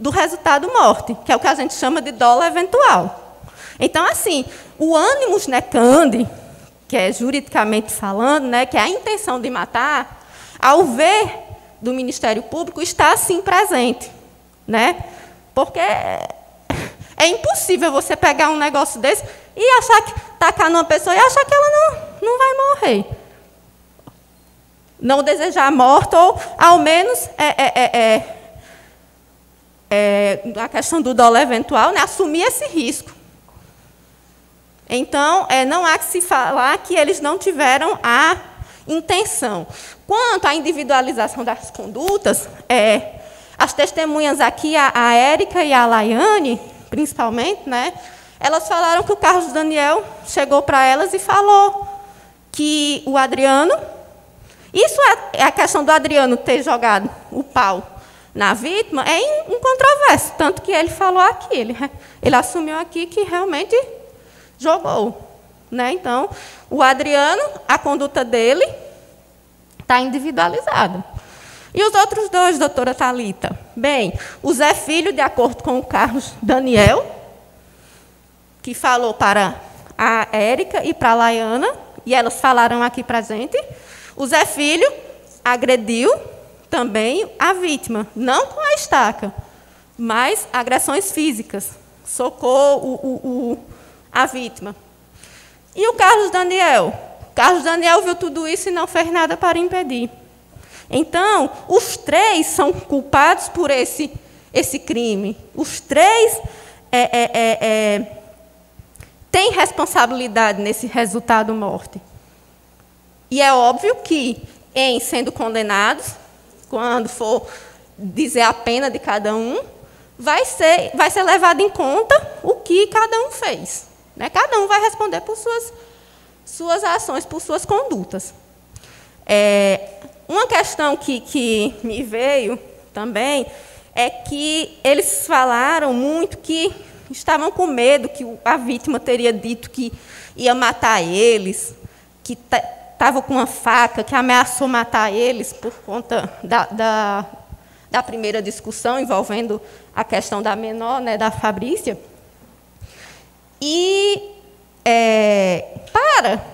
do resultado morte, que é o que a gente chama de dolo eventual. Então, assim, o ânimos necandi, que é juridicamente falando, né, que é a intenção de matar, ao ver do Ministério Público, está assim presente. Né? Porque é impossível você pegar um negócio desse e achar que tacar numa pessoa e achar que ela não, não vai morrer. Não desejar a morte, ou ao menos é, é, é, é, é a questão do dólar eventual, né, assumir esse risco. Então, é, não há que se falar que eles não tiveram a intenção. Quanto à individualização das condutas, é, as testemunhas aqui, a, a Érica e a Laiane, principalmente, né, elas falaram que o Carlos Daniel chegou para elas e falou que o Adriano. Isso é, é a questão do Adriano ter jogado o pau na vítima, é incontroverso. Tanto que ele falou aqui, ele, ele assumiu aqui que realmente jogou. Né? Então, o Adriano, a conduta dele está individualizada. E os outros dois, doutora Talita? Bem, o Zé Filho, de acordo com o Carlos Daniel, que falou para a Érica e para a Laiana, e elas falaram aqui para a gente, o Zé Filho agrediu também a vítima, não com a estaca, mas agressões físicas, socou o, o, o, a vítima. E o Carlos Daniel? Carlos Daniel viu tudo isso e não fez nada para impedir. Então, os três são culpados por esse, esse crime. Os três é, é, é, é, têm responsabilidade nesse resultado morte. E é óbvio que, em sendo condenados, quando for dizer a pena de cada um, vai ser, vai ser levado em conta o que cada um fez. Né? Cada um vai responder por suas, suas ações, por suas condutas. É, uma questão que, que me veio também é que eles falaram muito que estavam com medo que a vítima teria dito que ia matar eles, que estava com uma faca que ameaçou matar eles por conta da, da, da primeira discussão envolvendo a questão da menor, né, da Fabrícia. E é, para,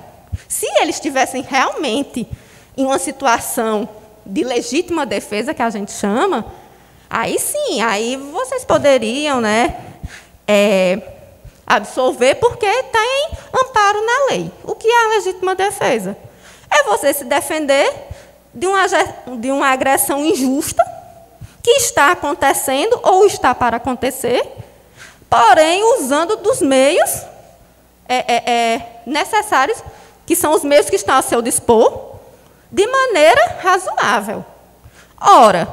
se eles estivessem realmente em uma situação de legítima defesa, que a gente chama, aí sim, aí vocês poderiam né, é, absolver, porque tem amparo na lei. O que é a legítima defesa? É você se defender de uma, de uma agressão injusta que está acontecendo ou está para acontecer, porém usando dos meios é, é, é, necessários, que são os meios que estão a seu dispor, de maneira razoável. Ora,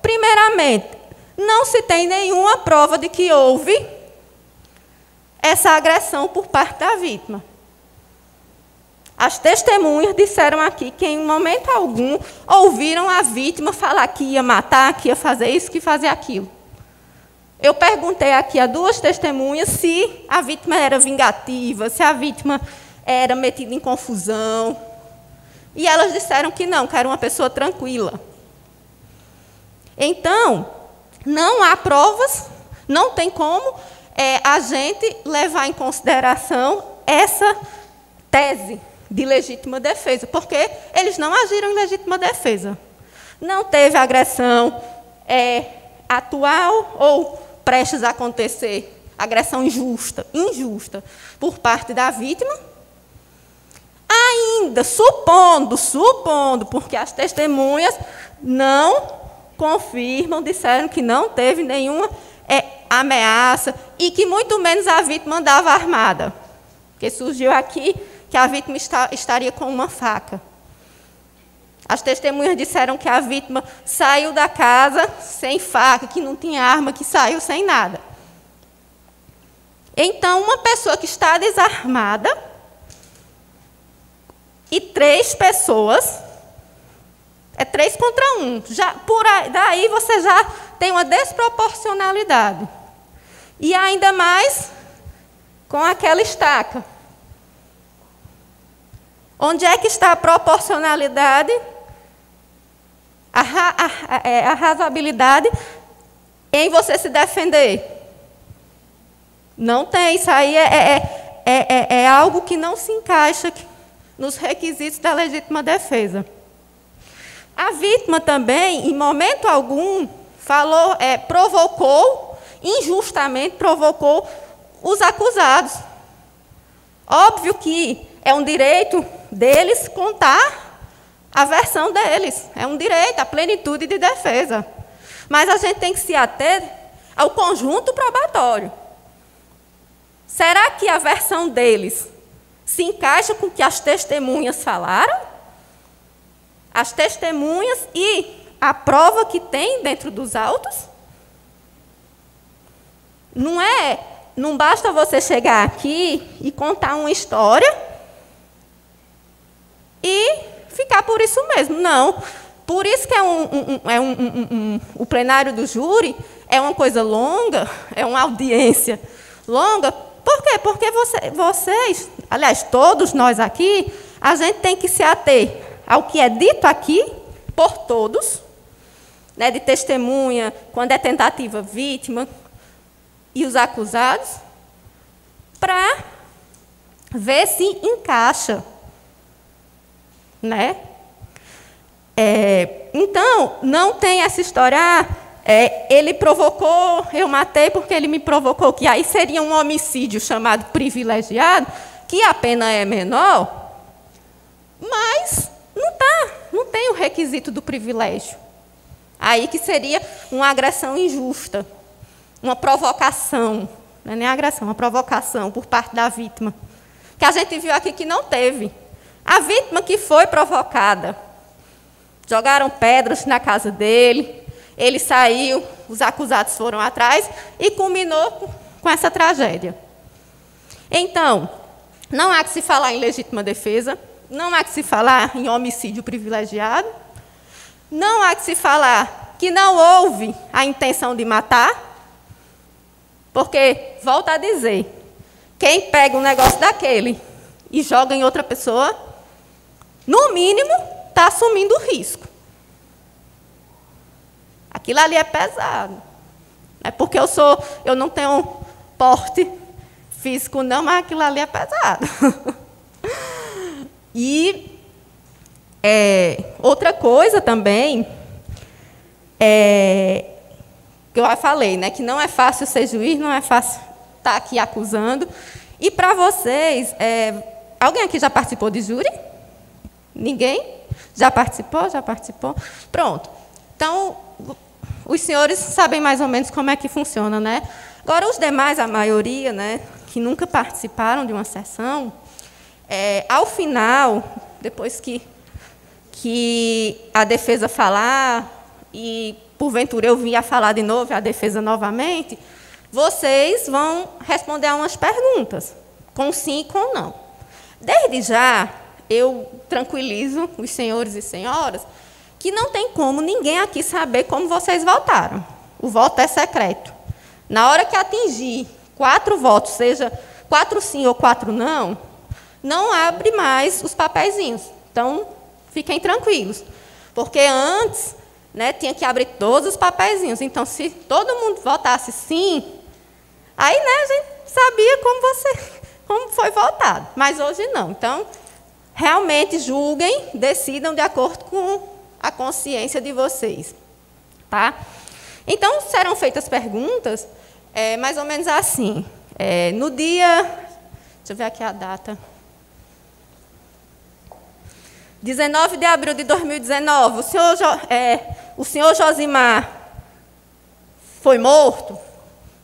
primeiramente, não se tem nenhuma prova de que houve essa agressão por parte da vítima. As testemunhas disseram aqui que, em momento algum, ouviram a vítima falar que ia matar, que ia fazer isso, que ia fazer aquilo. Eu perguntei aqui a duas testemunhas se a vítima era vingativa, se a vítima era metida em confusão. E elas disseram que não, que era uma pessoa tranquila. Então, não há provas, não tem como é, a gente levar em consideração essa tese de legítima defesa, porque eles não agiram em legítima defesa. Não teve agressão é, atual ou prestes a acontecer, agressão injusta, injusta, por parte da vítima. Ainda, supondo, supondo, porque as testemunhas não confirmam, disseram que não teve nenhuma é, ameaça e que muito menos a vítima andava armada. Porque surgiu aqui que a vítima está, estaria com uma faca. As testemunhas disseram que a vítima saiu da casa sem faca, que não tinha arma, que saiu sem nada. Então, uma pessoa que está desarmada e três pessoas, é três contra um. Já, por aí, daí você já tem uma desproporcionalidade. E ainda mais com aquela estaca. Onde é que está a proporcionalidade a, a, é, a razoabilidade em você se defender. Não tem, isso aí é, é, é, é, algo que não se encaixa nos requisitos da legítima defesa. A vítima também, em momento algum, falou, é, provocou, injustamente provocou os acusados. Óbvio que é um direito deles contar a versão deles. É um direito, a plenitude de defesa. Mas a gente tem que se ater ao conjunto probatório. Será que a versão deles se encaixa com o que as testemunhas falaram? As testemunhas e a prova que tem dentro dos autos? Não é, não basta você chegar aqui e contar uma história e ficar por isso mesmo. Não. Por isso que é um, um, é um, um, o plenário do júri é uma coisa longa, é uma audiência longa. Por quê? Porque você, vocês, aliás, todos nós aqui, a gente tem que se ater ao que é dito aqui por todos, né, de testemunha, quando é tentativa vítima, e os acusados, para ver se encaixa né? É, então, não tem essa história, ah, é, ele provocou, eu matei porque ele me provocou, que aí seria um homicídio chamado privilegiado, que a pena é menor, mas não tá, não tem o requisito do privilégio. Aí que seria uma agressão injusta, uma provocação, não é nem agressão, uma provocação por parte da vítima, que a gente viu aqui que não teve. A vítima que foi provocada. Jogaram pedras na casa dele, ele saiu, os acusados foram atrás e culminou com essa tragédia. Então, não há que se falar em legítima defesa, não há que se falar em homicídio privilegiado, não há que se falar que não houve a intenção de matar, porque, volto a dizer, quem pega um negócio daquele e joga em outra pessoa, no mínimo, está assumindo o risco. Aquilo ali é pesado. É porque eu sou, eu não tenho porte físico não, mas aquilo ali é pesado. e é, outra coisa também é que eu falei, né, que não é fácil ser juiz, não é fácil estar aqui acusando. E para vocês, é, alguém aqui já participou de júri? Ninguém? Já participou? Já participou? Pronto. Então, os senhores sabem mais ou menos como é que funciona, né? Agora, os demais, a maioria, né, que nunca participaram de uma sessão, é, ao final, depois que, que a defesa falar, e porventura eu vim a falar de novo, a defesa novamente, vocês vão responder a umas perguntas, com sim e com não. Desde já, eu tranquilizo os senhores e senhoras que não tem como ninguém aqui saber como vocês votaram. O voto é secreto. Na hora que atingir quatro votos, seja quatro sim ou quatro não, não abre mais os papeizinhos. Então, fiquem tranquilos. Porque antes, né, tinha que abrir todos os papeizinhos. Então, se todo mundo votasse sim, aí né, a gente sabia como você como foi votado. Mas hoje não. Então, realmente julguem, decidam de acordo com a consciência de vocês. Tá? Então, serão feitas perguntas, é, mais ou menos assim. É, no dia. Deixa eu ver aqui a data. 19 de abril de 2019, o senhor, é, o senhor Josimar foi morto.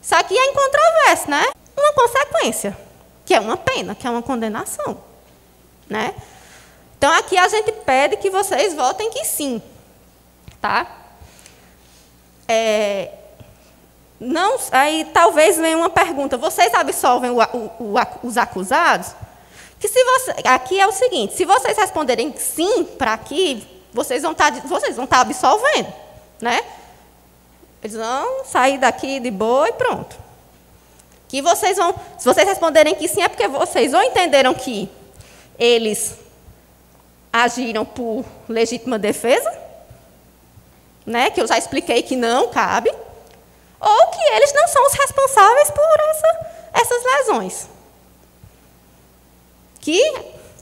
Isso aqui é incontroverso, né? Uma consequência, que é uma pena, que é uma condenação. Né? Então, aqui a gente pede que vocês votem que sim. Tá? É, não, aí talvez venha uma pergunta: vocês absolvem o, o, o, os acusados? Que se você, aqui é o seguinte: se vocês responderem sim para aqui, vocês vão estar, tá, vocês vão estar tá absolvendo, né? Eles vão sair daqui de boa e pronto. Que vocês vão, se vocês responderem que sim, é porque vocês ou entenderam que eles agiram por legítima defesa, né, que eu já expliquei que não cabe, ou que eles não são os responsáveis por essa, essas lesões. Que,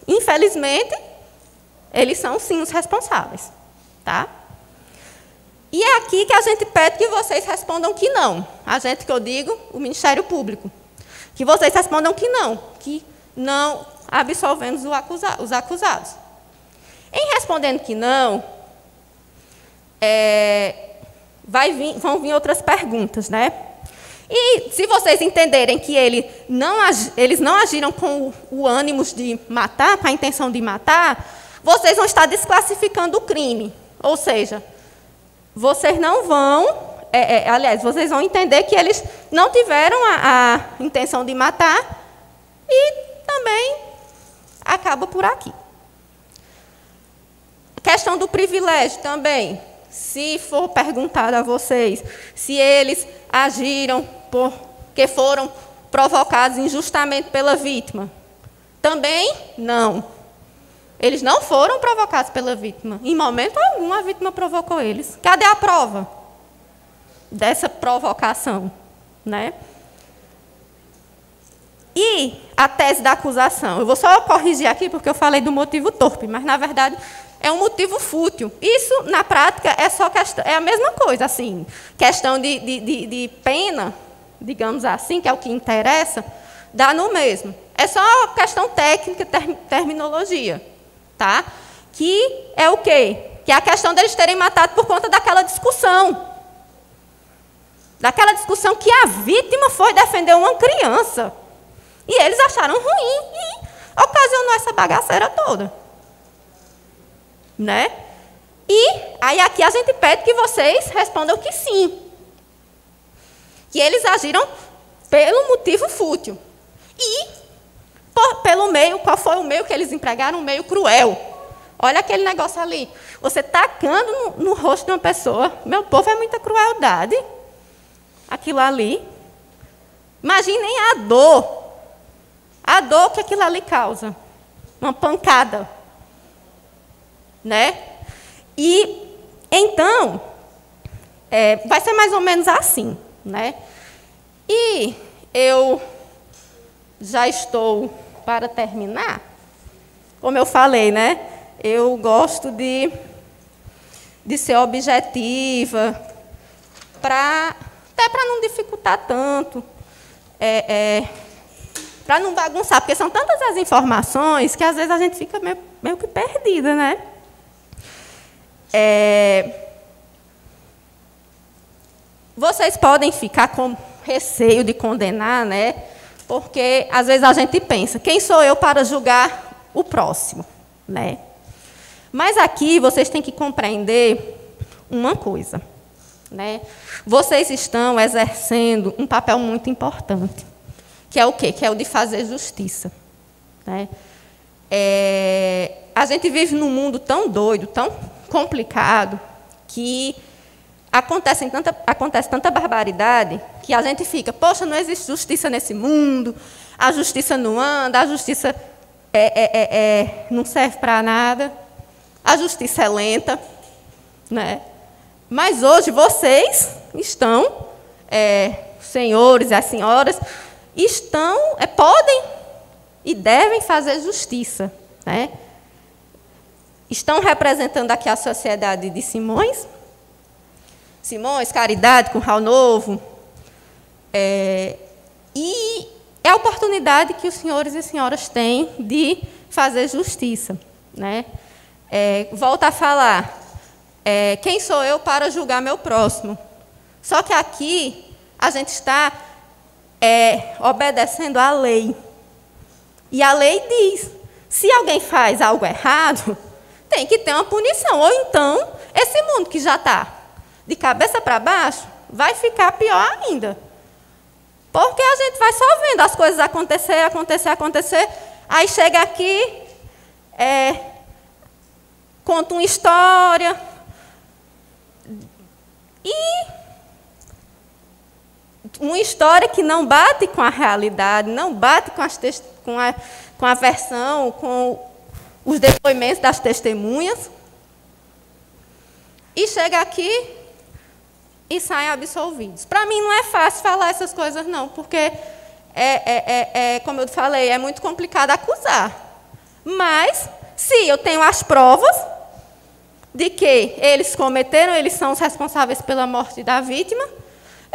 infelizmente, eles são sim os responsáveis. Tá? E é aqui que a gente pede que vocês respondam que não. A gente que eu digo, o Ministério Público. Que vocês respondam que não, que não absolvemos os acusados. Em respondendo que não, é, vir, vão vir outras perguntas, né? E se vocês entenderem que ele não, eles não agiram com o, o ânimo de matar, com a intenção de matar, vocês vão estar desclassificando o crime. Ou seja, vocês não vão, é, é, aliás, vocês vão entender que eles não tiveram a, a intenção de matar e também acaba por aqui. Questão do privilégio também. Se for perguntado a vocês se eles agiram porque foram provocados injustamente pela vítima, também não. Eles não foram provocados pela vítima. Em momento algum a vítima provocou eles. Cadê a prova dessa provocação, né? E a tese da acusação. Eu vou só corrigir aqui porque eu falei do motivo torpe, mas na verdade é um motivo fútil. Isso, na prática, é só questão, é a mesma coisa, assim, questão de, de, de, de pena, digamos assim, que é o que interessa, dá no mesmo. É só questão técnica, ter, terminologia, tá? Que é o quê? Que é a questão deles terem matado por conta daquela discussão. Daquela discussão que a vítima foi defender uma criança. E eles acharam ruim e ocasionou essa bagaceira toda né? E aí aqui a gente pede que vocês respondam que sim. Que eles agiram pelo motivo fútil. E por, pelo meio, qual foi o meio que eles empregaram? Um meio cruel. Olha aquele negócio ali. Você tacando no, no rosto de uma pessoa. Meu povo, é muita crueldade. Aquilo ali. Imaginem a dor. A dor que aquilo ali causa. Uma pancada né? E então é, vai ser mais ou menos assim, né? E eu já estou para terminar. Como eu falei, né? Eu gosto de, de ser objetiva, pra, até para não dificultar tanto, é, é, para não bagunçar, porque são tantas as informações que às vezes a gente fica meio, meio que perdida, né? É, vocês podem ficar com receio de condenar, né? Porque às vezes a gente pensa, quem sou eu para julgar o próximo, né? Mas aqui vocês têm que compreender uma coisa, né? Vocês estão exercendo um papel muito importante, que é o quê? Que é o de fazer justiça, né? É, a gente vive num mundo tão doido, tão complicado, que acontece tanta, acontece tanta barbaridade que a gente fica, poxa, não existe justiça nesse mundo, a justiça não anda, a justiça é, é, é, é não serve para nada, a justiça é lenta. Né? Mas hoje vocês estão, é, senhores e as senhoras, estão, é, podem e devem fazer justiça. Né? Estão representando aqui a sociedade de Simões, Simões, Caridade, com Raul Novo. É, e é a oportunidade que os senhores e senhoras têm de fazer justiça. Né? É, volta a falar, é, quem sou eu para julgar meu próximo? Só que aqui a gente está é, obedecendo à lei. E a lei diz: se alguém faz algo errado, tem que ter uma punição. Ou então, esse mundo que já está de cabeça para baixo, vai ficar pior ainda. Porque a gente vai só vendo as coisas acontecer, acontecer, acontecer. Aí chega aqui, é, conta uma história. E uma história que não bate com a realidade, não bate com, as com, a, com a versão, com os depoimentos das testemunhas. E chega aqui, e saem absolvidos. Para mim não é fácil falar essas coisas, não, porque, é, é, é, é, como eu falei, é muito complicado acusar. Mas, se eu tenho as provas de que eles cometeram, eles são os responsáveis pela morte da vítima,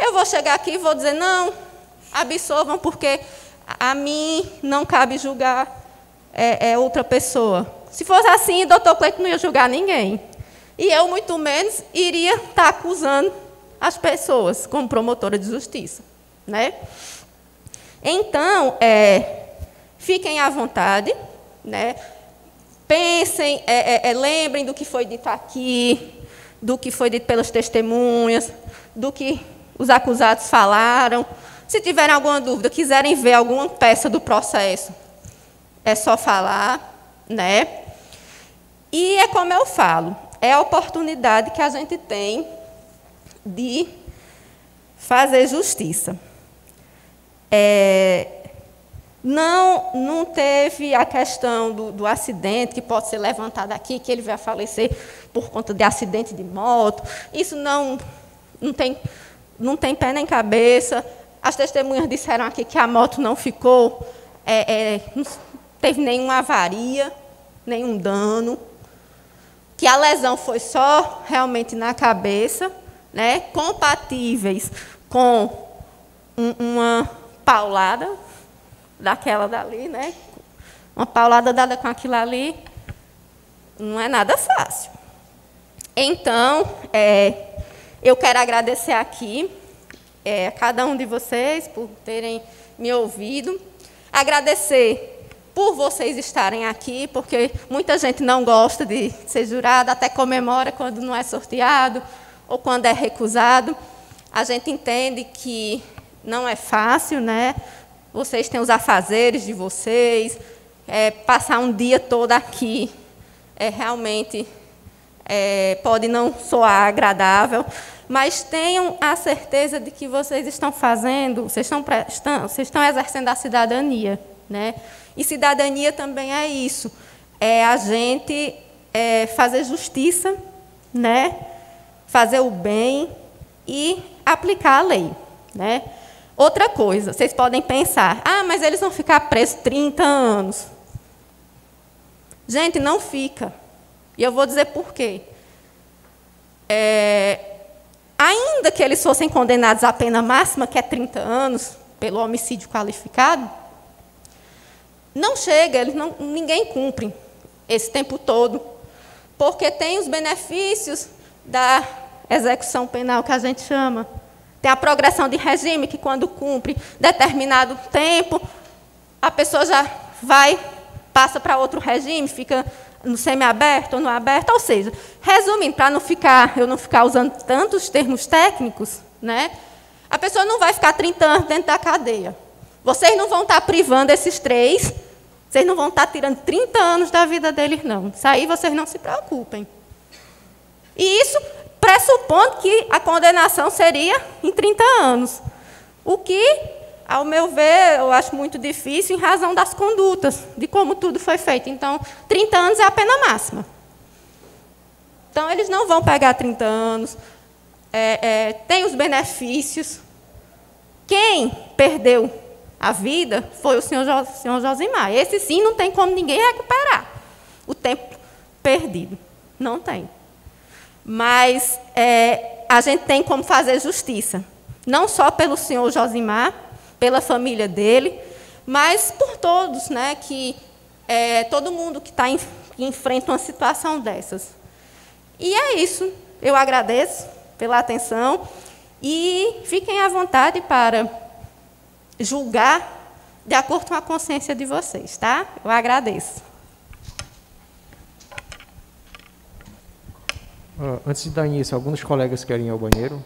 eu vou chegar aqui e vou dizer, não, absolvam, porque a mim não cabe julgar é, é outra pessoa. Se fosse assim, o doutor Cleiton não ia julgar ninguém. E eu, muito menos, iria estar tá acusando as pessoas como promotora de justiça. Né? Então, é, fiquem à vontade, né? pensem, é, é, é, lembrem do que foi dito aqui, do que foi dito pelas testemunhas, do que os acusados falaram. Se tiverem alguma dúvida, quiserem ver alguma peça do processo, é só falar, né? E é como eu falo, é a oportunidade que a gente tem de fazer justiça. É, não, não teve a questão do, do, acidente que pode ser levantado aqui, que ele vai falecer por conta de acidente de moto. Isso não, não, tem, não tem pé nem cabeça. As testemunhas disseram aqui que a moto não ficou, é, é, não teve nenhuma avaria, nenhum dano, que a lesão foi só realmente na cabeça né, compatíveis com um, uma paulada daquela dali, né? Uma paulada dada com aquilo ali não é nada fácil. Então, é, eu quero agradecer aqui é, a cada um de vocês por terem me ouvido. Agradecer por vocês estarem aqui, porque muita gente não gosta de ser jurado, até comemora quando não é sorteado, ou quando é recusado. A gente entende que não é fácil, né? Vocês têm os afazeres de vocês, é, passar um dia todo aqui é realmente é, pode não soar agradável, mas tenham a certeza de que vocês estão fazendo, vocês estão, estão, vocês estão exercendo a cidadania, né? E cidadania também é isso, é a gente é, fazer justiça, né? fazer o bem e aplicar a lei. Né? Outra coisa, vocês podem pensar, ah, mas eles vão ficar presos 30 anos. Gente, não fica. E eu vou dizer por quê. É, ainda que eles fossem condenados à pena máxima, que é 30 anos, pelo homicídio qualificado, não chega, eles não, ninguém cumpre esse tempo todo, porque tem os benefícios da execução penal que a gente chama. Tem a progressão de regime, que quando cumpre determinado tempo, a pessoa já vai, passa para outro regime, fica no semiaberto ou no aberto, ou seja, resumindo, para não ficar, eu não ficar usando tantos termos técnicos, né? A pessoa não vai ficar 30 anos dentro da cadeia. Vocês não vão estar privando esses três, vocês não vão estar tirando 30 anos da vida deles, não. Isso aí vocês não se preocupem. E isso pressupondo que a condenação seria em 30 anos. O que, ao meu ver, eu acho muito difícil em razão das condutas, de como tudo foi feito. Então, 30 anos é a pena máxima. Então, eles não vão pegar 30 anos. É, é, tem os benefícios. Quem perdeu a vida foi o senhor, jo, senhor Josimar. Esse sim não tem como ninguém recuperar o tempo perdido. Não tem. Mas é, a gente tem como fazer justiça, não só pelo senhor Josimar, pela família dele, mas por todos, né, que é, todo mundo que, tá em, enfrenta uma situação dessas. E é isso. Eu agradeço pela atenção e fiquem à vontade para julgar de acordo com a consciência de vocês, tá? Eu agradeço. Uh, antes de dar início, alguns colegas querem ir ao banheiro?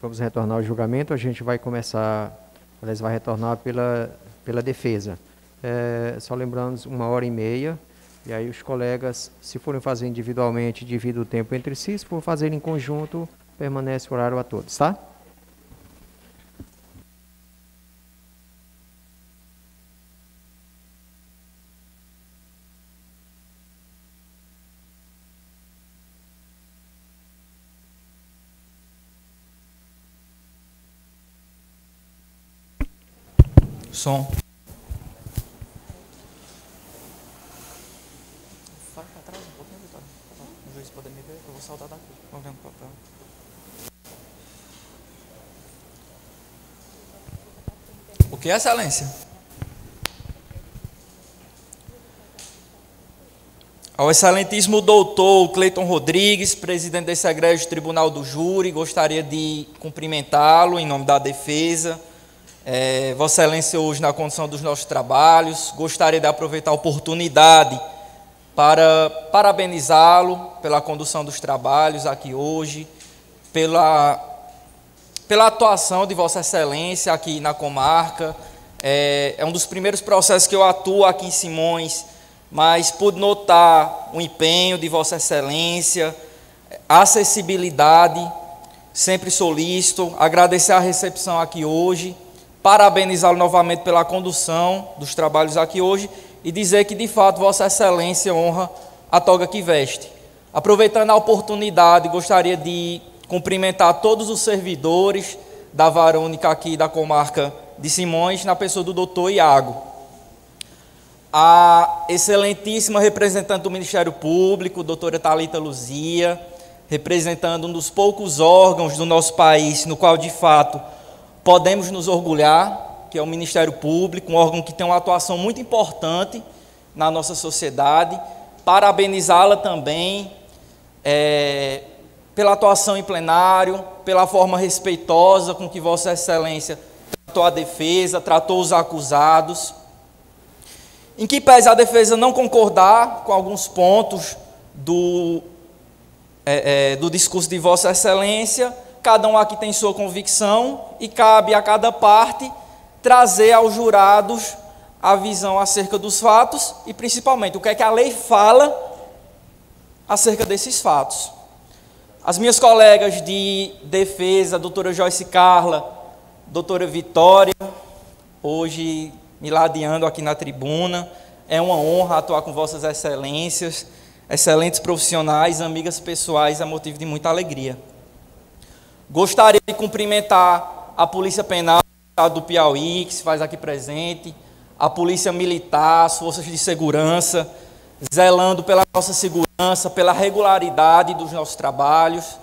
Vamos retornar ao julgamento. A gente vai começar, aliás, vai retornar pela, pela defesa. É, só lembrando, uma hora e meia. E aí os colegas, se forem fazer individualmente, dividem o tempo entre si. Se for fazer em conjunto, permanece o horário a todos, tá? Som. O que, Excelência? Ao excelentíssimo doutor Cleiton Rodrigues, presidente desse egrégio Tribunal do Júri, gostaria de cumprimentá-lo em nome da defesa. É, Vossa Excelência, hoje, na condição dos nossos trabalhos, gostaria de aproveitar a oportunidade para parabenizá-lo pela condução dos trabalhos aqui hoje, pela, pela atuação de Vossa Excelência aqui na comarca. É, é um dos primeiros processos que eu atuo aqui em Simões, mas pude notar o empenho de Vossa Excelência, a acessibilidade, sempre solícito, agradecer a recepção aqui hoje, parabenizá-lo novamente pela condução dos trabalhos aqui hoje e dizer que, de fato, Vossa Excelência honra a toga que veste. Aproveitando a oportunidade, gostaria de cumprimentar todos os servidores da Varônica aqui da comarca de Simões, na pessoa do doutor Iago. A excelentíssima representante do Ministério Público, doutora Talita Luzia, representando um dos poucos órgãos do nosso país no qual, de fato, podemos nos orgulhar, que é o Ministério Público, um órgão que tem uma atuação muito importante na nossa sociedade. Parabenizá-la também é, pela atuação em plenário, pela forma respeitosa com que Vossa Excelência tratou a defesa, tratou os acusados. Em que pese a defesa não concordar com alguns pontos do, é, é, do discurso de Vossa Excelência, cada um aqui tem sua convicção e cabe a cada parte trazer aos jurados a visão acerca dos fatos e principalmente o que é que a lei fala acerca desses fatos. As minhas colegas de defesa, a doutora Joyce Carla, doutora Vitória, hoje me ladeando aqui na tribuna. É uma honra atuar com vossas excelências, excelentes profissionais, amigas pessoais, é motivo de muita alegria. Gostaria de cumprimentar a Polícia Penal do Piauí, que se faz aqui presente, a Polícia Militar, as forças de segurança, zelando pela nossa segurança, pela regularidade dos nossos trabalhos,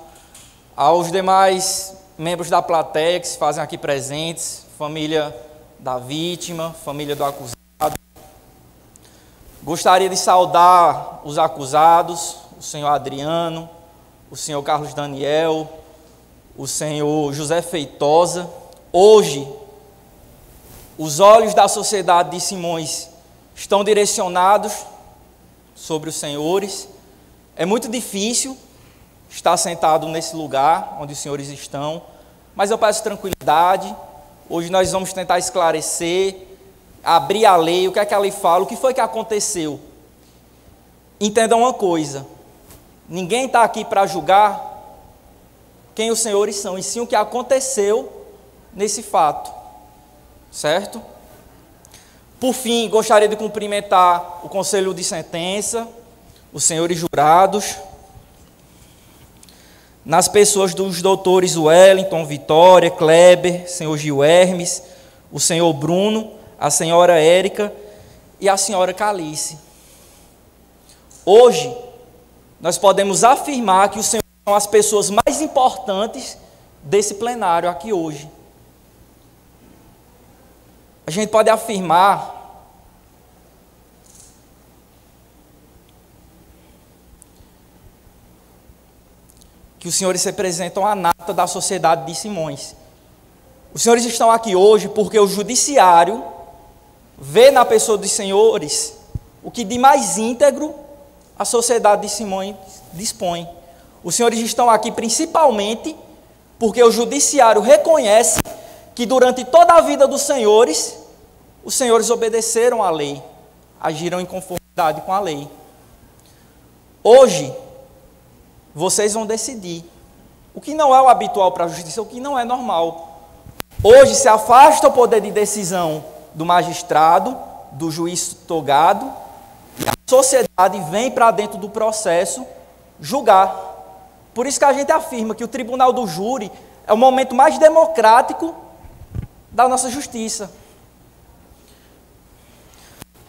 aos demais membros da plateia que se fazem aqui presentes, família da vítima, família do acusado. Gostaria de saudar os acusados, o senhor Adriano, o senhor Carlos Daniel, o senhor José Feitosa. Hoje, os olhos da sociedade de Simões estão direcionados sobre os senhores. É muito difícil estar sentado nesse lugar onde os senhores estão, mas eu peço tranquilidade. Hoje nós vamos tentar esclarecer, abrir a lei, o que é que a lei fala, o que foi que aconteceu. Entendam uma coisa: ninguém está aqui para julgar quem os senhores são, e sim o que aconteceu nesse fato, certo? Por fim, gostaria de cumprimentar o Conselho de Sentença, os senhores jurados, nas pessoas dos doutores Wellington, Vitória, Kleber, senhor Gil Hermes, o senhor Bruno, a senhora Érica e a senhora Calice. Hoje, nós podemos afirmar que os senhores são as pessoas mais importantes desse plenário aqui hoje. A gente pode afirmar que os senhores representam a nata da sociedade de Simões. Os senhores estão aqui hoje porque o judiciário vê na pessoa dos senhores o que de mais íntegro a sociedade de Simões dispõe. Os senhores estão aqui principalmente Porque o judiciário reconhece que durante toda a vida dos senhores, os senhores obedeceram à lei, agiram em conformidade com a lei. Hoje, vocês vão decidir o que não é o habitual para a justiça, o que não é normal. Hoje se afasta o poder de decisão do magistrado, do juiz togado, e a sociedade vem para dentro do processo julgar. Por isso que a gente afirma que o tribunal do júri é o momento mais democrático da nossa justiça.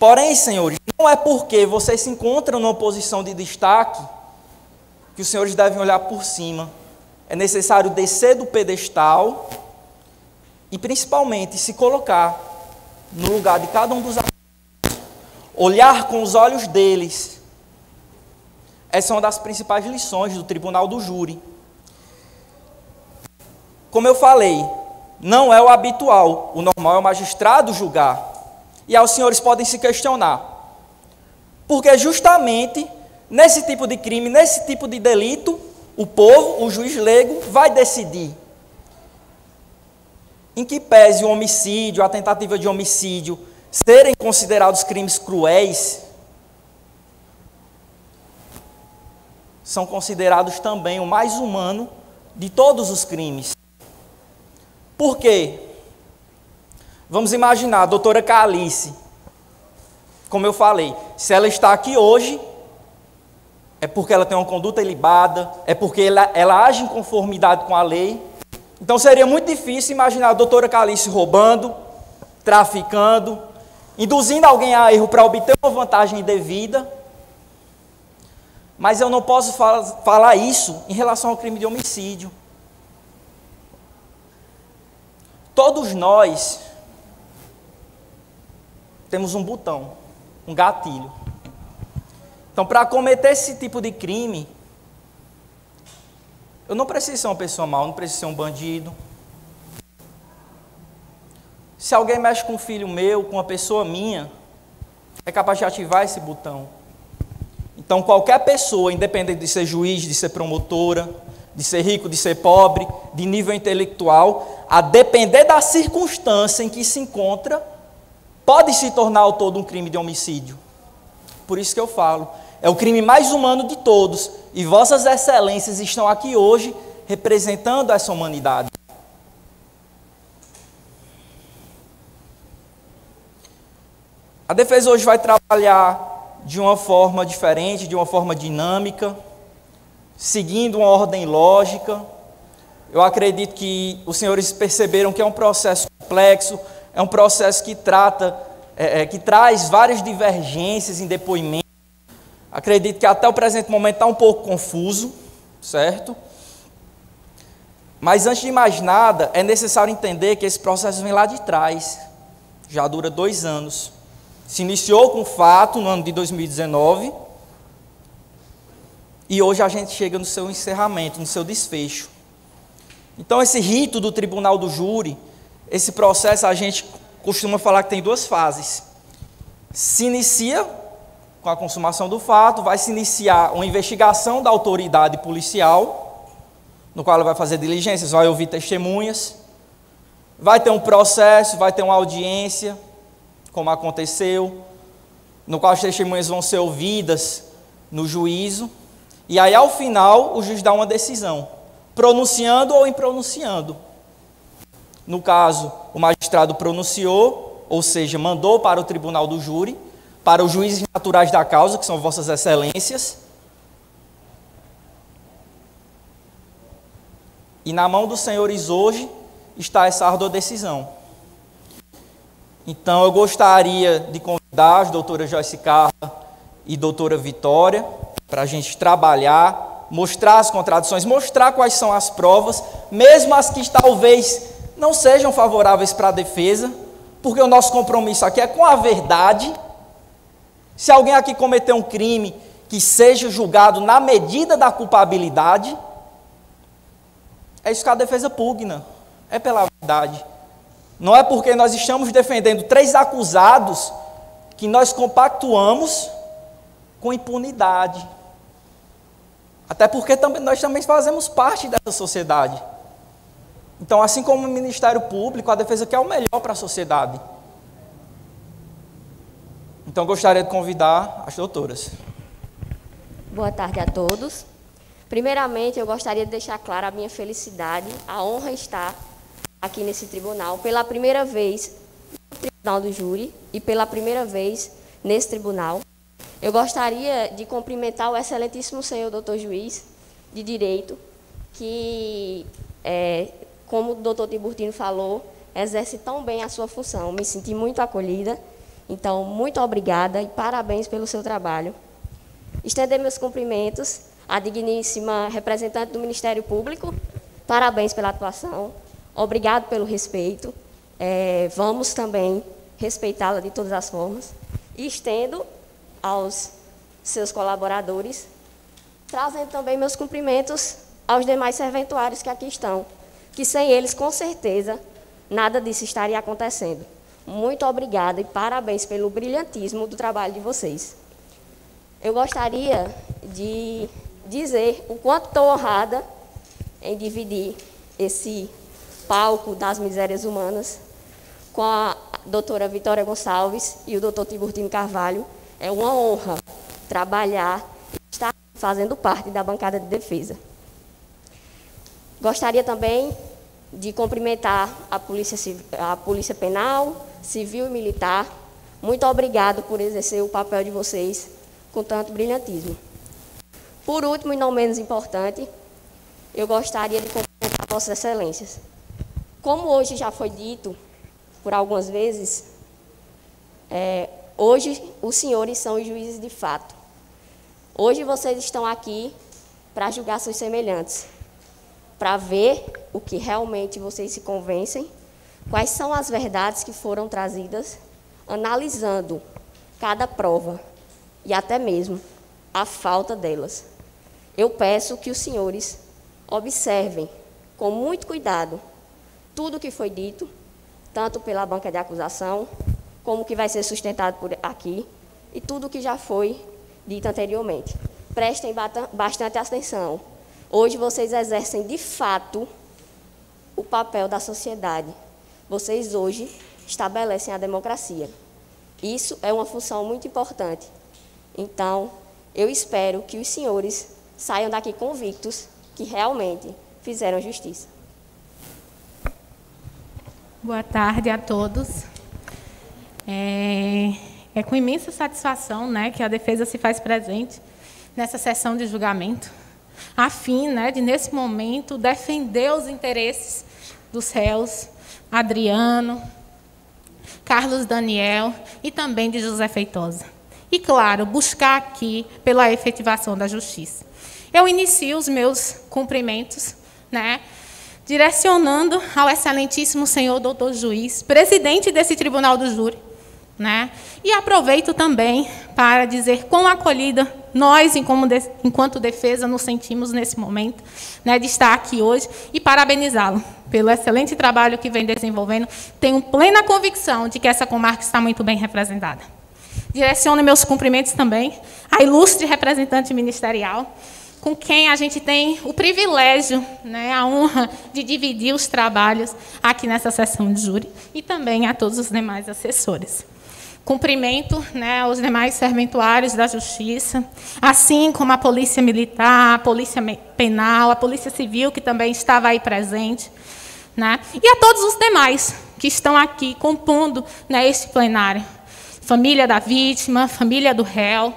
Porém, senhores, não é porque vocês se encontram numa posição de destaque que os senhores devem olhar por cima. É necessário descer do pedestal e, principalmente, se colocar no lugar de cada um dos olhar com os olhos deles. Essa é uma das principais lições do tribunal do júri. Como eu falei, não é o habitual, o normal é o magistrado julgar. E aí os senhores podem se questionar. Porque justamente nesse tipo de crime, nesse tipo de delito, o povo, o juiz leigo, vai decidir em que pese o homicídio, a tentativa de homicídio, serem considerados crimes cruéis, são considerados também o mais humano de todos os crimes. Por quê? Vamos imaginar a doutora Calice, como eu falei, se ela está aqui hoje, é porque ela tem uma conduta ilibada, é porque ela, ela age em conformidade com a lei. Então seria muito difícil imaginar a doutora Calice roubando, traficando, induzindo alguém a erro para obter uma vantagem indevida. Mas eu não posso fal falar isso em relação ao crime de homicídio. Todos nós temos um botão, um gatilho. Então, para cometer esse tipo de crime, eu não preciso ser uma pessoa mal, não preciso ser um bandido. Se alguém mexe com um filho meu, com uma pessoa minha, é capaz de ativar esse botão. Então, qualquer pessoa, independente de ser juiz, de ser promotora, de ser rico, de ser pobre, de nível intelectual, a depender da circunstância em que se encontra, pode se tornar autor de um crime de homicídio. Por isso que eu falo, é o crime mais humano de todos, e vossas excelências estão aqui hoje representando essa humanidade. A defesa hoje vai trabalhar de uma forma diferente, de uma forma dinâmica, seguindo uma ordem lógica. Eu acredito que os senhores perceberam que é um processo complexo, é um processo que trata, é, é, que traz várias divergências em depoimento. Acredito que até o presente momento está um pouco confuso, certo? Mas antes de mais nada, é necessário entender que esse processo vem lá de trás, já dura dois anos. Se iniciou com o fato no ano de 2019 e hoje a gente chega no seu encerramento, no seu desfecho. Então, esse rito do tribunal do júri, esse processo a gente costuma falar que tem duas fases. Se inicia com a consumação do fato, vai se iniciar uma investigação da autoridade policial, no qual ela vai fazer diligências, vai ouvir testemunhas, vai ter um processo, vai ter uma audiência, como aconteceu, no qual as testemunhas vão ser ouvidas no juízo, e aí ao final o juiz dá uma decisão, pronunciando ou impronunciando. No caso, o magistrado pronunciou, ou seja, mandou para o tribunal do júri, para os juízes naturais da causa, que são vossas excelências. E na mão dos senhores hoje está essa ardua decisão. Então eu gostaria de convidar as doutora Joyce Carla e doutora Vitória para a gente trabalhar, mostrar as contradições, mostrar quais são as provas, mesmo as que talvez não sejam favoráveis para a defesa, porque o nosso compromisso aqui é com a verdade. Se alguém aqui cometer um crime que seja julgado na medida da culpabilidade, é isso que a defesa pugna, é pela verdade. Não é porque nós estamos defendendo três acusados que nós compactuamos com impunidade. Até porque também, nós também fazemos parte dessa sociedade. Então, assim como o Ministério Público, a defesa quer o melhor para a sociedade. Então, gostaria de convidar as doutoras. Boa tarde a todos. Primeiramente, eu gostaria de deixar clara a minha felicidade, a honra estar aqui nesse tribunal pela primeira vez no Tribunal do Júri e pela primeira vez nesse tribunal. Eu gostaria de cumprimentar o excelentíssimo senhor doutor juiz de direito, que, é, como o doutor Tiburtino falou, exerce tão bem a sua função. Me senti muito acolhida. Então, muito obrigada e parabéns pelo seu trabalho. Estender meus cumprimentos à digníssima representante do Ministério Público. Parabéns pela atuação. Obrigado pelo respeito. É, vamos também respeitá-la de todas as formas. E estendo aos seus colaboradores, trazendo também meus cumprimentos aos demais serventuários que aqui estão, que sem eles, com certeza, nada disso estaria acontecendo. Muito obrigada e parabéns pelo brilhantismo do trabalho de vocês. Eu gostaria de dizer o quanto estou honrada em dividir esse palco das misérias humanas com a doutora Vitória Gonçalves e o doutor Tiburtino Carvalho. É uma honra trabalhar e estar fazendo parte da bancada de defesa. Gostaria também de cumprimentar a Polícia, a Polícia Penal, Civil e Militar. Muito obrigado por exercer o papel de vocês com tanto brilhantismo. Por último, e não menos importante, eu gostaria de cumprimentar Vossas Excelências. Como hoje já foi dito por algumas vezes, é, hoje os senhores são os juízes de fato. Hoje vocês estão aqui para julgar seus semelhantes, para ver o que realmente vocês se convencem, quais são as verdades que foram trazidas, analisando cada prova e até mesmo a falta delas. Eu peço que os senhores observem com muito cuidado tudo o que foi dito, tanto pela banca de acusação, como que vai ser sustentado por aqui, e tudo o que já foi dito anteriormente. Prestem bastante atenção. Hoje vocês exercem de fato o papel da sociedade. Vocês hoje estabelecem a democracia. Isso é uma função muito importante. Então, eu espero que os senhores saiam daqui convictos que realmente fizeram justiça. Boa tarde a todos. É, é, com imensa satisfação né, que a defesa se faz presente nessa sessão de julgamento, a fim né, de, nesse momento, defender os interesses dos réus Adriano, Carlos Daniel e também de José Feitosa. E, claro, buscar aqui pela efetivação da justiça. Eu inicio os meus cumprimentos, né, direcionando ao excelentíssimo senhor doutor juiz, presidente desse tribunal do júri, né? E aproveito também para dizer quão acolhida nós, enquanto defesa, nos sentimos nesse momento né, de estar aqui hoje e parabenizá-lo pelo excelente trabalho que vem desenvolvendo. Tenho plena convicção de que essa comarca está muito bem representada. Direciono meus cumprimentos também à ilustre representante ministerial, com quem a gente tem o privilégio, né, a honra de dividir os trabalhos aqui nessa sessão de júri e também a todos os demais assessores. Cumprimento né, os demais serventuários da Justiça, assim como a Polícia Militar, a Polícia Penal, a Polícia Civil, que também estava aí presente, né, e a todos os demais que estão aqui compondo né, este plenário. Família da vítima, família do réu,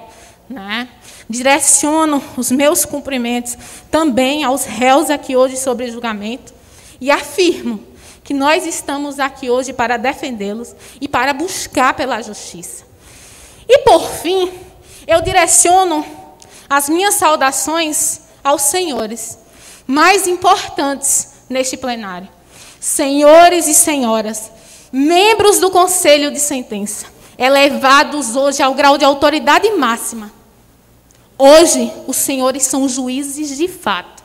né, Direciono os meus cumprimentos também aos réus aqui hoje sobre julgamento e afirmo que nós estamos aqui hoje para defendê-los e para buscar pela justiça. E por fim, eu direciono as minhas saudações aos senhores mais importantes neste plenário. Senhores e senhoras, membros do Conselho de Sentença, elevados hoje ao grau de autoridade máxima, Hoje, os senhores são juízes de fato.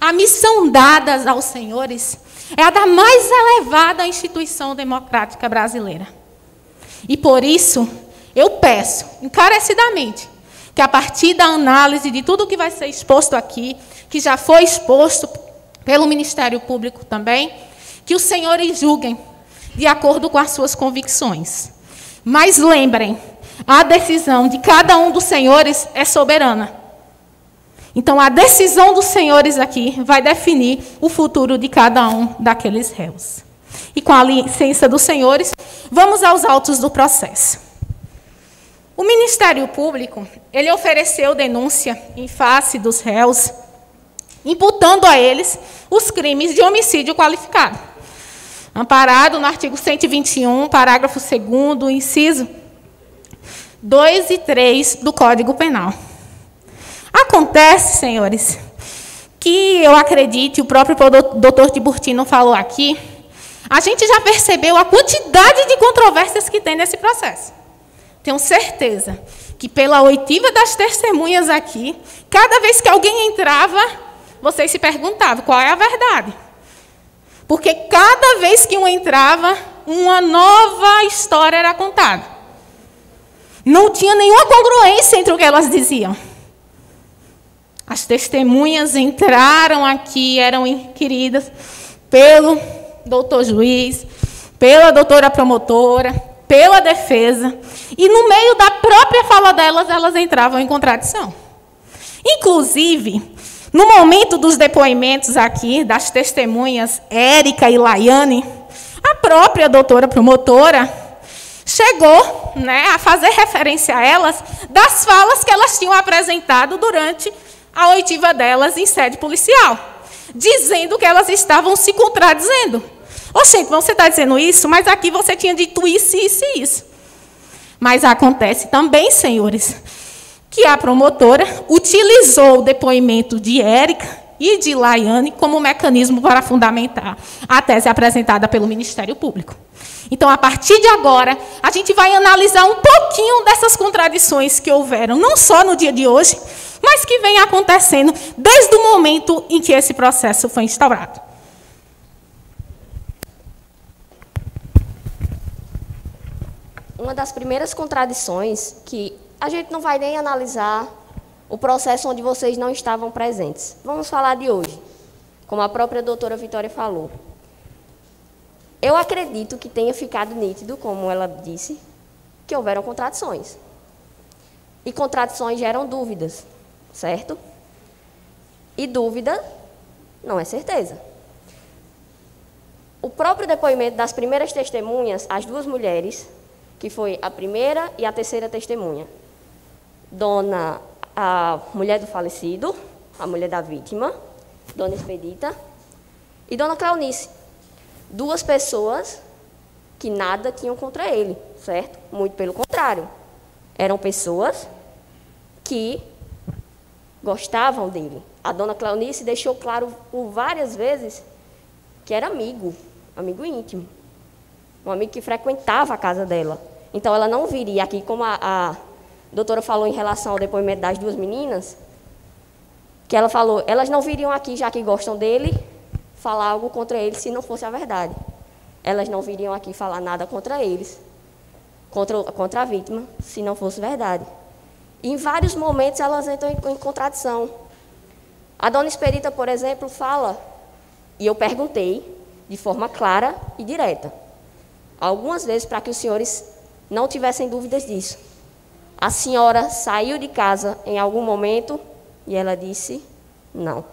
A missão dada aos senhores é a da mais elevada instituição democrática brasileira. E por isso, eu peço, encarecidamente, que a partir da análise de tudo que vai ser exposto aqui, que já foi exposto pelo Ministério Público também, que os senhores julguem de acordo com as suas convicções. Mas lembrem, a decisão de cada um dos senhores é soberana. Então, a decisão dos senhores aqui vai definir o futuro de cada um daqueles réus. E com a licença dos senhores, vamos aos autos do processo. O Ministério Público, ele ofereceu denúncia em face dos réus, imputando a eles os crimes de homicídio qualificado. Amparado no artigo 121, parágrafo 2 inciso 2 e 3 do Código Penal. Acontece, senhores, que eu acredito, e o próprio doutor Tiburtino falou aqui, a gente já percebeu a quantidade de controvérsias que tem nesse processo. Tenho certeza que pela oitiva das testemunhas aqui, cada vez que alguém entrava, vocês se perguntavam qual é a verdade. Porque cada vez que um entrava, uma nova história era contada. Não tinha nenhuma congruência entre o que elas diziam. As testemunhas entraram aqui, eram inquiridas pelo doutor juiz, pela doutora promotora, pela defesa, e no meio da própria fala delas, elas entravam em contradição. Inclusive, no momento dos depoimentos aqui, das testemunhas Érica e Laiane, a própria doutora promotora chegou né, a fazer referência a elas das falas que elas tinham apresentado durante a oitiva delas em sede policial, dizendo que elas estavam se contradizendo. Ô, gente, você está dizendo isso, mas aqui você tinha dito isso, isso e isso. Mas acontece também, senhores, que a promotora utilizou o depoimento de Érica e de Laiane como mecanismo para fundamentar a tese apresentada pelo Ministério Público. Então, a partir de agora, a gente vai analisar um pouquinho dessas contradições que houveram, não só no dia de hoje, mas que vem acontecendo desde o momento em que esse processo foi instaurado. Uma das primeiras contradições que a gente não vai nem analisar o processo onde vocês não estavam presentes. Vamos falar de hoje, como a própria doutora Vitória falou. Eu acredito que tenha ficado nítido, como ela disse, que houveram contradições. E contradições geram dúvidas, certo? E dúvida não é certeza. O próprio depoimento das primeiras testemunhas, as duas mulheres, que foi a primeira e a terceira testemunha, dona a mulher do falecido, a mulher da vítima, dona Expedita, e dona Cleonice. Duas pessoas que nada tinham contra ele, certo? Muito pelo contrário. Eram pessoas que gostavam dele. A dona Cleonice deixou claro por várias vezes que era amigo, amigo íntimo. Um amigo que frequentava a casa dela. Então ela não viria aqui, como a, a doutora falou em relação ao depoimento das duas meninas, que ela falou, elas não viriam aqui, já que gostam dele, falar algo contra ele se não fosse a verdade. Elas não viriam aqui falar nada contra eles, contra, contra a vítima, se não fosse verdade. E em vários momentos elas entram em, em contradição. A dona Esperita, por exemplo, fala, e eu perguntei de forma clara e direta, algumas vezes para que os senhores não tivessem dúvidas disso. A senhora saiu de casa em algum momento e ela disse não.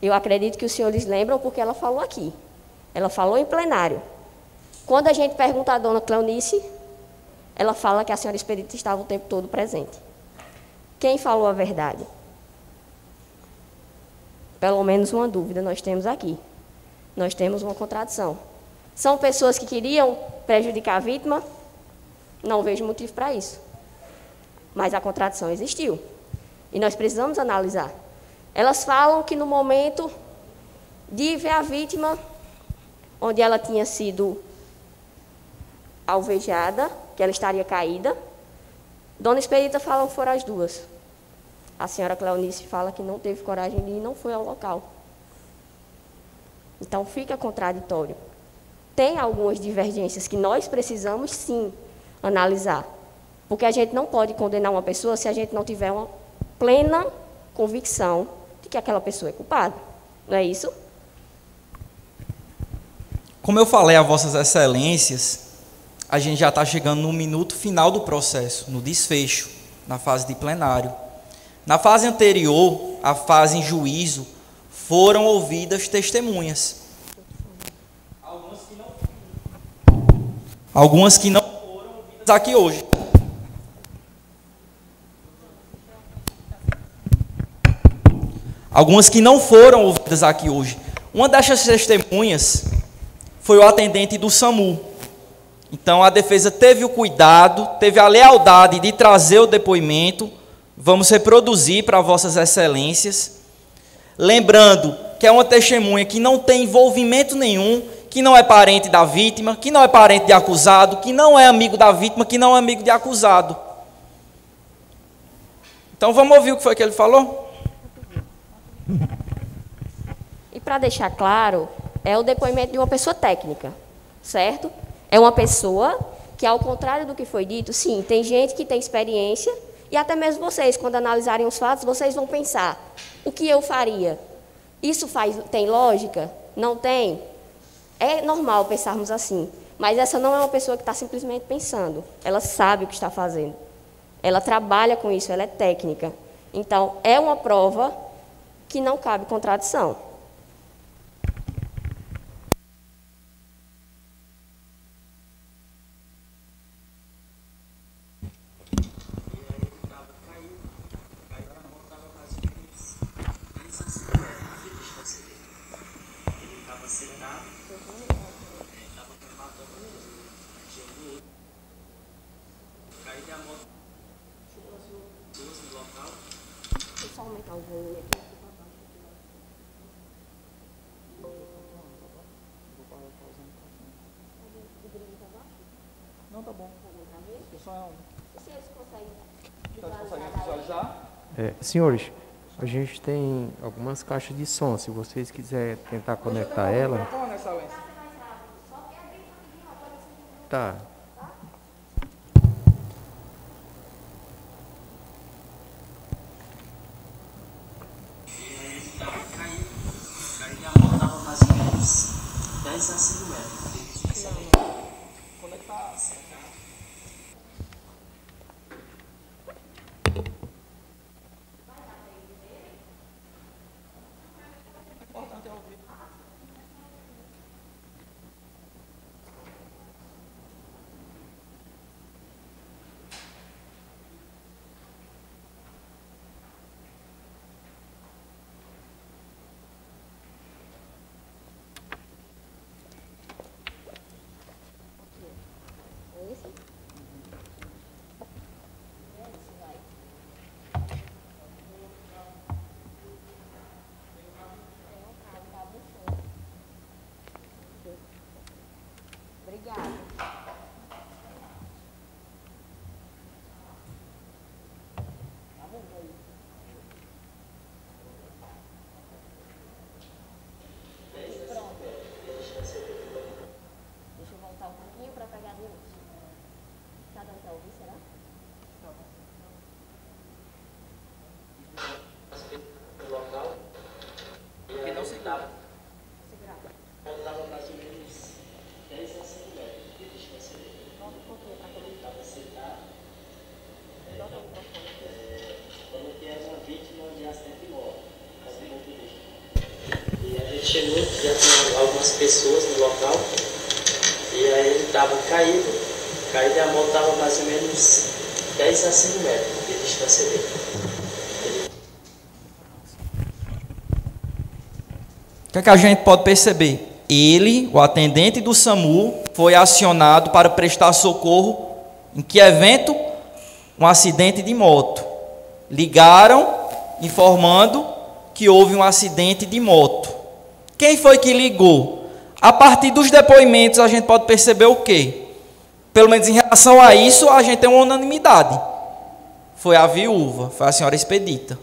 Eu acredito que os senhores lembram porque ela falou aqui. Ela falou em plenário. Quando a gente pergunta à dona Cleonice, ela fala que a senhora Expedita estava o tempo todo presente. Quem falou a verdade? Pelo menos uma dúvida nós temos aqui. Nós temos uma contradição. São pessoas que queriam prejudicar a vítima? Não vejo motivo para isso. Mas a contradição existiu. E nós precisamos analisar. Elas falam que no momento de ver a vítima, onde ela tinha sido alvejada, que ela estaria caída, Dona Esperita fala que foram as duas. A senhora Cleonice fala que não teve coragem de ir e não foi ao local. Então fica contraditório. Tem algumas divergências que nós precisamos sim analisar. Porque a gente não pode condenar uma pessoa se a gente não tiver uma plena convicção de que aquela pessoa é culpada. Não é isso? Como eu falei a Vossas Excelências, a gente já está chegando no minuto final do processo, no desfecho, na fase de plenário. Na fase anterior, a fase em juízo, foram ouvidas testemunhas. Algumas que não foram ouvidas aqui hoje. Algumas que não foram ouvidas aqui hoje. Uma dessas testemunhas foi o atendente do SAMU. Então a defesa teve o cuidado, teve a lealdade de trazer o depoimento. Vamos reproduzir para vossas excelências. Lembrando que é uma testemunha que não tem envolvimento nenhum, que não é parente da vítima, que não é parente de acusado, que não é amigo da vítima, que não é amigo de acusado. Então vamos ouvir o que foi que ele falou? E para deixar claro, é o depoimento de uma pessoa técnica, certo? É uma pessoa que, ao contrário do que foi dito, sim, tem gente que tem experiência, e até mesmo vocês, quando analisarem os fatos, vocês vão pensar: o que eu faria? Isso faz, tem lógica? Não tem? É normal pensarmos assim. Mas essa não é uma pessoa que está simplesmente pensando. Ela sabe o que está fazendo. Ela trabalha com isso, ela é técnica. Então, é uma prova que não cabe contradição. Deixa eu aumentar o volume aqui. Não, tá bom. Pessoal, vocês conseguem conseguem visualizar? É, senhores, a gente tem algumas caixas de som. Se vocês quiserem tentar conectar ela. Tá. E a mais ou menos 10 a 5 metros. Conectar. Importante é ouvir. Obrigada. Pronto. Deixa eu voltar um pouquinho para pegar de novo. Tá dando para ouvir, será? No local. E aí não se dava. Faltava mais ou menos 10 a 5 metros de distância dele. Ele estava sentado. É, quando que era uma vítima de acidente de moto, acidente motorista. E a gente chegou, já tinha algumas pessoas no local. E aí ele estava caído. Caído e a moto estava mais ou menos 10 a 5 metros de distância dele. O que, é que a gente pode perceber? Ele, o atendente do SAMU, foi acionado para prestar socorro em que evento? Um acidente de moto. Ligaram informando que houve um acidente de moto. Quem foi que ligou? A partir dos depoimentos a gente pode perceber o quê? Pelo menos em relação a isso, a gente tem uma unanimidade. Foi a viúva, foi a senhora Expedita.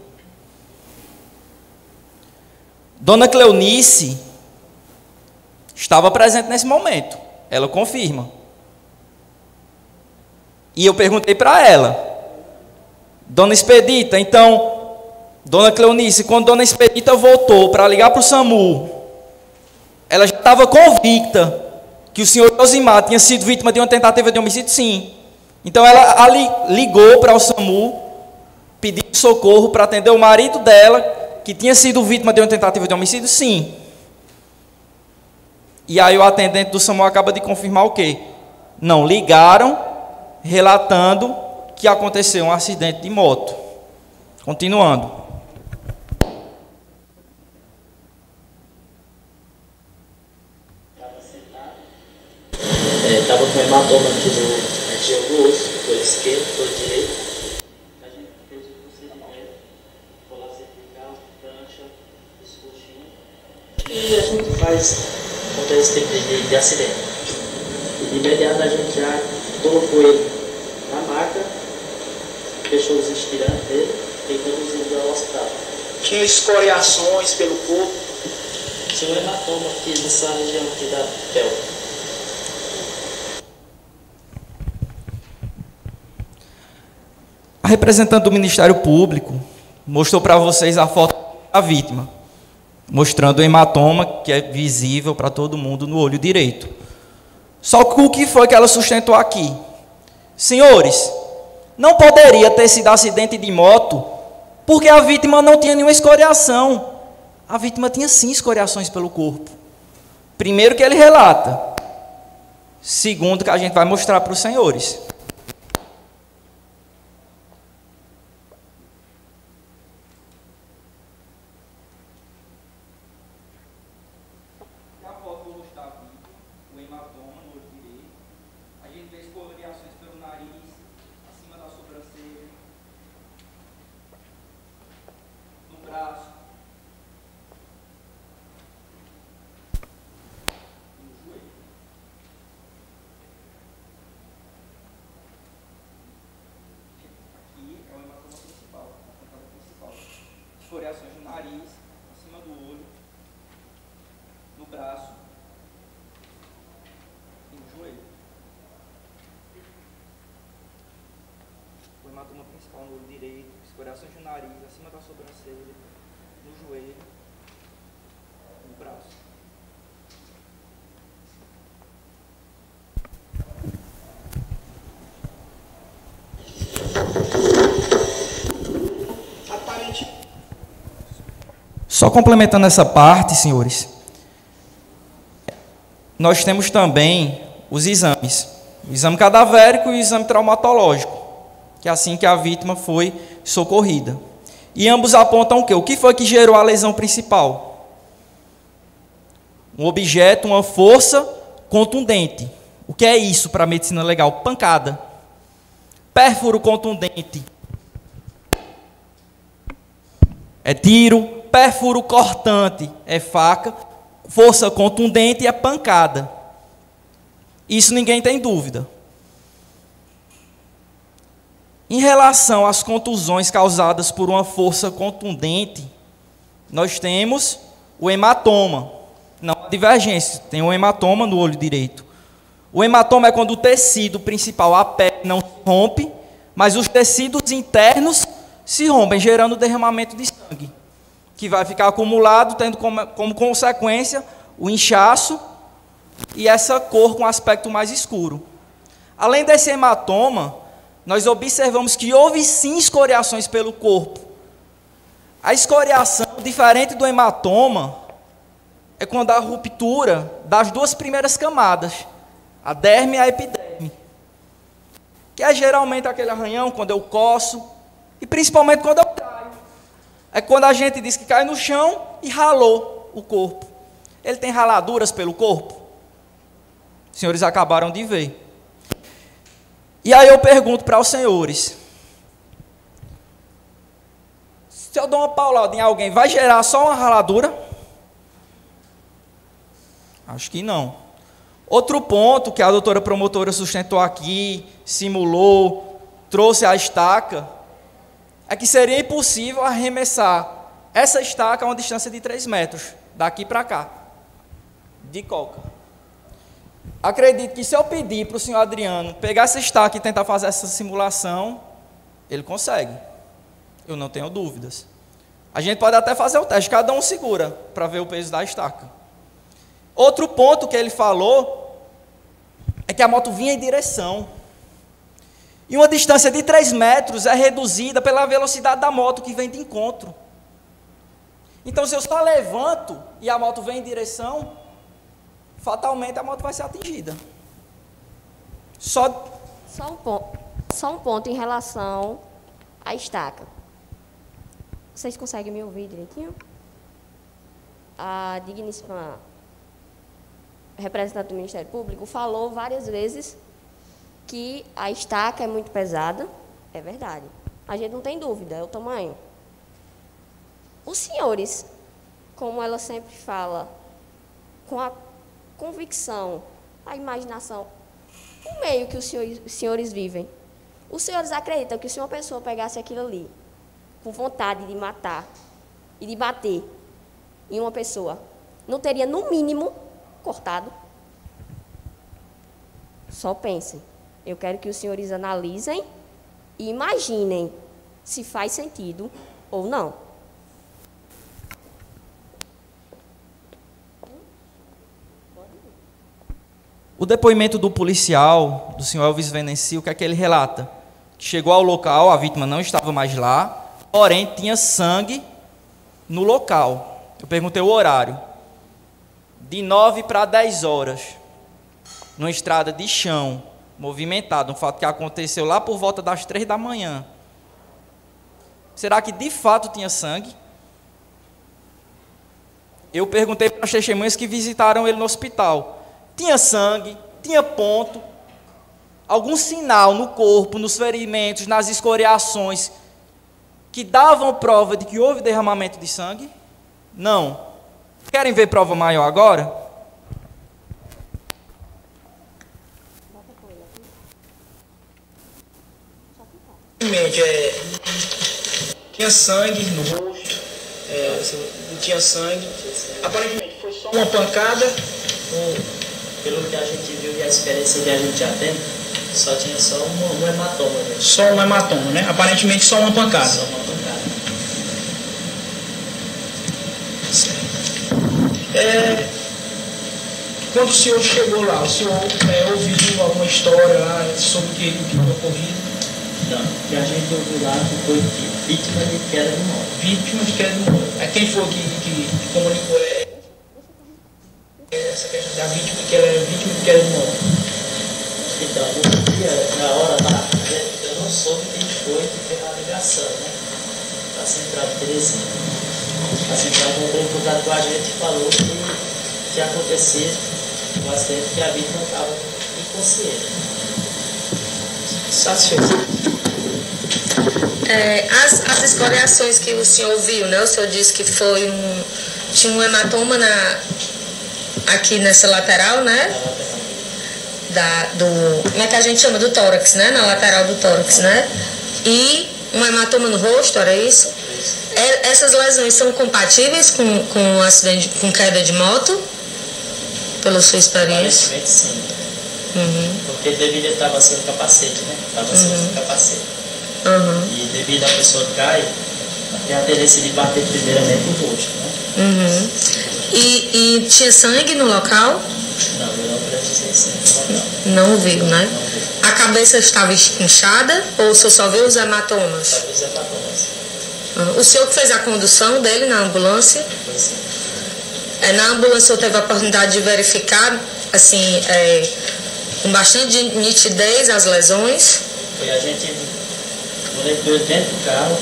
Dona Cleonice estava presente nesse momento. Ela confirma. E eu perguntei para ela, Dona Expedita, então, Dona Cleonice, quando Dona Expedita voltou para ligar para o SAMU, ela já estava convicta que o senhor Josimar tinha sido vítima de uma tentativa de homicídio, sim. Então ela ali ligou para o SAMU, pediu socorro para atender o marido dela, que tinha sido vítima de uma tentativa de homicídio, sim. E aí o atendente do SAMU acaba de confirmar o quê? Não, ligaram relatando que aconteceu um acidente de moto. Continuando. Com hematoma aqui no região do osso, do esquerdo, do direito. Foi. E a gente faz contra esse tipo de, de acidente. E de imediato a gente já colocou ele na maca, fechou os estirantes dele e conduziu ao hospital. Tinha escoriações pelo corpo. Tinha um hematoma aqui nessa região aqui da pele. A representante do Ministério Público mostrou para vocês a foto da vítima, mostrando o hematoma que é visível para todo mundo no olho direito. Só que o que foi que ela sustentou aqui? Senhores, não poderia ter sido acidente de moto, porque a vítima não tinha nenhuma escoriação. A vítima tinha sim escoriações pelo corpo. Primeiro que ele relata. Segundo que a gente vai mostrar para os senhores. escoriações no nariz, acima do olho, no braço e no joelho. O hematoma principal no olho direito, escoriações no nariz, acima da sobrancelha, no joelho, no braço. Só complementando essa parte, senhores, nós temos também os exames, o exame cadavérico e o exame traumatológico, que é assim que a vítima foi socorrida. E ambos apontam o quê? O que foi que gerou a lesão principal? Um objeto, uma força contundente. O que é isso para a medicina legal? Pancada. Pérfuro contundente. É tiro, pérfuro cortante é faca, força contundente é pancada. Isso ninguém tem dúvida. Em relação às contusões causadas por uma força contundente, nós temos o hematoma. Não a divergência, tem um hematoma no olho direito. O hematoma é quando o tecido principal, a pele, não rompe, mas os tecidos internos se rompem, gerando derramamento de sangue que vai ficar acumulado, tendo como, como consequência o inchaço e essa cor com aspecto mais escuro. Além desse hematoma, nós observamos que houve sim escoriações pelo corpo. A escoriação, diferente do hematoma, é quando a ruptura das duas primeiras camadas, a derme e a epiderme. Que é geralmente aquele arranhão quando eu coço, e principalmente quando eu é quando a gente diz que cai no chão e ralou o corpo. Ele tem raladuras pelo corpo? Os senhores acabaram de ver. E aí eu pergunto para os senhores: se eu dou uma paulada em alguém, vai gerar só uma raladura? Acho que não. Outro ponto que a doutora promotora sustentou aqui, simulou, trouxe a estaca, é que seria impossível arremessar essa estaca a uma distância de 3 metros, daqui para cá, de coca. Acredito que se eu pedir para o senhor Adriano pegar essa estaca e tentar fazer essa simulação, ele consegue. Eu não tenho dúvidas. A gente pode até fazer o teste, cada um segura para ver o peso da estaca. Outro ponto que ele falou é que a moto vinha em direção. E uma distância de 3 metros é reduzida pela velocidade da moto que vem de encontro. Então, se eu só levanto e a moto vem em direção, fatalmente a moto vai ser atingida. Só, Só um ponto, só um ponto em relação à estaca. Vocês conseguem me ouvir direitinho? A digníssima representante do Ministério Público falou várias vezes que a estaca é muito pesada. É verdade. A gente não tem dúvida, é o tamanho. Os senhores, como ela sempre fala, com a convicção, a imaginação, o meio que os senhores, os senhores vivem, os senhores acreditam que se uma pessoa pegasse aquilo ali, com vontade de matar e de bater em uma pessoa, não teria, no mínimo, cortado? Só pensem. Eu quero que os senhores analisem e imaginem se faz sentido ou não. O depoimento do policial, do senhor Elvis Venenci, o que é que ele relata? Chegou ao local, a vítima não estava mais lá, porém tinha sangue no local. Eu perguntei o horário. De 9 para 10 horas, numa estrada de chão, movimentada, um fato que aconteceu lá por volta das 3 da manhã. Será que de fato tinha sangue? Eu perguntei para as testemunhas que visitaram ele no hospital tinha sangue, tinha ponto, algum sinal no corpo, nos ferimentos, nas escoriações, que davam prova de que houve derramamento de sangue? Não. Querem ver prova maior agora? É, tinha sangue no rosto, é, não tinha sangue. Aparentemente foi só uma pancada. Um, pelo que a gente viu e a experiência que a gente já tem, só tinha só um, um hematoma. Né? Só um hematoma, né? Aparentemente só uma pancada. Só uma pancada. É, quando o senhor chegou lá, o senhor é, ouviu alguma história lá sobre o que, o que foi ocorrido? Não, o que a gente ouviu lá foi vítima de queda de moto. Vítima de queda de moto. É quem foi que, que, que comunicou? É, essa questão da vítima, que ela é vítima de queda de moto. Então, no dia, na hora lá, eu não soube quem foi que fez a ligação, né? Da Central de Terezinha. A Central entrou em contato com a gente e falou que tinha acontecido um acidente que a vítima estava inconsciente. É, as, as escoriações que o senhor viu, né? O senhor disse que foi um. Tinha um hematoma na, aqui nessa lateral, né? Da, do, como é que a gente chama? Do tórax, né? Na lateral do tórax, né? E um hematoma no rosto, era isso? É, essas lesões são compatíveis com, com acidente, com queda de moto? Pela sua experiência? Sim. Uhum. Porque devido estava sendo capacete, né? Estava sendo Uhum. capacete. Uhum. E devido a pessoa cai, tem a tendência de bater primeiramente no rosto, né? Uhum. E, e tinha sangue no local? Não, eu não precisei sangue no local. Não viu, né? A cabeça estava inchada ou o senhor só viu os hematomas? Só os hematomas. Ah, O senhor que fez a condução dele na ambulância? Pois É, na ambulância o senhor teve a oportunidade de verificar, assim, é, com bastante nitidez as lesões? Foi a gente, quando dentro do carro,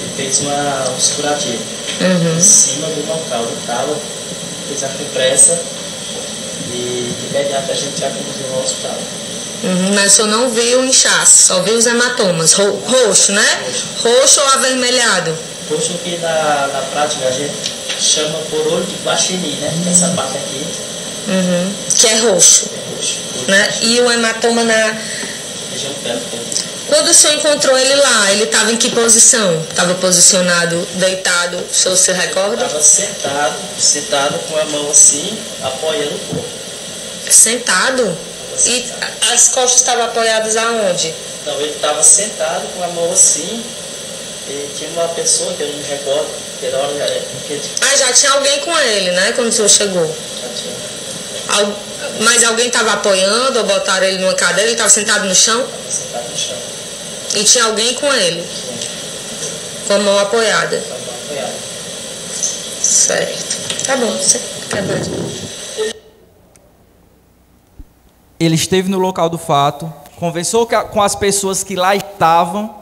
ele fez uma obscurativa Uhum. em cima do local do talo, fez a compressa e de imediato a gente já conduziu ao hospital. Uhum, mas o senhor não viu o inchaço, só viu os hematomas. Ro- roxo, né? Roxo ou avermelhado? Roxo que na, na prática a gente chama por olho de guaxinim, né? É essa parte aqui Uhum, que é roxo. é roxo. Né? E o hematoma na. Quando o senhor encontrou ele lá, ele estava em que posição? Estava posicionado, deitado, o senhor se recorda? Estava sentado, sentado com a mão assim, apoiando o corpo. Sentado? E as costas estavam apoiadas aonde? Então ele estava sentado com a mão assim, e tinha uma pessoa que eu não me recordo, Queiroz já é. Porque, Ah, já tinha alguém com ele, né? Quando o senhor chegou. Al- Mas alguém estava apoiando ou botaram ele numa cadeira? Ele estava sentado no chão? sentado no chão. E tinha alguém com ele? Com a mão apoiada? Certo. Tá bom, você? Ele esteve no local do fato, conversou com as pessoas que lá estavam.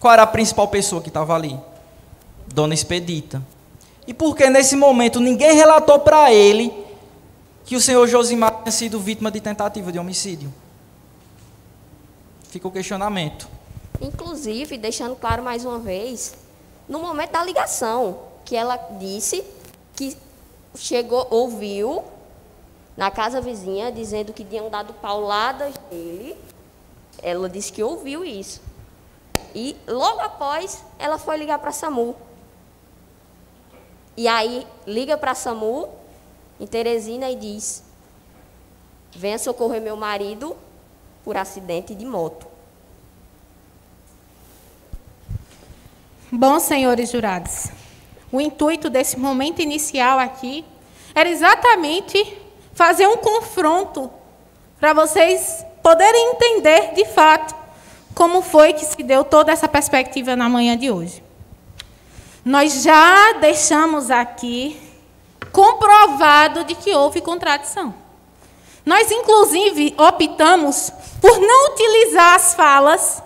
Qual era a principal pessoa que estava ali? Dona Expedita. E por que nesse momento ninguém relatou para ele que o senhor Josimar tinha sido vítima de tentativa de homicídio? Fica o questionamento. Inclusive, deixando claro mais uma vez, no momento da ligação, que ela disse que chegou, ouviu na casa vizinha dizendo que tinham dado pauladas nele. Ela disse que ouviu isso. E logo após, ela foi ligar para SAMU. E aí liga para SAMU em Teresina e diz: Venha socorrer meu marido por acidente de moto. Bom, senhores jurados, o intuito desse momento inicial aqui era exatamente fazer um confronto para vocês poderem entender de fato como foi que se deu toda essa perspectiva na manhã de hoje. Nós já deixamos aqui comprovado de que houve contradição. Nós, inclusive, optamos por não utilizar as falas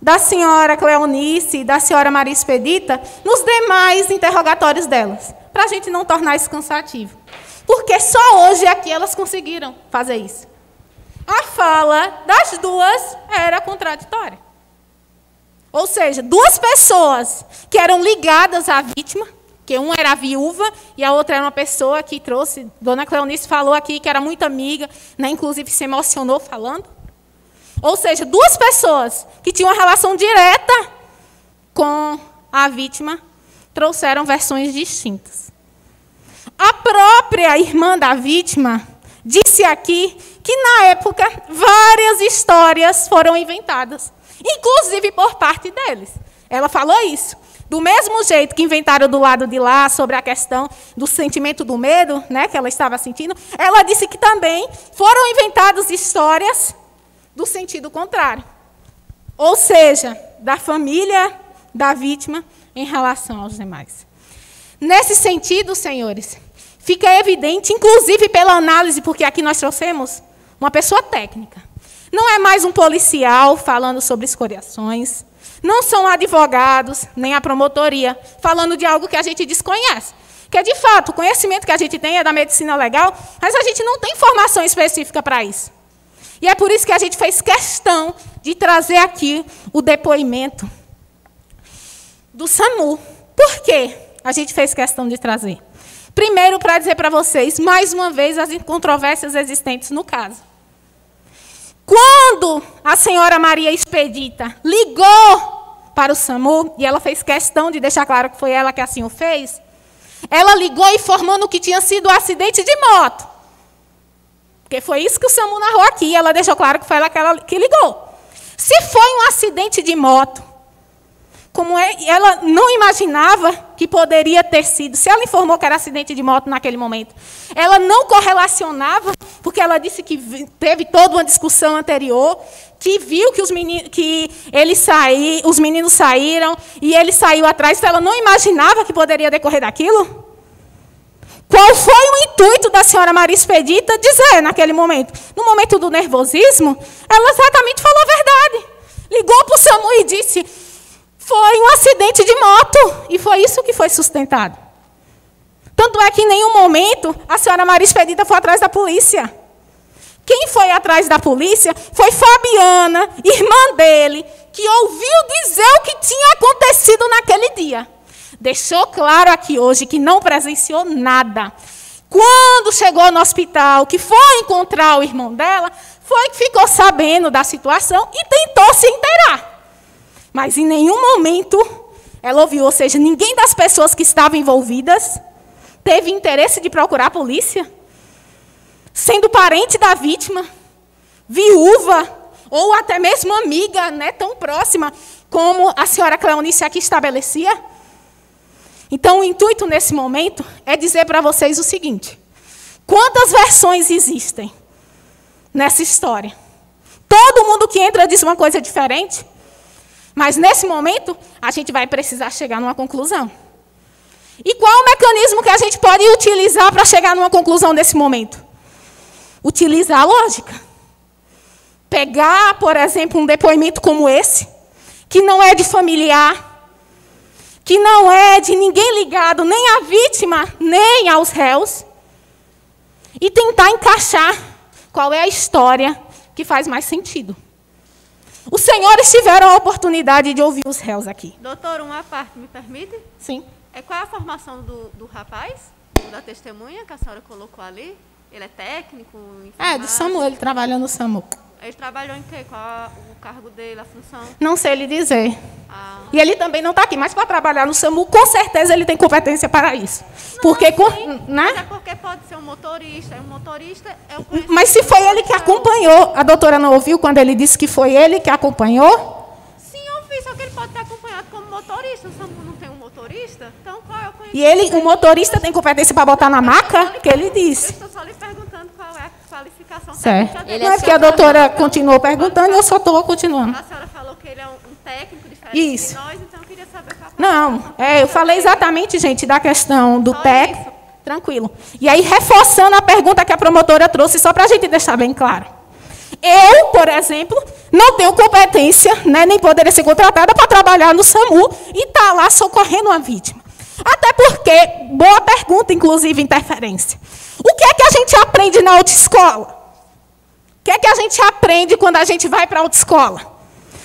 da senhora Cleonice e da senhora Maria Expedita nos demais interrogatórios delas, para a gente não tornar isso cansativo. Porque só hoje aqui elas conseguiram fazer isso. A fala das duas era contraditória. Ou seja, duas pessoas que eram ligadas à vítima, que uma era viúva e a outra era uma pessoa que trouxe, Dona Cleonice falou aqui que era muito amiga, né, inclusive se emocionou falando. Ou seja, duas pessoas que tinham uma relação direta com a vítima trouxeram versões distintas. A própria irmã da vítima disse aqui que, na época, várias histórias foram inventadas, inclusive por parte deles. Ela falou isso. Do mesmo jeito que inventaram do lado de lá sobre a questão do sentimento do medo, né, que ela estava sentindo, ela disse que também foram inventadas histórias do sentido contrário. Ou seja, da família da vítima em relação aos demais. Nesse sentido, senhores, fica evidente, inclusive pela análise, porque aqui nós trouxemos uma pessoa técnica. Não é mais um policial falando sobre escoriações, não são advogados, nem a promotoria, falando de algo que a gente desconhece. Que, de fato, o conhecimento que a gente tem é da medicina legal, mas a gente não tem formação específica para isso. E é por isso que a gente fez questão de trazer aqui o depoimento do SAMU. Por quê? A gente fez questão de trazer. Primeiro, para dizer para vocês, mais uma vez, as controvérsias existentes no caso. Quando a senhora Maria Expedita ligou para o SAMU, e ela fez questão de deixar claro que foi ela que assim o fez, ela ligou informando que tinha sido um acidente de moto. Porque foi isso que o SAMU narrou aqui, ela deixou claro que foi ela que, ela que ligou. Se foi um acidente de moto, como é, ela não imaginava que poderia ter sido, se ela informou que era acidente de moto naquele momento, ela não correlacionava, porque ela disse que teve toda uma discussão anterior, que viu que os meninos, que ele saí, os meninos saíram e ele saiu atrás, então ela não imaginava que poderia decorrer daquilo. Qual foi o intuito da senhora Maria Expedita dizer naquele momento? No momento do nervosismo, ela exatamente falou a verdade. Ligou para o SAMU e disse: foi um acidente de moto. E foi isso que foi sustentado. Tanto é que em nenhum momento a senhora Maria Expedita foi atrás da polícia. Quem foi atrás da polícia foi Fabiana, irmã dele, que ouviu dizer o que tinha acontecido naquele dia. Deixou claro aqui hoje que não presenciou nada. Quando chegou no hospital, que foi encontrar o irmão dela, foi que ficou sabendo da situação e tentou se inteirar. Mas em nenhum momento ela ouviu, ou seja, ninguém das pessoas que estavam envolvidas teve interesse de procurar a polícia, sendo parente da vítima, viúva, ou até mesmo amiga, né, tão próxima como a senhora Cleonice aqui estabelecia. Então, o intuito nesse momento é dizer para vocês o seguinte: quantas versões existem nessa história? Todo mundo que entra diz uma coisa diferente, mas nesse momento a gente vai precisar chegar numa conclusão. E qual o mecanismo que a gente pode utilizar para chegar numa conclusão nesse momento? Utilizar a lógica. Pegar, por exemplo, um depoimento como esse, que não é de familiar, que não é de ninguém ligado, nem à vítima, nem aos réus, e tentar encaixar qual é a história que faz mais sentido. Os senhores tiveram a oportunidade de ouvir os réus aqui. Doutor, uma parte, me permite? Sim. É, qual é a formação do, do rapaz, da testemunha que a senhora colocou ali? Ele é técnico? É, do SAMU, ele trabalha no SAMU. Ele trabalhou em quê? Qual cargo dele, a função? Não sei lhe dizer. Ah. E ele também não está aqui, mas para trabalhar no SAMU, com certeza ele tem competência para isso. Não, porque, sim, né? Mas é porque pode ser um motorista. Um motorista é o Mas se foi ele que acompanhou, a doutora não ouviu quando ele disse que foi ele que acompanhou? Sim, eu vi, só que ele pode ter acompanhado como motorista. O SAMU não tem um motorista? Então qual é o conhecimento? E ele, o motorista tem competência para botar na maca? Que ele disse. Eu estou só lhe perguntando qual é a qualificação Certo. técnica dele. Não é porque a doutora continuou perguntando eu só estou continuando. A senhora falou que ele é um, um técnico diferente Isso. de nós, então eu queria saber qual Não, é, eu falei exatamente, gente, da questão do técnico. Tranquilo. E aí, reforçando a pergunta que a promotora trouxe, só para a gente deixar bem claro. Eu, por exemplo, não tenho competência, né, nem poderia ser contratada para trabalhar no SAMU e estar tá lá socorrendo uma vítima. Até porque, boa pergunta, inclusive, interferência. O que é que a gente aprende na autoescola? O que é que a gente aprende quando a gente vai para a autoescola?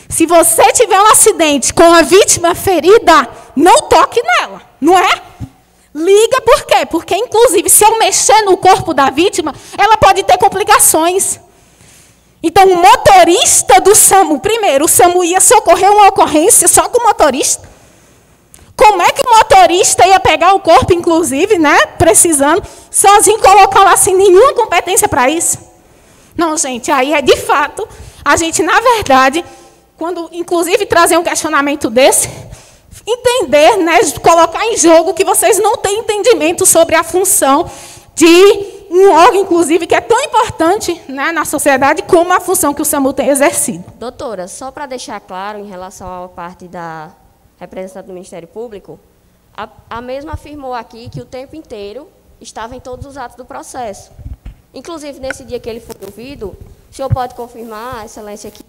Se você tiver um acidente com a vítima ferida, não toque nela, não é? Liga por quê? Porque, inclusive, se eu mexer no corpo da vítima, ela pode ter complicações. Então, o motorista do SAMU, primeiro, o SAMU ia socorrer uma ocorrência só com o motorista. Como é que o motorista ia pegar o corpo, inclusive, né, precisando, sozinho, colocar lá sem nenhuma competência para isso? Não, gente, aí é de fato, a gente, na verdade, quando, inclusive, trazer um questionamento desse, entender, né, colocar em jogo que vocês não têm entendimento sobre a função de um órgão, inclusive, que é tão importante né, na sociedade como a função que o SAMU tem exercido. Doutora, só para deixar claro em relação à parte da representante do Ministério Público, a, a mesma afirmou aqui que o tempo inteiro estava em todos os atos do processo. Inclusive, nesse dia que ele foi ouvido, o senhor pode confirmar, Excelência, que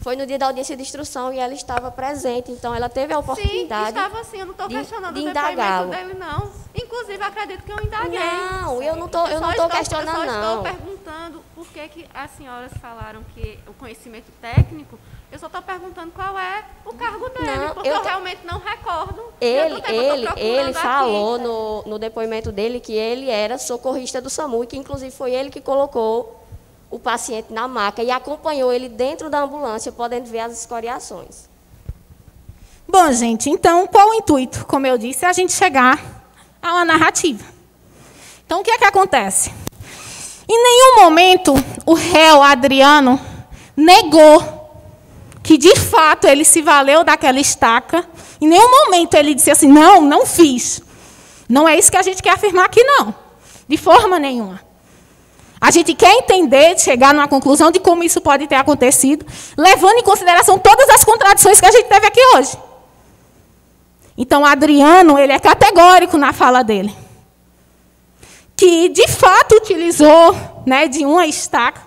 foi no dia da audiência de instrução e ela estava presente, então ela teve a oportunidade Sim, estava assim, eu não estou de- questionando de o depoimento dele, não. Inclusive, acredito que eu indaguei. Não, eu não tô- eu só não estou- questionando, Eu só não. estou perguntando por que, que as senhoras falaram que o conhecimento técnico, eu só estou perguntando qual é o cargo dele, Não, porque eu eu, realmente não recordo. Ele, ele, ele aqui. falou no, no depoimento dele que ele era socorrista do SAMU e que, inclusive, foi ele que colocou o paciente na maca e acompanhou ele dentro da ambulância, podendo ver as escoriações. Bom, gente, então qual o intuito? Como eu disse, é a gente chegar a uma narrativa. Então, o que é que acontece? Em nenhum momento o réu Adriano negou que de fato ele se valeu daquela estaca. Em nenhum momento ele disse assim: não, não fiz. Não é isso que a gente quer afirmar aqui, não. De forma nenhuma. A gente quer entender, chegar numa conclusão de como isso pode ter acontecido, levando em consideração todas as contradições que a gente teve aqui hoje. Então, Adriano, ele é categórico na fala dele. Que, de fato, utilizou né, de uma estaca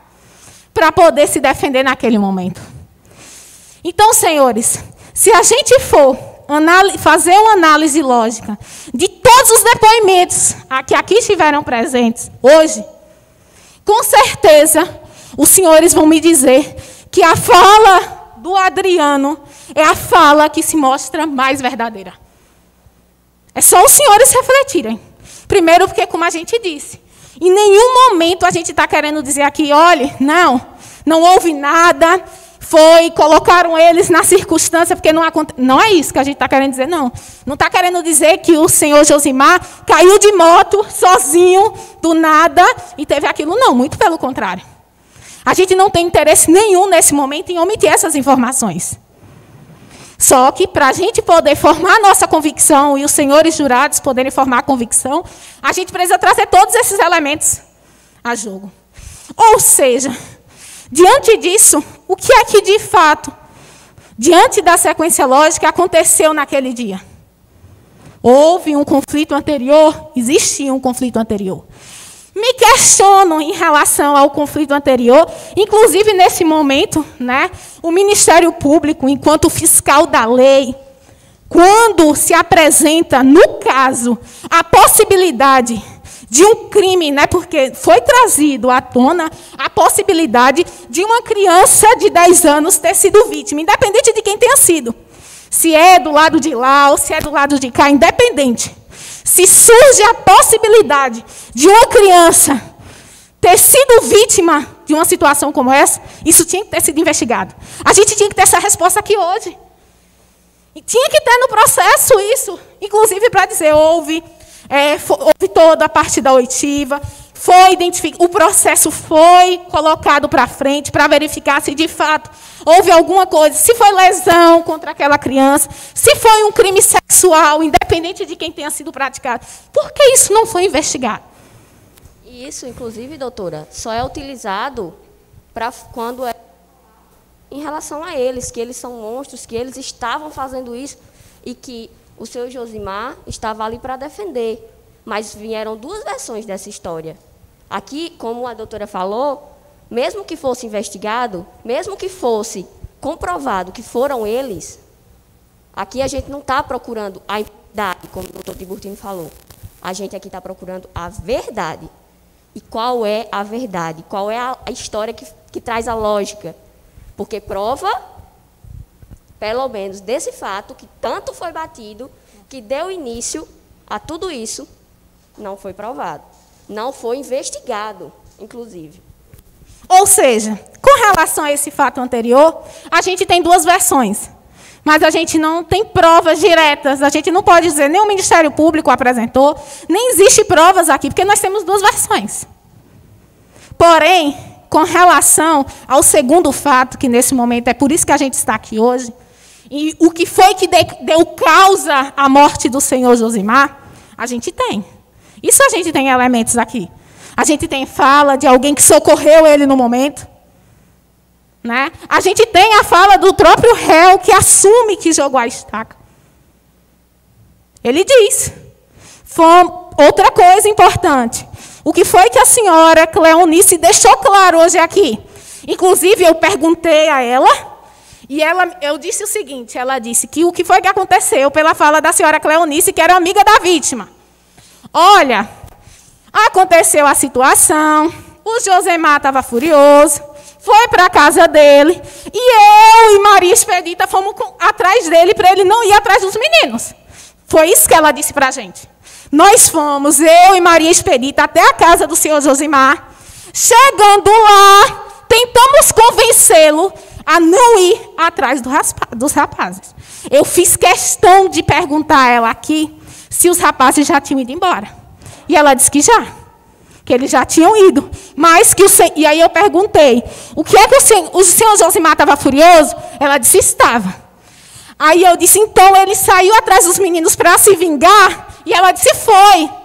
para poder se defender naquele momento. Então, senhores, se a gente for fazer uma análise lógica de todos os depoimentos que aqui estiveram presentes hoje, com certeza os senhores vão me dizer que a fala do Adriano é a fala que se mostra mais verdadeira. É só os senhores refletirem. Primeiro, porque, como a gente disse, em nenhum momento a gente está querendo dizer aqui, olhe, não, não houve nada, foi, colocaram eles na circunstância, porque não. Não é isso que a gente está querendo dizer, não. Não está querendo dizer que o senhor Josimar caiu de moto, sozinho, do nada, e teve aquilo, não, muito pelo contrário. A gente não tem interesse nenhum nesse momento em omitir essas informações. Só que para a gente poder formar a nossa convicção e os senhores jurados poderem formar a convicção, a gente precisa trazer todos esses elementos a jogo. Ou seja, diante disso, o que é que de fato, diante da sequência lógica, aconteceu naquele dia? Houve um conflito anterior? Existia um conflito anterior. Me questiono em relação ao conflito anterior, inclusive nesse momento, né, o Ministério Público, enquanto fiscal da lei, quando se apresenta, no caso, a possibilidade de um crime, né, porque foi trazido à tona a possibilidade de uma criança de 10 anos ter sido vítima, independente de quem tenha sido. Se é do lado de lá ou se é do lado de cá, independente. Se surge a possibilidade de uma criança ter sido vítima de uma situação como essa, isso tinha que ter sido investigado. A gente tinha que ter essa resposta aqui hoje. E tinha que ter no processo isso, inclusive para dizer, houve, é, houve toda a parte da oitiva, foi identificado, o processo foi colocado para frente para verificar se de fato houve alguma coisa, se foi lesão contra aquela criança, se foi um crime sexual, independente de quem tenha sido praticado. Por que isso não foi investigado? E isso, inclusive, doutora, só é utilizado para quando é em relação a eles, que eles são monstros, que eles estavam fazendo isso e que o seu Josimar estava ali para defender. Mas vieram duas versões dessa história. Aqui, como a doutora falou, mesmo que fosse investigado, mesmo que fosse comprovado que foram eles, aqui a gente não está procurando a verdade, como o doutor Tiburtino falou. A gente aqui está procurando a verdade. E qual é a verdade? Qual é a, história que, que traz a lógica? Porque prova, pelo menos, desse fato que tanto foi batido, que deu início a tudo isso, não foi provado não foi investigado, inclusive. Ou seja, com relação a esse fato anterior, a gente tem duas versões. Mas a gente não tem provas diretas. A gente não pode dizer, nem o Ministério Público apresentou, nem existe provas aqui, porque nós temos duas versões. Porém, com relação ao segundo fato, que nesse momento é por isso que a gente está aqui hoje, e o que foi que deu causa à morte do senhor Josimar, a gente tem. Isso a gente tem elementos aqui. A gente tem fala de alguém que socorreu ele no momento. Né? A gente tem a fala do próprio réu que assume que jogou a estaca. Ele diz. outra coisa importante. O que foi que a senhora Cleonice deixou claro hoje aqui? Inclusive, eu perguntei a ela, e ela, eu disse o seguinte: ela disse que o que foi que aconteceu pela fala da senhora Cleonice, que era amiga da vítima. Olha, aconteceu a situação, o Josemar estava furioso, foi para a casa dele, e eu e Maria Expedita fomos atrás dele para ele não ir atrás dos meninos. Foi isso que ela disse para a gente. Nós fomos, eu e Maria Expedita, até a casa do senhor Josimar. Chegando lá, tentamos convencê-lo a não ir atrás dos rapazes. Eu fiz questão de perguntar a ela aqui se os rapazes já tinham ido embora. E ela disse que já. Que eles já tinham ido. Mas que o senhor. E aí eu perguntei: o que é que o senhor, o senhor Josimar estava furioso? Ela disse: estava. Aí eu disse: então ele saiu atrás dos meninos para se vingar? E ela disse: foi.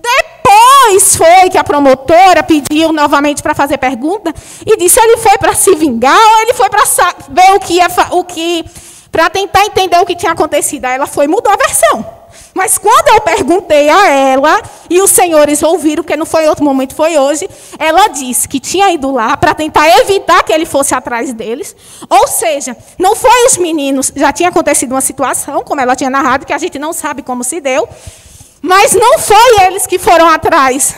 Depois foi que a promotora pediu novamente para fazer pergunta e disse: ele foi para se vingar ou ele foi para ver o que ia, o que para tentar entender o que tinha acontecido. Aí ela foi mudou a versão. Mas quando eu perguntei a ela, e os senhores ouviram, que não foi outro momento, foi hoje, ela disse que tinha ido lá para tentar evitar que ele fosse atrás deles. Ou seja, não foi os meninos, já tinha acontecido uma situação, como ela tinha narrado, que a gente não sabe como se deu, mas não foi eles que foram atrás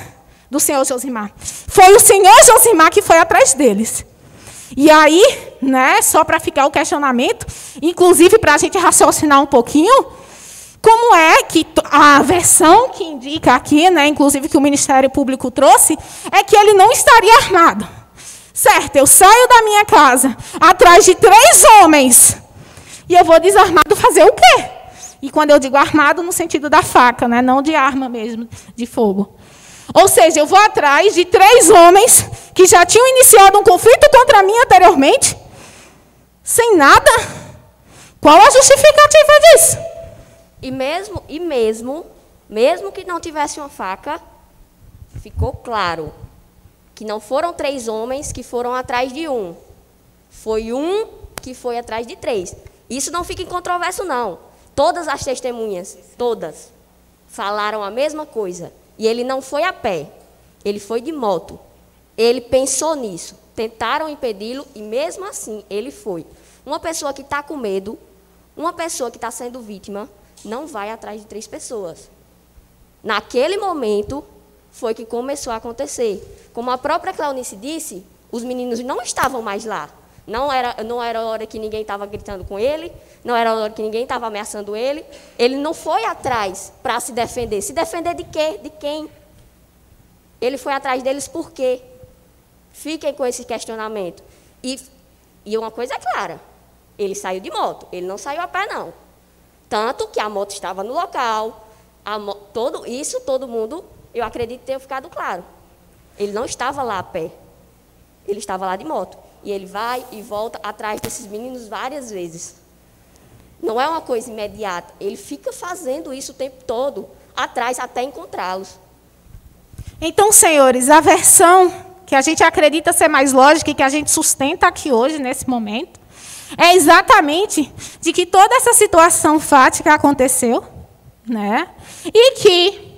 do senhor Josimar. Foi o senhor Josimar que foi atrás deles. E aí, né, só para ficar o questionamento, inclusive para a gente raciocinar um pouquinho, como é que a versão que indica aqui, né, inclusive que o Ministério Público trouxe, é que ele não estaria armado. Certo, eu saio da minha casa atrás de três homens e eu vou desarmado fazer o quê? E quando eu digo armado, no sentido da faca, né, não de arma mesmo, de fogo. Ou seja, eu vou atrás de três homens que já tinham iniciado um conflito contra mim anteriormente, sem nada Qual a justificativa disso? E mesmo, e mesmo, mesmo que não tivesse uma faca, ficou claro que não foram três homens que foram atrás de um. Foi um que foi atrás de três. Isso não fica em controvérsia, não. Todas as testemunhas, todas, falaram a mesma coisa. E ele não foi a pé, ele foi de moto. Ele pensou nisso. Tentaram impedi-lo e mesmo assim ele foi. Uma pessoa que está com medo, uma pessoa que está sendo vítima, não vai atrás de três pessoas. Naquele momento foi que começou a acontecer. Como a própria Claunice disse, os meninos não estavam mais lá. Não era, não era hora que ninguém estava gritando com ele, não era hora que ninguém estava ameaçando ele. Ele não foi atrás para se defender. Se defender de quê? De quem? Ele foi atrás deles por quê? Fiquem com esse questionamento. E, e uma coisa é clara: ele saiu de moto, ele não saiu a pé, não. Tanto que a moto estava no local, mo todo, isso todo mundo, eu acredito ter ficado claro. Ele não estava lá a pé, ele estava lá de moto. E ele vai e volta atrás desses meninos várias vezes. Não é uma coisa imediata. Ele fica fazendo isso o tempo todo, atrás até encontrá-los. Então, senhores, a versão que a gente acredita ser mais lógica e que a gente sustenta aqui hoje, nesse momento, é exatamente de que toda essa situação fática aconteceu, né? E que,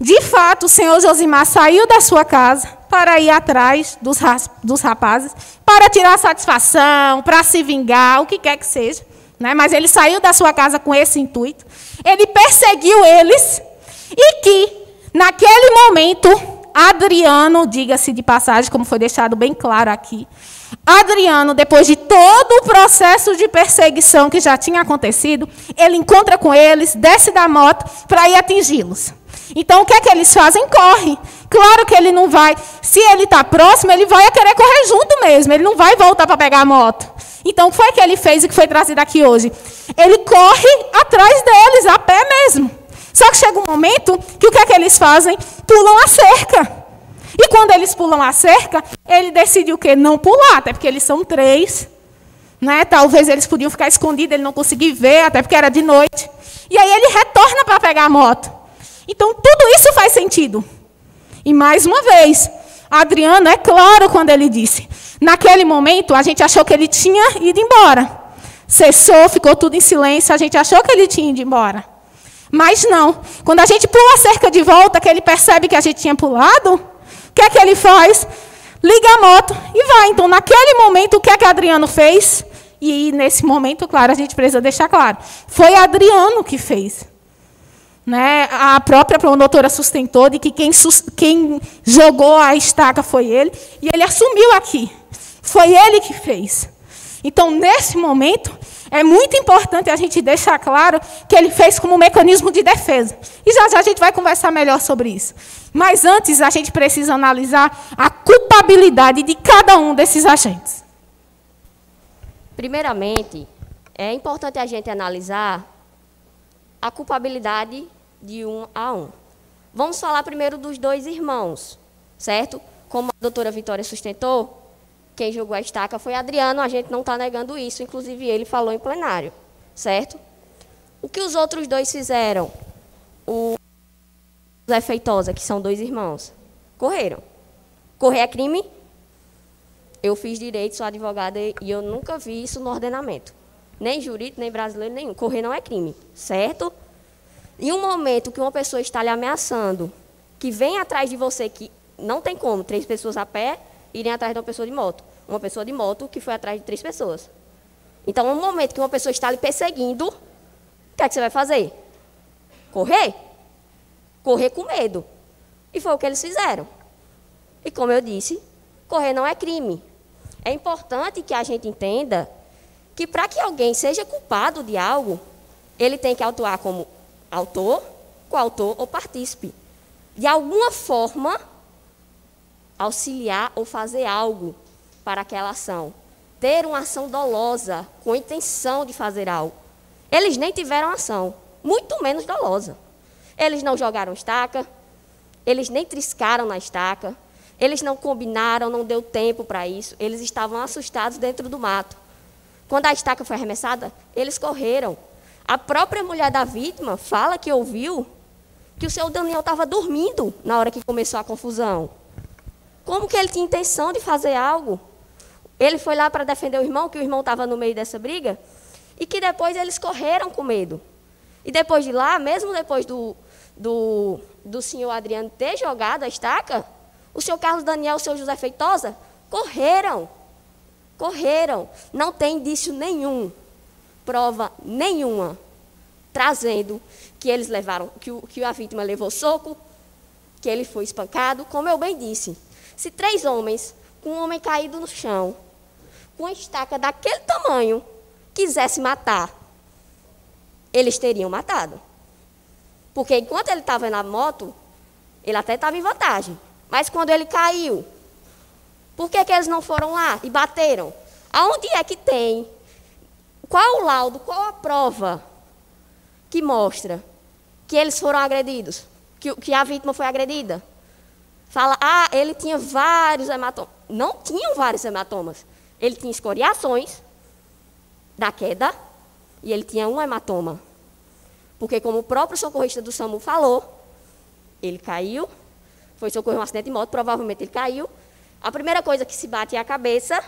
de fato, o senhor Josimar saiu da sua casa para ir atrás dos, dos rapazes, para tirar satisfação, para se vingar, o que quer que seja. Né? Mas ele saiu da sua casa com esse intuito. Ele perseguiu eles e que, naquele momento, Adriano, diga-se de passagem, como foi deixado bem claro aqui, Adriano, depois de todo o processo de perseguição que já tinha acontecido, ele encontra com eles, desce da moto para ir atingi-los. Então, o que é que eles fazem? Corre. Claro que ele não vai. Se ele está próximo, ele vai querer correr junto mesmo. Ele não vai voltar para pegar a moto. Então, o que foi que ele fez e que foi trazido aqui hoje? Ele corre atrás deles, a pé mesmo. Só que chega um momento que o que é que eles fazem? Pulam a cerca. E quando eles pulam a cerca, ele decide o quê? Não pular, até porque eles são três. Né? Talvez eles podiam ficar escondidos, ele não conseguia ver, até porque era de noite. E aí ele retorna para pegar a moto. Então, tudo isso faz sentido. E mais uma vez, Adriano é claro quando ele disse: naquele momento a gente achou que ele tinha ido embora. Cessou, ficou tudo em silêncio, a gente achou que ele tinha ido embora. Mas não. Quando a gente pula a cerca de volta, que ele percebe que a gente tinha pulado, o que é que ele faz? Liga a moto e vai. Então, naquele momento, o que é que Adriano fez? E nesse momento, claro, a gente precisa deixar claro. Foi Adriano que fez. Né? A própria promotora sustentou de que quem, quem jogou a estaca foi ele, e ele assumiu aqui. Foi ele que fez. Então, nesse momento, é muito importante a gente deixar claro que ele fez como mecanismo de defesa. E já já a gente vai conversar melhor sobre isso. Mas antes, a gente precisa analisar a culpabilidade de cada um desses agentes. Primeiramente, é importante a gente analisar a culpabilidade de um a um. Vamos falar primeiro dos dois irmãos, certo? Como a doutora Vitória sustentou, quem jogou a estaca foi Adriano, a gente não está negando isso, inclusive ele falou em plenário, certo? O que os outros dois fizeram? O Zé Feitosa, que são dois irmãos, correram. Correr é crime? Eu fiz direito, sou advogada e eu nunca vi isso no ordenamento. Nem jurídico, nem brasileiro, nenhum. Correr não é crime, certo? Em um momento que uma pessoa está lhe ameaçando, que vem atrás de você, que não tem como, três pessoas a pé, irem atrás de uma pessoa de moto. Uma pessoa de moto que foi atrás de três pessoas. Então, no momento que uma pessoa está lhe perseguindo, o que é que você vai fazer? Correr? Correr com medo. E foi o que eles fizeram. E como eu disse, correr não é crime. É importante que a gente entenda que para que alguém seja culpado de algo, ele tem que atuar como autor, coautor ou partícipe. De alguma forma, auxiliar ou fazer algo para aquela ação. Ter uma ação dolosa, com intenção de fazer algo. Eles nem tiveram ação, muito menos dolosa. Eles não jogaram estaca, eles nem triscaram na estaca, eles não combinaram, não deu tempo para isso, eles estavam assustados dentro do mato. Quando a estaca foi arremessada, eles correram. A própria mulher da vítima fala que ouviu que o seu Daniel estava dormindo na hora que começou a confusão. Como que ele tinha intenção de fazer algo? Ele foi lá para defender o irmão, que o irmão estava no meio dessa briga, e que depois eles correram com medo. E depois de lá, mesmo depois do, do, do senhor Adriano ter jogado a estaca, o senhor Carlos Daniel e o senhor José Feitosa correram. Correram. Não tem indício nenhum, prova nenhuma, trazendo que eles levaram, que, o, que a vítima levou soco, que ele foi espancado. Como eu bem disse, se três homens, com um homem caído no chão, com uma estaca daquele tamanho, quisesse matar, eles teriam matado. Porque enquanto ele estava na moto, ele até estava em vantagem. Mas quando ele caiu, por que, que eles não foram lá e bateram? Aonde é que tem? Qual o laudo, qual a prova que mostra que eles foram agredidos? Que, que a vítima foi agredida? Fala, ah, ele tinha vários hematomas. Não tinham vários hematomas. Ele tinha escoriações da queda e ele tinha um hematoma. Porque, como o próprio socorrista do SAMU falou, ele caiu, foi socorrer um acidente de moto, provavelmente ele caiu. A primeira coisa que se bate é a cabeça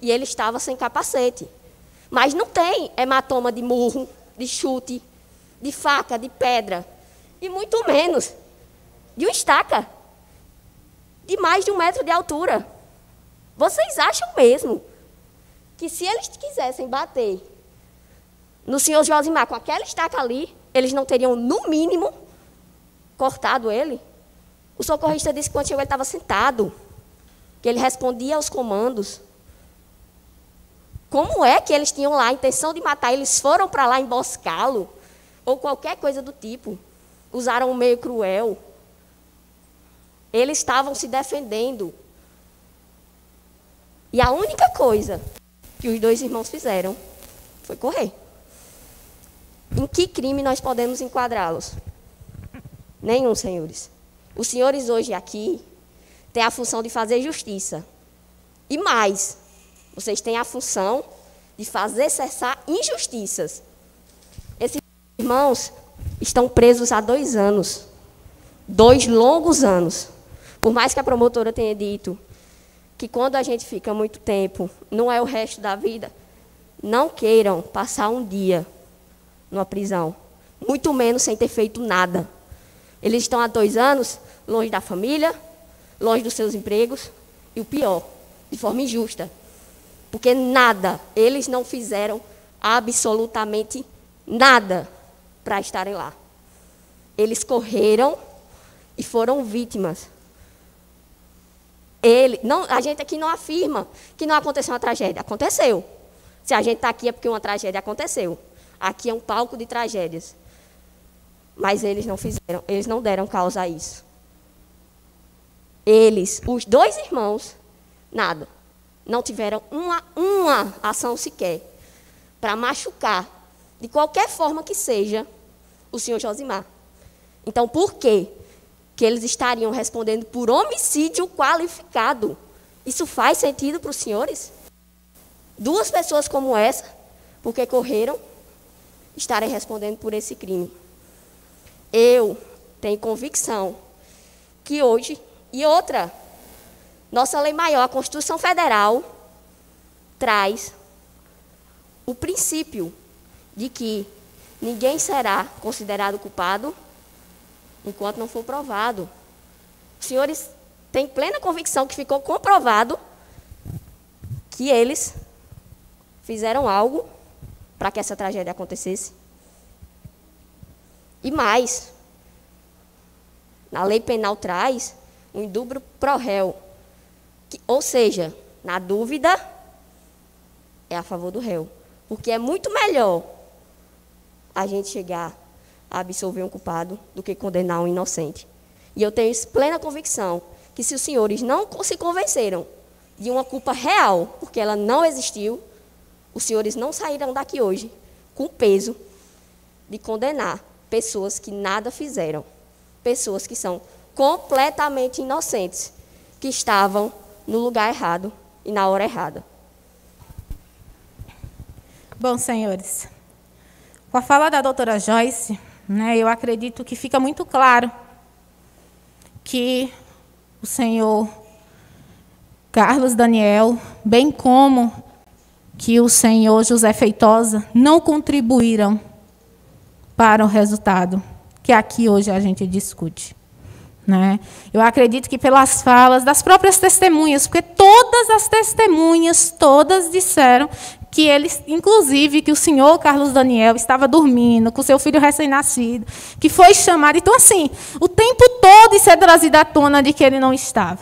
e ele estava sem capacete. Mas não tem hematoma de murro, de chute, de faca, de pedra. E muito menos de uma estaca de mais de um metro de altura. Vocês acham mesmo que se eles quisessem bater no senhor Josimar com aquela estaca ali, eles não teriam, no mínimo, cortado ele? O socorrista disse que quando chegou ele estava sentado, que ele respondia aos comandos. Como é que eles tinham lá a intenção de matar? Eles foram para lá emboscá-lo? Ou qualquer coisa do tipo. Usaram um meio cruel. Eles estavam se defendendo. E a única coisa que os dois irmãos fizeram foi correr. Em que crime nós podemos enquadrá-los? Nenhum, senhores. Os senhores hoje aqui têm a função de fazer justiça. E mais, vocês têm a função de fazer cessar injustiças. Esses irmãos estão presos há dois anos. Dois longos anos. Por mais que a promotora tenha dito que quando a gente fica muito tempo, não é o resto da vida, não queiram passar um dia numa prisão. Muito menos sem ter feito nada. Eles estão há dois anos longe da família, longe dos seus empregos, e o pior, de forma injusta. Porque nada, eles não fizeram absolutamente nada para estarem lá. Eles correram e foram vítimas ele, não, a gente aqui não afirma que não aconteceu uma tragédia. Aconteceu. Se a gente está aqui é porque uma tragédia aconteceu. Aqui é um palco de tragédias. Mas eles não fizeram, eles não deram causa a isso. Eles, os dois irmãos, nada. Não tiveram uma, uma ação sequer para machucar, de qualquer forma que seja, o senhor Josimar. Então, por quê? que eles estariam respondendo por homicídio qualificado. Isso faz sentido para os senhores? Duas pessoas como essa, porque correram, estarem respondendo por esse crime. Eu tenho convicção que hoje, e outra, nossa lei maior, a Constituição Federal, traz o princípio de que ninguém será considerado culpado enquanto não for provado. Os senhores têm plena convicção que ficou comprovado que eles fizeram algo para que essa tragédia acontecesse. E mais, na lei penal traz um indúbio pro réu. Que, ou seja, na dúvida, é a favor do réu. Porque é muito melhor a gente chegar absolver um culpado do que condenar um inocente. E eu tenho plena convicção que se os senhores não se convenceram de uma culpa real, porque ela não existiu, os senhores não sairão daqui hoje com o peso de condenar pessoas que nada fizeram, pessoas que são completamente inocentes, que estavam no lugar errado e na hora errada. Bom, senhores, com a fala da doutora Joyce, né, eu acredito que fica muito claro que o senhor Carlos Daniel, bem como que o senhor José Feitosa, não contribuíram para o resultado que aqui hoje a gente discute. Né? Eu acredito que pelas falas das próprias testemunhas, porque todas as testemunhas, todas disseram que eles, inclusive, que o senhor Carlos Daniel estava dormindo com seu filho recém-nascido, que foi chamado. Então, assim, o tempo todo isso é trazido à tona de que ele não estava.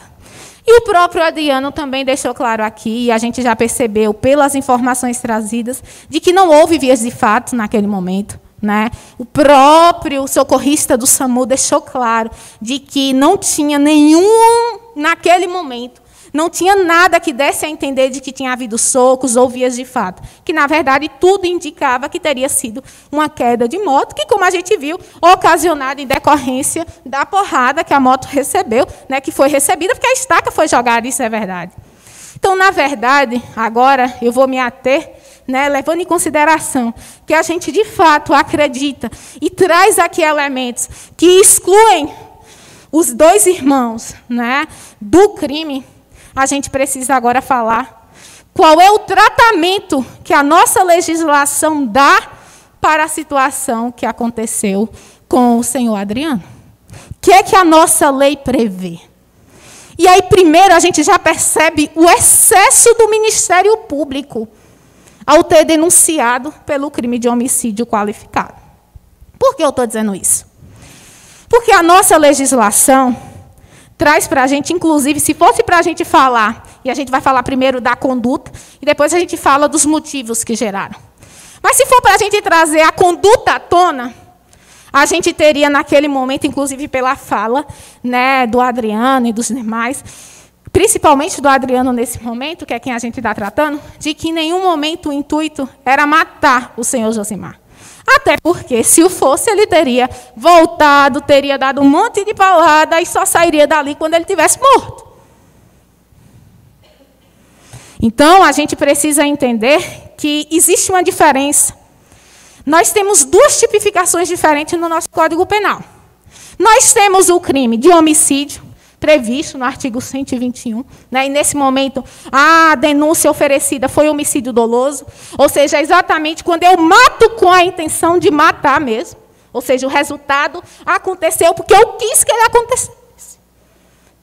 E o próprio Adriano também deixou claro aqui, e a gente já percebeu pelas informações trazidas, de que não houve vias de fato naquele momento. Né? O próprio socorrista do SAMU deixou claro de que não tinha nenhum, naquele momento, não tinha nada que desse a entender de que tinha havido socos ou vias de fato. Que, na verdade, tudo indicava que teria sido uma queda de moto, que, como a gente viu, ocasionada em decorrência da porrada que a moto recebeu, né, que foi recebida, porque a estaca foi jogada, isso é verdade. Então, na verdade, agora eu vou me ater né, levando em consideração que a gente de fato acredita e traz aqui elementos que excluem os dois irmãos né, do crime, a gente precisa agora falar qual é o tratamento que a nossa legislação dá para a situação que aconteceu com o senhor Adriano. O que é que a nossa lei prevê? E aí, primeiro, a gente já percebe o excesso do Ministério Público ao ter denunciado pelo crime de homicídio qualificado. Por que eu estou dizendo isso? Porque a nossa legislação traz para a gente, inclusive, se fosse para a gente falar, e a gente vai falar primeiro da conduta, e depois a gente fala dos motivos que geraram. Mas se for para a gente trazer a conduta à tona, a gente teria naquele momento, inclusive pela fala né, do Adriano e dos demais, principalmente do Adriano nesse momento, que é quem a gente está tratando, de que em nenhum momento o intuito era matar o senhor Josimar. Até porque, se o fosse, ele teria voltado, teria dado um monte de paulada e só sairia dali quando ele tivesse morto. Então, a gente precisa entender que existe uma diferença. Nós temos duas tipificações diferentes no nosso Código Penal. Nós temos o crime de homicídio, previsto no artigo 121. Né? E nesse momento, a denúncia oferecida foi homicídio doloso, ou seja, exatamente quando eu mato com a intenção de matar mesmo. Ou seja, o resultado aconteceu porque eu quis que ele acontecesse.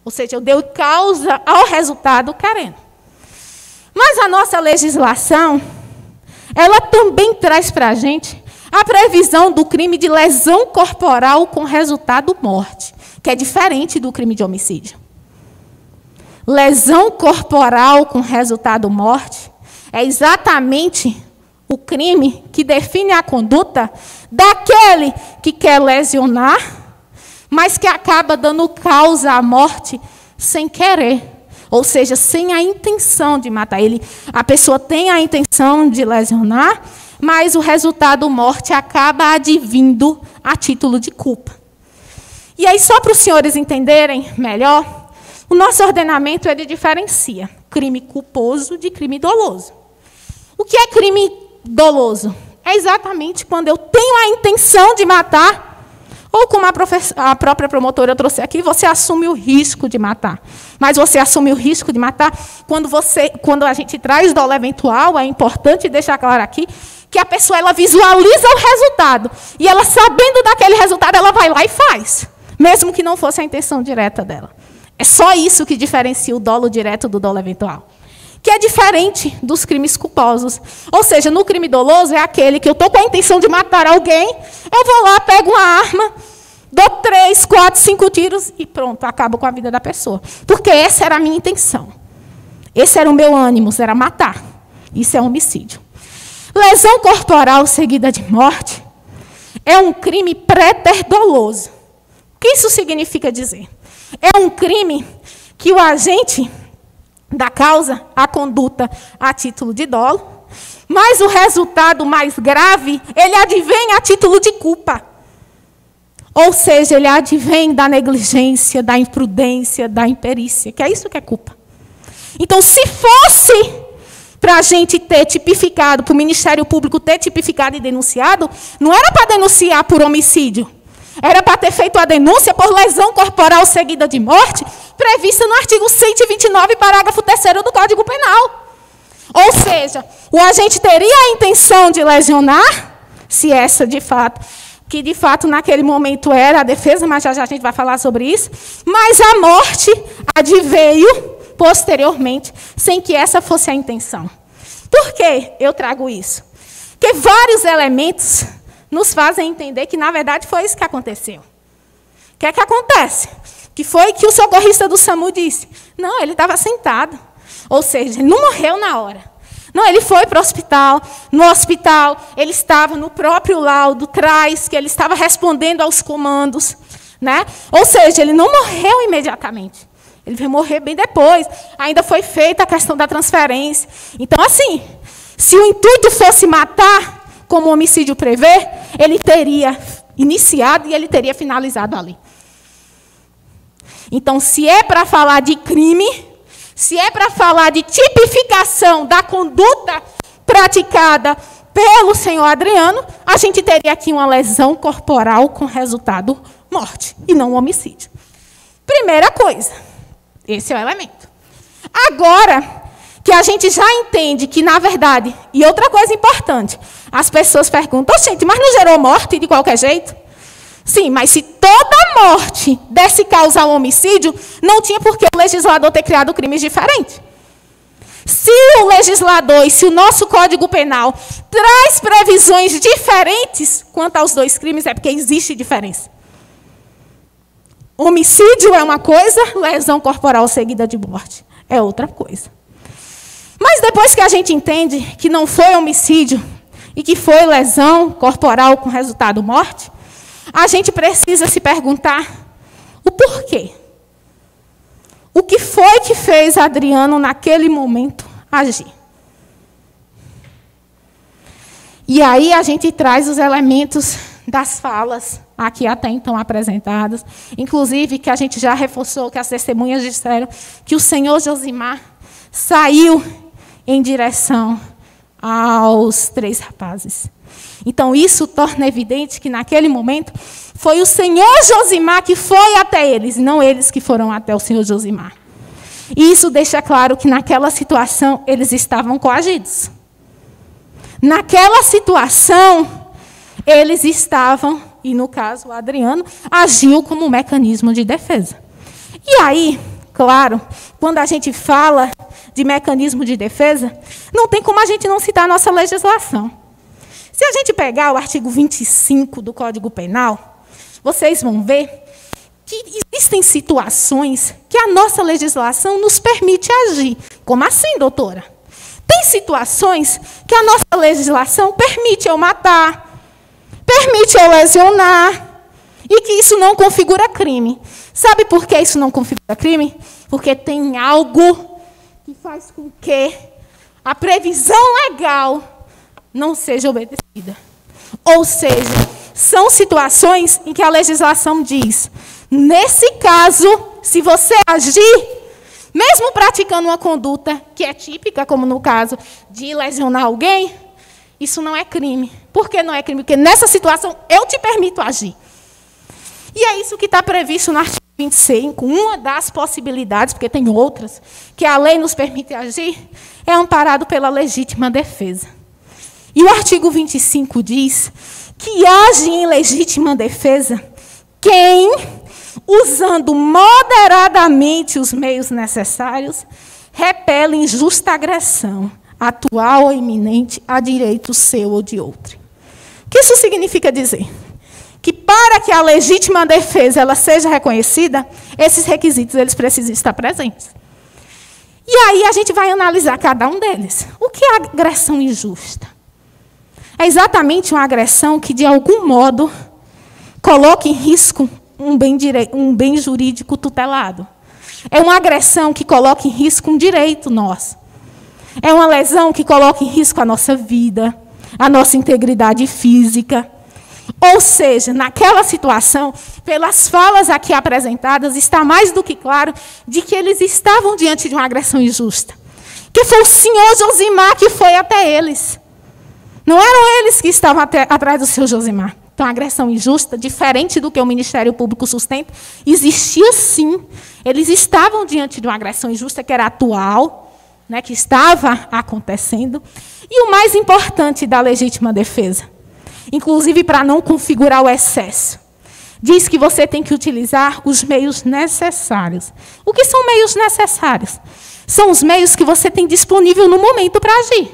Ou seja, eu dei causa ao resultado querendo. Mas a nossa legislação, ela também traz para a gente a previsão do crime de lesão corporal com resultado morte que é diferente do crime de homicídio. Lesão corporal com resultado morte é exatamente o crime que define a conduta daquele que quer lesionar, mas que acaba dando causa à morte sem querer. Ou seja, sem a intenção de matar ele. A pessoa tem a intenção de lesionar, mas o resultado morte acaba advindo a título de culpa. E aí, só para os senhores entenderem melhor, o nosso ordenamento ele diferencia crime culposo de crime doloso. O que é crime doloso? É exatamente quando eu tenho a intenção de matar, ou como a, a, própria promotora trouxe aqui, você assume o risco de matar. Mas você assume o risco de matar quando você, quando a gente traz dolo eventual, é importante deixar claro aqui que a pessoa ela visualiza o resultado e ela sabendo daquele resultado ela vai lá e faz mesmo que não fosse a intenção direta dela. É só isso que diferencia o dolo direto do dolo eventual. Que é diferente dos crimes culposos. Ou seja, no crime doloso é aquele que eu estou com a intenção de matar alguém, eu vou lá, pego uma arma, dou três, quatro, cinco tiros e pronto, acabo com a vida da pessoa. Porque essa era a minha intenção. Esse era o meu ânimo, era matar. Isso é homicídio. Lesão corporal seguida de morte é um crime pré-doloso que isso significa dizer? É um crime que o agente da causa, a conduta a título de dolo, mas o resultado mais grave, ele advém a título de culpa. Ou seja, ele advém da negligência, da imprudência, da imperícia, que é isso que é culpa. Então, se fosse para a gente ter tipificado, para o Ministério Público ter tipificado e denunciado, não era para denunciar por homicídio. Era para ter feito a denúncia por lesão corporal seguida de morte, prevista no artigo 129, parágrafo 3 do Código Penal. Ou seja, o agente teria a intenção de lesionar, se essa de fato, que de fato naquele momento era a defesa, mas já, já a gente vai falar sobre isso, mas a morte adveio posteriormente, sem que essa fosse a intenção. Por que eu trago isso? Porque vários elementos nos fazem entender que, na verdade, foi isso que aconteceu. O que é que acontece? Que foi que o socorrista do SAMU disse: não, ele estava sentado. Ou seja, ele não morreu na hora. Não, ele foi para o hospital. No hospital, ele estava no próprio laudo, traz que ele estava respondendo aos comandos. Né? Ou seja, ele não morreu imediatamente. Ele vai morrer bem depois. Ainda foi feita a questão da transferência. Então, assim, se o intuito fosse matar, como o homicídio prevê, ele teria iniciado e ele teria finalizado ali. Então, se é para falar de crime, se é para falar de tipificação da conduta praticada pelo senhor Adriano, a gente teria aqui uma lesão corporal com resultado morte e não um homicídio. Primeira coisa, esse é o elemento. Agora que a gente já entende que, na verdade, e outra coisa importante, as pessoas perguntam, gente, mas não gerou morte de qualquer jeito? Sim, mas se toda morte desse causa um homicídio, não tinha por que o legislador ter criado crimes diferentes. Se o legislador e se o nosso Código Penal traz previsões diferentes quanto aos dois crimes, é porque existe diferença. Homicídio é uma coisa, lesão corporal seguida de morte é outra coisa. Mas depois que a gente entende que não foi homicídio e que foi lesão corporal com resultado morte, a gente precisa se perguntar o porquê. O que foi que fez Adriano naquele momento agir? E aí a gente traz os elementos das falas aqui até então apresentadas, inclusive que a gente já reforçou que as testemunhas disseram que o senhor Josimar saiu em direção aos três rapazes. Então isso torna evidente que naquele momento foi o senhor Josimar que foi até eles, não eles que foram até o senhor Josimar. E isso deixa claro que naquela situação eles estavam coagidos. Naquela situação, eles estavam, e no caso o Adriano, agiu como um mecanismo de defesa. E aí, claro, quando a gente fala de mecanismo de defesa, não tem como a gente não citar a nossa legislação. Se a gente pegar o artigo 25 do Código Penal, vocês vão ver que existem situações que a nossa legislação nos permite agir. Como assim, doutora? Tem situações que a nossa legislação permite eu matar, permite eu lesionar e que isso não configura crime. Sabe por que isso não configura crime? Porque tem algo faz com que a previsão legal não seja obedecida. Ou seja, são situações em que a legislação diz: nesse caso, se você agir, mesmo praticando uma conduta que é típica, como no caso de lesionar alguém, isso não é crime. Por que não é crime? Porque nessa situação eu te permito agir. E é isso que está previsto no artigo 25. Uma das possibilidades, porque tem outras, que a lei nos permite agir, é amparado pela legítima defesa. E o artigo 25 diz que age em legítima defesa quem, usando moderadamente os meios necessários, repele injusta agressão atual ou iminente a direito seu ou de outro. O que isso significa dizer? Que para que a legítima defesa ela seja reconhecida, esses requisitos eles precisam estar presentes. E aí a gente vai analisar cada um deles. O que é agressão injusta? É exatamente uma agressão que, de algum modo, coloca em risco um bem, um bem jurídico tutelado. É uma agressão que coloca em risco um direito nosso. É uma lesão que coloca em risco a nossa vida, a nossa integridade física. Ou seja, naquela situação, pelas falas aqui apresentadas, está mais do que claro de que eles estavam diante de uma agressão injusta. Que foi o senhor Josimar que foi até eles. Não eram eles que estavam até, atrás do seu Josimar. Então, a agressão injusta, diferente do que o Ministério Público sustenta, existia sim. Eles estavam diante de uma agressão injusta que era atual, né, que estava acontecendo. E o mais importante da legítima defesa, inclusive para não configurar o excesso, diz que você tem que utilizar os meios necessários. O que são meios necessários? São os meios que você tem disponível no momento para agir.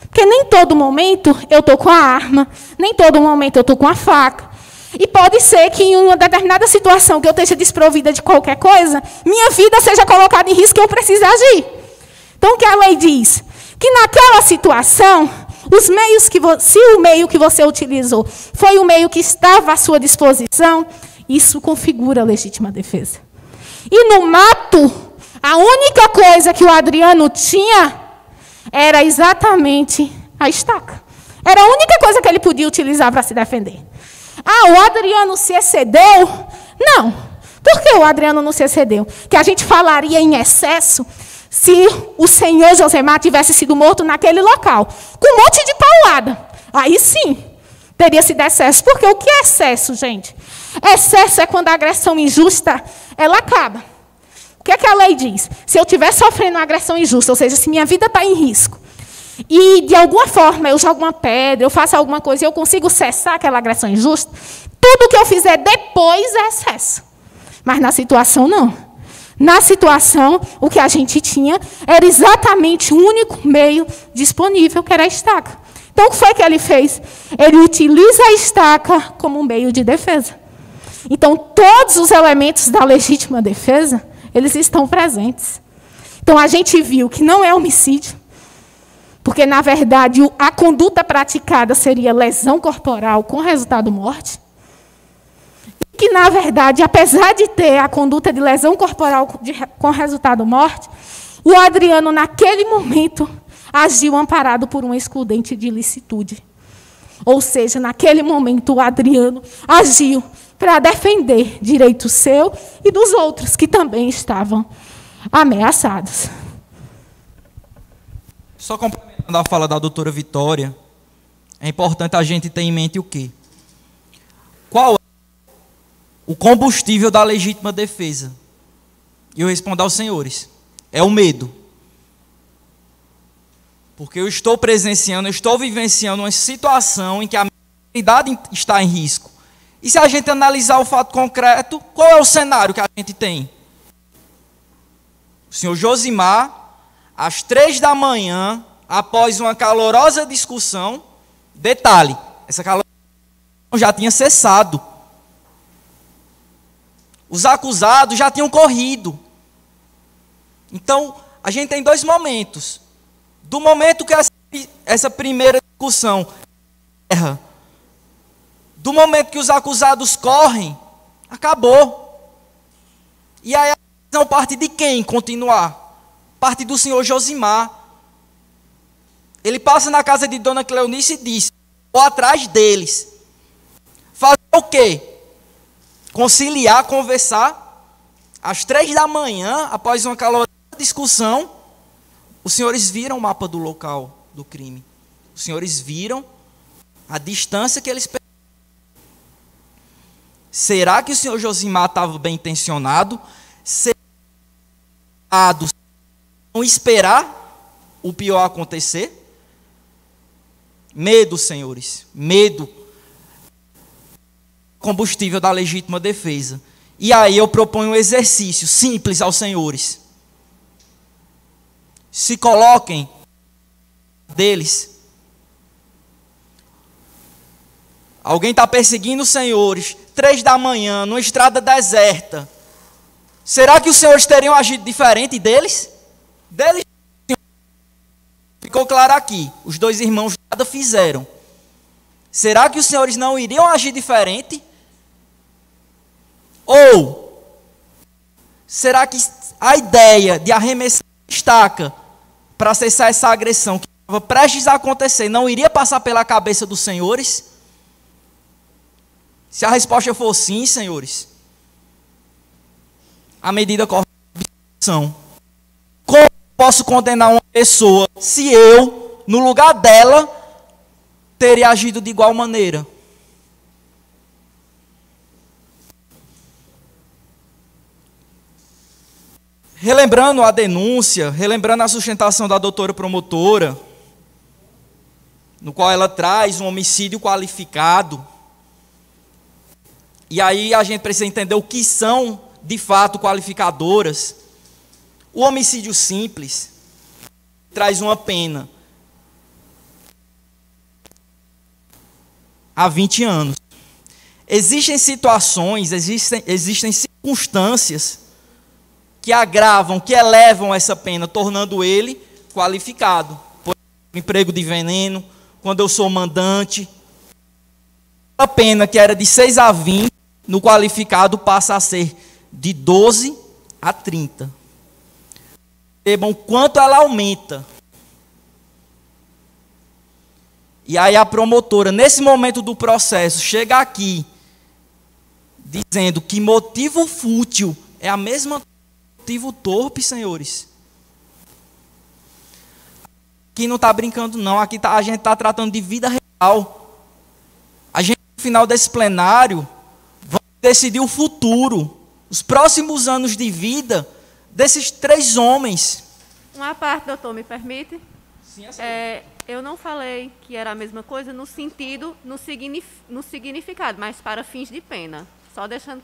Porque nem todo momento eu estou com a arma, nem todo momento eu estou com a faca. E pode ser que em uma determinada situação que eu esteja desprovida de qualquer coisa, minha vida seja colocada em risco e eu precise agir. Então, o que a lei diz? Que naquela situação, os meios que se o meio que você utilizou foi o meio que estava à sua disposição, isso configura a legítima defesa. E no mato, a única coisa que o Adriano tinha era exatamente a estaca. Era a única coisa que ele podia utilizar para se defender. Ah, o Adriano se excedeu? Não. Por que o Adriano não se excedeu? Que a gente falaria em excesso se o senhor Josemar tivesse sido morto naquele local, com um monte de paulada. Aí sim, teria sido excesso. Porque o que é excesso, gente? Excesso é quando a agressão injusta ela acaba. O que é que a lei diz? Se eu estiver sofrendo uma agressão injusta, ou seja, se minha vida está em risco, e de alguma forma eu jogo uma pedra, eu faço alguma coisa e eu consigo cessar aquela agressão injusta, tudo que eu fizer depois é excesso. Mas na situação, não. Na situação, o que a gente tinha era exatamente o único meio disponível, que era a estaca. Então, o que foi que ele fez? Ele utiliza a estaca como um meio de defesa. Então, todos os elementos da legítima defesa eles estão presentes. Então a gente viu que não é homicídio, porque na verdade a conduta praticada seria lesão corporal com resultado morte. Que na verdade, apesar de ter a conduta de lesão corporal com resultado morte, o Adriano naquele momento agiu amparado por um excludente de ilicitude. Ou seja, naquele momento o Adriano agiu para defender direito seu e dos outros que também estavam ameaçados. Só complementando a fala da doutora Vitória, é importante a gente ter em mente o quê? Qual o combustível da legítima defesa? E eu respondo aos senhores: é o medo. Porque eu estou presenciando, eu estou vivenciando uma situação em que a minha idade está em risco. E se a gente analisar o fato concreto, qual é o cenário que a gente tem? O senhor Josimar, às três da manhã, após uma calorosa discussão, detalhe, essa calorosa já tinha cessado. Os acusados já tinham corrido. Então, a gente tem dois momentos. Do momento que essa, essa primeira discussão erra, do momento que os acusados correm, acabou. E aí a decisão parte de quem continuar? Parte do senhor Josimar. Ele passa na casa de Dona Cleonice e diz: Vou atrás deles. Fazer o quê? Conciliar, conversar. Às três da manhã, após uma calorosa discussão, os senhores viram o mapa do local do crime. Os senhores viram a distância que eles Será que o senhor Josimar estava bem intencionado? Será não esperar o pior acontecer? Medo, senhores, medo. Combustível da legítima defesa. E aí eu proponho um exercício simples aos senhores. Se coloquem deles Alguém está perseguindo os senhores, três da manhã, numa estrada deserta. Será que os senhores teriam agido diferente deles? Deles. Ficou claro aqui. Os dois irmãos nada fizeram. Será que os senhores não iriam agir diferente? Ou será que a ideia de arremessar estaca para cessar essa agressão que estava prestes a acontecer não iria passar pela cabeça dos senhores? Se a resposta for sim, senhores, a medida corre são. Como posso condenar uma pessoa se eu, no lugar dela, teria agido de igual maneira? Relembrando a denúncia, relembrando a sustentação da doutora promotora, no qual ela traz um homicídio qualificado. E aí a gente precisa entender o que são, de fato, qualificadoras. O homicídio simples traz uma pena há 20 anos. Existem situações, existem, existem circunstâncias que agravam, que elevam essa pena, tornando ele qualificado. Por exemplo, emprego de veneno, quando eu sou mandante. A pena que era de 6 a 20, no qualificado passa a ser de 12 a 30. Percebam quanto ela aumenta. E aí a promotora, nesse momento do processo, chega aqui dizendo que motivo fútil é a mesma motivo torpe, senhores. Aqui não está brincando, não. Aqui tá, a gente está tratando de vida real. A gente, no final desse plenário, vai decidir o futuro, os próximos anos de vida desses três homens. Uma parte, doutor, me permite? Sim, é, eu não falei que era a mesma coisa no sentido, no, signif no significado, mas para fins de pena. Só deixando,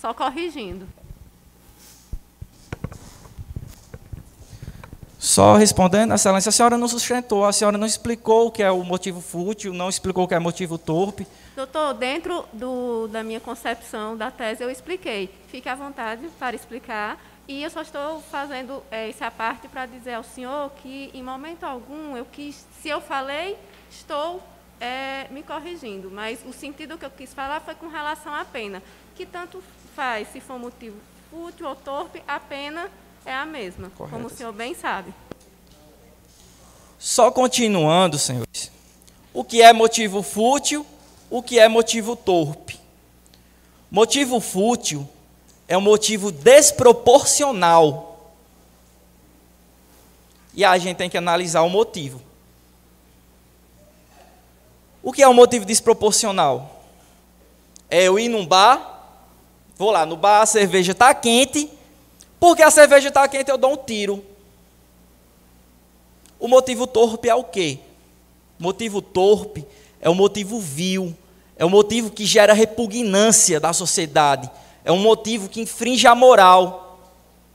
só corrigindo. Só respondendo, Excelência, a senhora não sustentou, a senhora não explicou o que é o motivo fútil, não explicou o que é motivo torpe. Doutor, dentro do, da minha concepção da tese, eu expliquei. Fique à vontade para explicar. E eu só estou fazendo é, essa parte para dizer ao senhor que, em momento algum, eu quis, se eu falei, estou é, me corrigindo. Mas o sentido que eu quis falar foi com relação à pena. Que tanto faz, se for motivo fútil ou torpe, a pena é a mesma, Correto. como o senhor bem sabe. Só continuando, senhores. O que é motivo fútil, o que é motivo torpe? Motivo fútil é um motivo desproporcional. E a gente tem que analisar o motivo. O que é um motivo desproporcional? É eu ir num bar, vou lá no bar, a cerveja está quente, porque a cerveja está quente, eu dou um tiro. O motivo torpe é o quê? O motivo torpe é o motivo vil, é o motivo que gera repugnância da sociedade, é um motivo que infringe a moral.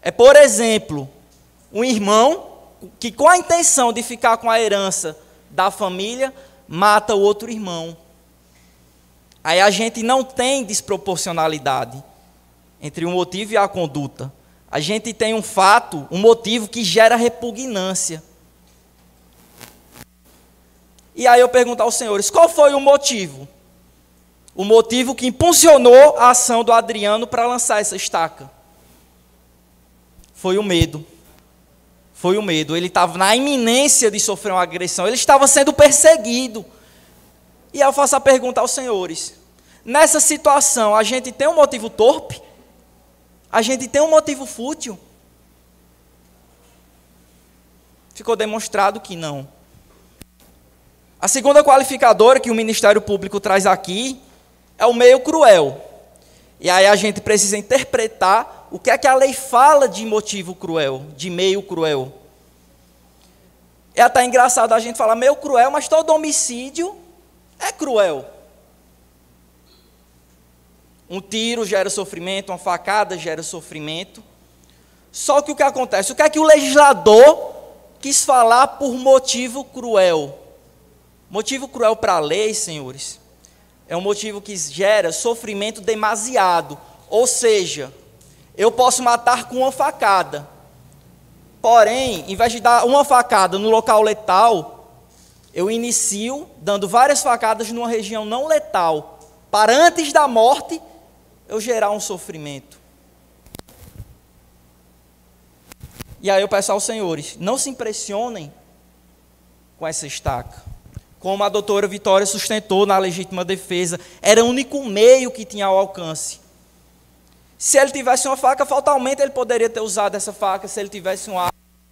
É, por exemplo, um irmão que, com a intenção de ficar com a herança da família, mata o outro irmão. Aí a gente não tem desproporcionalidade entre o motivo e a conduta a gente tem um fato, um motivo que gera repugnância. E aí eu pergunto aos senhores: qual foi o motivo? O motivo que impulsionou a ação do Adriano para lançar essa estaca? Foi o medo. Foi o medo. Ele estava na iminência de sofrer uma agressão, ele estava sendo perseguido. E eu faço a pergunta aos senhores: nessa situação, a gente tem um motivo torpe? A gente tem um motivo fútil? Ficou demonstrado que não. A segunda qualificadora que o Ministério Público traz aqui é o meio cruel. E aí a gente precisa interpretar o que é que a lei fala de motivo cruel, de meio cruel. É até engraçado a gente falar meio cruel, mas todo homicídio é cruel. Um tiro gera sofrimento, uma facada gera sofrimento. Só que o que acontece? O que é que o legislador quis falar por motivo cruel? Motivo cruel para a lei, senhores, é um motivo que gera sofrimento demasiado. Ou seja, eu posso matar com uma facada. Porém, em vez de dar uma facada no local letal, eu inicio dando várias facadas numa região não letal, para antes da morte eu gerar um sofrimento. E aí eu peço aos senhores, não se impressionem com essa estaca. Como a doutora Vitória sustentou na legítima defesa, era o único meio que tinha ao alcance. Se ele tivesse uma faca, fatalmente ele poderia ter usado essa faca. Se ele tivesse um arco,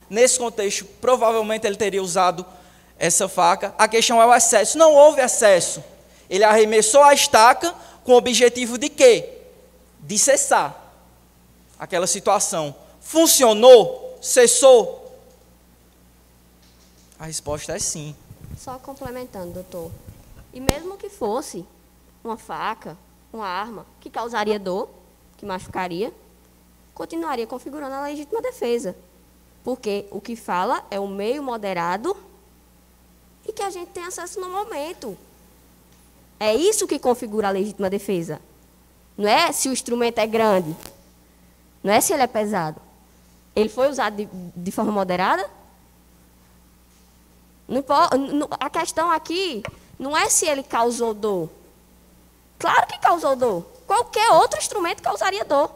Nesse contexto, provavelmente ele teria usado essa faca. A questão é o excesso. Não houve excesso. Ele arremessou a estaca com o objetivo de quê? De cessar aquela situação. Funcionou? Cessou? A resposta é sim. Só complementando, doutor. E mesmo que fosse uma faca, uma arma que causaria dor, que machucaria, continuaria configurando a legítima defesa. Porque o que fala é o meio moderado e que a gente tem acesso no momento. É isso que configura a legítima defesa. Não é se o instrumento é grande. Não é se ele é pesado. Ele foi usado de, de forma moderada? Não, a questão aqui não é se ele causou dor. Claro que causou dor. Qualquer outro instrumento causaria dor.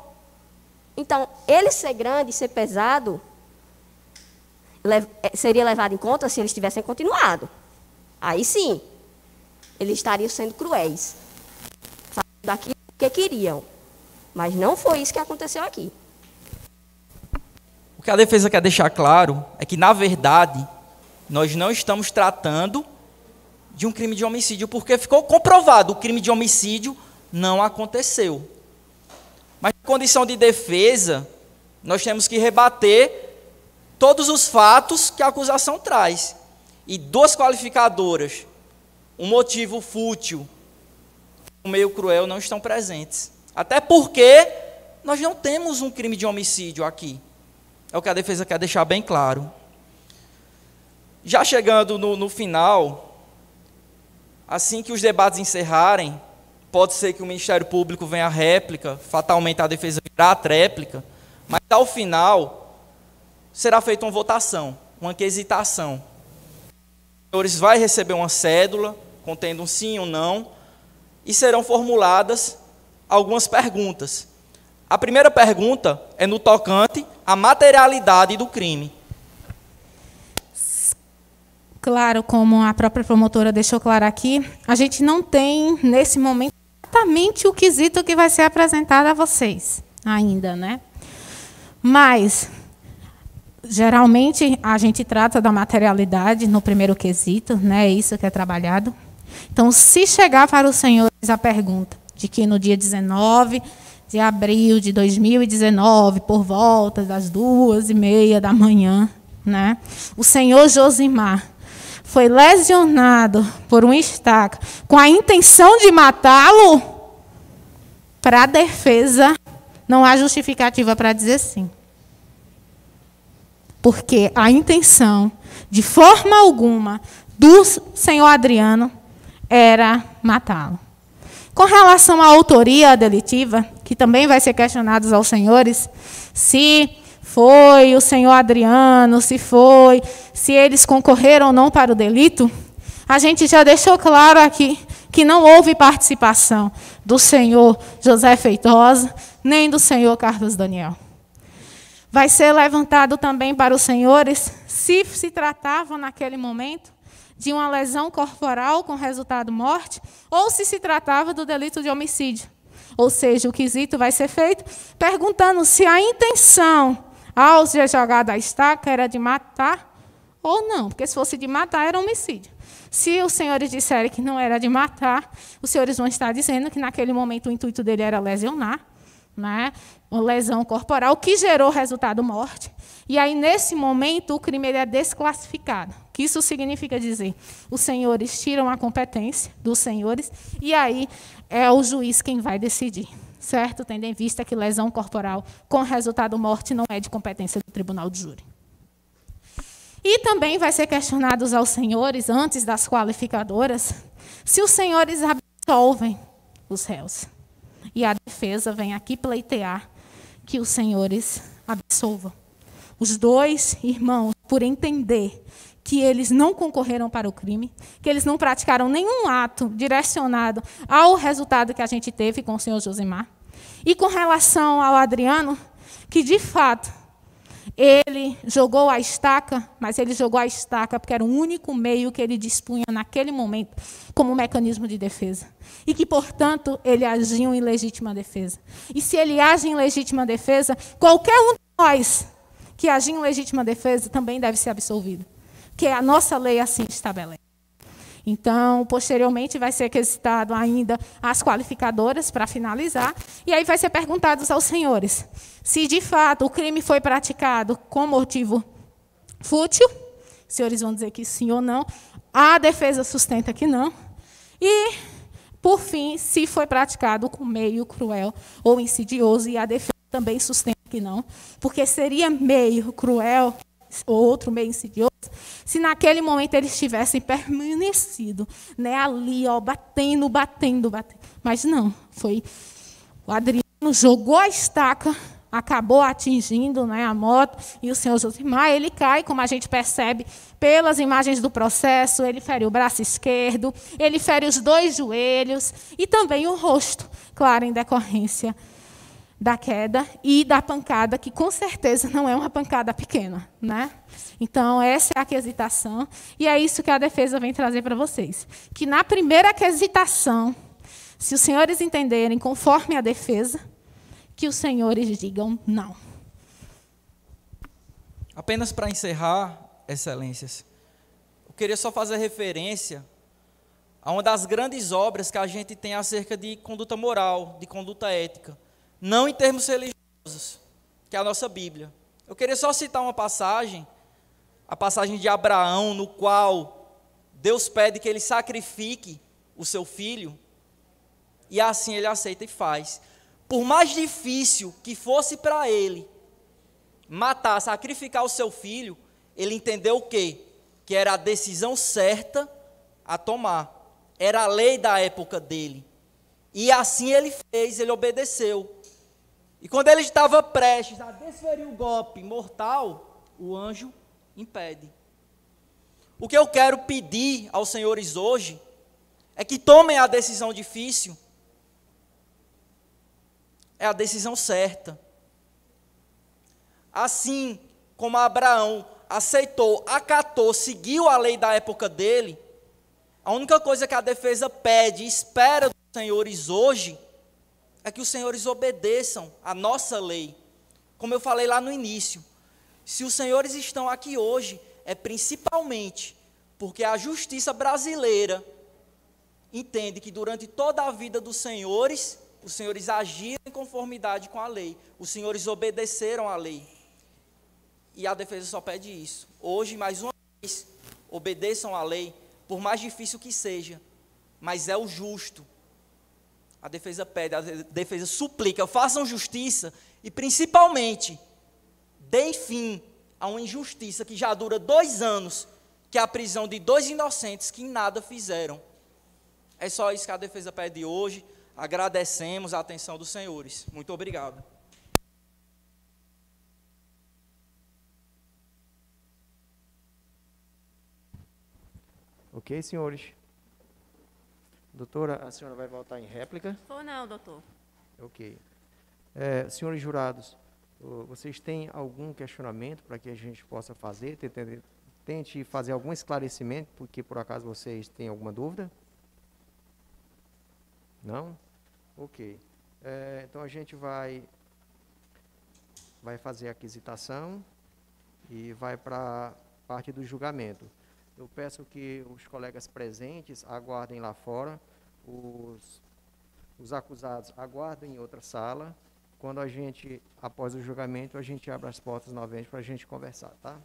Então, ele ser grande, ser pesado, eh, seria levado em conta se eles tivessem continuado. Aí sim, eles estariam sendo cruéis. Aquilo que queriam. Mas não foi isso que aconteceu aqui. O que a defesa quer deixar claro é que, na verdade, nós não estamos tratando de um crime de homicídio, porque ficou comprovado o crime de homicídio não aconteceu. Mas, em condição de defesa, nós temos que rebater todos os fatos que a acusação traz. E duas qualificadoras, um motivo fútil, meio cruel, não estão presentes. Até porque nós não temos um crime de homicídio aqui. É o que a defesa quer deixar bem claro. Já chegando no, no final, assim que os debates encerrarem, pode ser que o Ministério Público venha a réplica, fatalmente a defesa virá a tréplica, mas ao final será feita uma votação, uma quesitação. Os senhores vai receber uma cédula contendo um sim ou não e serão formuladas algumas perguntas. A primeira pergunta é no tocante à materialidade do crime. Claro, como a própria promotora deixou claro aqui, a gente não tem nesse momento exatamente o quesito que vai ser apresentado a vocês ainda, né? Mas Geralmente a gente trata da materialidade no primeiro quesito, né? É isso que é trabalhado. Então, se chegar para os senhores a pergunta de que no dia 19 de abril de 2019, por volta das duas e meia da manhã, né, o senhor Josimar foi lesionado por um estaca com a intenção de matá-lo, para a defesa não há justificativa para dizer sim. Porque a intenção, de forma alguma, do senhor Adriano era matá-lo. Com relação à autoria delitiva, que também vai ser questionada aos senhores, se foi o senhor Adriano, se foi, se eles concorreram ou não para o delito, a gente já deixou claro aqui que não houve participação do senhor José Feitosa, nem do senhor Carlos Daniel vai ser levantado também para os senhores se se tratava naquele momento de uma lesão corporal com resultado morte ou se se tratava do delito de homicídio. Ou seja, o quesito vai ser feito perguntando se a intenção ao ser jogado a estaca era de matar ou não, porque se fosse de matar era homicídio. Se os senhores disserem que não era de matar, os senhores vão estar dizendo que naquele momento o intuito dele era lesionar, né? uma lesão corporal que gerou resultado morte. E aí, nesse momento, o crime é desclassificado. Que isso significa dizer? Os senhores tiram a competência dos senhores e aí é o juiz quem vai decidir. Certo? Tendo em vista que lesão corporal com resultado morte não é de competência do tribunal de júri. E também vai ser questionados aos senhores, antes das qualificadoras, se os senhores absolvem os réus. E a defesa vem aqui pleitear que os senhores absolvam. Os dois irmãos, por entender que eles não concorreram para o crime, que eles não praticaram nenhum ato direcionado ao resultado que a gente teve com o senhor Josimar. E com relação ao Adriano, que de fato ele jogou a estaca, mas ele jogou a estaca porque era o único meio que ele dispunha naquele momento como mecanismo de defesa. E que, portanto, ele agiu em legítima defesa. E se ele age em legítima defesa, qualquer um de nós que agir em legítima defesa também deve ser absolvido. Que a nossa lei assim estabelece. Então, posteriormente, vai ser quesitado ainda as qualificadoras para finalizar, e aí vai ser perguntado aos senhores se de fato o crime foi praticado com motivo fútil. Os senhores vão dizer que sim ou não. A defesa sustenta que não. E, por fim, se foi praticado com meio cruel ou insidioso, e a defesa também sustenta que não, porque seria meio cruel ou outro meio insidioso, se naquele momento eles tivessem permanecido né, ali, ó, batendo, batendo, batendo. Mas não, foi o Adriano jogou a estaca, acabou atingindo né, a moto, e o senhor Josimar, ele cai, como a gente percebe pelas imagens do processo, ele fere o braço esquerdo, ele fere os dois joelhos e também o rosto, claro, em decorrência da queda e da pancada, que com certeza não é uma pancada pequena. Né? Então, essa é a quesitação, e é isso que a defesa vem trazer para vocês. Que na primeira quesitação, se os senhores entenderem conforme a defesa, que os senhores digam não. Apenas para encerrar, excelências, eu queria só fazer referência a uma das grandes obras que a gente tem acerca de conduta moral, de conduta ética não em termos religiosos, que é a nossa Bíblia. Eu queria só citar uma passagem, a passagem de Abraão, no qual Deus pede que ele sacrifique o seu filho, e assim ele aceita e faz. Por mais difícil que fosse para ele matar, sacrificar o seu filho, ele entendeu o quê? Que era a decisão certa a tomar. Era a lei da época dele. E assim ele fez, ele obedeceu. E quando ele estava prestes a desferir o golpe mortal, o anjo impede. O que eu quero pedir aos senhores hoje é que tomem a decisão difícil. É a decisão certa. Assim como Abraão aceitou, acatou, seguiu a lei da época dele, a única coisa que a defesa pede e espera dos senhores hoje é que os senhores obedeçam a nossa lei. Como eu falei lá no início, se os senhores estão aqui hoje, é principalmente porque a justiça brasileira entende que durante toda a vida dos senhores, os senhores agiram em conformidade com a lei, os senhores obedeceram à lei. E a defesa só pede isso. Hoje, mais uma vez, obedeçam à lei, por mais difícil que seja, mas é o justo, a defesa pede, a defesa suplica, façam justiça e, principalmente, deem fim a uma injustiça que já dura dois anos, que é a prisão de dois inocentes que nada fizeram. É só isso que a defesa pede hoje. Agradecemos a atenção dos senhores. Muito obrigado. Ok, senhores. Doutora, a senhora vai voltar em réplica? Vou não, doutor. Ok. É, senhores jurados, vocês têm algum questionamento para que a gente possa fazer? Tente fazer algum esclarecimento, porque por acaso vocês têm alguma dúvida? Não? Ok. É, então a gente vai, vai fazer a aquisitação e vai para a parte do julgamento. Eu peço que os colegas presentes aguardem lá fora, os, os acusados aguardem em outra sala. Quando a gente, após o julgamento, a gente abre as portas novamente para a gente conversar, tá?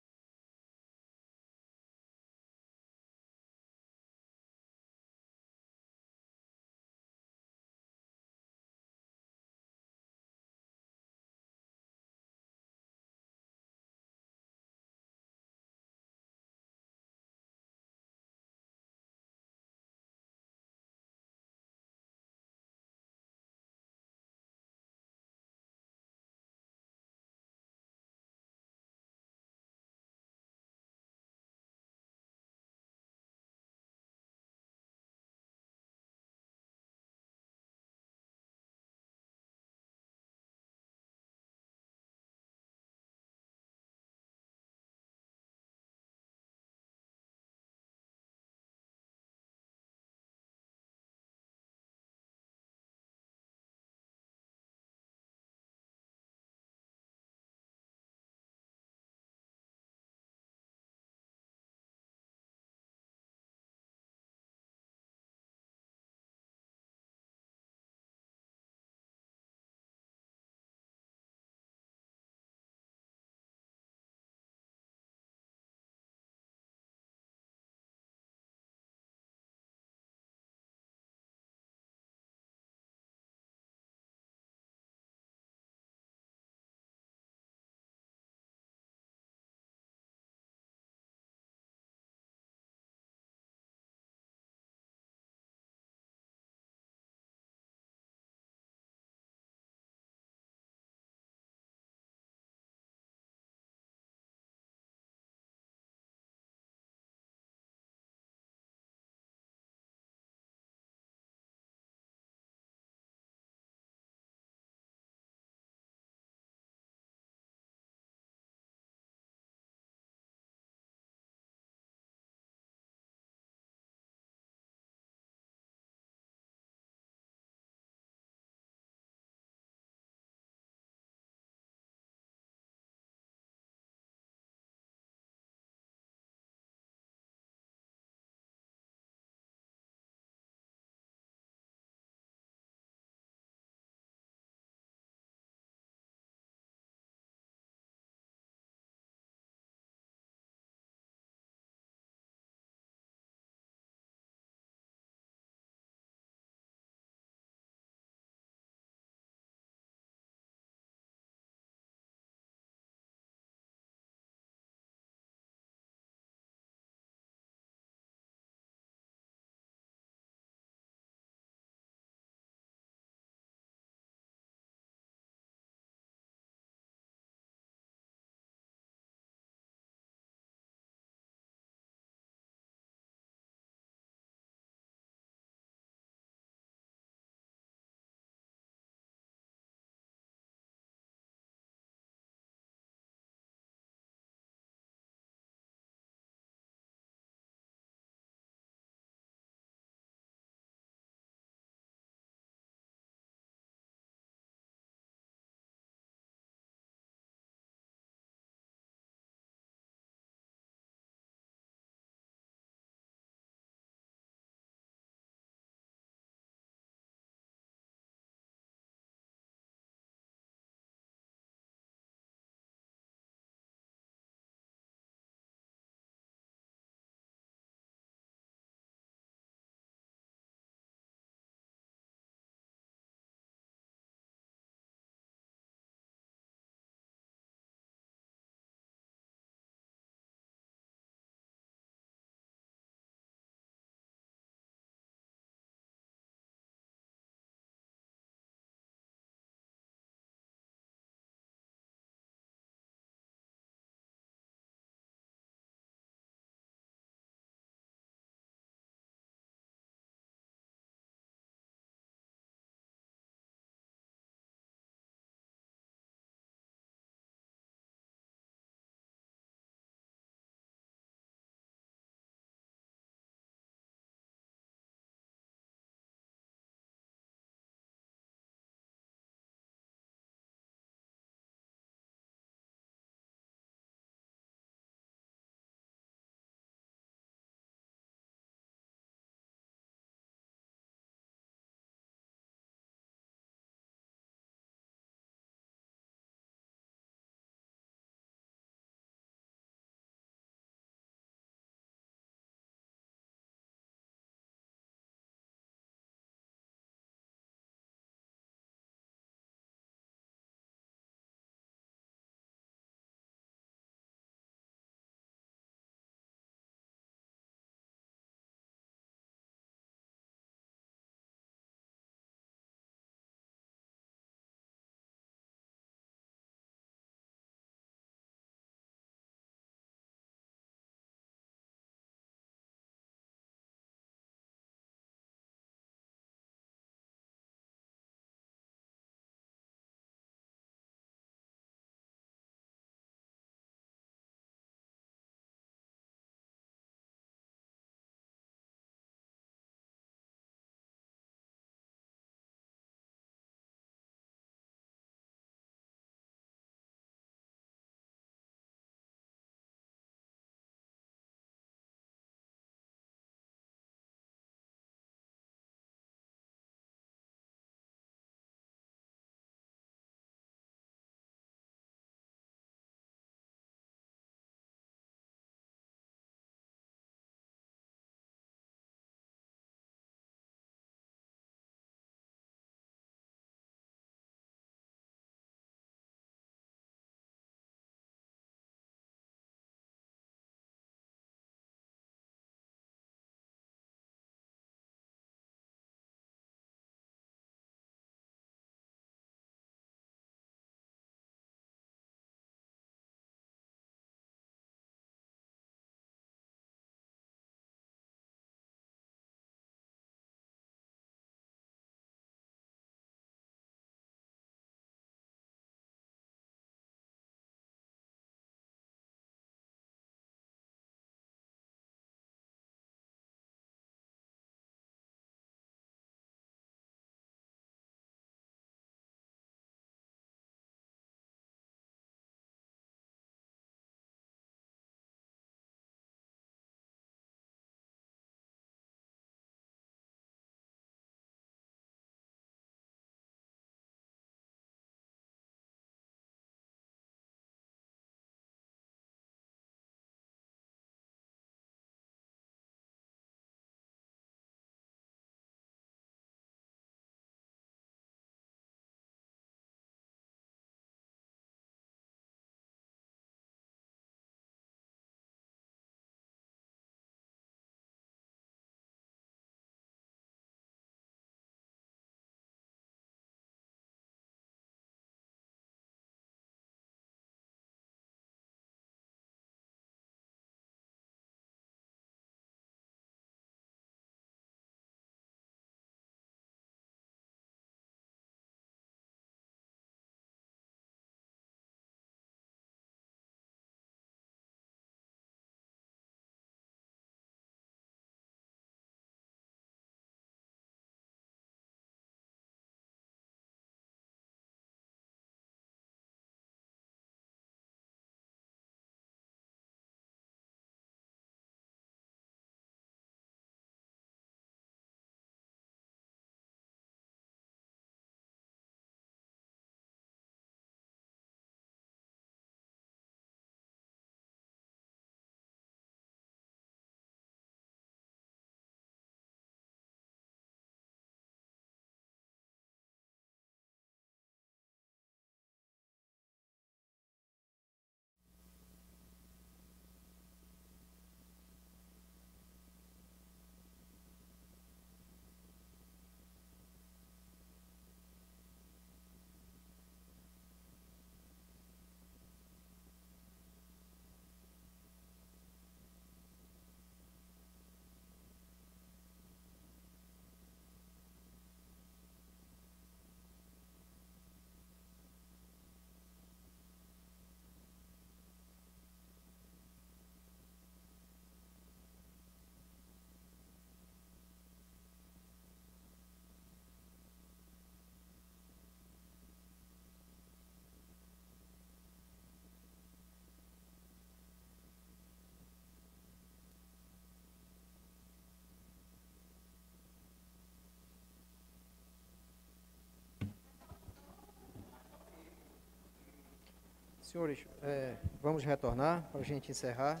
Senhores, é, vamos retornar para a gente encerrar.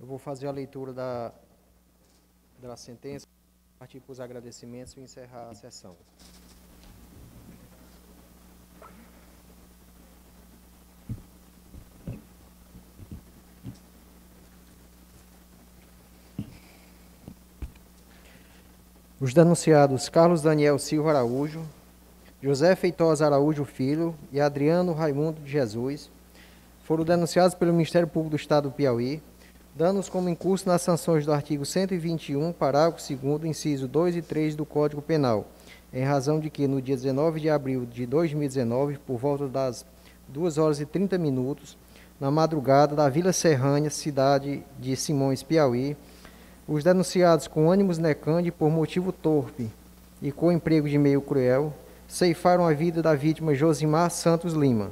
Eu vou fazer a leitura da, da sentença, partir para os agradecimentos e encerrar a sessão. Os denunciados Carlos Daniel Silva Araújo, José Feitosa Araújo Filho e Adriano Raimundo de Jesus foram denunciados pelo Ministério Público do Estado do Piauí, danos como incurso nas sanções do artigo 121, parágrafo 2 inciso 2 e 3 do Código Penal, em razão de que no dia 19 de abril de 2019, por volta das 2 horas e 30 minutos, na madrugada da Vila Serrânia, cidade de Simões, Piauí, os denunciados com ânimos necande por motivo torpe e com emprego de meio cruel, ceifaram a vida da vítima Josimar Santos Lima,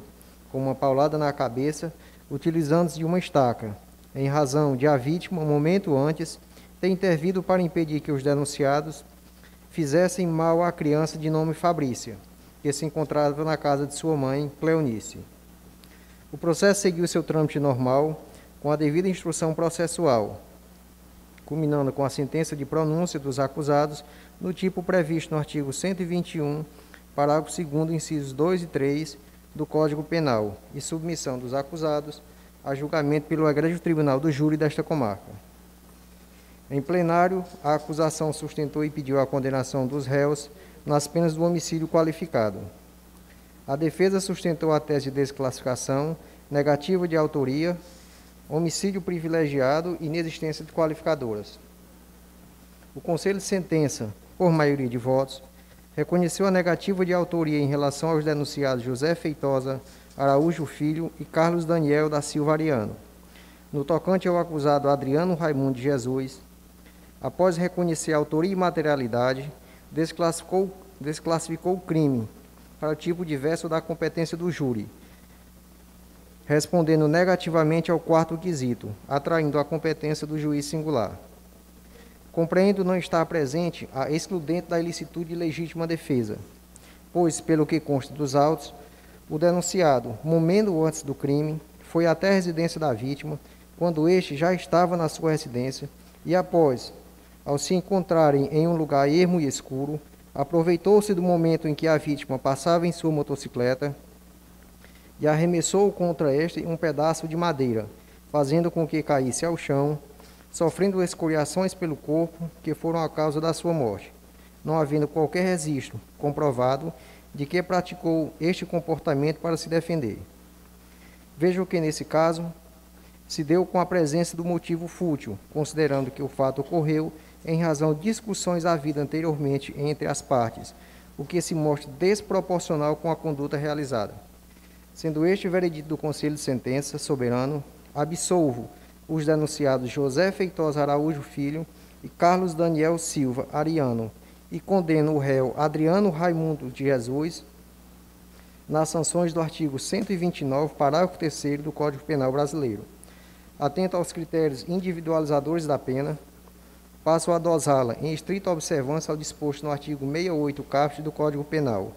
com uma paulada na cabeça, utilizando-se de uma estaca, em razão de a vítima, um momento antes, ter intervido para impedir que os denunciados fizessem mal à criança de nome Fabrícia, que se encontrava na casa de sua mãe, Cleonice. O processo seguiu seu trâmite normal, com a devida instrução processual, culminando com a sentença de pronúncia dos acusados no tipo previsto no artigo 121, parágrafo 2 incisos 2 e 3 do Código Penal, e submissão dos acusados a julgamento pelo Egrégio Tribunal do Júri desta comarca. Em plenário, a acusação sustentou e pediu a condenação dos réus nas penas do homicídio qualificado. A defesa sustentou a tese de desclassificação, negativa de autoria, homicídio privilegiado e inexistência de qualificadoras. O Conselho de Sentença, por maioria de votos, reconheceu a negativa de autoria em relação aos denunciados José Feitosa Araújo Filho e Carlos Daniel da Silva Ariano. No tocante ao acusado Adriano Raimundo Jesus, após reconhecer a autoria e materialidade, desclassificou, desclassificou o crime para o tipo diverso da competência do júri, respondendo negativamente ao quarto quesito, atraindo a competência do juiz singular. Compreendo não estar presente a excludente da ilicitude e legítima defesa, pois, pelo que consta dos autos, o denunciado, momento antes do crime, foi até a residência da vítima, quando este já estava na sua residência, e após, ao se encontrarem em um lugar ermo e escuro, aproveitou-se do momento em que a vítima passava em sua motocicleta e arremessou contra este um pedaço de madeira, fazendo com que caísse ao chão, sofrendo escoriações pelo corpo que foram a causa da sua morte, não havendo qualquer registro comprovado de que praticou este comportamento para se defender. Vejo que nesse caso se deu com a presença do motivo fútil, considerando que o fato ocorreu em razão de discussões havidas anteriormente entre as partes, o que se mostra desproporcional com a conduta realizada. Sendo este o veredito do Conselho de Sentença soberano, absolvo os denunciados José Feitosa Araújo Filho e Carlos Daniel Silva Ariano e condeno o réu Adriano Raimundo de Jesus nas sanções do artigo 129, parágrafo 3 do Código Penal Brasileiro. Atento aos critérios individualizadores da pena, passo a dosá-la em estrita observância ao disposto no artigo 68 caput do Código Penal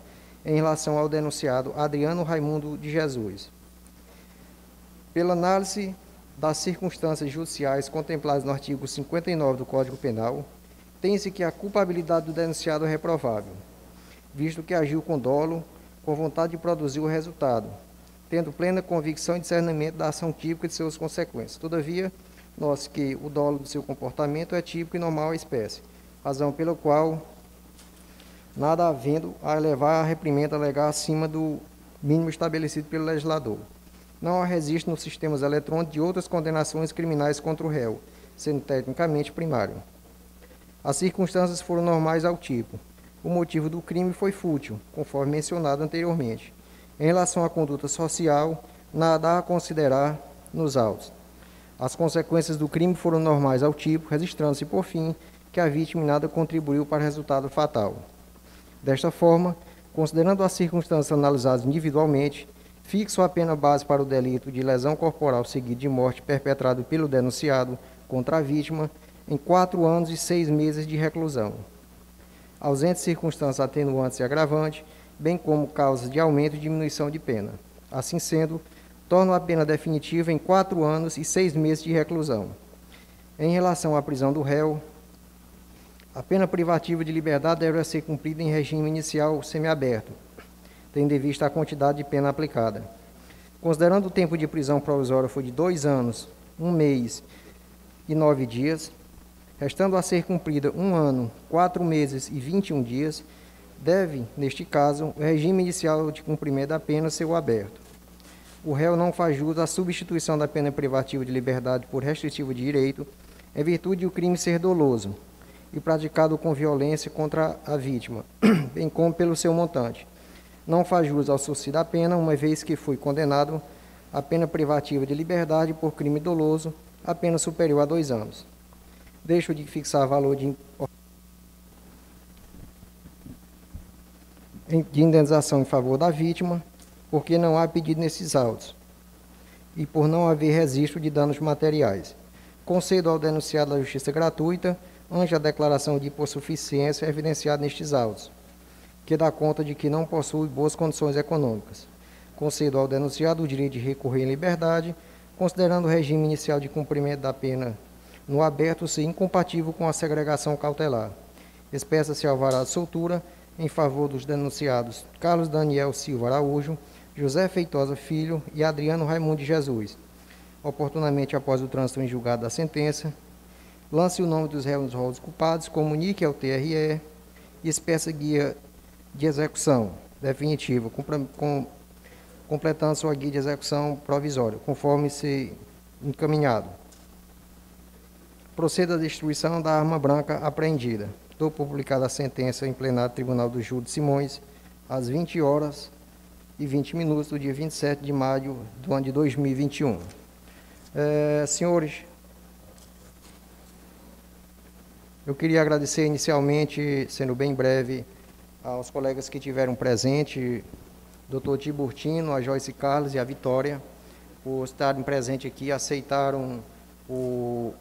em relação ao denunciado Adriano Raimundo de Jesus. Pela análise das circunstâncias judiciais contempladas no artigo 59 do Código Penal, tem-se que a culpabilidade do denunciado é reprovável, visto que agiu com dolo, com vontade de produzir o resultado, tendo plena convicção e discernimento da ação típica e de suas consequências. Todavia, nós que o dolo do seu comportamento é típico e normal à espécie, razão pela qual nada havendo a levar a reprimenda legal acima do mínimo estabelecido pelo legislador. Não há registro nos sistemas eletrônicos de outras condenações criminais contra o réu, sendo tecnicamente primário. As circunstâncias foram normais ao tipo. O motivo do crime foi fútil, conforme mencionado anteriormente. Em relação à conduta social, nada a considerar nos autos. As consequências do crime foram normais ao tipo, registrando-se, por fim, que a vítima nada contribuiu para o resultado fatal. Desta forma, considerando as circunstâncias analisadas individualmente, fixo a pena base para o delito de lesão corporal seguido de morte perpetrado pelo denunciado contra a vítima em quatro anos e seis meses de reclusão. ausentes circunstâncias atenuantes e agravantes, bem como causas de aumento e diminuição de pena. Assim sendo, tornam a pena definitiva em quatro anos e seis meses de reclusão. Em relação à prisão do réu, a pena privativa de liberdade deve ser cumprida em regime inicial semiaberto, tendo em vista a quantidade de pena aplicada. Considerando o tempo de prisão provisória foi de dois anos, um mês e nove dias, restando a ser cumprida um ano, quatro meses e vinte e um dias, deve, neste caso, o regime inicial de cumprimento da pena ser o aberto. O réu não faz jus à substituição da pena privativa de liberdade por restritivo de direito, em virtude do crime ser doloso, e praticado com violência contra a vítima, bem como pelo seu montante. Não faz jus ao sursi da pena, uma vez que foi condenado a pena privativa de liberdade por crime doloso, a pena superior a dois anos. Deixo de fixar valor de, de indenização em favor da vítima, porque não há pedido nesses autos, e por não haver registro de danos materiais. Concedo ao denunciado da justiça gratuita ante a declaração de hipossuficiência evidenciada nestes autos, que dá conta de que não possui boas condições econômicas. Concedo ao denunciado o direito de recorrer em liberdade, considerando o regime inicial de cumprimento da pena no aberto ser incompatível com a segregação cautelar. Expressa-se alvará de soltura em favor dos denunciados Carlos Daniel Silva Araújo, José Feitosa Filho e Adriano Raimundo de Jesus. Oportunamente após o trânsito em julgado da sentença, lance o nome dos réus nos culpados, comunique ao TRE e expressa guia de execução definitiva, com, completando sua guia de execução provisória, conforme se encaminhado. Proceda a destruição da arma branca apreendida. Dou publicada a sentença em plenário Tribunal do Júri de Simões, às 20 horas e 20 minutos do dia 27 de maio do ano de 2021. É, senhores, Eu queria agradecer inicialmente, sendo bem breve, aos colegas que tiveram presente, doutor Tiburtino, a Joyce Carlos e a Vitória, por estarem presentes aqui, aceitaram o,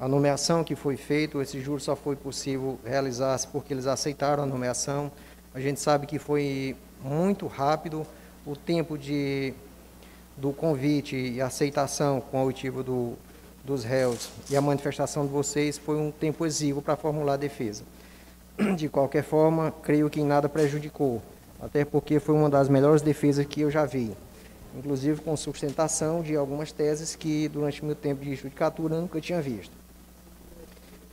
a nomeação que foi feita. Esse juro só foi possível realizar porque eles aceitaram a nomeação. A gente sabe que foi muito rápido o tempo de, do convite e aceitação com o motivo do dos réus e a manifestação de vocês foi um tempo exíguo para formular a defesa. De qualquer forma, creio que em nada prejudicou, até porque foi uma das melhores defesas que eu já vi, inclusive com sustentação de algumas teses que durante meu tempo de judicatura nunca tinha visto.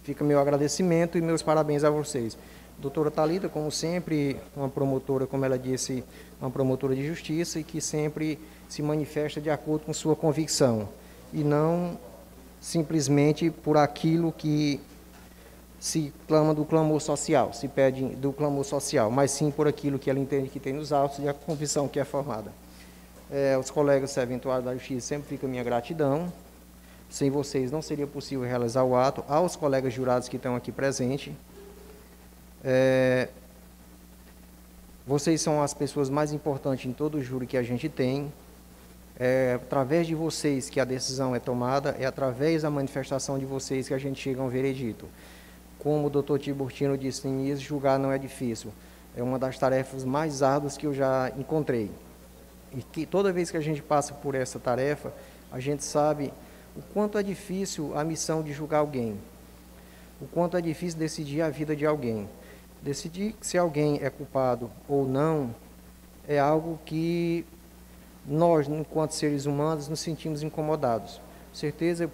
Fica meu agradecimento e meus parabéns a vocês. Doutora Talita, como sempre, uma promotora, como ela disse, uma promotora de justiça e que sempre se manifesta de acordo com sua convicção e não simplesmente por aquilo que se clama do clamor social, se pede do clamor social, mas sim por aquilo que ela entende que tem nos autos e a convicção que é formada. É, os colegas serventuários da Justiça sempre fica minha gratidão. Sem vocês não seria possível realizar o ato. Aos colegas jurados que estão aqui presentes. É, vocês são as pessoas mais importantes em todo o júri que a gente tem é através de vocês que a decisão é tomada, é através da manifestação de vocês que a gente chega a um veredito. Como o doutor Tiburtino disse no início, julgar não é difícil. É uma das tarefas mais árduas que eu já encontrei. E que toda vez que a gente passa por essa tarefa, a gente sabe o quanto é difícil a missão de julgar alguém. O quanto é difícil decidir a vida de alguém. Decidir se alguém é culpado ou não é algo que nós, enquanto seres humanos, nos sentimos incomodados. certeza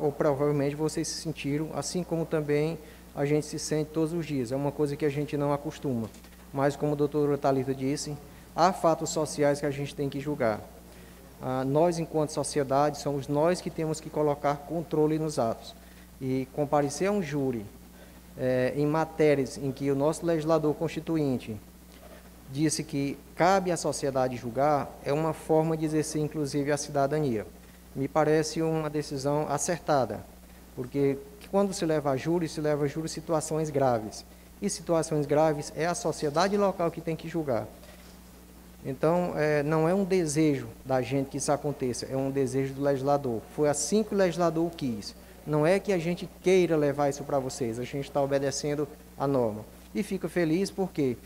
ou provavelmente vocês se sentiram, assim como também a gente se sente todos os dias. É uma coisa que a gente não acostuma. Mas, como a doutora Thalita disse, há fatos sociais que a gente tem que julgar. Ah, nós, enquanto sociedade, somos nós que temos que colocar controle nos atos. E comparecer a um júri é, em matérias em que o nosso legislador constituinte disse que cabe à sociedade julgar é uma forma de exercer, inclusive, a cidadania. Me parece uma decisão acertada, porque quando se leva a júri, se leva a júri situações graves. E situações graves é a sociedade local que tem que julgar. Então, é, não é um desejo da gente que isso aconteça, é um desejo do legislador. Foi assim que o legislador quis. Não é que a gente queira levar isso para vocês, a gente está obedecendo a norma. E fico feliz porque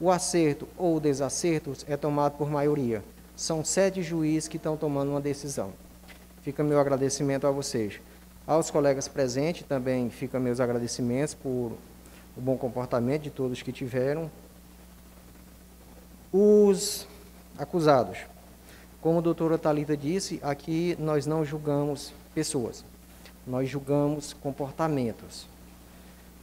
o acerto ou o desacerto é tomado por maioria. São sete juízes que estão tomando uma decisão. Fica meu agradecimento a vocês. Aos colegas presentes também fica meus agradecimentos por o bom comportamento de todos que tiveram. Os acusados. Como a doutora Talita disse, aqui nós não julgamos pessoas, nós julgamos comportamentos.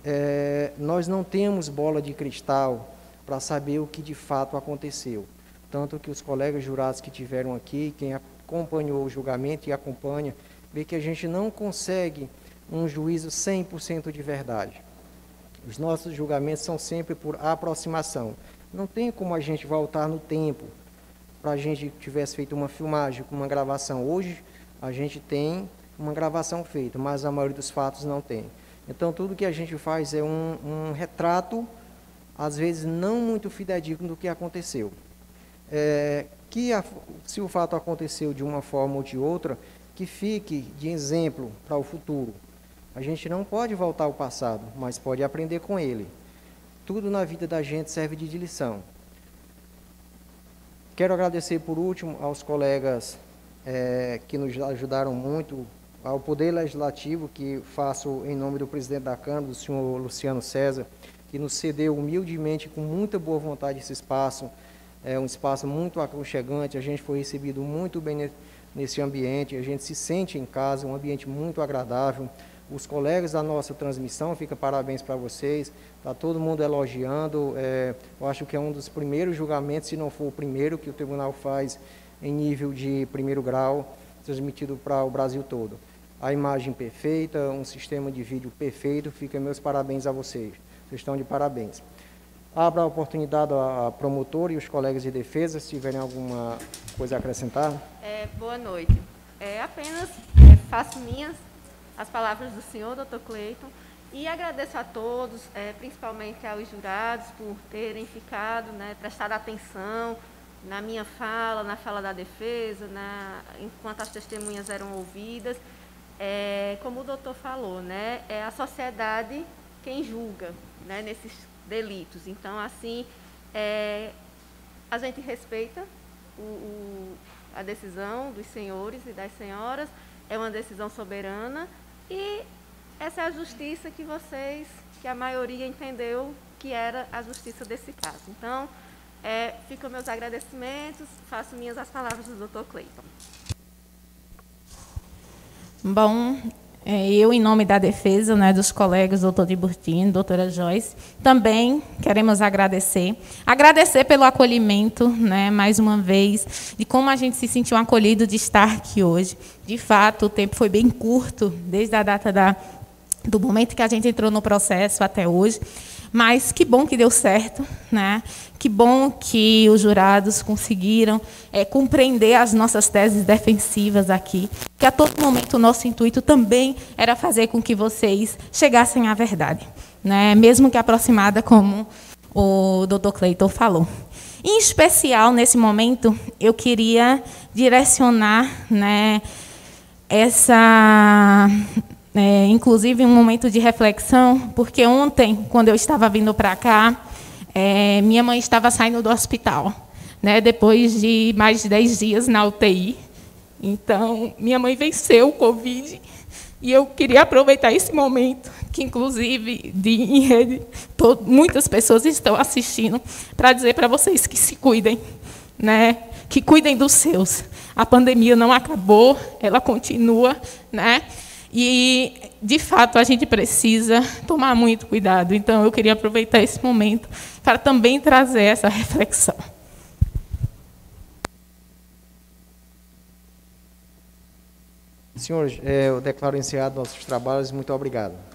É, nós não temos bola de cristal para saber o que de fato aconteceu. Tanto que os colegas jurados que tiveram aqui, quem acompanhou o julgamento e acompanha, vê que a gente não consegue um juízo 100% de verdade. Os nossos julgamentos são sempre por aproximação. Não tem como a gente voltar no tempo para a gente tivesse feito uma filmagem uma gravação. Hoje a gente tem uma gravação feita, mas a maioria dos fatos não tem. Então tudo que a gente faz é um, um retrato, às vezes não muito fidedigno do que aconteceu. É, que a, se o fato aconteceu de uma forma ou de outra, que fique de exemplo para o futuro. A gente não pode voltar ao passado, mas pode aprender com ele. Tudo na vida da gente serve de lição. Quero agradecer por último aos colegas é, que nos ajudaram muito, ao Poder Legislativo, que faço em nome do presidente da Câmara, do senhor Luciano César, que nos cedeu humildemente, com muita boa vontade, esse espaço. É um espaço muito aconchegante, a gente foi recebido muito bem nesse ambiente, a gente se sente em casa, um ambiente muito agradável os colegas da nossa transmissão, fica parabéns para vocês, está todo mundo elogiando, é, eu acho que é um dos primeiros julgamentos, se não for o primeiro, que o tribunal faz em nível de primeiro grau, transmitido para o Brasil todo. A imagem perfeita, um sistema de vídeo perfeito, fica meus parabéns a vocês, vocês estão de parabéns. Abra a oportunidade à promotora e os colegas de defesa, se tiverem alguma coisa a acrescentar. É, boa noite. É, apenas é, faço minhas as palavras do senhor, doutor Cleiton, e agradeço a todos, é, principalmente aos jurados, por terem ficado, né, prestado atenção na minha fala, na fala da defesa, na, enquanto as testemunhas eram ouvidas. É, como o doutor falou, né, é a sociedade quem julga né, nesses delitos. Então, assim, é, a gente respeita o, o, a decisão dos senhores e das senhoras, é uma decisão soberana e essa é a justiça que vocês, que a maioria entendeu que era a justiça desse caso. Então, é, ficam meus agradecimentos, faço minhas as palavras do Dr. Cleiton. Bom, eu, em nome da defesa, né, dos colegas, doutor Tiburtino, doutora Joyce, também queremos agradecer. Agradecer pelo acolhimento, né, mais uma vez, de como a gente se sentiu acolhido de estar aqui hoje. De fato, o tempo foi bem curto, desde a data da, do momento que a gente entrou no processo até hoje. Mas que bom que deu certo, né? Que bom que os jurados conseguiram é, compreender as nossas teses defensivas aqui. Que a todo momento o nosso intuito também era fazer com que vocês chegassem à verdade, né? Mesmo que aproximada, como o Dr. Clayton falou. Em especial nesse momento, eu queria direcionar, né? Essa é, inclusive um momento de reflexão, porque ontem, quando eu estava vindo para cá, é, minha mãe estava saindo do hospital, né, depois de mais de 10 dias na UTI. Então, minha mãe venceu o Covid e eu queria aproveitar esse momento, que inclusive de, em rede, muitas pessoas estão assistindo, para dizer para vocês que se cuidem, né? que cuidem dos seus. A pandemia não acabou, ela continua, né? E, de fato, a gente precisa tomar muito cuidado. Então, eu queria aproveitar esse momento para também trazer essa reflexão. Senhores, é, eu declaro encerrado nossos trabalhos. Muito obrigado.